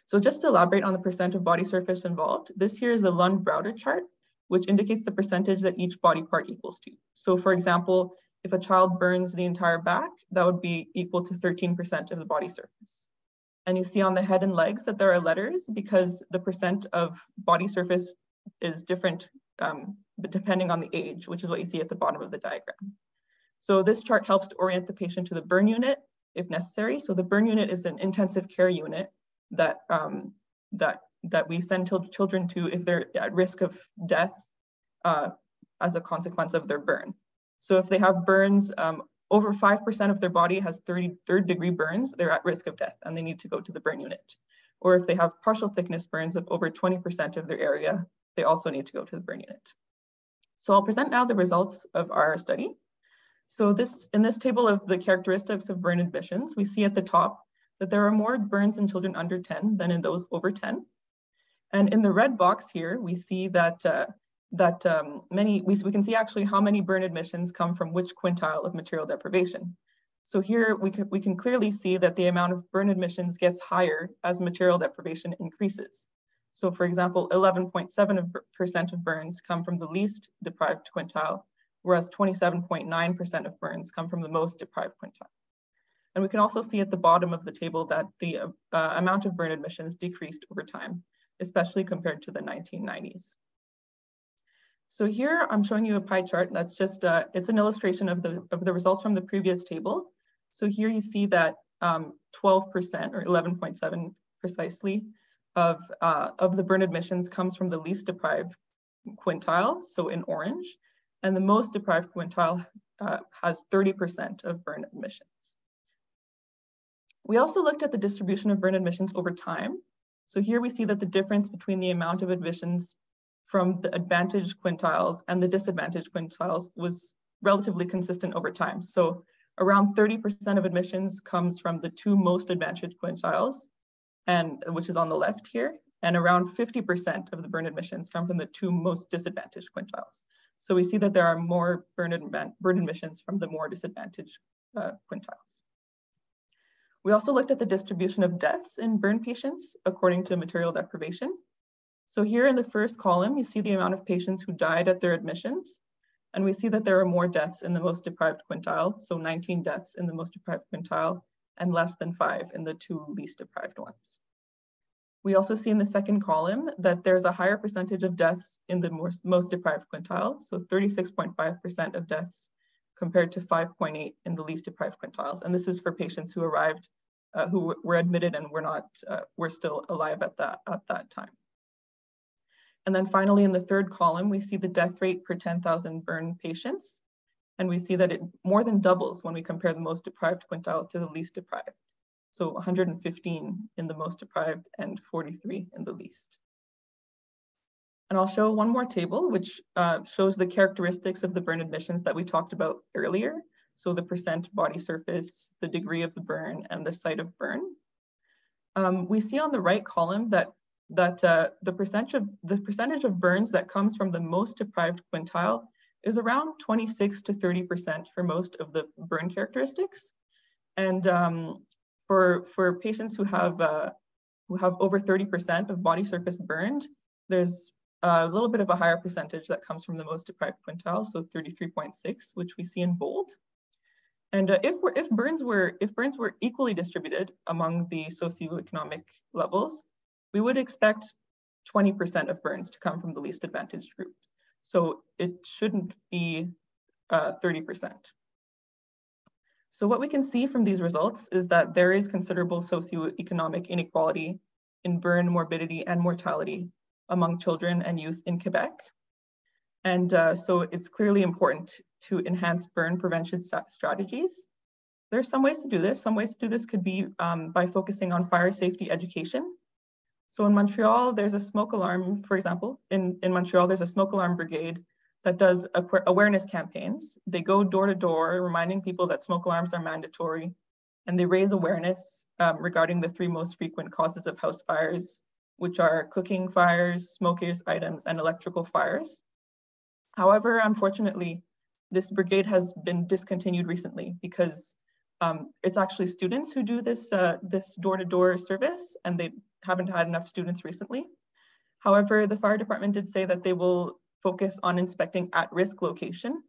[SPEAKER 16] So just to elaborate on the percent of body surface involved, this here is the Lund-Browder chart, which indicates the percentage that each body part equals to. So for example, if a child burns the entire back, that would be equal to 13% of the body surface. And you see on the head and legs that there are letters because the percent of body surface is different um, depending on the age, which is what you see at the bottom of the diagram. So this chart helps to orient the patient to the burn unit if necessary. So the burn unit is an intensive care unit that, um, that, that we send children to if they're at risk of death uh, as a consequence of their burn. So if they have burns, um, over 5% of their body has 30, third degree burns, they're at risk of death and they need to go to the burn unit. Or if they have partial thickness burns of over 20% of their area, they also need to go to the burn unit. So I'll present now the results of our study. So this in this table of the characteristics of burn admissions, we see at the top that there are more burns in children under 10 than in those over 10. And in the red box here, we see that uh, that um, many, we, we can see actually how many burn admissions come from which quintile of material deprivation. So here we can, we can clearly see that the amount of burn admissions gets higher as material deprivation increases. So for example, 11.7% of burns come from the least deprived quintile, whereas 27.9% of burns come from the most deprived quintile. And we can also see at the bottom of the table that the uh, amount of burn admissions decreased over time, especially compared to the 1990s. So here I'm showing you a pie chart. That's just, uh, it's an illustration of the, of the results from the previous table. So here you see that 12% um, or 11.7 precisely of, uh, of the burn admissions comes from the least deprived quintile, so in orange, and the most deprived quintile uh, has 30% of burn admissions. We also looked at the distribution of burn admissions over time. So here we see that the difference between the amount of admissions from the advantage quintiles and the disadvantage quintiles was relatively consistent over time. So around 30% of admissions comes from the two most advantaged quintiles, and which is on the left here, and around 50% of the burn admissions come from the two most disadvantaged quintiles. So we see that there are more burn, burn admissions from the more disadvantaged uh, quintiles. We also looked at the distribution of deaths in burn patients according to material deprivation. So here in the first column, you see the amount of patients who died at their admissions. And we see that there are more deaths in the most deprived quintile, so 19 deaths in the most deprived quintile, and less than five in the two least deprived ones. We also see in the second column that there's a higher percentage of deaths in the most, most deprived quintile, so 36.5% of deaths compared to 5.8 in the least deprived quintiles. And this is for patients who arrived, uh, who were admitted and were not, uh, were still alive at that, at that time. And then finally, in the third column, we see the death rate per 10,000 burn patients. And we see that it more than doubles when we compare the most deprived quintile to the least deprived. So 115 in the most deprived and 43 in the least. And I'll show one more table, which uh, shows the characteristics of the burn admissions that we talked about earlier. So the percent body surface, the degree of the burn, and the site of burn. Um, we see on the right column that that uh, the percentage of the percentage of burns that comes from the most deprived quintile is around 26 to 30% for most of the burn characteristics. And um, for, for patients who have, uh, who have over 30% of body surface burned, there's a little bit of a higher percentage that comes from the most deprived quintile, so 33.6, which we see in bold. And uh, if, if, burns were, if burns were equally distributed among the socioeconomic levels, we would expect 20% of burns to come from the least advantaged groups. So it shouldn't be uh, 30%. So what we can see from these results is that there is considerable socioeconomic inequality in burn morbidity and mortality among children and youth in Quebec. And uh, so it's clearly important to enhance burn prevention strategies. There are some ways to do this. Some ways to do this could be um, by focusing on fire safety education. So in Montreal, there's a smoke alarm, for example, in, in Montreal, there's a smoke alarm brigade that does awareness campaigns. They go door to door, reminding people that smoke alarms are mandatory, and they raise awareness um, regarding the three most frequent causes of house fires, which are cooking fires, smoker's items, and electrical fires. However, unfortunately, this brigade has been discontinued recently because um, it's actually students who do this uh, this door-to-door service and they haven't had enough students recently. However, the fire department did say that they will focus on inspecting at-risk location.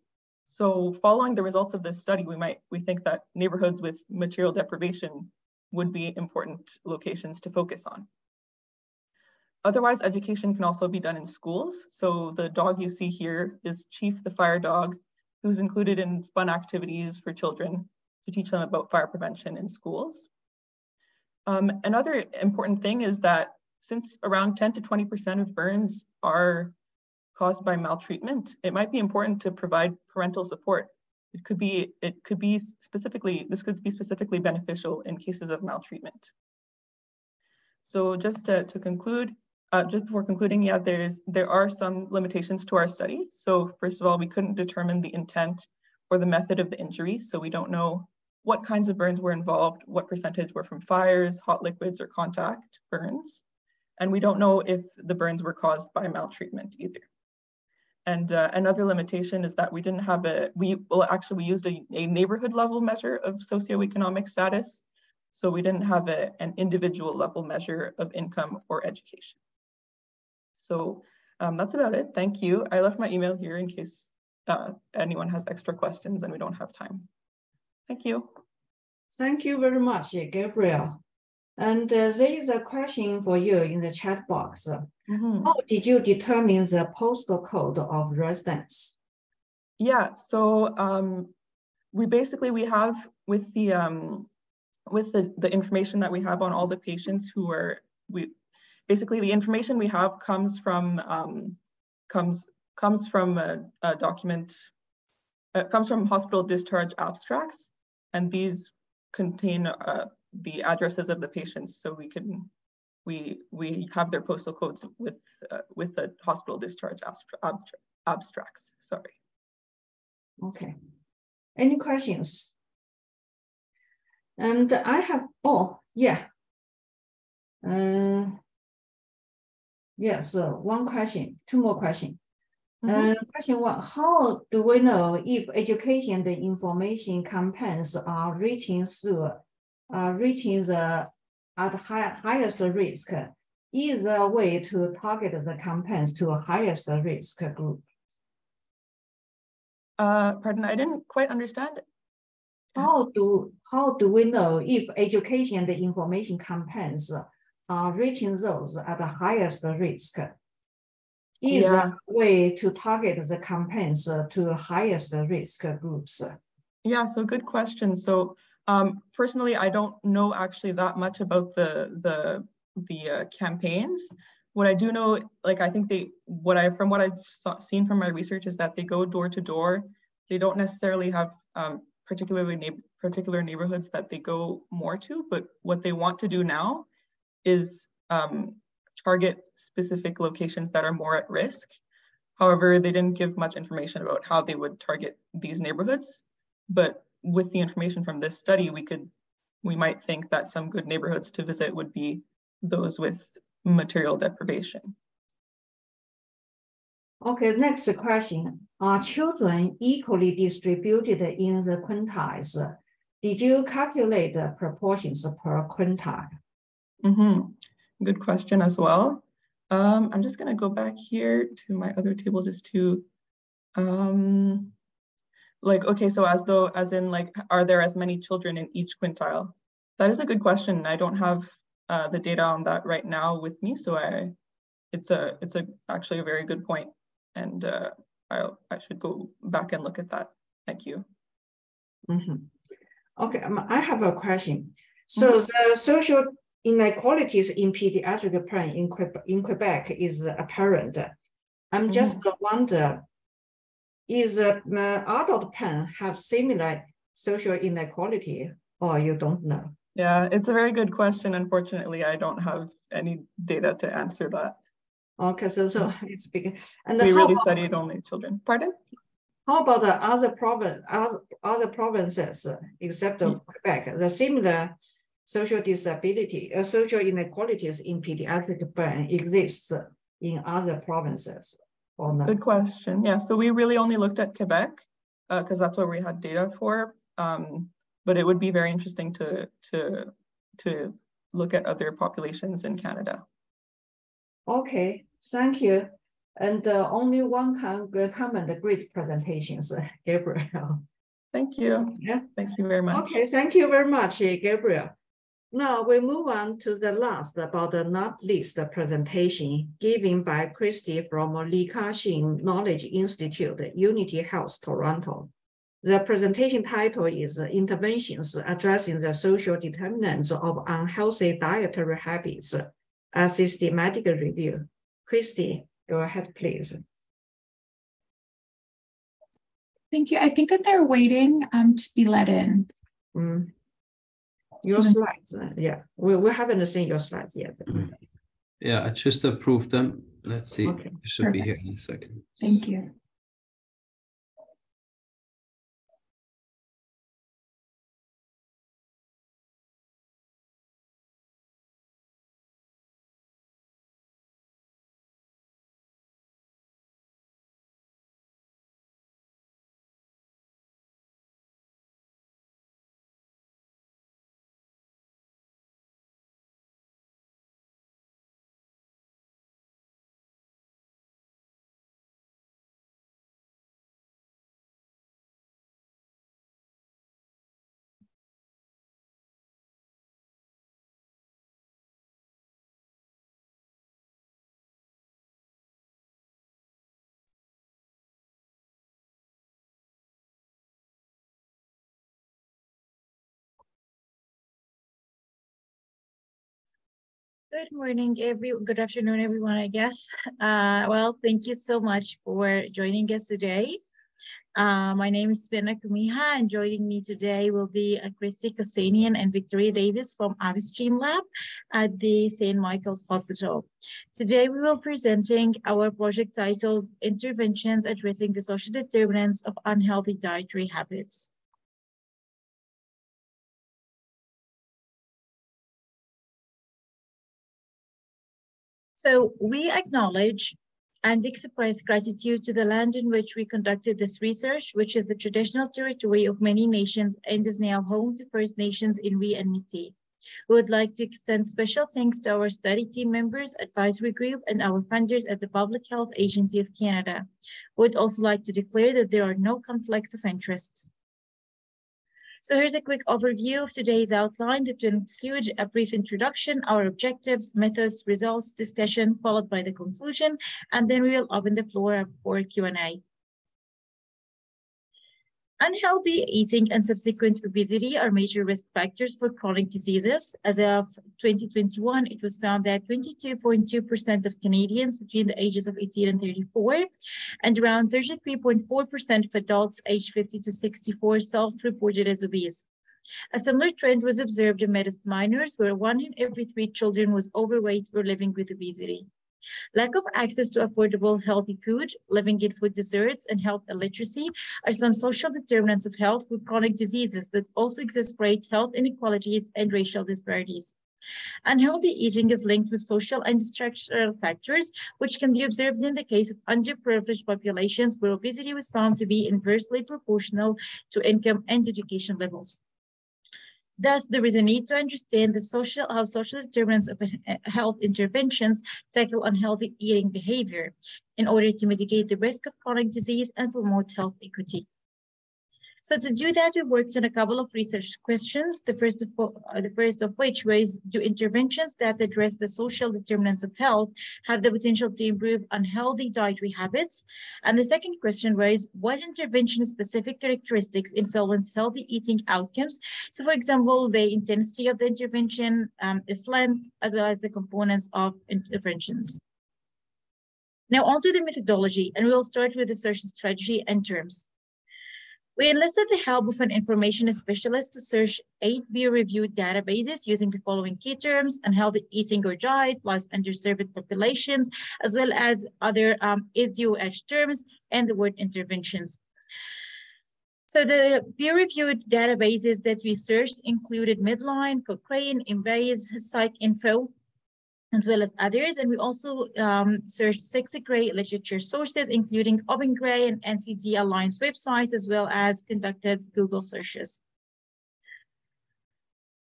[SPEAKER 16] So following the results of this study, we might we think that neighborhoods with material deprivation would be important locations to focus on. Otherwise, education can also be done in schools. So the dog you see here is Chief the fire dog, who's included in fun activities for children to teach them about fire prevention in schools. Um, another important thing is that since around 10 to 20% of burns are caused by maltreatment, it might be important to provide parental support. It could be, it could be specifically, this could be specifically beneficial in cases of maltreatment. So just to, to conclude, uh, just before concluding, yeah, there's there are some limitations to our study. So first of all, we couldn't determine the intent or the method of the injury. So we don't know what kinds of burns were involved, what percentage were from fires, hot liquids, or contact burns. And we don't know if the burns were caused by maltreatment either. And uh, another limitation is that we didn't have a, we, well, actually we used a, a neighborhood level measure of socioeconomic status. So we didn't have a, an individual level measure of income or education. So um, that's about it. Thank you. I left my email here in case uh, anyone has extra questions and we don't have time. Thank you.
[SPEAKER 11] Thank you very much, Gabriel. And uh, there is a question for you in the chat box. Mm -hmm. How did you determine the postal code of residence?
[SPEAKER 16] Yeah, so um, we basically, we have with the, um, with the, the information that we have on all the patients who are, we basically the information we have comes from, um, comes, comes from a, a document, uh, comes from hospital discharge abstracts and these contain uh, the addresses of the patients so we can we we have their postal codes with uh, with the hospital discharge abstracts sorry.
[SPEAKER 11] Okay. Any questions? And i have oh yeah. Um yes uh, one question two more questions Mm -hmm. question one, how do we know if education the information campaigns are reaching through, uh, reaching the at high, highest risk? Is a way to target the campaigns to a highest risk group?
[SPEAKER 16] Uh, pardon, I didn't quite understand.
[SPEAKER 11] How do how do we know if education the information campaigns are reaching those at the highest risk? is yeah. a way to target the campaigns to highest risk groups?
[SPEAKER 16] Yeah, so good question. So um, personally, I don't know actually that much about the the the uh, campaigns. What I do know, like I think they, what I from what I've saw, seen from my research is that they go door to door. They don't necessarily have um, particularly na particular neighborhoods that they go more to, but what they want to do now is um, target specific locations that are more at risk. However, they didn't give much information about how they would target these neighborhoods. But with the information from this study, we could, we might think that some good neighborhoods to visit would be those with material deprivation.
[SPEAKER 11] Okay, next question. Are children equally distributed in the quintiles? Did you calculate the proportions per quintile?
[SPEAKER 16] Mm -hmm. Good question as well. Um, I'm just going to go back here to my other table just to um, like, okay, so as though, as in like, are there as many children in each quintile? That is a good question. I don't have uh, the data on that right now with me, so I, it's a, it's a actually a very good point, and uh, I, I should go back and look at that. Thank you.
[SPEAKER 11] Mm -hmm. Okay, um, I have a question. So mm -hmm. the social inequalities in pediatric pain in, in Quebec is apparent. I'm mm -hmm. just wonder, is uh, adult pen have similar social inequality or you don't know?
[SPEAKER 16] Yeah, it's a very good question. Unfortunately, I don't have any data to answer that.
[SPEAKER 11] Okay, so, so it's big.
[SPEAKER 16] And we really studied only children. Pardon?
[SPEAKER 11] How about the other province, other, other provinces except mm. Quebec, the similar social disability, uh, social inequalities in pediatric burn exists in other provinces or not?
[SPEAKER 16] Good question. Yeah, so we really only looked at Quebec because uh, that's what we had data for. Um, but it would be very interesting to to to look at other populations in Canada.
[SPEAKER 11] Okay, thank you. And uh, only one can comment, great presentations, [LAUGHS] Gabriel.
[SPEAKER 16] Thank you. Yeah. Thank you very much.
[SPEAKER 11] Okay, thank you very much, Gabriel. Now we move on to the last, about the not least presentation given by Christy from Li Ka-shing Knowledge Institute, Unity Health, Toronto. The presentation title is Interventions Addressing the Social Determinants of Unhealthy Dietary Habits, a Systematic Review. Christy, go ahead, please.
[SPEAKER 17] Thank you. I think that they're waiting um, to be let in.
[SPEAKER 11] Mm. Your slides, uh, yeah. We, we haven't seen your slides yet.
[SPEAKER 18] Yeah, I just approved them. Let's see. Okay. It should Perfect. be here in a second.
[SPEAKER 17] Thank you.
[SPEAKER 5] Good morning, every good afternoon, everyone, I guess. Uh, well, thank you so much for joining us today. Uh, my name is Pena Kumiha, and joining me today will be uh, Christy Costanian and Victoria Davis from Upstream Lab at the St. Michael's Hospital. Today, we will be presenting our project titled Interventions Addressing the Social Determinants of Unhealthy Dietary Habits. So we acknowledge and express gratitude to the land in which we conducted this research, which is the traditional territory of many nations and is now home to First Nations Inuit and Métis. We would like to extend special thanks to our study team members, advisory group, and our funders at the Public Health Agency of Canada. We would also like to declare that there are no conflicts of interest. So here's a quick overview of today's outline that will include a brief introduction, our objectives, methods, results, discussion, followed by the conclusion, and then we will open the floor for Q&A. Unhealthy eating and subsequent obesity are major risk factors for chronic diseases. As of 2021, it was found that 22.2% of Canadians between the ages of 18 and 34 and around 33.4% of adults aged 50 to 64 self-reported as obese. A similar trend was observed in medicine minors, where one in every three children was overweight or living with obesity. Lack of access to affordable, healthy food, living in food deserts, and health illiteracy are some social determinants of health with chronic diseases that also exacerbate health inequalities and racial disparities. Unhealthy eating is linked with social and structural factors, which can be observed in the case of underprivileged populations where obesity was found to be inversely proportional to income and education levels. Thus, there is a need to understand the social, how social determinants of health interventions tackle unhealthy eating behavior in order to mitigate the risk of chronic disease and promote health equity. So to do that, we worked on a couple of research questions. The first of, uh, the first of which was, do interventions that address the social determinants of health have the potential to improve unhealthy dietary habits? And the second question was, what intervention-specific characteristics influence healthy eating outcomes? So for example, the intensity of the intervention, um, its length, as well as the components of interventions. Now on to the methodology, and we'll start with the search strategy and terms. We enlisted the help of an information specialist to search eight peer-reviewed databases using the following key terms, unhealthy eating or diet, plus underserved populations, as well as other um, SDOH terms and the word interventions. So the peer-reviewed databases that we searched included Medline, Cochrane, Embase, PsycInfo, as well as others. And we also um, searched six grey literature sources, including OpenGrey and NCD Alliance websites, as well as conducted Google searches.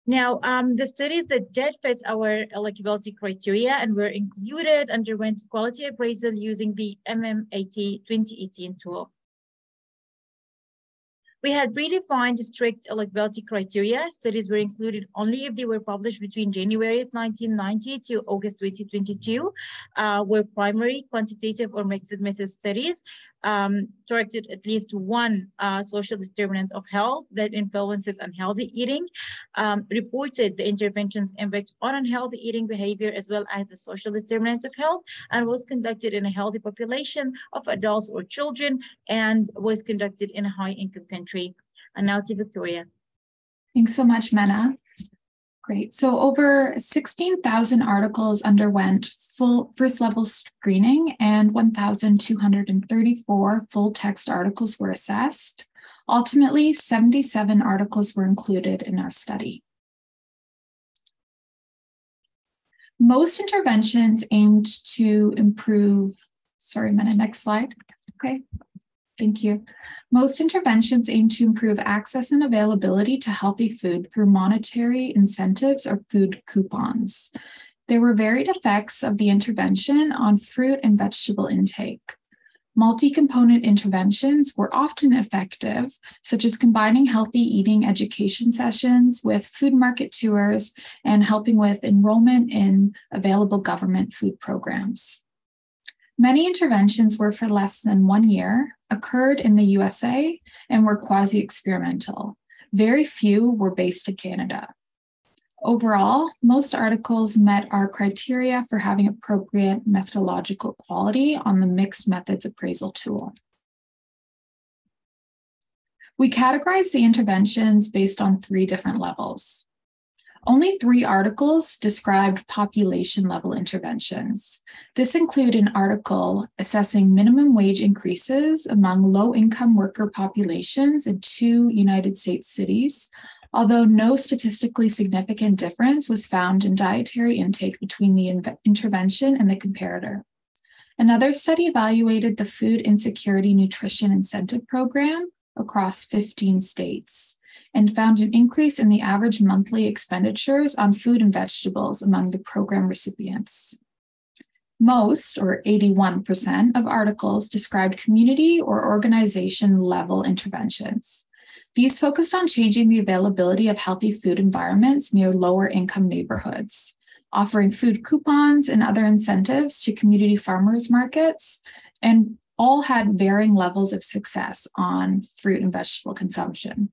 [SPEAKER 5] Now, um, the studies that did fit our eligibility criteria and were included underwent quality appraisal using the MMAT 2018 tool. We had predefined strict eligibility criteria. Studies were included only if they were published between January of 1990 to August 2022, uh, were primary, quantitative, or mixed method studies um, directed at least one uh, social determinant of health that influences unhealthy eating, um, reported the intervention's impact on unhealthy eating behavior as well as the social determinant of health, and was conducted in a healthy population of adults or children, and was conducted in a high income country. And now to Victoria.
[SPEAKER 17] Thanks so much, Mena. Great. So over 16,000 articles underwent full first level screening and 1,234 full text articles were assessed. Ultimately, 77 articles were included in our study. Most interventions aimed to improve, sorry, Mena, next slide. Okay, Thank you. Most interventions aim to improve access and availability to healthy food through monetary incentives or food coupons. There were varied effects of the intervention on fruit and vegetable intake. Multi-component interventions were often effective, such as combining healthy eating education sessions with food market tours and helping with enrollment in available government food programs. Many interventions were for less than one year, occurred in the USA, and were quasi experimental. Very few were based in Canada. Overall, most articles met our criteria for having appropriate methodological quality on the mixed methods appraisal tool. We categorized the interventions based on three different levels. Only three articles described population level interventions. This included an article assessing minimum wage increases among low income worker populations in two United States cities, although no statistically significant difference was found in dietary intake between the intervention and the comparator. Another study evaluated the Food Insecurity Nutrition Incentive Program across 15 states and found an increase in the average monthly expenditures on food and vegetables among the program recipients. Most, or 81%, of articles described community or organization level interventions. These focused on changing the availability of healthy food environments near lower income neighborhoods, offering food coupons and other incentives to community farmers markets, and all had varying levels of success on fruit and vegetable consumption.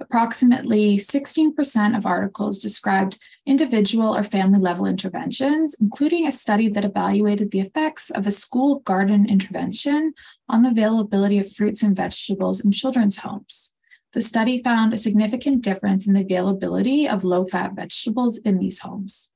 [SPEAKER 17] Approximately 16% of articles described individual or family level interventions, including a study that evaluated the effects of a school garden intervention on the availability of fruits and vegetables in children's homes. The study found a significant difference in the availability of low fat vegetables in these homes.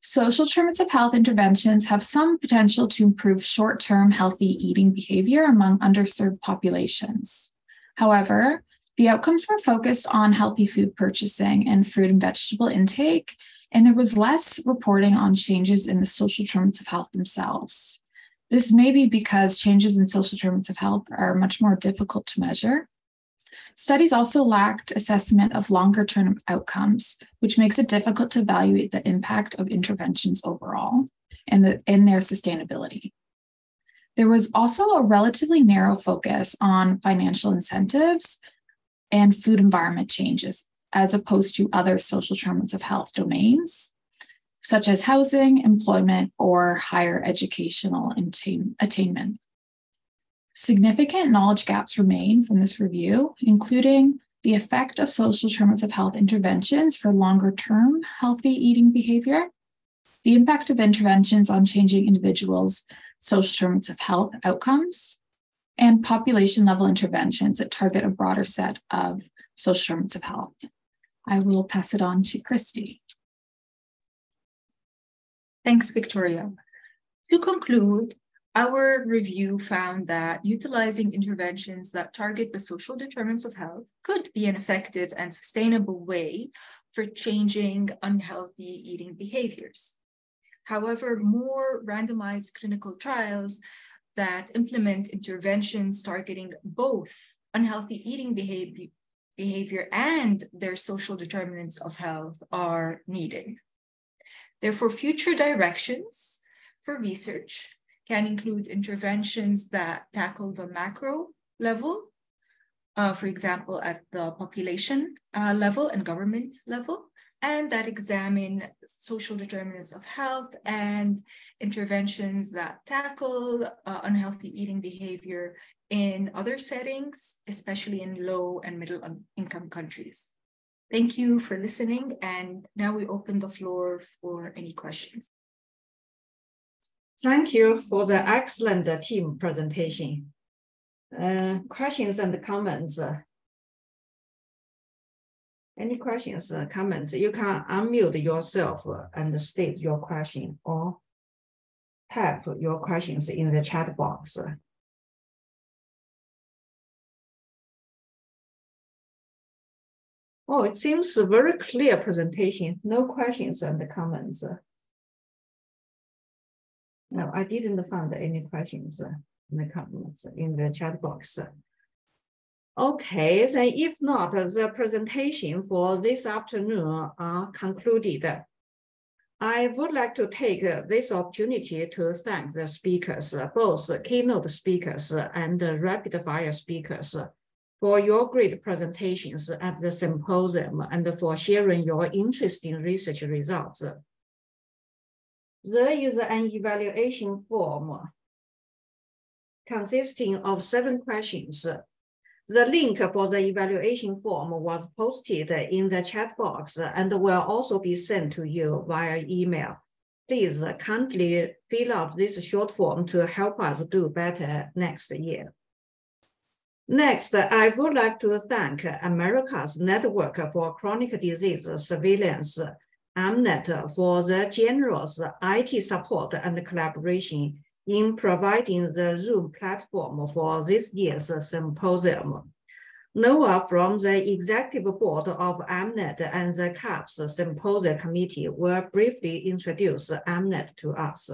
[SPEAKER 17] Social determinants of health interventions have some potential to improve short term healthy eating behavior among underserved populations. However, the outcomes were focused on healthy food purchasing and fruit and vegetable intake, and there was less reporting on changes in the social determinants of health themselves. This may be because changes in social determinants of health are much more difficult to measure. Studies also lacked assessment of longer term outcomes, which makes it difficult to evaluate the impact of interventions overall and, the, and their sustainability. There was also a relatively narrow focus on financial incentives and food environment changes, as opposed to other social determinants of health domains, such as housing, employment, or higher educational attain attainment. Significant knowledge gaps remain from this review, including the effect of social determinants of health interventions for longer term healthy eating behavior, the impact of interventions on changing individuals' social determinants of health outcomes, and population level interventions that target a broader set of social determinants of health. I will pass it on to Christy.
[SPEAKER 19] Thanks, Victoria. To conclude, our review found that utilizing interventions that target the social determinants of health could be an effective and sustainable way for changing unhealthy eating behaviors. However, more randomized clinical trials that implement interventions targeting both unhealthy eating behavior, and their social determinants of health are needed. Therefore, future directions for research can include interventions that tackle the macro level, uh, for example, at the population uh, level and government level, and that examine social determinants of health and interventions that tackle uh, unhealthy eating behavior in other settings, especially in low and middle income countries. Thank you for listening. And now we open the floor for any questions.
[SPEAKER 11] Thank you for the excellent team presentation. Uh, questions and comments? Any questions, uh, comments? You can unmute yourself and state your question or type your questions in the chat box. Oh, it seems a very clear presentation. No questions and comments. No, I didn't find any questions in the comments in the chat box. Okay, then if not, the presentation for this afternoon are concluded. I would like to take this opportunity to thank the speakers, both keynote speakers and rapid fire speakers for your great presentations at the symposium and for sharing your interesting research results. There is an evaluation form consisting of seven questions. The link for the evaluation form was posted in the chat box and will also be sent to you via email. Please kindly fill out this short form to help us do better next year. Next, I would like to thank America's Network for Chronic Disease Surveillance AMNET for the generous IT support and collaboration in providing the Zoom platform for this year's symposium. Noah from the executive board of AMNET and the CARRFS Symposium Committee will briefly introduce AMNET to us.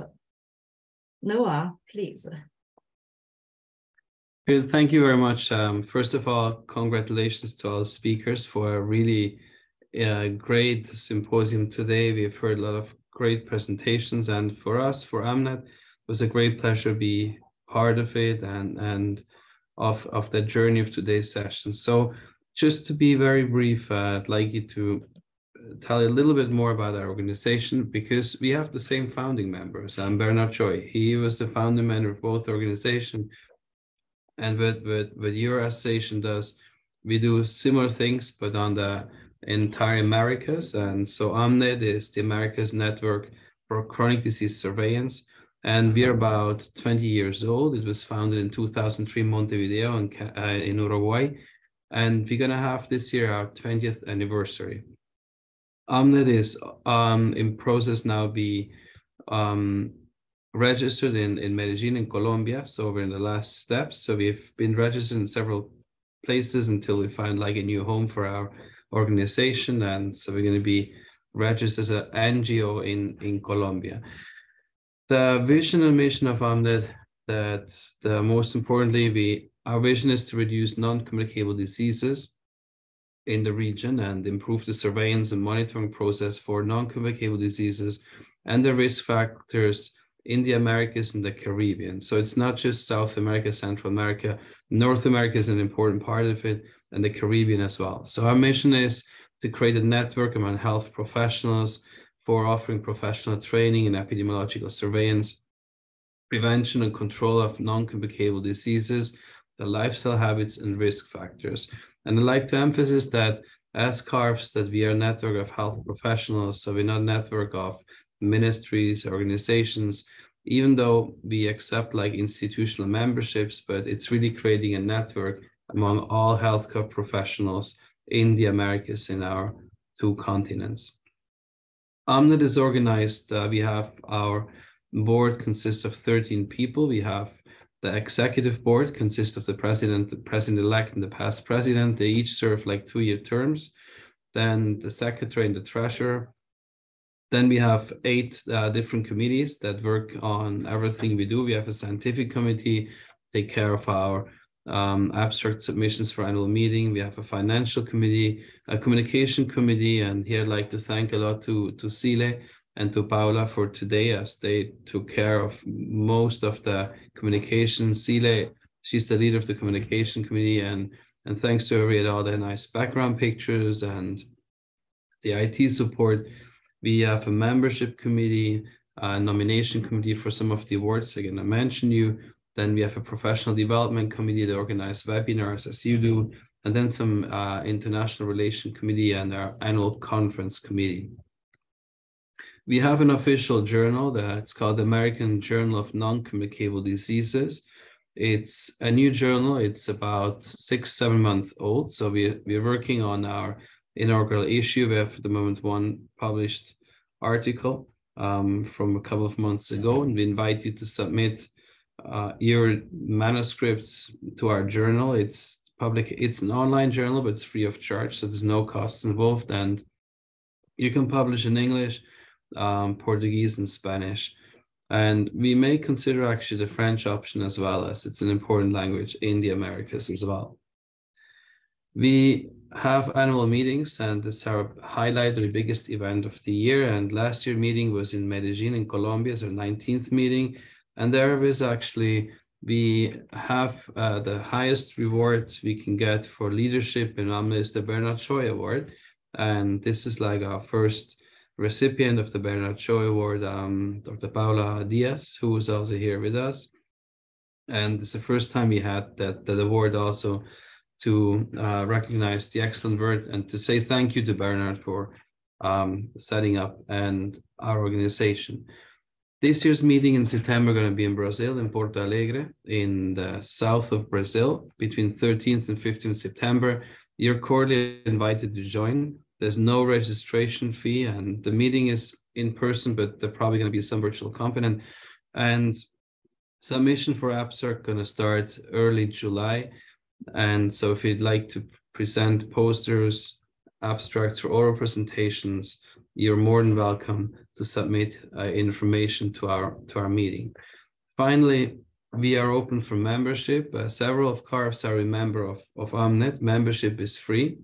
[SPEAKER 11] Noah, please.
[SPEAKER 18] Thank you very much. Um, first of all, congratulations to all speakers for a really a great symposium today. We've heard a lot of great presentations, and for us, for AMNET, was a great pleasure to be part of it and and of of the journey of today's session. So, just to be very brief, uh, I'd like you to tell you a little bit more about our organization because we have the same founding members. I'm Bernard Choi. He was the founding member of both organizations. And what, what, what your association does, we do similar things, but on the entire Americas. And so AMNET is the Americas Network for Chronic Disease Surveillance. And we're about 20 years old. It was founded in 2003 Montevideo in, uh, in Uruguay. And we're going to have this year our 20th anniversary. AMNET is um, in process now be um, registered in, in Medellin in Colombia. So we're in the last steps. So we've been registered in several places until we find like a new home for our organization. And so we're going to be registered as an NGO in, in Colombia. The vision and mission of AMNET that the most importantly, we our vision is to reduce non-communicable diseases in the region and improve the surveillance and monitoring process for non-communicable diseases and the risk factors in the Americas and the Caribbean. So it's not just South America, Central America, North America is an important part of it, and the Caribbean as well. So our mission is to create a network among health professionals for offering professional training in epidemiological surveillance, prevention and control of non-communicable diseases, the lifestyle habits and risk factors. And I'd like to emphasize that as CARRFS, that we are a network of health professionals, so we're not a network of ministries, organizations, even though we accept like institutional memberships, but it's really creating a network among all healthcare professionals in the Americas in our two continents. AMNET is organized, uh, we have our board consists of 13 people. We have the executive board consists of the president, the president-elect, and the past president. They each serve like two-year terms. Then the secretary and the treasurer. Then we have eight uh, different committees that work on everything we do. We have a scientific committee, take care of our um, abstract submissions for annual meeting. We have a financial committee, a communication committee, and here I'd like to thank a lot to, to Sile and to Paula for today as they took care of most of the communication. Sile, she's the leader of the communication committee and and thanks to her, we had all the nice background pictures and the IT support. We have a membership committee, a nomination committee for some of the awards. Again, I mentioned you. Then we have a professional development committee that organize webinars as you do, and then some uh, international relation committee and our annual conference committee. We have an official journal that's called the American Journal of Non-Communicable Diseases. It's a new journal. It's about six, seven months old. So we, we're working on our inaugural issue. We have at the moment one published article um, from a couple of months ago, and we invite you to submit uh, your manuscripts to our journal. It's public, it's an online journal, but it's free of charge, so there's no costs involved. And you can publish in English, um, Portuguese, and Spanish. And we may consider actually the French option as well, as it's an important language in the Americas as well. We have annual meetings, and it's our highlight the biggest event of the year. And last year meeting was in Medellin in Colombia, our 19th meeting. And there is actually, we have uh, the highest reward we can get for leadership in AMNET is the Bernard Choi Award. And this is like our first recipient of the Bernard Choi Award, um, Dr. Paula Diaz, who is also here with us. And it's the first time we had that, that award also to uh, recognize the excellent work and to say thank you to Bernard for um, setting up and our organization. This year's meeting in September going to be in Brazil, in Porto Alegre, in the south of Brazil, between 13th and 15th September. You're cordially invited to join. There's no registration fee, and the meeting is in person, but there's probably going to be some virtual component. And submission for apps are going to start early July. And so if you'd like to present posters, abstracts, or oral presentations, you're more than welcome to submit uh, information to our to our meeting. Finally, we are open for membership. Uh, several of CARRFS are a member of, of AMNET. Membership is free.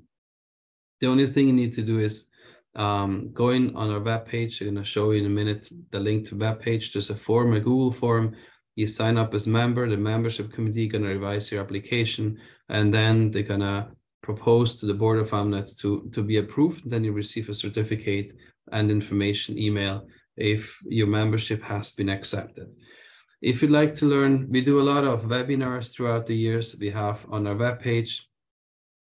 [SPEAKER 18] The only thing you need to do is um, in on our web page. I'm going to show you in a minute the link to web page. There's a form, a Google form. You sign up as member. The membership committee going to revise your application, and then they're going to propose to the board of AMNET to, to be approved, then you receive a certificate and information email if your membership has been accepted. If you'd like to learn, we do a lot of webinars throughout the years. We have on our webpage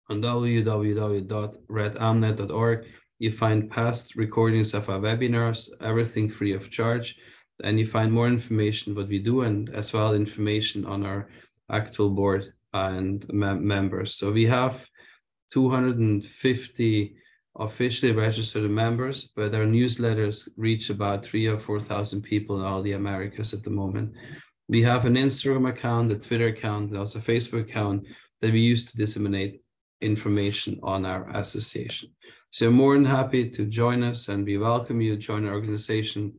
[SPEAKER 18] on www.redamnet.org, you find past recordings of our webinars, everything free of charge. And you find more information what we do and as well information on our actual board and mem members. So we have 250 officially registered members, but our newsletters reach about three or 4,000 people in all the Americas at the moment. We have an Instagram account, a Twitter account, and also a Facebook account that we use to disseminate information on our association. So I'm more than happy to join us and we welcome you to join our organization.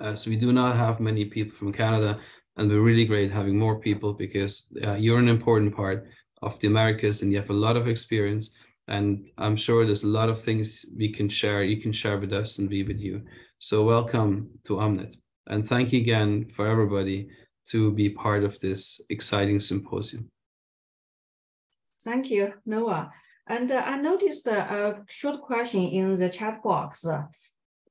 [SPEAKER 18] Uh, so we do not have many people from Canada and we're really great having more people because uh, you're an important part of the Americas and you have a lot of experience. And I'm sure there's a lot of things we can share, you can share with us and be with you. So welcome to AMNET. And thank you again for everybody to be part of this exciting symposium.
[SPEAKER 11] Thank you, Noel. And uh, I noticed a short question in the chat box. Uh,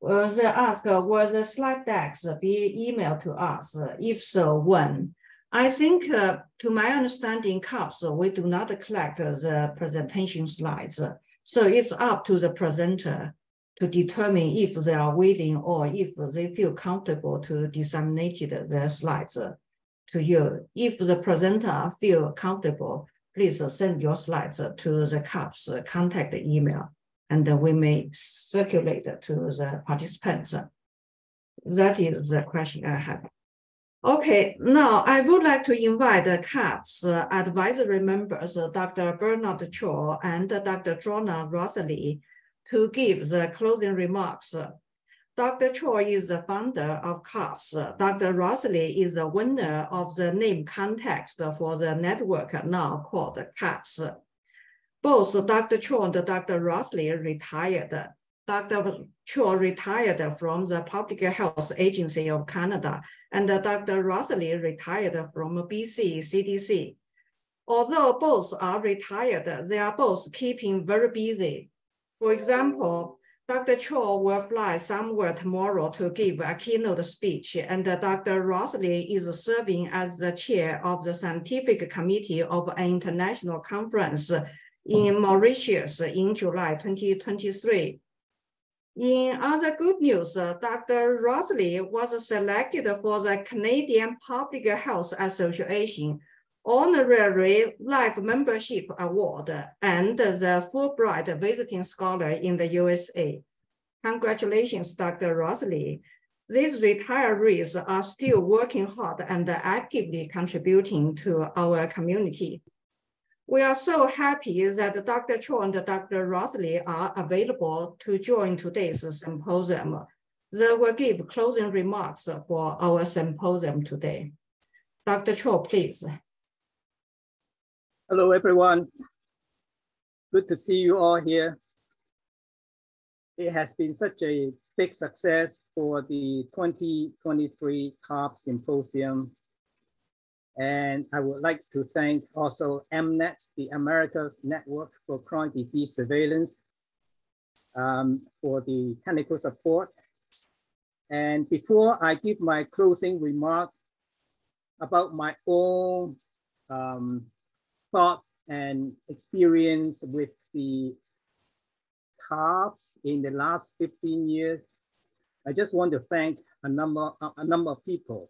[SPEAKER 11] they ask, uh, will the slide decks be emailed to us? If so, when? I think, uh, to my understanding, CARRFS, uh, we do not collect uh, the presentation slides. So it's up to the presenter to determine if they are willing or if they feel comfortable to disseminate their slides uh, to you. If the presenter feel comfortable, please send your slides to the CARRFS contact email, and we may circulate to the participants. That is the question I have. Okay, now I would like to invite the CARRFS advisory members, Dr. Bernard Choi and Dr. Drona Rasali, to give the closing remarks. Dr. Choi is the founder of CARRFS. Dr. Rasali is the winner of the name contest for the network now called CARRFS. Both Dr. Choi and Dr. Rasali retired. Dr. Choi retired from the Public Health Agency of Canada, and Dr. Rasali retired from BC CDC. Although both are retired, they are both keeping very busy. For example, Dr. Choi will fly somewhere tomorrow to give a keynote speech, and Dr. Rasali is serving as the chair of the scientific committee of an international conference in Mauritius in July 2023. In other good news, uh, Dr. Rasali was selected for the Canadian Public Health Association Honorary Life Membership Award and the Fulbright Visiting Scholar in the USA. Congratulations, Dr. Rasali. These retirees are still working hard and actively contributing to our community. We are so happy that Dr. Choi and Dr. Rasali are available to join today's symposium. They will give closing remarks for our symposium today. Dr. Choi, please.
[SPEAKER 20] Hello, everyone. Good to see you all here. It has been such a big success for the 2023 COP Symposium. And I would like to thank also AMNET, the America's Network for Chronic Disease Surveillance, um, for the technical support. And before I give my closing remarks about my own um, thoughts and experience with the CARRFS in the last 15 years, I just want to thank a number, a number of people.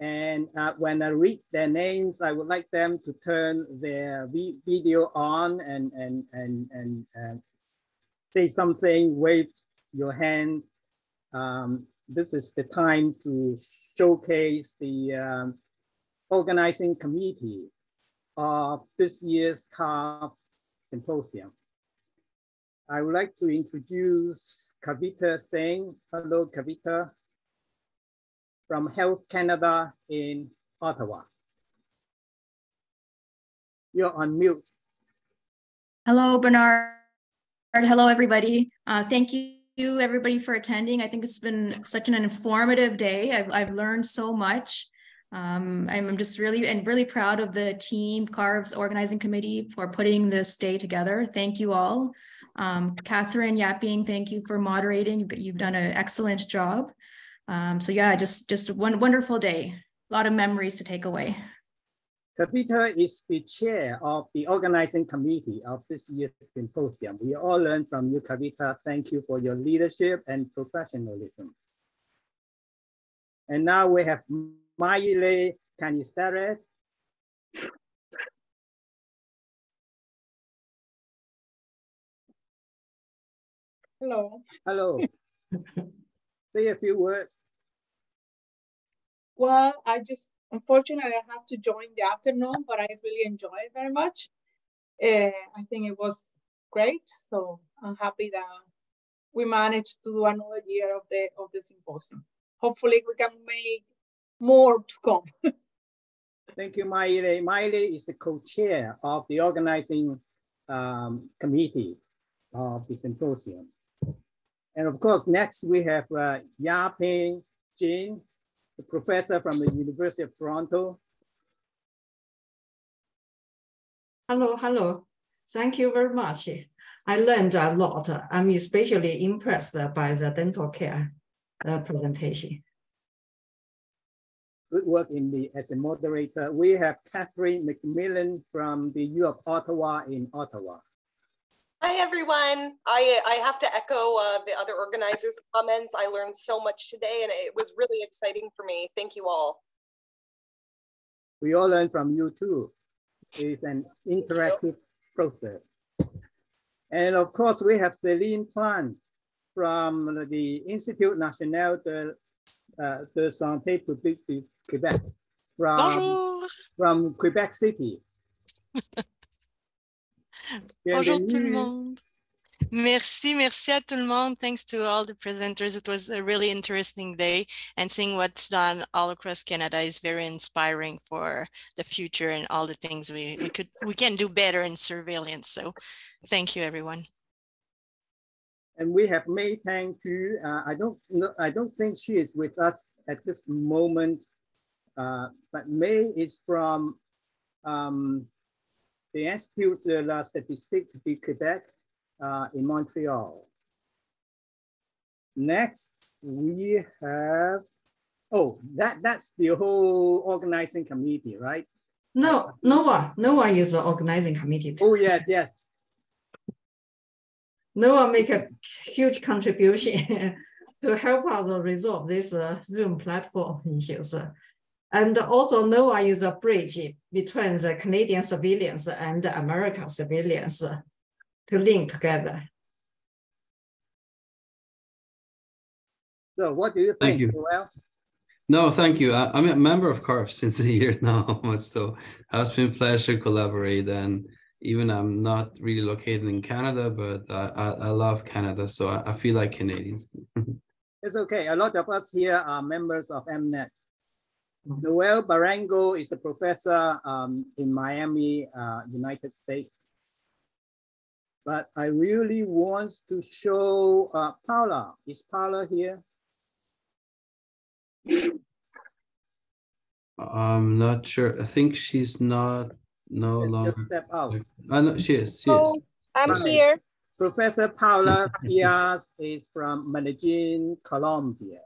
[SPEAKER 20] And uh, when I read their names, I would like them to turn their video on and, and, and, and, and say something, wave your hand. Um, this is the time to showcase the um, organizing committee of this year's CARRFS Symposium. I would like to introduce Kavita Singh. Hello, Kavita, from Health Canada in Ottawa. You're on mute.
[SPEAKER 21] Hello, Bernard. Hello, everybody. Uh, thank you, everybody, for attending. I think it's been such an informative day. I've, I've learned so much. Um, I'm just really and really proud of the team, CARRFS organizing committee for putting this day together. Thank you all. Um, Catherine Yaping, thank you for moderating. But you've done an excellent job. Um, so yeah, just just one wonderful day. A lot of memories to take away.
[SPEAKER 20] Kavita is the chair of the organizing committee of this year's symposium. We all learned from you, Kavita. Thank you for your leadership and professionalism. And now we have Maile Canizares.
[SPEAKER 15] Hello.
[SPEAKER 20] Hello. [LAUGHS] Say a few words.
[SPEAKER 15] Well, I just, unfortunately, I have to join the afternoon, but I really enjoy it very much. Uh, I think it was great. So I'm happy that we managed to do another year of the of the symposium. Hopefully we can make more to come. [LAUGHS]
[SPEAKER 20] Thank you, Maile. Maile is the co-chair of the organizing um, committee of the symposium. And of course, next we have uh, Yaping Jin a professor from the University of Toronto.
[SPEAKER 11] Hello, hello. Thank you very much. I learned a lot. I'm especially impressed by the dental care uh, presentation.
[SPEAKER 20] Good work in the as a moderator. We have Catherine McMillan from the U of Ottawa in Ottawa.
[SPEAKER 1] Hi, everyone. I, I have to echo uh, the other organizers' comments. I learned so much today and it was really exciting for me. Thank you all.
[SPEAKER 20] We all learn from you too. It's an interactive process. And of course, we have Celine Plante from the Institut National de, uh, de Santé Publique du Québec, from,
[SPEAKER 22] Bonjour.
[SPEAKER 20] from Quebec City. [LAUGHS]
[SPEAKER 22] Bonjour tout le monde. Merci, merci à tout le monde. Thanks to all the presenters. It was a really interesting day and seeing what's done all across Canada is very inspiring for the future and all the things we, we could we can do better in surveillance. So thank you everyone.
[SPEAKER 20] And we have May Tang too. Uh, I don't know, I don't think she is with us at this moment, uh, but May is from um, the Institute de la Statistique du Québec uh, in Montreal. Next, we have, oh, that, that's the whole organizing committee, right?
[SPEAKER 11] No, Noel, Noel is the organizing committee.
[SPEAKER 20] Oh, yes, yes.
[SPEAKER 11] Noel make a huge contribution [LAUGHS] to help us resolve this uh, Zoom platform issues. And also Noel is a bridge between the Canadian civilians and American civilians to link together.
[SPEAKER 20] So what do you think,
[SPEAKER 18] Thank you.
[SPEAKER 20] Joel?
[SPEAKER 18] No, thank you. I, am a member of CARF [LAUGHS] since a year now, so it has been a pleasure to collaborate. And even I'm not really located in Canada, but I, I, I love Canada, so I, I feel like Canadians. [LAUGHS]
[SPEAKER 20] It's okay. A lot of us here are members of AMNET. Noel Barengo is a professor um, in Miami, uh, United States. But I really want to show uh, Paula. Is Paula here?
[SPEAKER 18] I'm not sure. I think she's not no longer.
[SPEAKER 20] Just step out.
[SPEAKER 18] I know she is. She
[SPEAKER 23] Oh,
[SPEAKER 18] is.
[SPEAKER 23] I'm
[SPEAKER 20] Hi.
[SPEAKER 23] here.
[SPEAKER 20] Professor Paula Diaz is from Medellin, Colombia.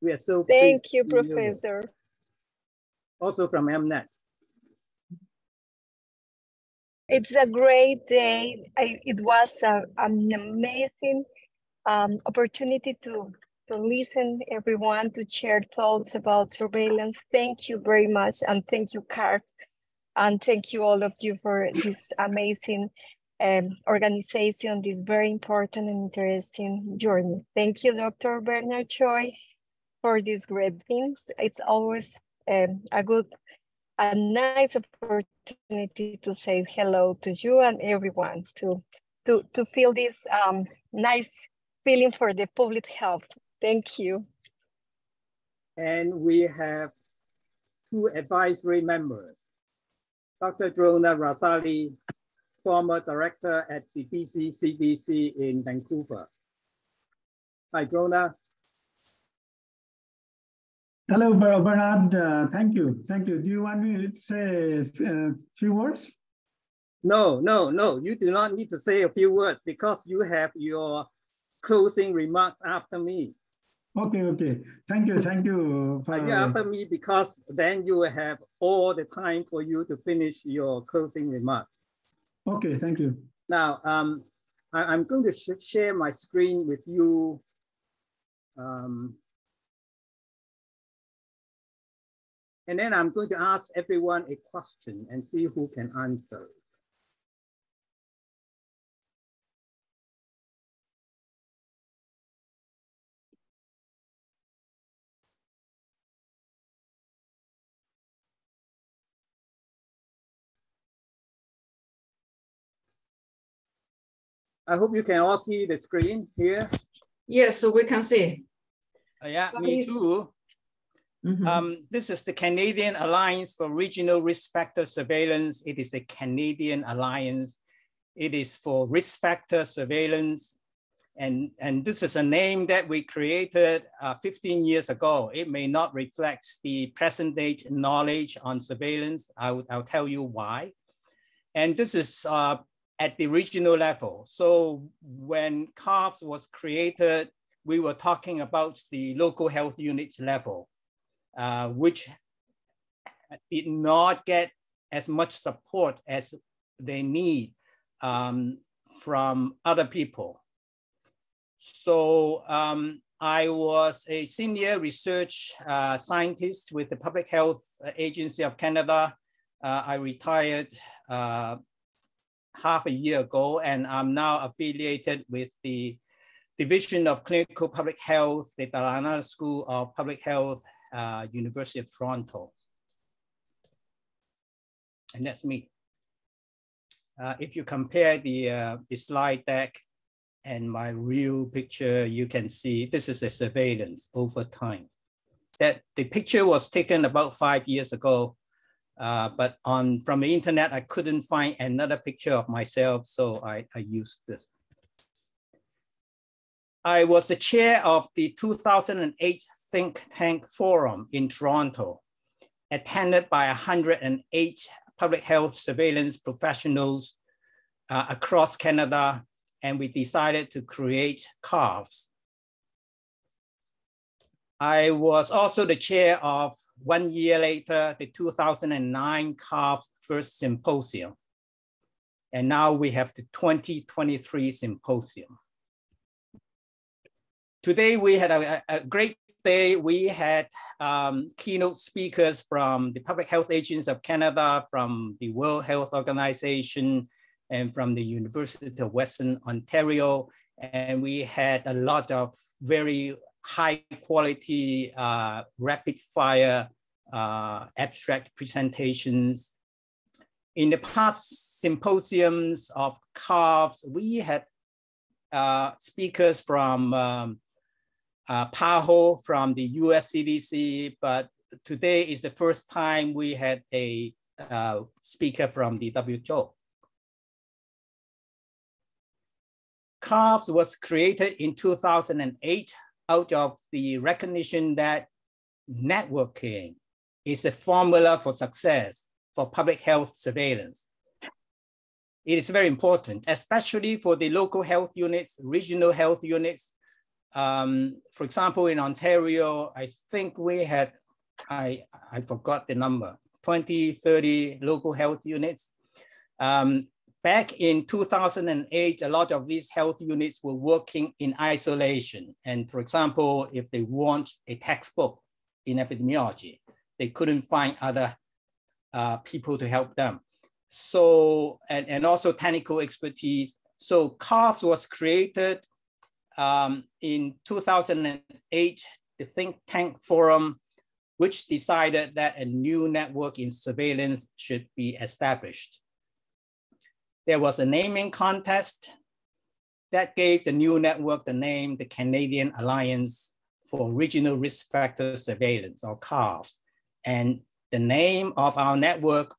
[SPEAKER 20] We are so
[SPEAKER 23] Thank you, Professor.
[SPEAKER 20] Also from AMNET.
[SPEAKER 23] It's a great day. I, it was a, an amazing um, opportunity to, to listen everyone, to share thoughts about surveillance. Thank you very much. And thank you, CARF. And thank you all of you for this amazing um, organization, this very important and interesting journey. Thank you, Dr. Bernard Choi, for these great things. It's always um, a good, a nice opportunity to say hello to you and everyone, to, to, to feel this um, nice feeling for the public health. Thank you.
[SPEAKER 20] And we have two advisory members. Dr. Drona Rasali, former director at the BC CDC in Vancouver. Hi, Drona.
[SPEAKER 24] Hello, Bernard. Uh, thank you. Thank you. Do you want me to say a few words?
[SPEAKER 20] No, no, no, you do not need to say a few words because you have your closing remarks after me.
[SPEAKER 24] Okay, okay. Thank you. Thank you. For,
[SPEAKER 20] yeah, after me because then you will have all the time for you to finish your closing remarks.
[SPEAKER 24] okay, thank you.
[SPEAKER 20] Now, um, I, am going to sh share my screen with you. Um, and then I'm going to ask everyone a question and see who can answer. it. I hope you can all see the screen here.
[SPEAKER 11] Yes, so we can see.
[SPEAKER 20] Uh, yeah, me too. Um, this is the Canadian Alliance for Regional Risk Factor Surveillance. It is a Canadian alliance. It is for risk factor surveillance. And, and this is a name that we created uh, 15 years ago. It may not reflect the present day knowledge on surveillance. I'll, I'll tell you why. And this is uh, at the regional level. So when CARRFS was created, we were talking about the local health unit level, uh, which did not get as much support as they need um, from other people. So um, I was a senior research uh, scientist with the Public Health Agency of Canada. Uh, I retired uh, half a year ago, and I'm now affiliated with the Division of Clinical Public Health, the Dalla Lana School of Public Health, uh, University of Toronto. And that's me. Uh, if you compare the, uh, the slide deck and my real picture, you can see this is a surveillance over time. That the picture was taken about five years ago uh, but on from the internet, I couldn't find another picture of myself, so I, I used this. I was the chair of the 2008 Think Tank Forum in Toronto, attended by 108 public health surveillance professionals uh, across Canada, and we decided to create CARRFS, I was also the chair of one year later, the 2009 CARRFS First Symposium. And now we have the 2023 Symposium. Today we had a, a great day. We had um, keynote speakers from the Public Health Agency of Canada, from the World Health Organization, and from the University of Western Ontario. And we had a lot of very high quality, uh, rapid fire uh, abstract presentations. In the past symposiums of CARRFS, we had uh, speakers from um, uh, PAHO from the US CDC, but today is the first time we had a uh, speaker from the WHO. CARRFS was created in 2008 out of the recognition that networking is a formula for success for public health surveillance. It is very important, especially for the local health units, regional health units. Um, for example, in Ontario, I think we had, I, I forgot the number, 20, 30 local health units. Um, back in 2008, a lot of these health units were working in isolation. And for example, if they want a textbook in epidemiology, they couldn't find other uh, people to help them. So, and, and also technical expertise. So CARRFS was created um, in 2008, the Think Tank Forum, which decided that a new network in surveillance should be established. There was a naming contest that gave the new network the name, the Canadian Alliance for Regional Risk Factor Surveillance, or CARRFS. And the name of our network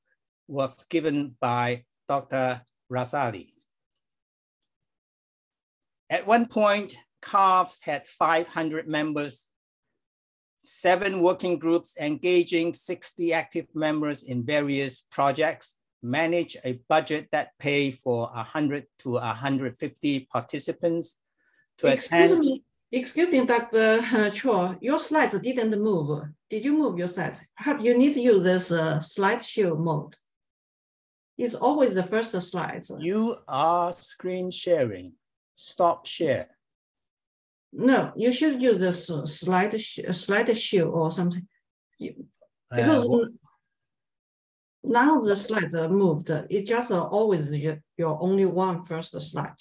[SPEAKER 20] was given by Dr. Rasali. At one point, CARRFS had 500 members, seven working groups engaging 60 active members in various projects, manage a budget that pay for 100 to 150 participants to
[SPEAKER 11] excuse
[SPEAKER 20] attend.
[SPEAKER 11] Me, excuse me, Dr. [LAUGHS] Chua, your slides didn't move. Did you move your slides? You need to use this uh, slideshow mode. It's always the first slides.
[SPEAKER 20] You are screen sharing. Stop share.
[SPEAKER 11] No, you should use the uh, slide sh slideshow or something. Because uh, none of the slides are moved. It's just always your, your only one first slide.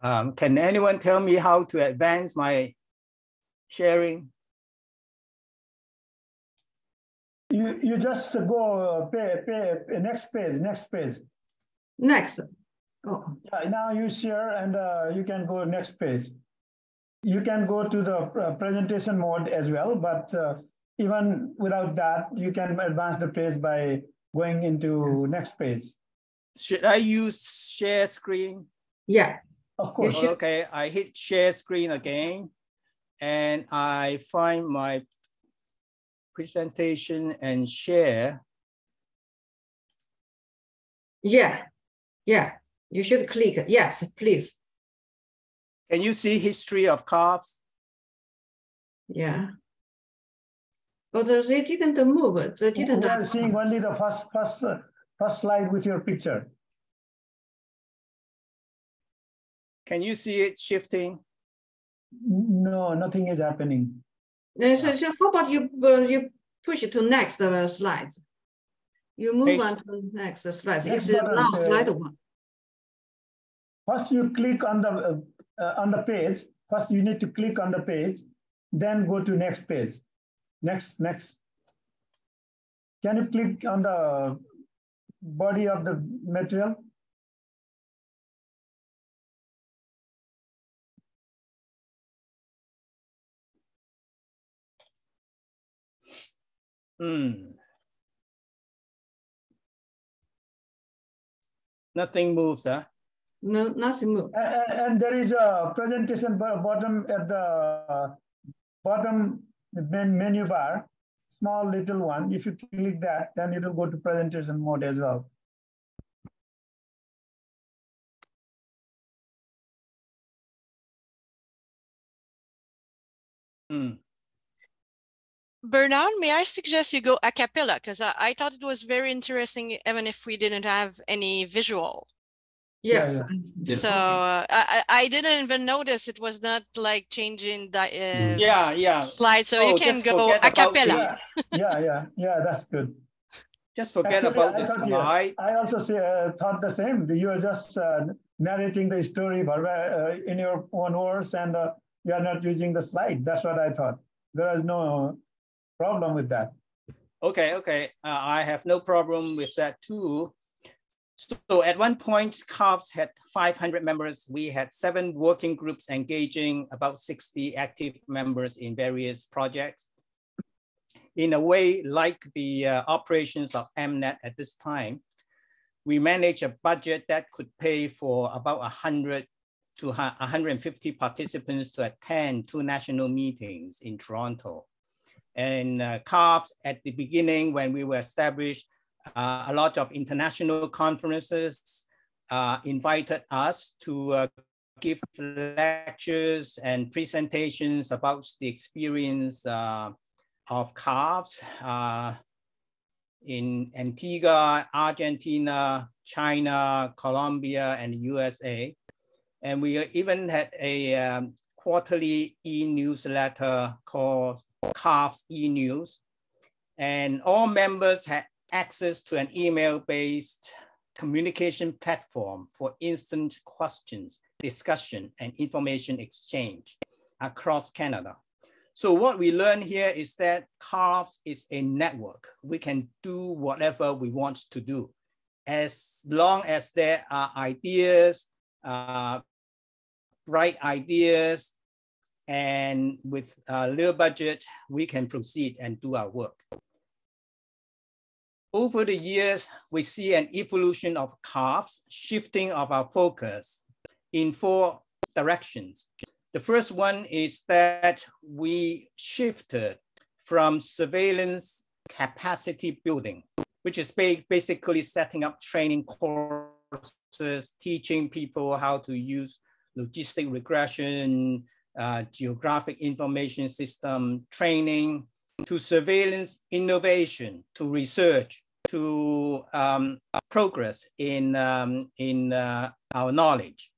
[SPEAKER 20] Um, can anyone tell me how to advance my sharing?
[SPEAKER 24] You, you just go uh, pay, pay, next page, next page.
[SPEAKER 11] Next. Oh.
[SPEAKER 24] Yeah, now you share and uh, you can go next page. You can go to the uh, presentation mode as well, but uh, even without that, you can advance the page by going into next page.
[SPEAKER 20] Should I use share screen?
[SPEAKER 11] Yeah.
[SPEAKER 24] Of course.
[SPEAKER 20] Okay, I hit share screen again and I find my presentation and share.
[SPEAKER 11] Yeah, yeah, you should click. Yes, please.
[SPEAKER 20] Can you see history of CARRFS?
[SPEAKER 11] Yeah. But they didn't move. It? They didn't.
[SPEAKER 24] We are seeing only the first, first, uh, first slide with your picture.
[SPEAKER 20] Can you see it shifting?
[SPEAKER 24] No, nothing is happening.
[SPEAKER 11] Uh, so, so how about you uh, you push it to next uh, slide? You move
[SPEAKER 24] Page.
[SPEAKER 11] on to the next slide.
[SPEAKER 24] Next
[SPEAKER 11] It's the last
[SPEAKER 24] uh,
[SPEAKER 11] slide one.
[SPEAKER 24] First, you click on the uh, on the page. First, you need to click on the page, then go to next page. Next, next. Can you click on the body of the material?
[SPEAKER 20] Hmm. Nothing moves, huh?
[SPEAKER 11] No, nothing moves.
[SPEAKER 24] And, and- and there is a presentation bottom at the bottom menu bar, small little one. If you click that, then it will go to presentation mode as well.
[SPEAKER 20] Hmm.
[SPEAKER 22] Bernard, may I suggest you go a cappella? Because I, I thought it was very interesting, even if we didn't have any visual.
[SPEAKER 11] Yes.
[SPEAKER 22] So uh, I, I I didn't even notice it was not like changing the uh,
[SPEAKER 20] Yeah, yeah.
[SPEAKER 22] slide. So you
[SPEAKER 20] Oh,
[SPEAKER 22] can go a cappella.
[SPEAKER 24] Yeah, yeah, yeah, that's good.
[SPEAKER 20] Just forget
[SPEAKER 24] Actually,
[SPEAKER 20] about
[SPEAKER 24] I
[SPEAKER 20] the slide.
[SPEAKER 24] I also say, uh, thought the same. You are just uh, narrating the story but, uh, in your own words and uh, you are not using the slide. That's what I thought. There is no problem with that.
[SPEAKER 20] Okay, okay. Uh, I have no problem with that too. So at one point, CARRFS had 500 members. We had seven working groups engaging about 60 active members in various projects. In a way, like the uh, operations of AMNET at this time, we managed a budget that could pay for about 100 to 150 participants to attend two national meetings in Toronto. And uh, at the beginning, when we were established, uh, a lot of international conferences uh, invited us to uh, give lectures and presentations about the experience uh, of CARRFS uh, in Antigua, Argentina, China, Colombia, and USA. And we even had a um, quarterly e-newsletter called CARRFS e-news. And all members had access to an email-based communication platform for instant questions, discussion, and information exchange across Canada. So what we learn here is that CARRFS is a network. We can do whatever we want to do. As long as there are ideas, uh, bright ideas, and with a little budget, we can proceed and do our work. Over the years, we see an evolution of CARRFS, shifting of our focus in four directions. The first one is that we shifted from surveillance capacity building, which is basically setting up training courses, teaching people how to use logistic regression, uh, geographic information system training, to surveillance innovation, to research, to um, progress in, um, in uh, our knowledge.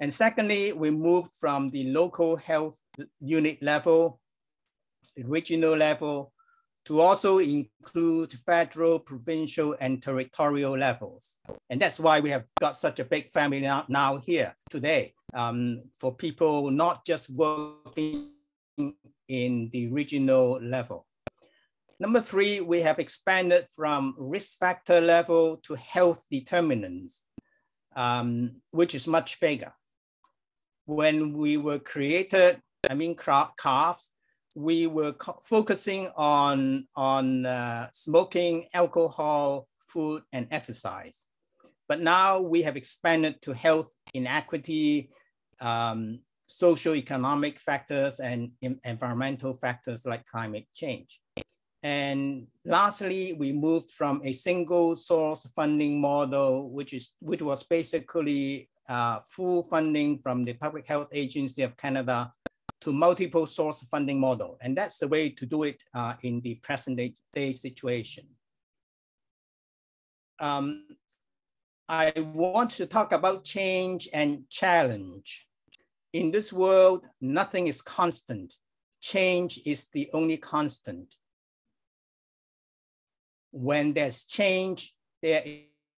[SPEAKER 20] And secondly, we moved from the local health unit level, the regional level, to also include federal, provincial, and territorial levels. And that's why we have got such a big family now, now here today um, for people not just working in the regional level. Number three, we have expanded from risk factor level to health determinants, um, which is much bigger. When we were created, I mean, CARRFS, we were focusing on, on uh, smoking, alcohol, food, and exercise. But now we have expanded to health inequity, um, socio-economic factors, and environmental factors like climate change. And lastly, we moved from a single source funding model, which is which was basically uh, full funding from the Public Health Agency of Canada to multiple source funding model. And that's the way to do it uh, in the present day situation. Um, I want to talk about change and challenge. In this world, nothing is constant. Change is the only constant. When there's change, there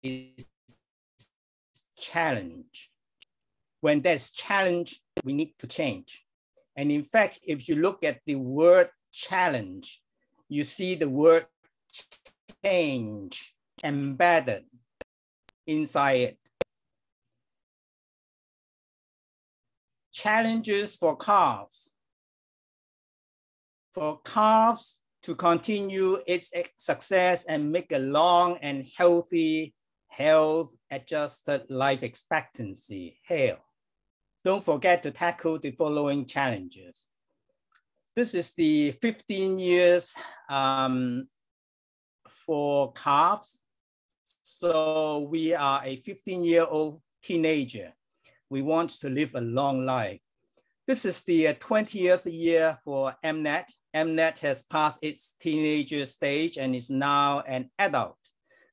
[SPEAKER 20] is challenge. When there's challenge, we need to change. And in fact, if you look at the word challenge, you see the word change embedded inside it. Challenges for CARRFS. For CARRFS to continue its success and make a long and healthy health adjusted life expectancy, HALE. Don't forget to tackle the following challenges. This is the 15 years um, for CARRFS. so we are a 15 year old teenager. We want to live a long life. This is the 20th uh, year for AMNET. AMNET has passed its teenager stage and is now an adult,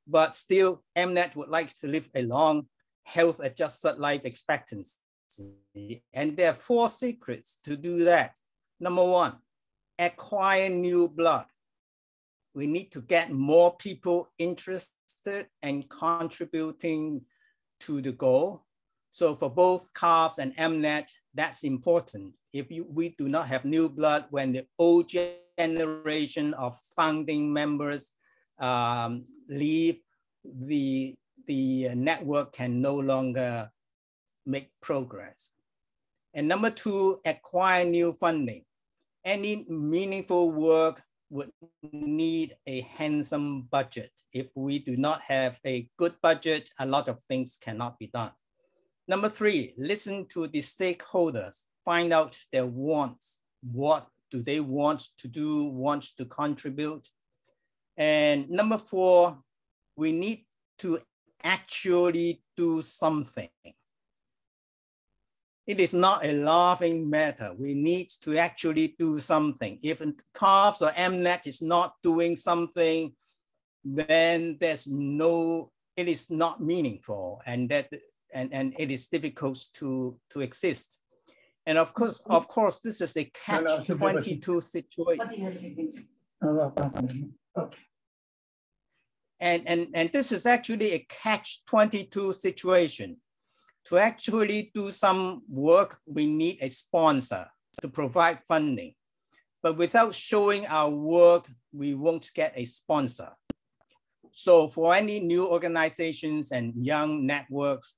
[SPEAKER 20] but still AMNET would like to live a long, health adjusted life expectancy. And there are four secrets to do that. Number one, acquire new blood. We need to get more people interested interested and contributing to the goal. So for both CARRFS and AMNET, that's important. If you, we do not have new blood when the old generation of founding members um, leave, the, the network can no longer make progress. And number two, acquire new funding. Any meaningful work would need a handsome budget. If we do not have a good budget, a lot of things cannot be done. Number three, listen to the stakeholders, find out their wants. What do they want to do, want to contribute? And number four, we need to actually do something. It is not a laughing matter. We need to actually do something. If CARRFS or AMNET is not doing something, then there's no, it is not meaningful and that and, and it is difficult to, to exist. And of course, of course, this is a catch 22 situation. And, and, and this is actually a catch 22 situation to actually do some work, we need a sponsor to provide funding. But without showing our work, we won't get a sponsor. So for any new organizations and young networks,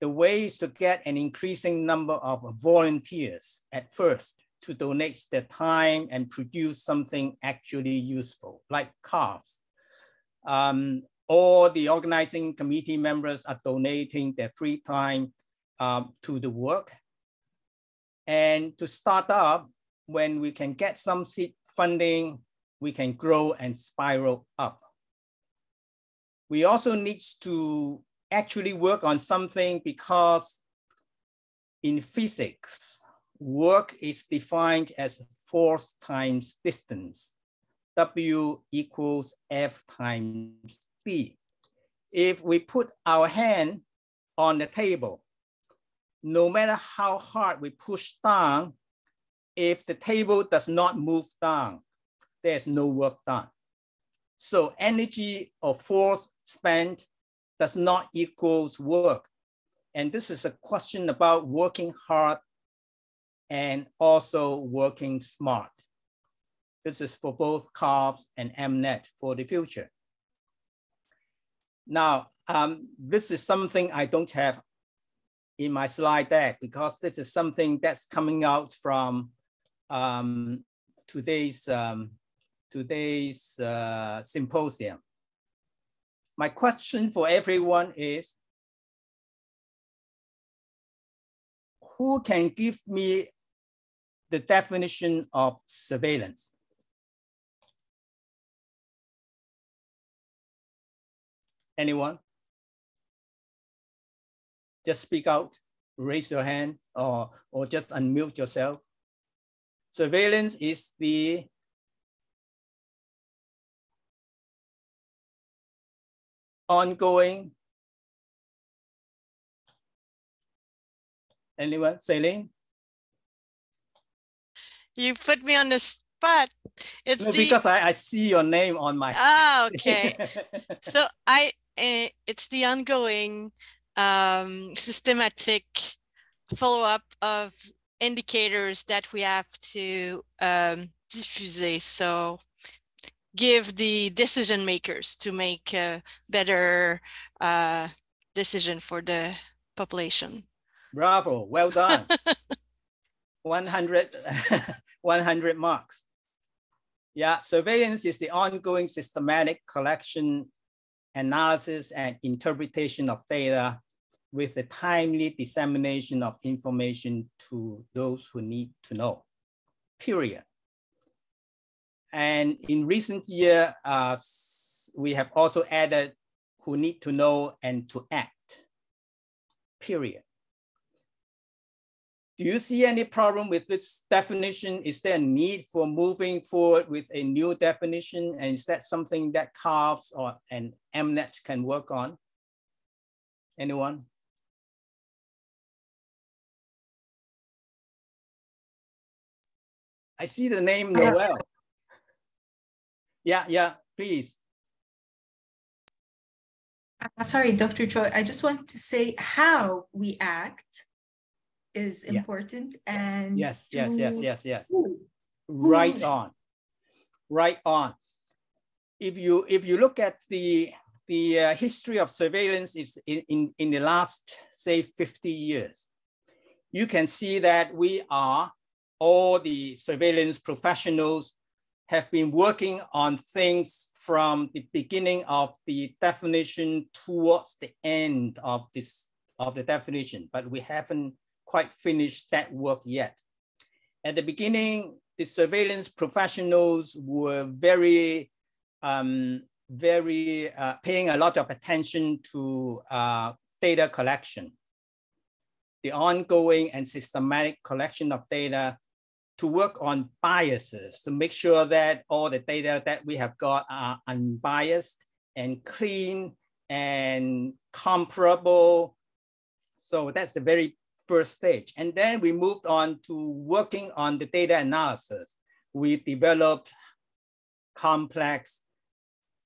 [SPEAKER 20] the way is to get an increasing number of volunteers at first to donate their time and produce something actually useful, like CARRFS. Um, all the organizing committee members are donating their free time um, to the work. And to start up, when we can get some seed funding, we can grow and spiral up. We also need to actually work on something because in physics, work is defined as force times distance. W equals F times B. If we put our hand on the table, no matter how hard we push down, if the table does not move down, there's no work done. So energy or force spent does not equals work. And this is a question about working hard and also working smart. This is for both CARRFS and AMNET for the future. Now, um, this is something I don't have in my slide deck because this is something that's coming out from um, today's, um, today's uh, symposium. My question for everyone is, who can give me the definition of surveillance? Anyone? Just speak out, raise your hand, or, or just unmute yourself. Surveillance is the ongoing. Anyone, Celine?
[SPEAKER 22] You put me on the spot. It's
[SPEAKER 20] no,
[SPEAKER 22] the...
[SPEAKER 20] because I, I see your name on my.
[SPEAKER 22] Ah, [LAUGHS] okay. so I, uh, it's the ongoing um, systematic follow-up of indicators that we have to um, diffuse. So give the decision makers to make a better uh, decision for the population.
[SPEAKER 20] Bravo, well done. [LAUGHS] 100, [LAUGHS] 100 marks. Yeah, surveillance is the ongoing systematic collection, analysis, and interpretation of data with the timely dissemination of information to those who need to know, period. And in recent year, uh, we have also added who need to know and to act, period. Do you see any problem with this definition? Is there a need for moving forward with a new definition? And is that something that CARRFS or an AMNET can work on? Anyone? I see the name Noel. Yeah, yeah, please.
[SPEAKER 19] Uh, sorry, Dr. Choi, I just want to say how we act is
[SPEAKER 20] Yeah.
[SPEAKER 19] important and
[SPEAKER 20] Yes, yes, yes, yes, yes.
[SPEAKER 19] Ooh.
[SPEAKER 20] Right on. Right on. If you if you look at the the uh, history of surveillance is in, in, in the last say 50 years, you can see that we are all the surveillance professionals have been working on things from the beginning of the definition towards the end of this of the definition, but we haven't quite finished that work yet. At the beginning, the surveillance professionals were very, um, very uh, paying a lot of attention to uh, data collection, the ongoing and systematic collection of data to work on biases to make sure that all the data that we have got are unbiased and clean and comparable. So that's the very first stage. And then we moved on to working on the data analysis. We developed complex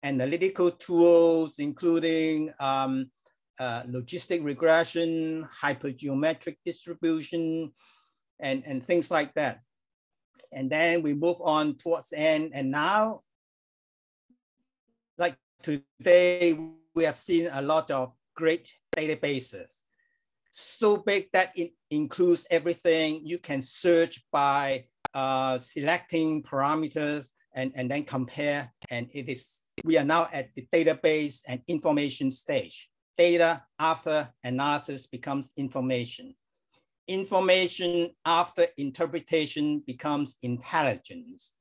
[SPEAKER 20] analytical tools, including um, uh, logistic regression, hypergeometric distribution, and, and things like that. And then we move on towards end. And now, like today, we have seen a lot of great databases. So big that it includes everything. You can search by uh, selecting parameters and, and then compare. And it is, we are now at the database and information stage. Data after analysis becomes information information after interpretation becomes intelligence.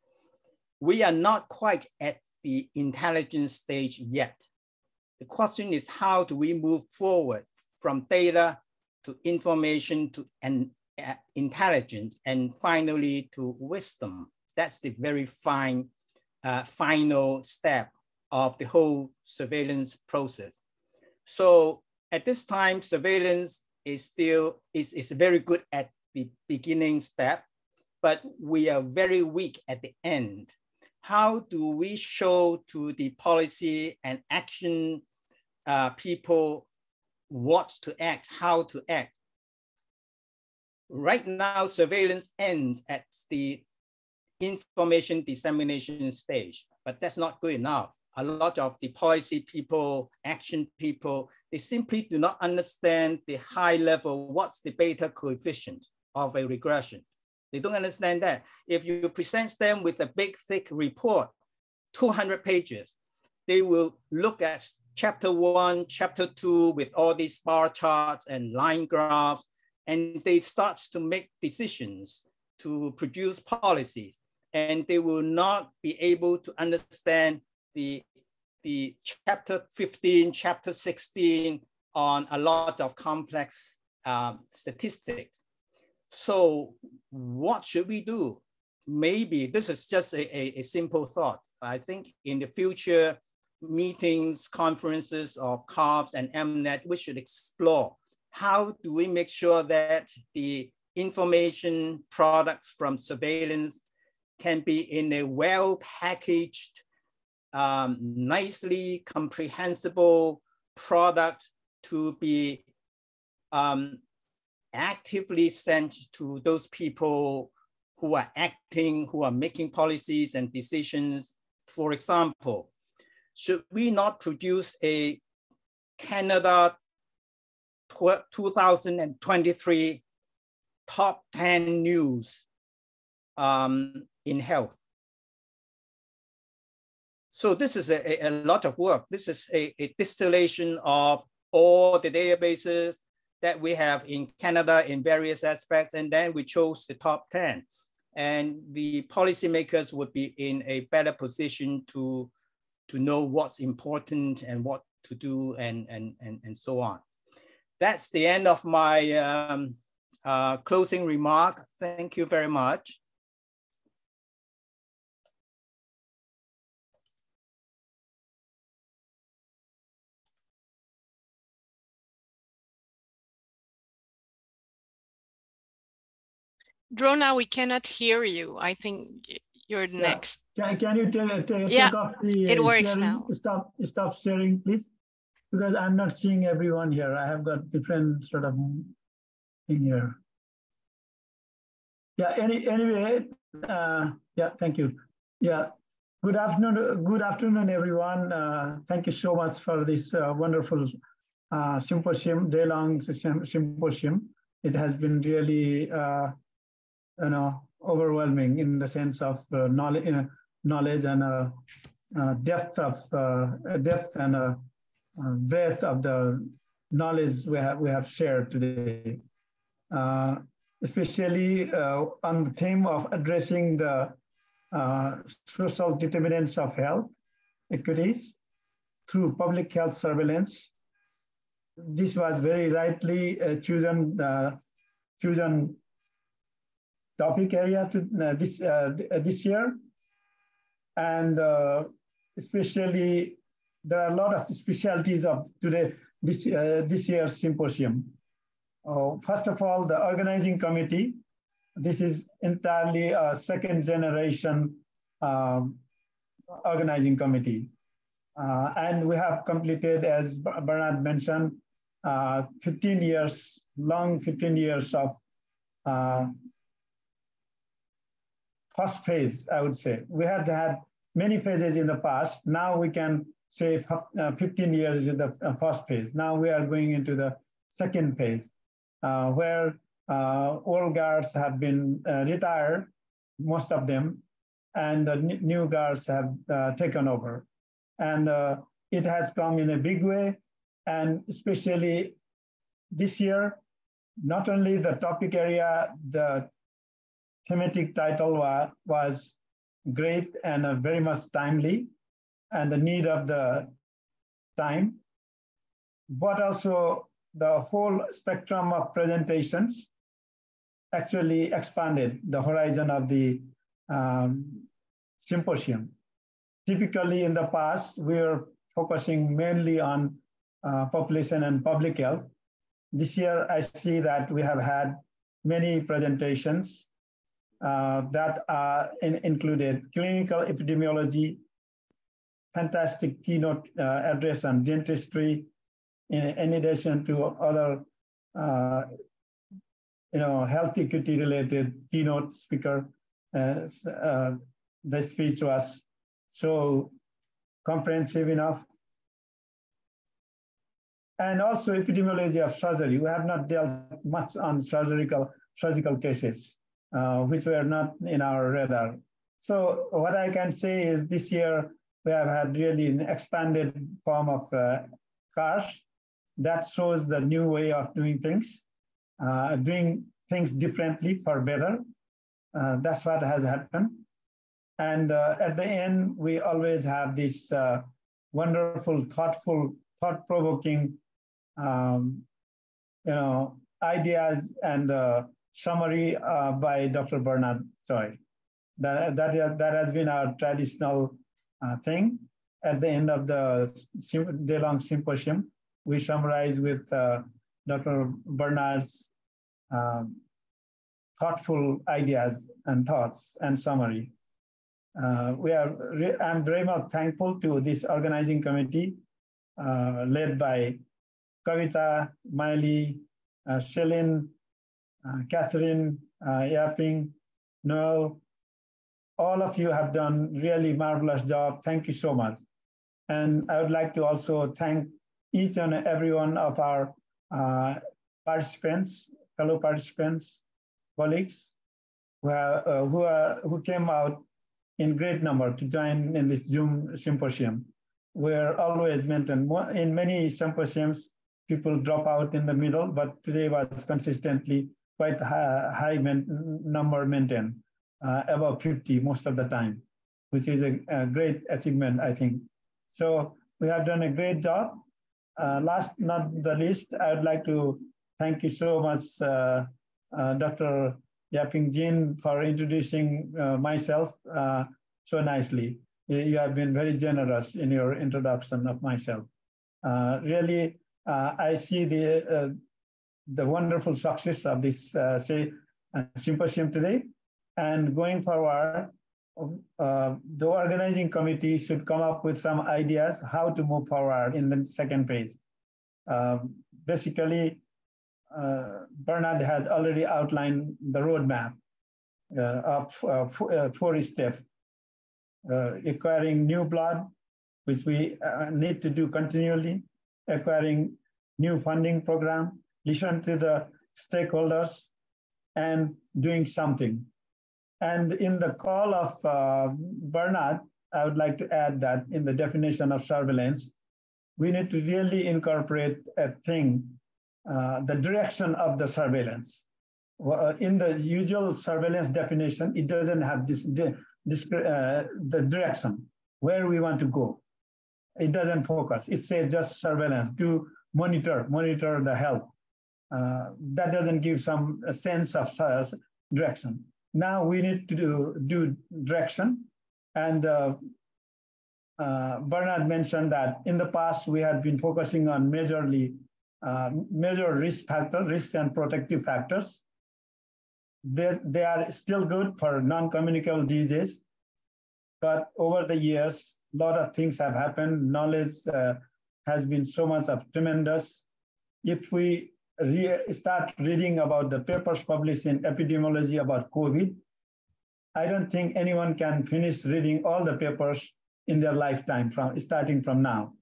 [SPEAKER 20] We are not quite at the intelligence stage yet. The question is how do we move forward from data to information to an, uh, intelligence and finally to wisdom. That's the very fine uh, final step of the whole surveillance process. So at this time, surveillance is still is, is very good at the beginning step, but we are very weak at the end. How do we show to the policy and action uh, people what to act, how to act? Right now, surveillance ends at the information dissemination stage, but that's not good enough. A lot of the policy people, action people, they simply do not understand the high level, what's the beta coefficient of a regression. They don't understand that. If you present them with a big, thick report, 200 pages, they will look at chapter one, chapter two with all these bar charts and line graphs, and they start to make decisions to produce policies, and they will not be able to understand the, the chapter 15, chapter 16 on a lot of complex um, statistics. So what should we do? Maybe this is just a, a, a simple thought. I think in the future, meetings, conferences of CARRFS and AMNET, we should explore how do we make sure that the information products from surveillance can be in a well-packaged, um, nicely comprehensible product to be um, actively sent to those people who are acting, who are making policies and decisions. For example, should we not produce a Canada 2023 top 10 news um, in health? So this is a, a, lot of work. This is a, a distillation of all the databases that we have in Canada in various aspects, and then we chose the top 10. And the policymakers would be in a better position to to know what's important and what to do and, and, and, and so on. That's the end of my um, uh, closing remark. Thank you very much.
[SPEAKER 22] Drona, we cannot hear you. I think you're yeah. next.
[SPEAKER 24] Can, can you take, take,
[SPEAKER 22] yeah,
[SPEAKER 24] off the
[SPEAKER 22] it works
[SPEAKER 24] sharing,
[SPEAKER 22] now.
[SPEAKER 24] Stop, stop sharing, please. Because I'm not seeing everyone here. I have got different sort of thing here. Yeah, any, anyway, uh, yeah, thank you. Yeah, good afternoon, good afternoon, everyone. Uh, thank you so much for this uh, wonderful uh, symposium, day-long symposium. It has been really, uh, you know, overwhelming in the sense of uh, knowledge, uh, knowledge and uh, uh depth of uh, depth and uh, breadth of the knowledge we have we have shared today, especially on the theme of addressing the social determinants of health equities through public health surveillance. This was very rightly chosen chosen topic area to uh, this uh, uh, this year, and especially there are a lot of specialties of today this this year's symposium. first of all, the organizing committee. This is entirely a second generation um, organizing committee. Uh, and we have completed, as Bernard mentioned, uh, 15 years, long 15 years of uh, first phase, I would say. We had had many phases in the past. Now we can say uh, 15 years is the uh, first phase. Now we are going into the second phase, uh, where uh, old guards have been uh, retired, most of them, and the new guards have uh, taken over. And it has come in a big way, and especially this year, not only the topic area, the thematic title wa was great and uh, very much timely and the need of the time, but also the whole spectrum of presentations actually expanded the horizon of the um, symposium. Typically in the past, we were focusing mainly on uh, population and public health. This year, I see that we have had many presentations uh, that are in, included clinical epidemiology, fantastic keynote uh, address on dentistry, in, in addition to other, uh, you know, health equity related keynote speaker. Uh, uh, the speech was so comprehensive enough. And also epidemiology of surgery. We have not dealt much on surgical surgical cases uh, which were not in our radar. So what I can say is this year we have had really an expanded form of uh, CARRFS that shows the new way of doing things. uh, doing things differently for better. Uh, that's what has happened. And uh, at the end, we always have this uh, wonderful, thoughtful, thought-provoking, um, you know, ideas and summary uh, by Dr. Bernard Choi. That, that, that has been our traditional uh, thing. At the end of the day-long symposium, we summarize with uh, Dr. Bernard's um, thoughtful ideas and thoughts and summary. Uh, we are, I'm very much thankful to this organizing committee uh, led by Kavita, Miley, uh, Shelin, uh, Catherine, uh, Yaping, Noel, all of you have done really marvelous job. Thank you so much. And I would like to also thank each and every one of our uh, participants, fellow participants, colleagues who, uh, who, are, who came out in great number to join in this Zoom symposium. We're always maintained. In many symposiums, people drop out in the middle, but today was consistently quite high, high number maintained, uh, above 50 most of the time, which is a, a, great achievement, I think. So we have done a great job. Uh, last not the least, I would like to thank you so much, uh, uh Dr. Yaping Jin, for introducing uh, myself uh, so nicely. You have been very generous in your introduction of myself. really, I see the the wonderful success of this uh, say uh, symposium today. And going forward, uh, the organizing committee should come up with some ideas how to move forward in the second phase. Um, basically, uh, Bernard had already outlined the roadmap uh, of uh, four steps. acquiring new blood, which we need to do continually, acquiring new funding program, listen to the stakeholders and doing something. And in the call of uh, Bernard, I would like to add that in the definition of surveillance, we need to really incorporate a thing, uh, the direction of the surveillance. In the usual surveillance definition, it doesn't have this, this uh, the direction, where we want to go. It doesn't focus. It says just surveillance, to monitor, monitor the health uh, that doesn't give some sense of uh, direction. Now we need to do, do direction. And uh, uh, Bernard mentioned that in the past we had been focusing on majorly uh, major risk factors, risks and protective factors. They, they are still good for non-communicable diseases, but over the years, a lot of things have happened. Knowledge uh, has been so much of tremendous. If we re start reading about the papers published in epidemiology about COVID, I don't think anyone can finish reading all the papers in their lifetime from starting from now.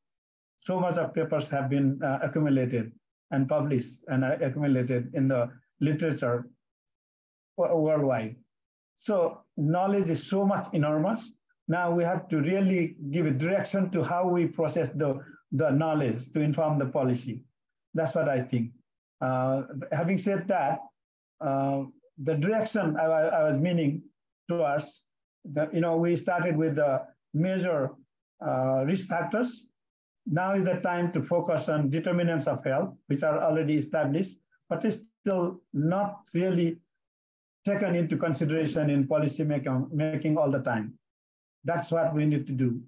[SPEAKER 24] So much of papers have been uh, accumulated and published and uh, accumulated in the literature worldwide. So knowledge is so much enormous. Now we have to really give a direction to how we process the, the knowledge to inform the policy. That's what I think. Uh, having said that, uh, the direction I, I, was meaning to us, you know, we started with the major uh, risk factors. Now is the time to focus on determinants of health, which are already established, but is still not really taken into consideration in policy making, making all the time. That's what we need to do.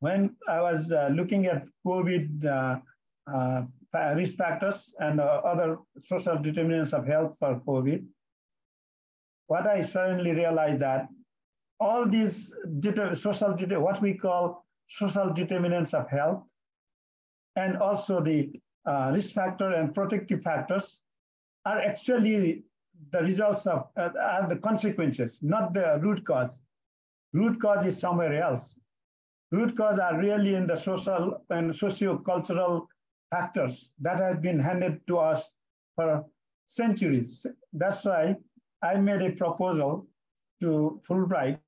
[SPEAKER 24] When I was uh, looking at COVID uh, uh, risk factors and uh, other social determinants of health for COVID, what I suddenly realized that all these social, what we call social determinants of health, and also the uh, risk factor and protective factors are actually the results of, uh, are the consequences, not the root cause. Root cause is somewhere else. Root cause are really in the social and socio-cultural factors that have been handed to us for centuries. That's why I made a proposal to Fulbright,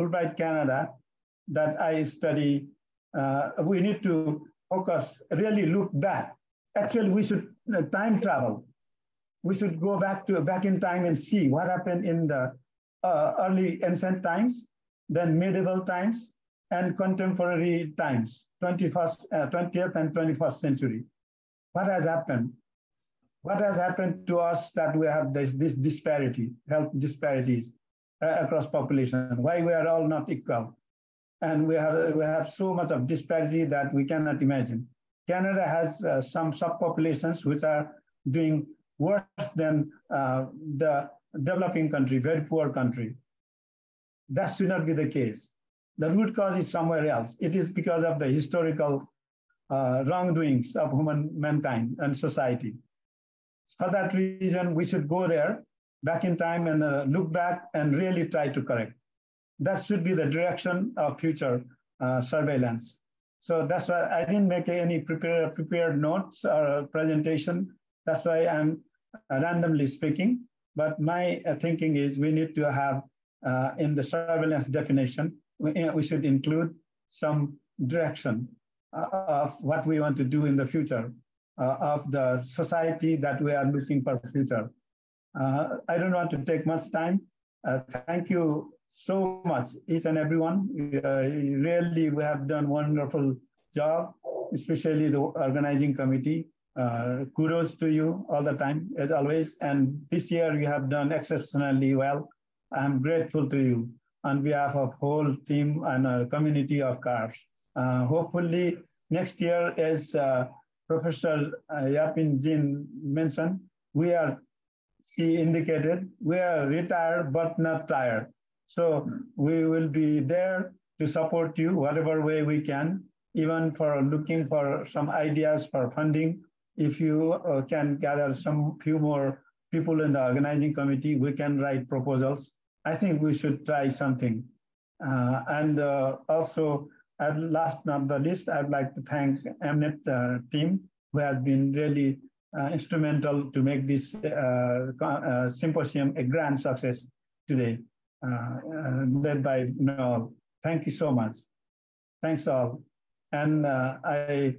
[SPEAKER 24] Fulbright Canada, that I study. Uh, we need to focus, really look back. Actually, we should uh, time travel. we should go back to back in time and see what happened in the uh, early ancient times, then medieval times, and contemporary times, 21st, uh, 20th and 21st century. What has happened? What has happened to us that we have this, this disparity, health disparities uh, across population? Why we are all not equal? And we have, we have so much of disparity that we cannot imagine. Canada has uh, some subpopulations which are doing worse than uh, the developing country, very poor country. That should not be the case. The root cause is somewhere else. It is because of the historical uh, wrongdoings of human mankind and society. For that reason, we should go there back in time and uh, look back and really try to correct. That should be the direction of future uh, surveillance. So that's why I didn't make any prepared, prepared notes or presentation. That's why I'm randomly speaking. But my uh, thinking is we need to have uh, in the surveillance definition, we, should include some direction uh, of what we want to do in the future uh, of the society that we are looking for future. Uh, I don't want to take much time. Uh, thank you so much, each and everyone. really, we have done wonderful job, especially the organizing committee. Uh, kudos to you all the time, as always. And this year you have done exceptionally well. I'm grateful to you on behalf of whole team and a community of CARRFS. Uh, hopefully next year, as uh, Professor uh, Yaping Jin mentioned, we are, she indicated, we are retired but not tired. So we will be there to support you whatever way we can, even for looking for some ideas for funding if you uh, can gather some few more people in the organizing committee, we can write proposals. I think we should try something. Uh, and uh, also, at last not the least, I'd like to thank AMNET uh, team who have been really uh, instrumental to make this uh, symposium a grand success today, led by Noel. Thank you so much. Thanks all. And I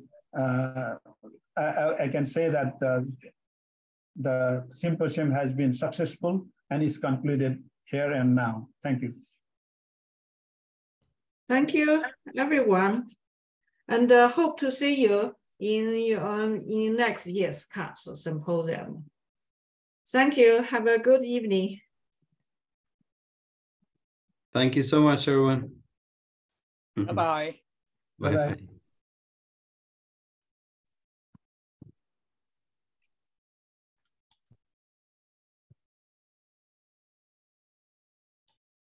[SPEAKER 24] I, I can say that uh, the symposium has been successful and is concluded here and now. Thank you.
[SPEAKER 11] Thank you, everyone. And uh, hope to see you in, um, in next year's CARRFS symposium. Thank you. Have a good evening.
[SPEAKER 18] Thank you so much, everyone.
[SPEAKER 25] Bye-bye.
[SPEAKER 18] Bye-bye.